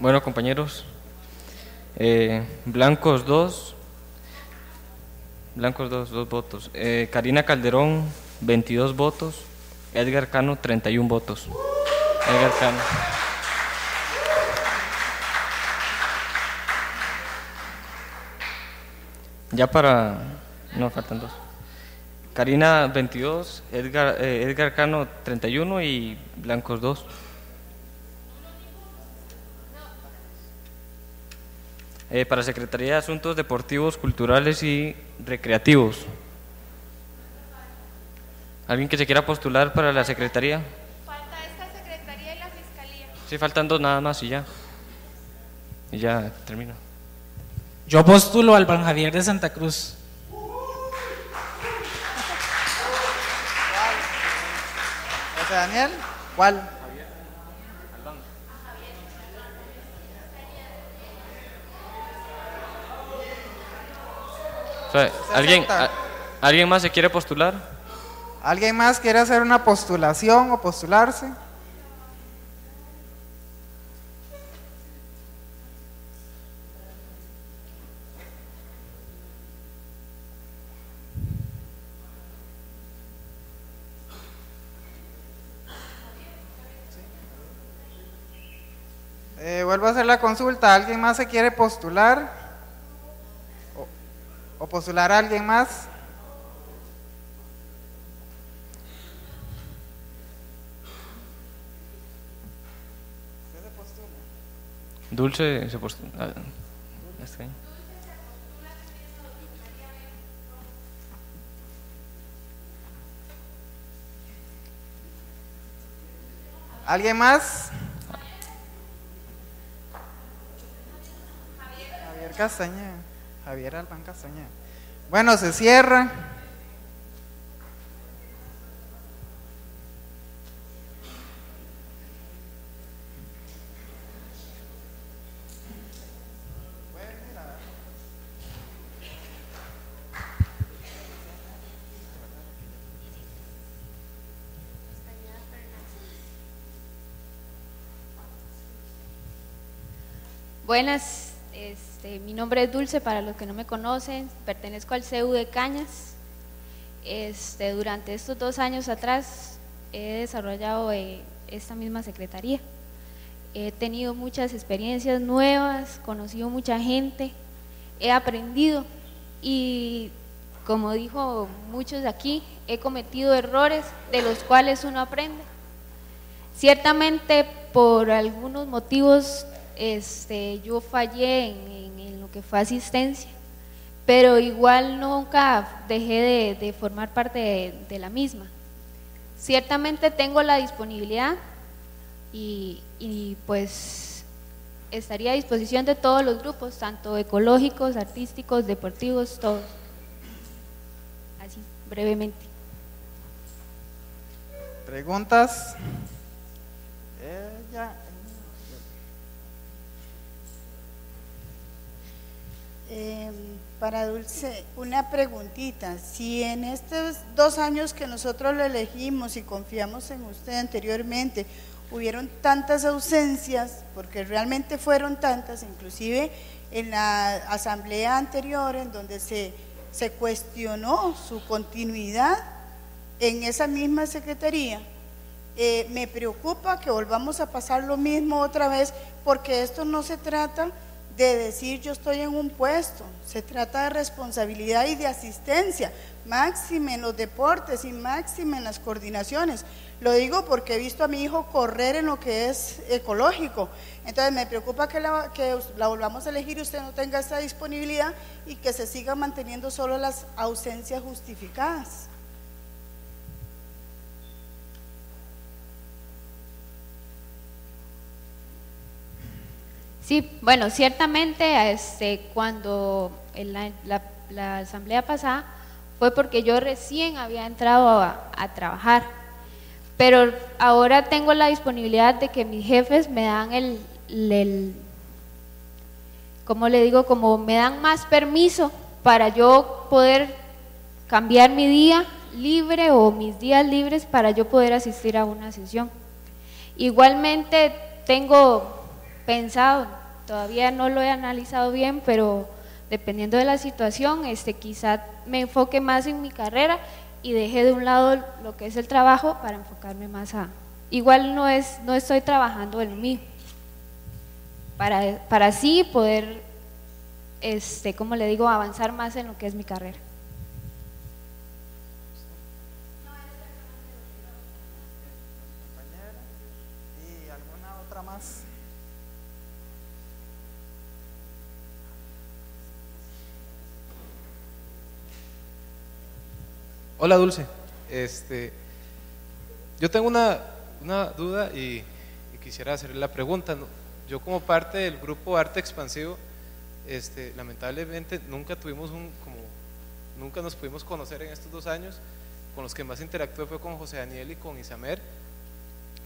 Bueno, compañeros, eh, blancos dos, blancos dos, dos votos. Eh, Karina Calderón, 22 votos. Edgar Cano, 31 votos. Edgar Cano. Ya para... No, faltan dos. Karina 22, Edgar, eh, Edgar Cano 31 y Blancos 2. Eh, para Secretaría de Asuntos Deportivos, Culturales y Recreativos. ¿Alguien que se quiera postular para la Secretaría? Falta esta secretaría y la fiscalía. Sí, faltan dos nada más y ya. Y ya termino. Yo postulo al Ban Javier de Santa Cruz. José Daniel, ¿cuál? O sea, ¿alguien, a- ¿Alguien más se quiere postular? ¿Alguien más quiere hacer una postulación o postularse? Eh, vuelvo a hacer la consulta. ¿Alguien más se quiere postular? ¿O, o postular a alguien más? Dulce se postula. ah. ¿Alguien más? Javier Castañeda. Javier Albán Castañeda. Bueno, se cierra. Buenas, este, mi nombre es Dulce, para los que no me conocen, pertenezco al CEU de Cañas. Este, durante estos dos años atrás he desarrollado eh, esta misma secretaría. He tenido muchas experiencias nuevas, conocido mucha gente, he aprendido y como dijo muchos de aquí, he cometido errores de los cuales uno aprende. Ciertamente por algunos motivos este, yo fallé en, fue asistencia, pero igual nunca dejé de, formar parte de, la misma. Ciertamente tengo la disponibilidad y, y, pues estaría a disposición de todos los grupos, tanto ecológicos, artísticos, deportivos, todos. Así, brevemente. ¿Preguntas? Eh, ya. Eh, para Dulce, una preguntita. Si en estos dos años que nosotros lo elegimos y confiamos en usted anteriormente, hubieron tantas ausencias, porque realmente fueron tantas, inclusive en la asamblea anterior, en donde se, se cuestionó su continuidad en esa misma secretaría, eh, me preocupa que volvamos a pasar lo mismo otra vez, porque esto no se trata de decir yo estoy en un puesto, se trata de responsabilidad y de asistencia, máxime en los deportes y máxime en las coordinaciones. Lo digo porque he visto a mi hijo correr en lo que es ecológico, entonces me preocupa que la, que la volvamos a elegir y usted no tenga esta disponibilidad y que se sigan manteniendo solo las ausencias justificadas. Sí, bueno, ciertamente este, cuando en la, la- la asamblea pasada fue porque yo recién había entrado a, trabajar, pero ahora tengo la disponibilidad de que mis jefes me dan el, el como le digo, como me dan más permiso para yo poder cambiar mi día libre o mis días libres para yo poder asistir a una sesión. Igualmente tengo pensado, todavía no lo he analizado bien, pero dependiendo de la situación, este, quizá me enfoque más en mi carrera y deje de un lado lo que es el trabajo para enfocarme más a... Igual no, es, no estoy trabajando en mí, para, para así poder, este, como le digo, avanzar más en lo que es mi carrera. Hola Dulce, este, yo tengo una, una duda y, quisiera hacerle la pregunta. Yo como parte del grupo Arte Expansivo, este, lamentablemente nunca tuvimos un, como, nunca nos pudimos conocer en estos dos años. Con los que más interactué fue con José Daniel y con Isamer.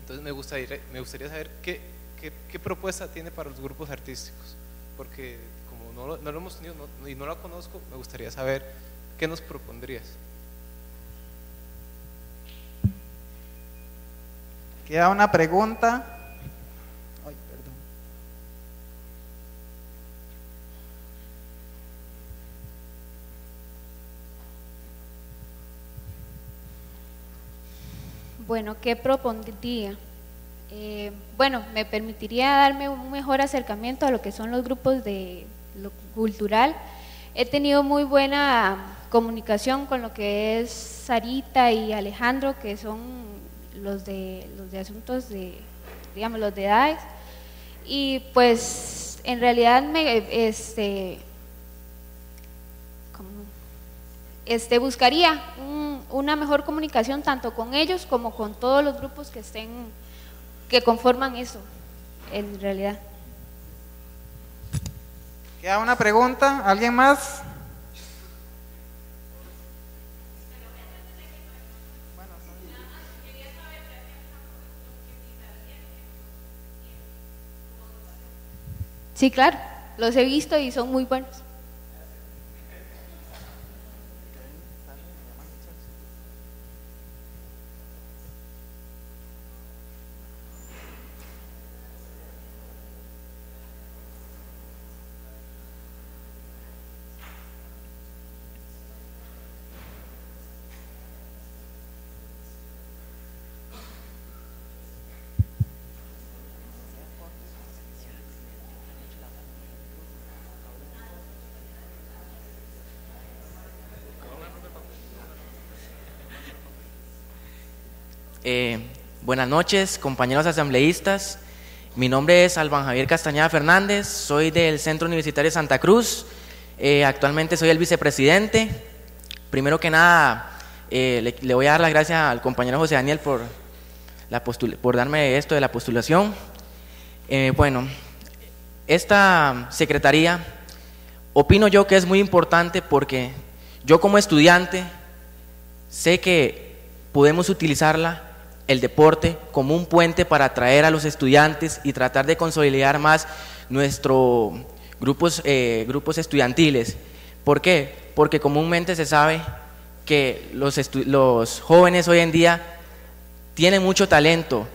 Entonces me gustaría, me gustaría saber qué, qué, qué propuesta tiene para los grupos artísticos, porque como no, no lo hemos tenido y no la conozco, me gustaría saber qué nos propondrías. Queda una pregunta. Ay, perdón. Bueno, ¿qué propondría? Eh, bueno, me permitiría darme un mejor acercamiento a lo que son los grupos de lo cultural. He tenido muy buena comunicación con lo que es Sarita y Alejandro, que son los de los de asuntos de, digamos, los de edades. Y pues en realidad me este este, buscaría un- una mejor comunicación tanto con ellos como con todos los grupos que estén, que conforman eso, en realidad. Queda una pregunta. ¿Alguien más? Sí, claro, los he visto y son muy buenos. Eh, buenas noches, compañeros asambleístas. Mi nombre es Alban Javier Castañeda Fernández, soy del Centro Universitario de Santa Cruz. Eh, actualmente soy el vicepresidente. Primero que nada, eh, le, voy a dar las gracias al compañero José Daniel por, la por darme esto de la postulación. Bueno, esta secretaría opino yo que es muy importante porque yo como estudiante sé que podemos utilizarla, el deporte, como un puente para atraer a los estudiantes y tratar de consolidar más nuestros grupos, eh, grupos estudiantiles. ¿Por qué? Porque comúnmente se sabe que los, los jóvenes hoy en día tienen mucho talento,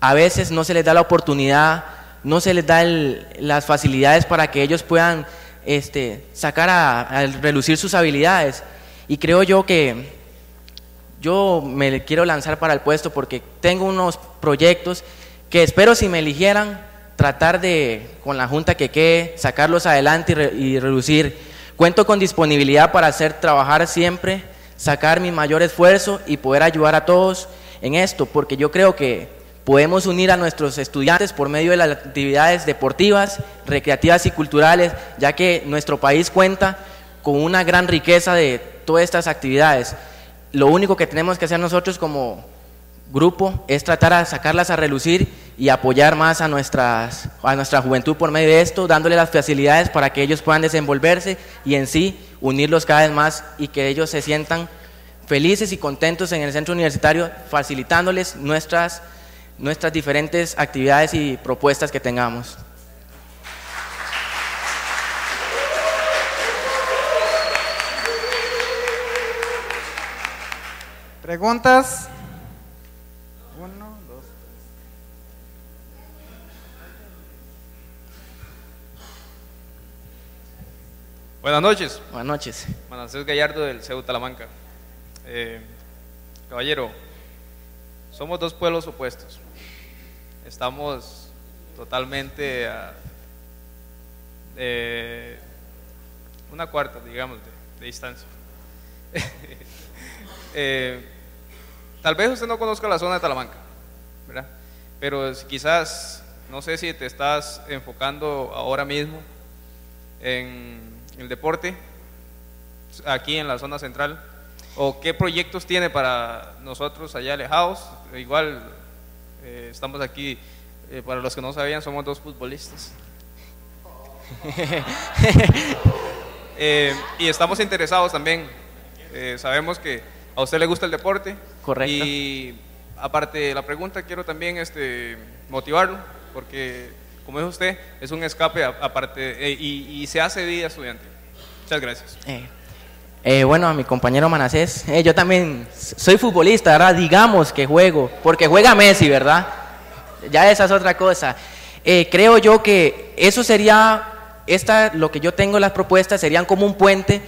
a veces no se les da la oportunidad, no se les da las facilidades para que ellos puedan este, sacar a, a relucir sus habilidades. Y creo yo que yo me quiero lanzar para el puesto porque tengo unos proyectos que espero si me eligieran tratar de, con la junta que quede, sacarlos adelante y, y reducir. Cuento con disponibilidad para hacer trabajar siempre, sacar mi mayor esfuerzo y poder ayudar a todos en esto, porque yo creo que podemos unir a nuestros estudiantes por medio de las actividades deportivas, recreativas y culturales, ya que nuestro país cuenta con una gran riqueza de todas estas actividades. Lo único que tenemos que hacer nosotros como grupo es tratar de sacarlas a relucir y apoyar más a, nuestras, a nuestra juventud por medio de esto, dándole las facilidades para que ellos puedan desenvolverse y en sí unirlos cada vez más y que ellos se sientan felices y contentos en el centro universitario, facilitándoles nuestras, nuestras diferentes actividades y propuestas que tengamos. ¿Preguntas? Uno, dos, tres. Buenas noches. Buenas noches. Manasés Gallardo del CEU Talamanca. Eh, caballero, somos dos pueblos opuestos. Estamos totalmente a, eh, una cuarta, digamos, de, de distancia. eh, tal vez usted no conozca la zona de Talamanca, ¿verdad? Pero quizás, no sé si te estás enfocando ahora mismo en el deporte, aquí en la zona central, o qué proyectos tiene para nosotros allá alejados. Igual eh, estamos aquí, eh, para los que no sabían, somos dos futbolistas. Eh, y estamos interesados también. Eh, sabemos que a usted le gusta el deporte. Correcto. Y aparte de la pregunta, quiero también este, motivarlo, porque como dijo usted, es un escape aparte eh, y, y se hace vida estudiante. Muchas gracias. Eh, eh, bueno, a mi compañero Manacés, yo también soy futbolista, ¿verdad? Digamos que juego, porque juega Messi, ¿verdad? Ya esa es otra cosa. Creo yo que eso sería, esta, lo que yo tengo, las propuestas serían como un puente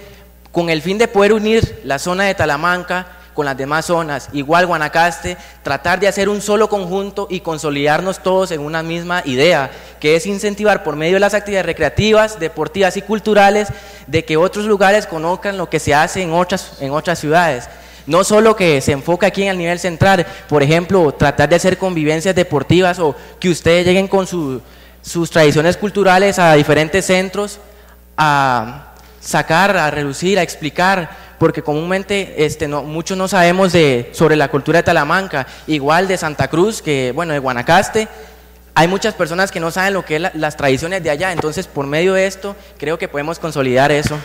con el fin de poder unir la zona de Talamanca con las demás zonas, igual Guanacaste, tratar de hacer un solo conjunto y consolidarnos todos en una misma idea, que es incentivar por medio de las actividades recreativas, deportivas y culturales, de que otros lugares conozcan lo que se hace en otras, en otras ciudades. No solo que se enfoca aquí en el nivel central, por ejemplo, tratar de hacer convivencias deportivas o que ustedes lleguen con su- sus tradiciones culturales a diferentes centros a sacar, a reducir, a explicar, porque comúnmente este, no, muchos no sabemos de, sobre la cultura de Talamanca, igual de Santa Cruz, que bueno, de Guanacaste. Hay muchas personas que no saben lo que es la- las tradiciones de allá, entonces por medio de esto creo que podemos consolidar eso.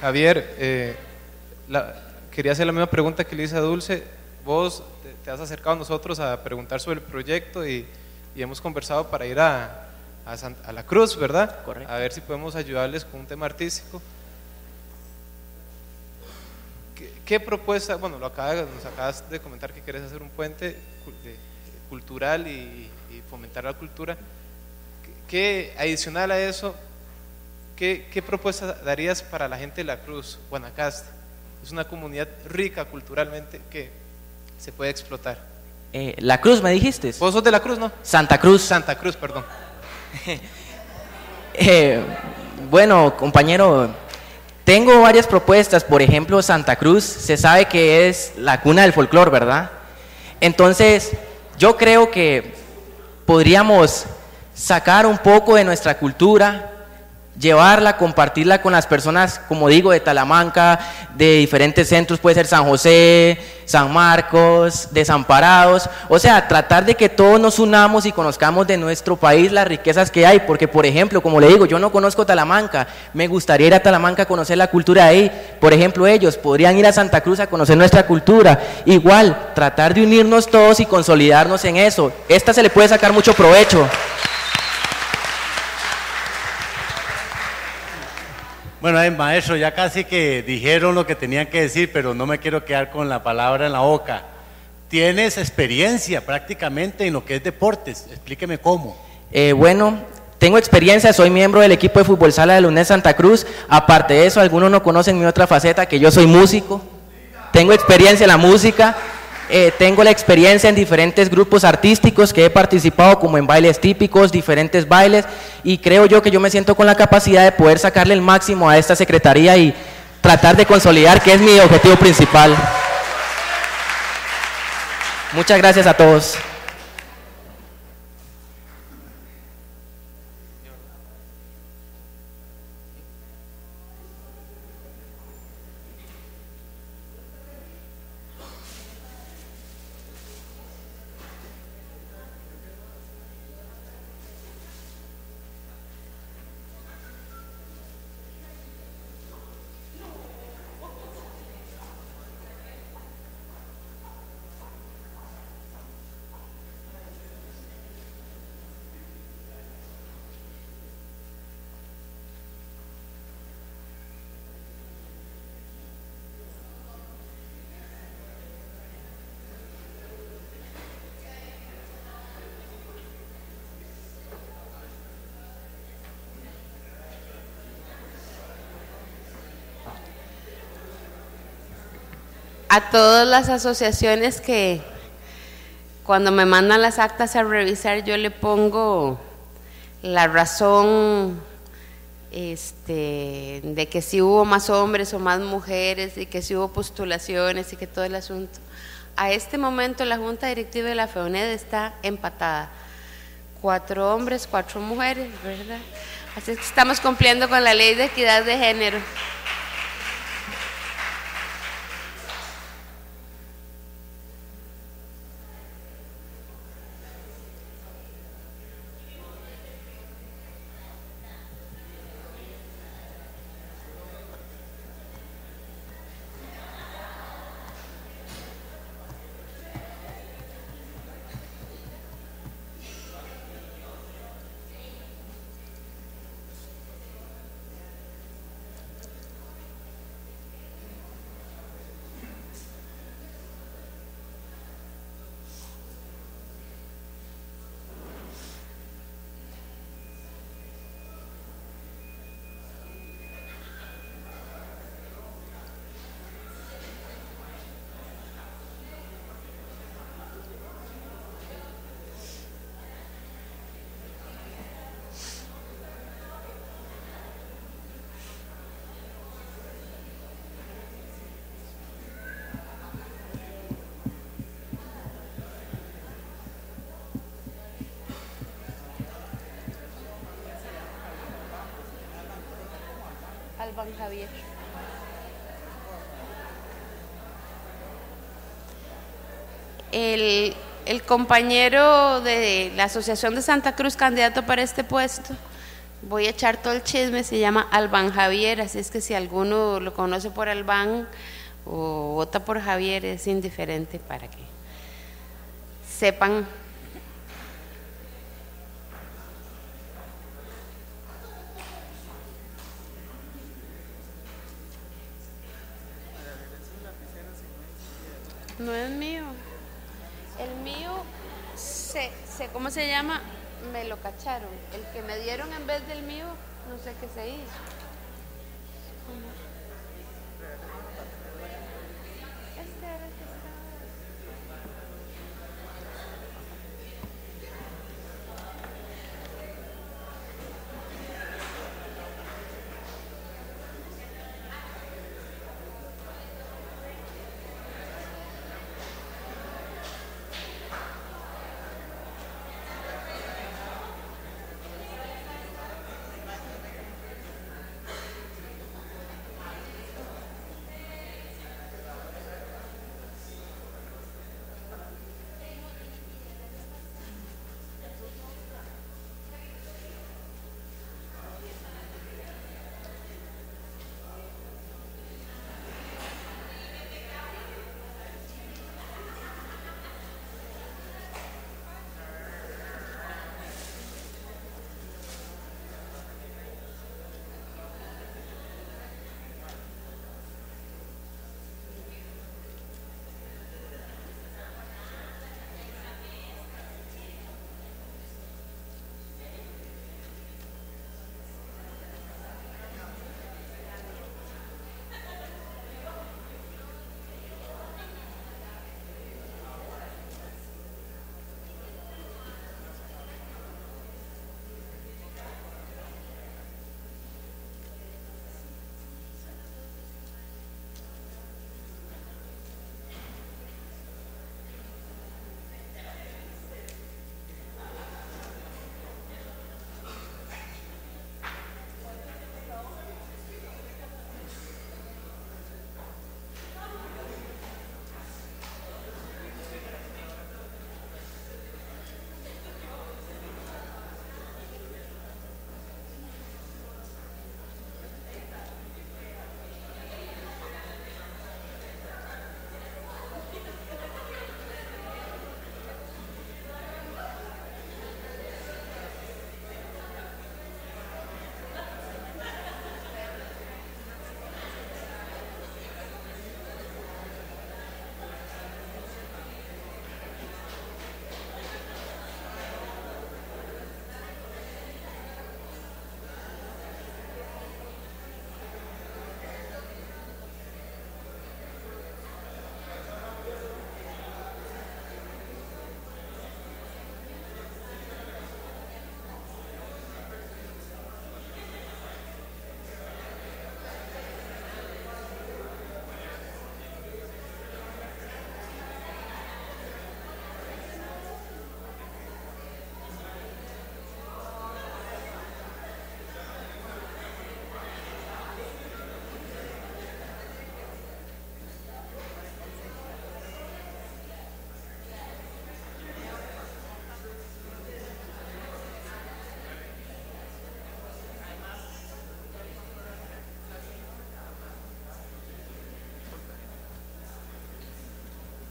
Javier, eh, quería hacer la misma pregunta que le hice a Dulce. Vos te, te has acercado a nosotros a preguntar sobre el proyecto y, y hemos conversado para ir a, a San- a la Cruz, ¿verdad? Correcto. A ver si podemos ayudarles con un tema artístico. ¿Qué, qué propuesta? Bueno, lo acaba- nos acabas de comentar que quieres hacer un puente cultural y, y fomentar la cultura. ¿Qué, adicional a eso, ¿Qué, qué propuesta darías para la gente de La Cruz, Guanacaste? Es una comunidad rica culturalmente que se puede explotar. Eh, la Cruz, me dijiste. ¿Vos sos de La Cruz, no? Santa Cruz. Santa Cruz, perdón. Eh, bueno, compañero, tengo varias propuestas. Por ejemplo, Santa Cruz se sabe que es la cuna del folclore, ¿verdad? Entonces, yo creo que podríamos sacar un poco de nuestra cultura, llevarla, compartirla con las personas, como digo, de Talamanca, de diferentes centros, puede ser San José, San Marcos, Desamparados, o sea, tratar de que todos nos unamos y conozcamos de nuestro país las riquezas que hay, porque por ejemplo, como le digo, yo no conozco Talamanca, me gustaría ir a Talamanca a conocer la cultura de ahí, por ejemplo, ellos podrían ir a Santa Cruz a conocer nuestra cultura, igual, tratar de unirnos todos y consolidarnos en eso, esta se le puede sacar mucho provecho. Bueno, ay, maestro, ya casi que dijeron lo que tenían que decir, pero no me quiero quedar con la palabra en la boca. Tienes experiencia prácticamente en lo que es deportes. Explíqueme cómo. Eh, bueno, tengo experiencia, soy miembro del equipo de fútbol sala de la UNED Santa Cruz. Aparte de eso, algunos no conocen mi otra faceta, que yo soy músico. Tengo experiencia en la música. Eh, tengo la experiencia en diferentes grupos artísticos que he participado como en bailes típicos, diferentes bailes y creo yo que yo me siento con la capacidad de poder sacarle el máximo a esta secretaría y tratar de consolidar que es mi objetivo principal. Muchas gracias a todos. A todas las asociaciones que cuando me mandan las actas a revisar yo le pongo la razón este, de que si hubo más hombres o más mujeres y que si hubo postulaciones y que todo el asunto. A este momento la Junta Directiva de la FEONED está empatada. Cuatro hombres, cuatro mujeres, ¿verdad? Así que estamos cumpliendo con la ley de equidad de género. Javier. El, el compañero de la Asociación de Santa Cruz, candidato para este puesto, voy a echar todo el chisme, se llama Alban Javier, así es que si alguno lo conoce por Alban o vota por Javier, es indiferente para que sepan No es mío. El mío, se, se, ¿cómo se llama? Me lo cacharon. El que me dieron en vez del mío, no sé qué se hizo.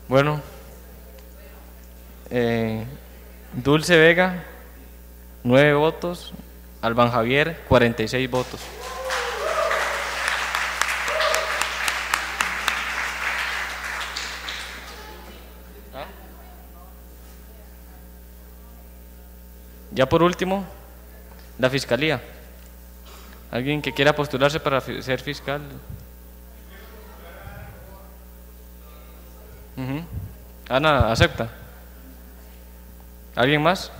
Bueno, eh, Dulce Vega, 9 votos. Alban Javier, 46 votos. Ya por último, la fiscalía. ¿Alguien que quiera postularse para ser fiscal? Ana, ¿acepta? ¿Alguien más?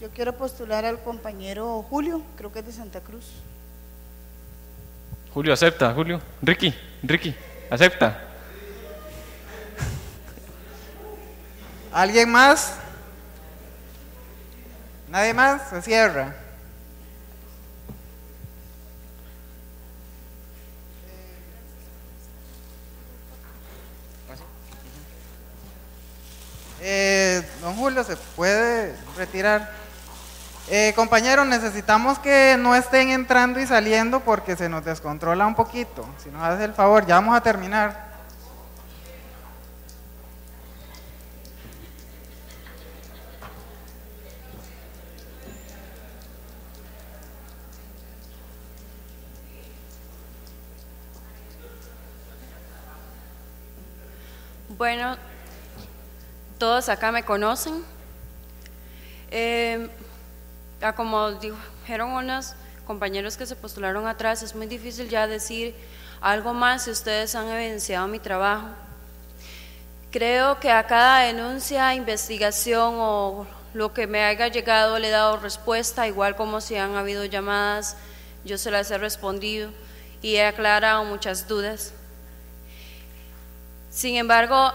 Yo quiero postular al compañero Julio, creo que es de Santa Cruz. Julio, acepta, Julio. Ricky, Ricky, acepta. ¿Alguien más? ¿Nadie más? Se cierra. Eh, don Julio, ¿se puede retirar? Eh, compañeros, necesitamos que no estén entrando y saliendo porque se nos descontrola un poquito. Si nos hace el favor, ya vamos a terminar. Bueno, todos acá me conocen. Eh, como dijeron unos compañeros que se postularon atrás, es muy difícil ya decir algo más si ustedes han evidenciado mi trabajo. Creo que a cada denuncia, investigación o lo que me haya llegado le he dado respuesta, igual como si han habido llamadas, yo se las he respondido y he aclarado muchas dudas. Sin embargo,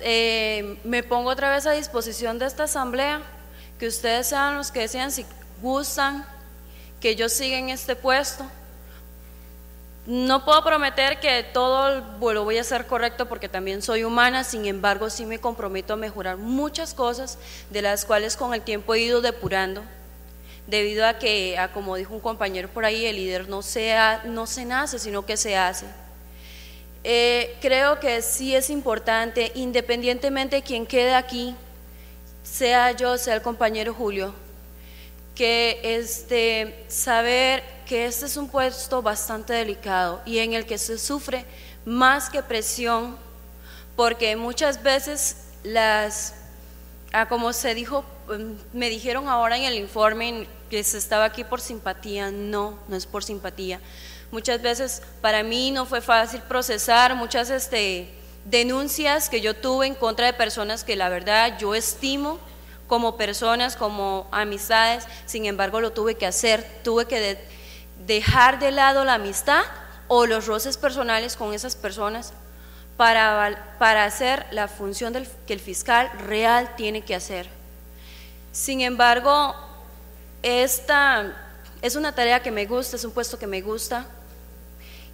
eh, me pongo otra vez a disposición de esta asamblea, que ustedes sean los que decían si gustan que yo siga en este puesto. No puedo prometer que todo lo voy a hacer correcto porque también soy humana, sin embargo sí me comprometo a mejorar muchas cosas de las cuales con el tiempo he ido depurando, debido a que, como dijo un compañero por ahí, el líder no se nace, sino que se hace. Eh, creo que sí es importante, independientemente de quien quede aquí, sea yo, sea el compañero Julio, que este, saber que este es un puesto bastante delicado y en el que se sufre más que presión, porque muchas veces las, ah, como se dijo, mm, me dijeron ahora en el informe que se estaba aquí por simpatía, no, no es por simpatía. Muchas veces para mí no fue fácil procesar muchas este, denuncias que yo tuve en contra de personas que la verdad yo estimo como personas, como amistades, sin embargo lo tuve que hacer, tuve que de- dejar de lado la amistad o los roces personales con esas personas para, para hacer la función del, que el fiscal real tiene que hacer. Sin embargo, esta es una tarea que me gusta, es un puesto que me gusta.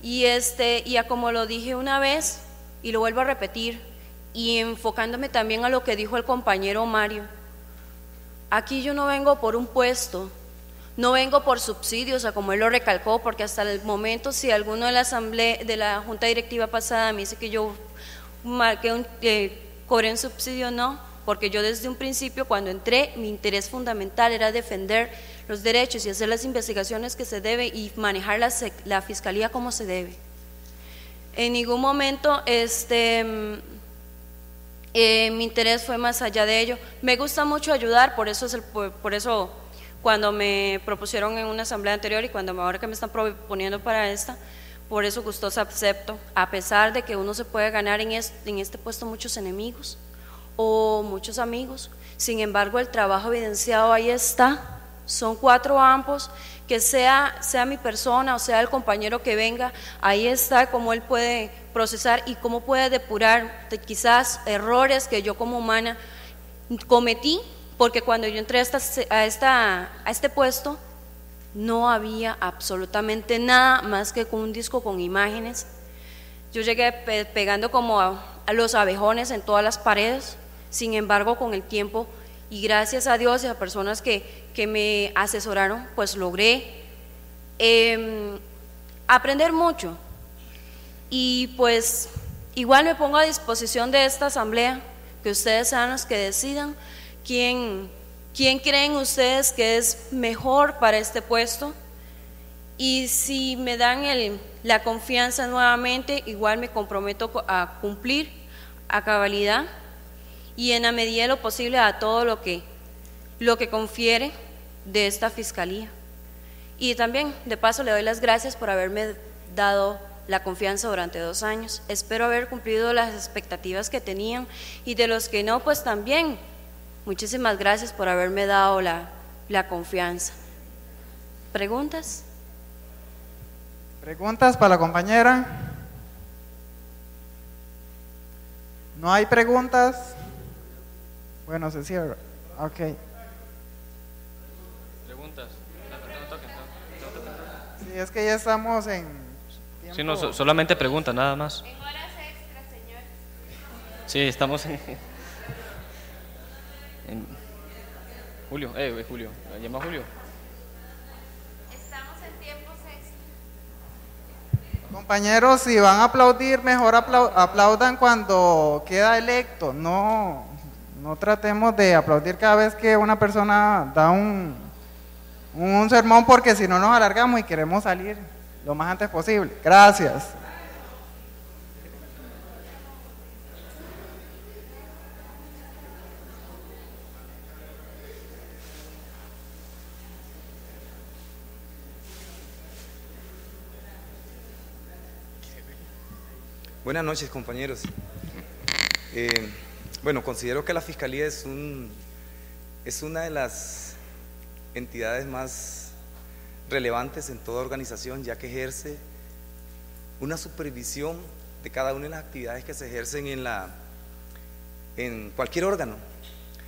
Y, este, y a como lo dije una vez, y lo vuelvo a repetir, y enfocándome también a lo que dijo el compañero Mario, aquí yo no vengo por un puesto, no vengo por subsidios, a como él lo recalcó, porque hasta el momento si alguno de la asamblea, de la junta directiva pasada me dice que yo marqué un, eh, cobré un subsidio, no, porque yo desde un principio cuando entré mi interés fundamental era defender los derechos y hacer las investigaciones que se debe y manejar la, la fiscalía como se debe. En ningún momento este, eh, mi interés fue más allá de ello. Me gusta mucho ayudar, por eso, es el, por, por eso cuando me propusieron en una asamblea anterior y cuando ahora que me están proponiendo para esta, por eso gustosa acepto, a pesar de que uno se puede ganar en este, en este puesto muchos enemigos o muchos amigos. Sin embargo, el trabajo evidenciado ahí está. Son cuatro ambos, que sea, sea mi persona o sea el compañero que venga, ahí está cómo él puede procesar y cómo puede depurar de quizás errores que yo como humana cometí, porque cuando yo entré a, esta, a, este puesto no había absolutamente nada más que un disco con imágenes. Yo llegué pe- pegando como a los abejones en todas las paredes, sin embargo con el tiempo y gracias a Dios y a personas que, que me asesoraron, pues logré em, aprender mucho, Y pues igual me pongo a disposición de esta asamblea, que ustedes sean los que decidan quién, quién creen ustedes que es mejor para este puesto. Y si me dan el, la confianza nuevamente, igual me comprometo co- a cumplir a cabalidad y en la medida de lo posible a todo lo que, lo que confiere de esta fiscalía. Y también, de paso, le doy las gracias por haberme dado la confianza durante dos años. Espero haber cumplido las expectativas que tenían y de los que no, pues también. Muchísimas gracias por haberme dado la, la confianza. ¿Preguntas? ¿Preguntas para la compañera? ¿No hay preguntas? Bueno, se cierra. Ok. Preguntas. Sí, es que ya estamos en Sí, tiempo. no, so- solamente preguntas, nada más. Sí, estamos en, en Julio, eh, Julio, llama Julio. Estamos en tiempos extra. Compañeros, si van a aplaudir, mejor aplau- aplaudan cuando queda electo. No, no tratemos de aplaudir cada vez que una persona da un, un sermón porque si no nos alargamos y queremos salir lo más antes posible. Gracias. Buenas noches, compañeros. Eh, bueno, considero que la Fiscalía es, un, es una de las entidades más relevantes en toda organización, ya que ejerce una supervisión de cada una de las actividades que se ejercen en, la, en cualquier órgano,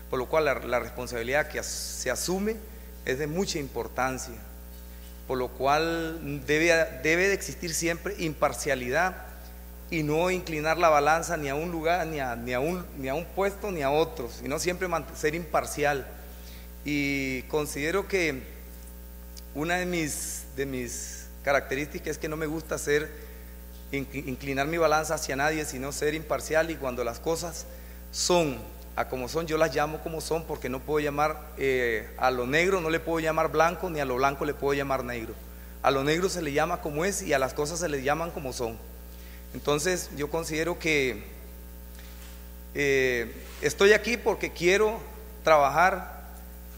por lo cual la, responsabilidad que se asume es de mucha importancia, por lo cual debe, debe de existir siempre imparcialidad y no inclinar la balanza ni a un lugar, ni a, ni a, un, ni a un puesto, ni a otro, sino siempre ser imparcial. Y considero que una de mis, de mis características es que no me gusta ser, incli- inclinar mi balanza hacia nadie, sino ser imparcial y cuando las cosas son a como son, yo las llamo como son porque no puedo llamar eh, a lo negro, no le puedo llamar blanco, ni a lo blanco le puedo llamar negro. A lo negro se le llama como es y a las cosas se le llaman como son. Entonces yo considero que eh, estoy aquí porque quiero trabajar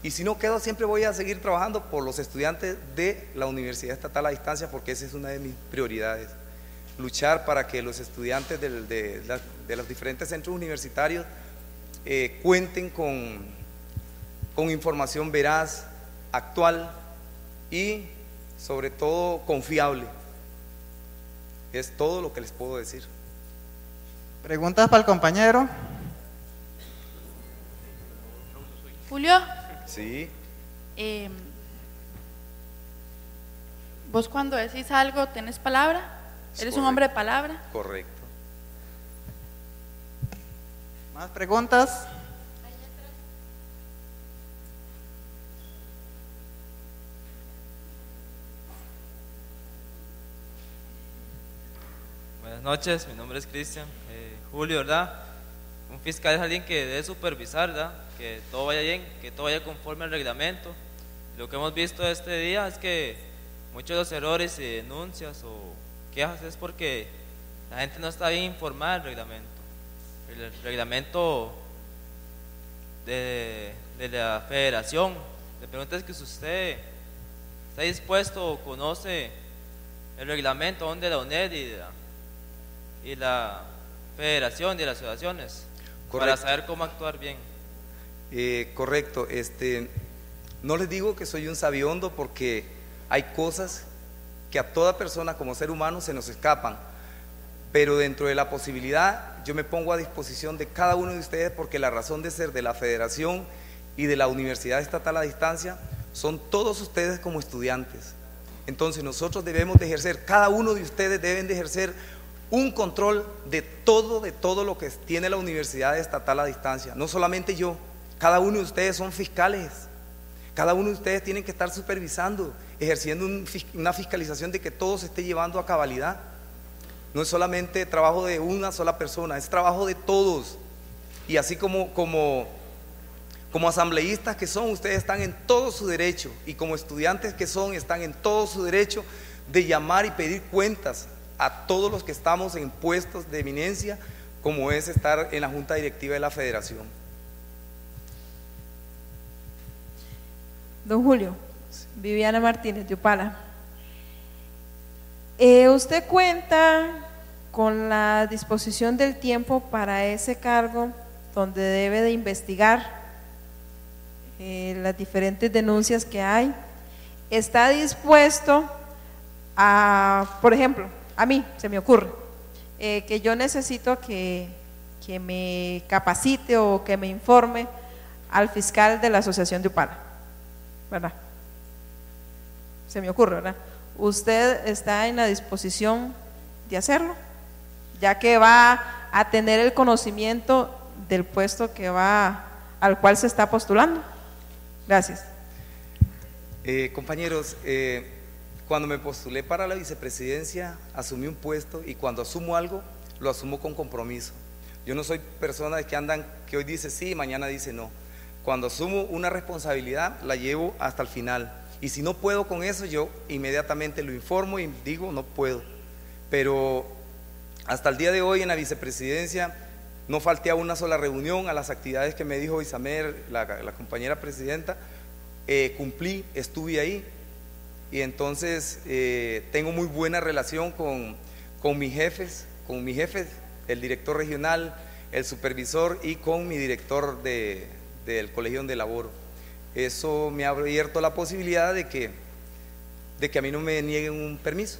y si no quedo siempre voy a seguir trabajando por los estudiantes de la Universidad Estatal a Distancia porque esa es una de mis prioridades. Luchar para que los estudiantes de, los diferentes centros universitarios eh, cuenten con información veraz, actual y sobre todo confiable. Es todo lo que les puedo decir. ¿Preguntas para el compañero? Julio, Sí. eh, vos cuando decís algo tenés palabra, eres un hombre de palabra. Correcto. ¿Más preguntas? Buenas noches, mi nombre es Cristian. Eh, Julio, ¿verdad? Un fiscal es alguien que debe supervisar, ¿verdad? Que todo vaya bien, que todo vaya conforme al reglamento. Lo que hemos visto este día es que muchos de los errores y denuncias o quejas es porque la gente no está bien informada del reglamento. El reglamento de, de la federación. Le pregunto es que si usted está dispuesto o conoce el reglamento aún de la UNED y la, y la federación de las asociaciones para saber cómo actuar bien. Eh, correcto. Este, no les digo que soy un sabiondo porque hay cosas que a toda persona como ser humano se nos escapan. Pero dentro de la posibilidad, yo me pongo a disposición de cada uno de ustedes porque la razón de ser de la federación y de la Universidad Estatal a Distancia son todos ustedes como estudiantes. Entonces nosotros debemos de ejercer, cada uno de ustedes deben de ejercer un control de todo, de todo lo que tiene la Universidad Estatal a Distancia. No solamente yo, cada uno de ustedes son fiscales. Cada uno de ustedes tienen que estar supervisando, ejerciendo una fiscalización de que todo se esté llevando a cabalidad. No es solamente trabajo de una sola persona, es trabajo de todos. Y así como, como, como asambleístas que son, ustedes están en todo su derecho. Y como estudiantes que son, están en todo su derecho de llamar y pedir cuentas a todos los que estamos en puestos de eminencia, como es estar en la junta directiva de la federación. Don Julio, Viviana Martínez de Upala. Eh, ¿Usted cuenta con la disposición del tiempo para ese cargo donde debe de investigar eh, las diferentes denuncias que hay? ¿Está dispuesto a, por ejemplo, a mí se me ocurre, eh, que yo necesito que, que me capacite o que me informe al fiscal de la Asociación de Upala? ¿Verdad? Se me ocurre, ¿verdad? ¿Usted está en la disposición de hacerlo? Ya que va a tener el conocimiento del puesto que va al cual se está postulando. Gracias. Eh, compañeros, eh, cuando me postulé para la vicepresidencia, asumí un puesto y cuando asumo algo, lo asumo con compromiso. Yo no soy persona que andan, que hoy dice sí y mañana dice no. Cuando asumo una responsabilidad, la llevo hasta el final. Y si no puedo con eso, yo inmediatamente lo informo y digo, no puedo. Pero hasta el día de hoy en la vicepresidencia no falté a una sola reunión, a las actividades que me dijo Isamer, la, la compañera presidenta, eh, cumplí, estuve ahí. Y entonces eh, tengo muy buena relación con, con mis jefes, con mis jefes, el director regional, el supervisor y con mi director de, del colegio donde laboro. Eso me ha abierto la posibilidad de que, de que a mí no me nieguen un permiso.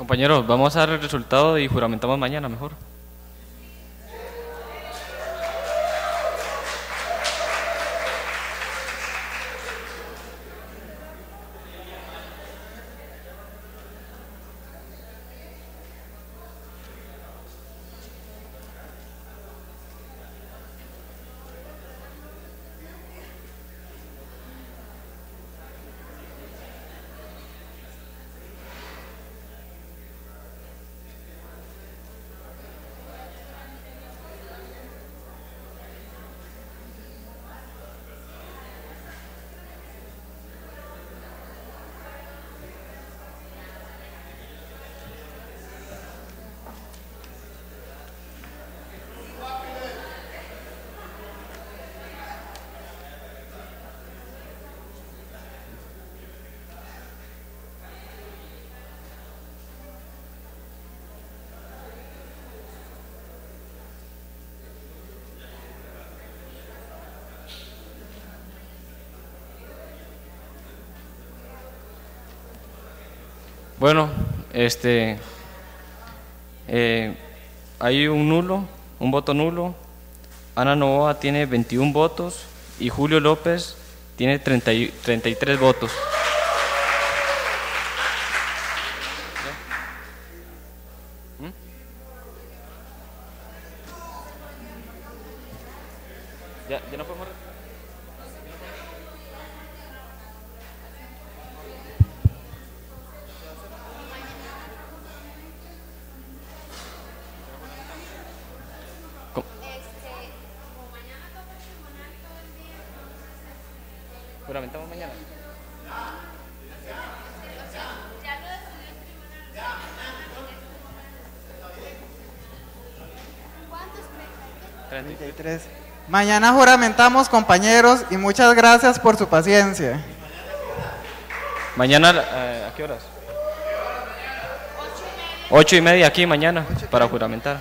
Compañeros, vamos a dar el resultado y juramentamos mañana mejor. Bueno, este, eh, hay un nulo, un voto nulo. Ana Novoa tiene 21 votos y Julio López tiene 30 y- 33 votos. Mañana juramentamos, compañeros, y muchas gracias por su paciencia. Mañana, eh, ¿a qué horas? Ocho y media aquí mañana para juramentar.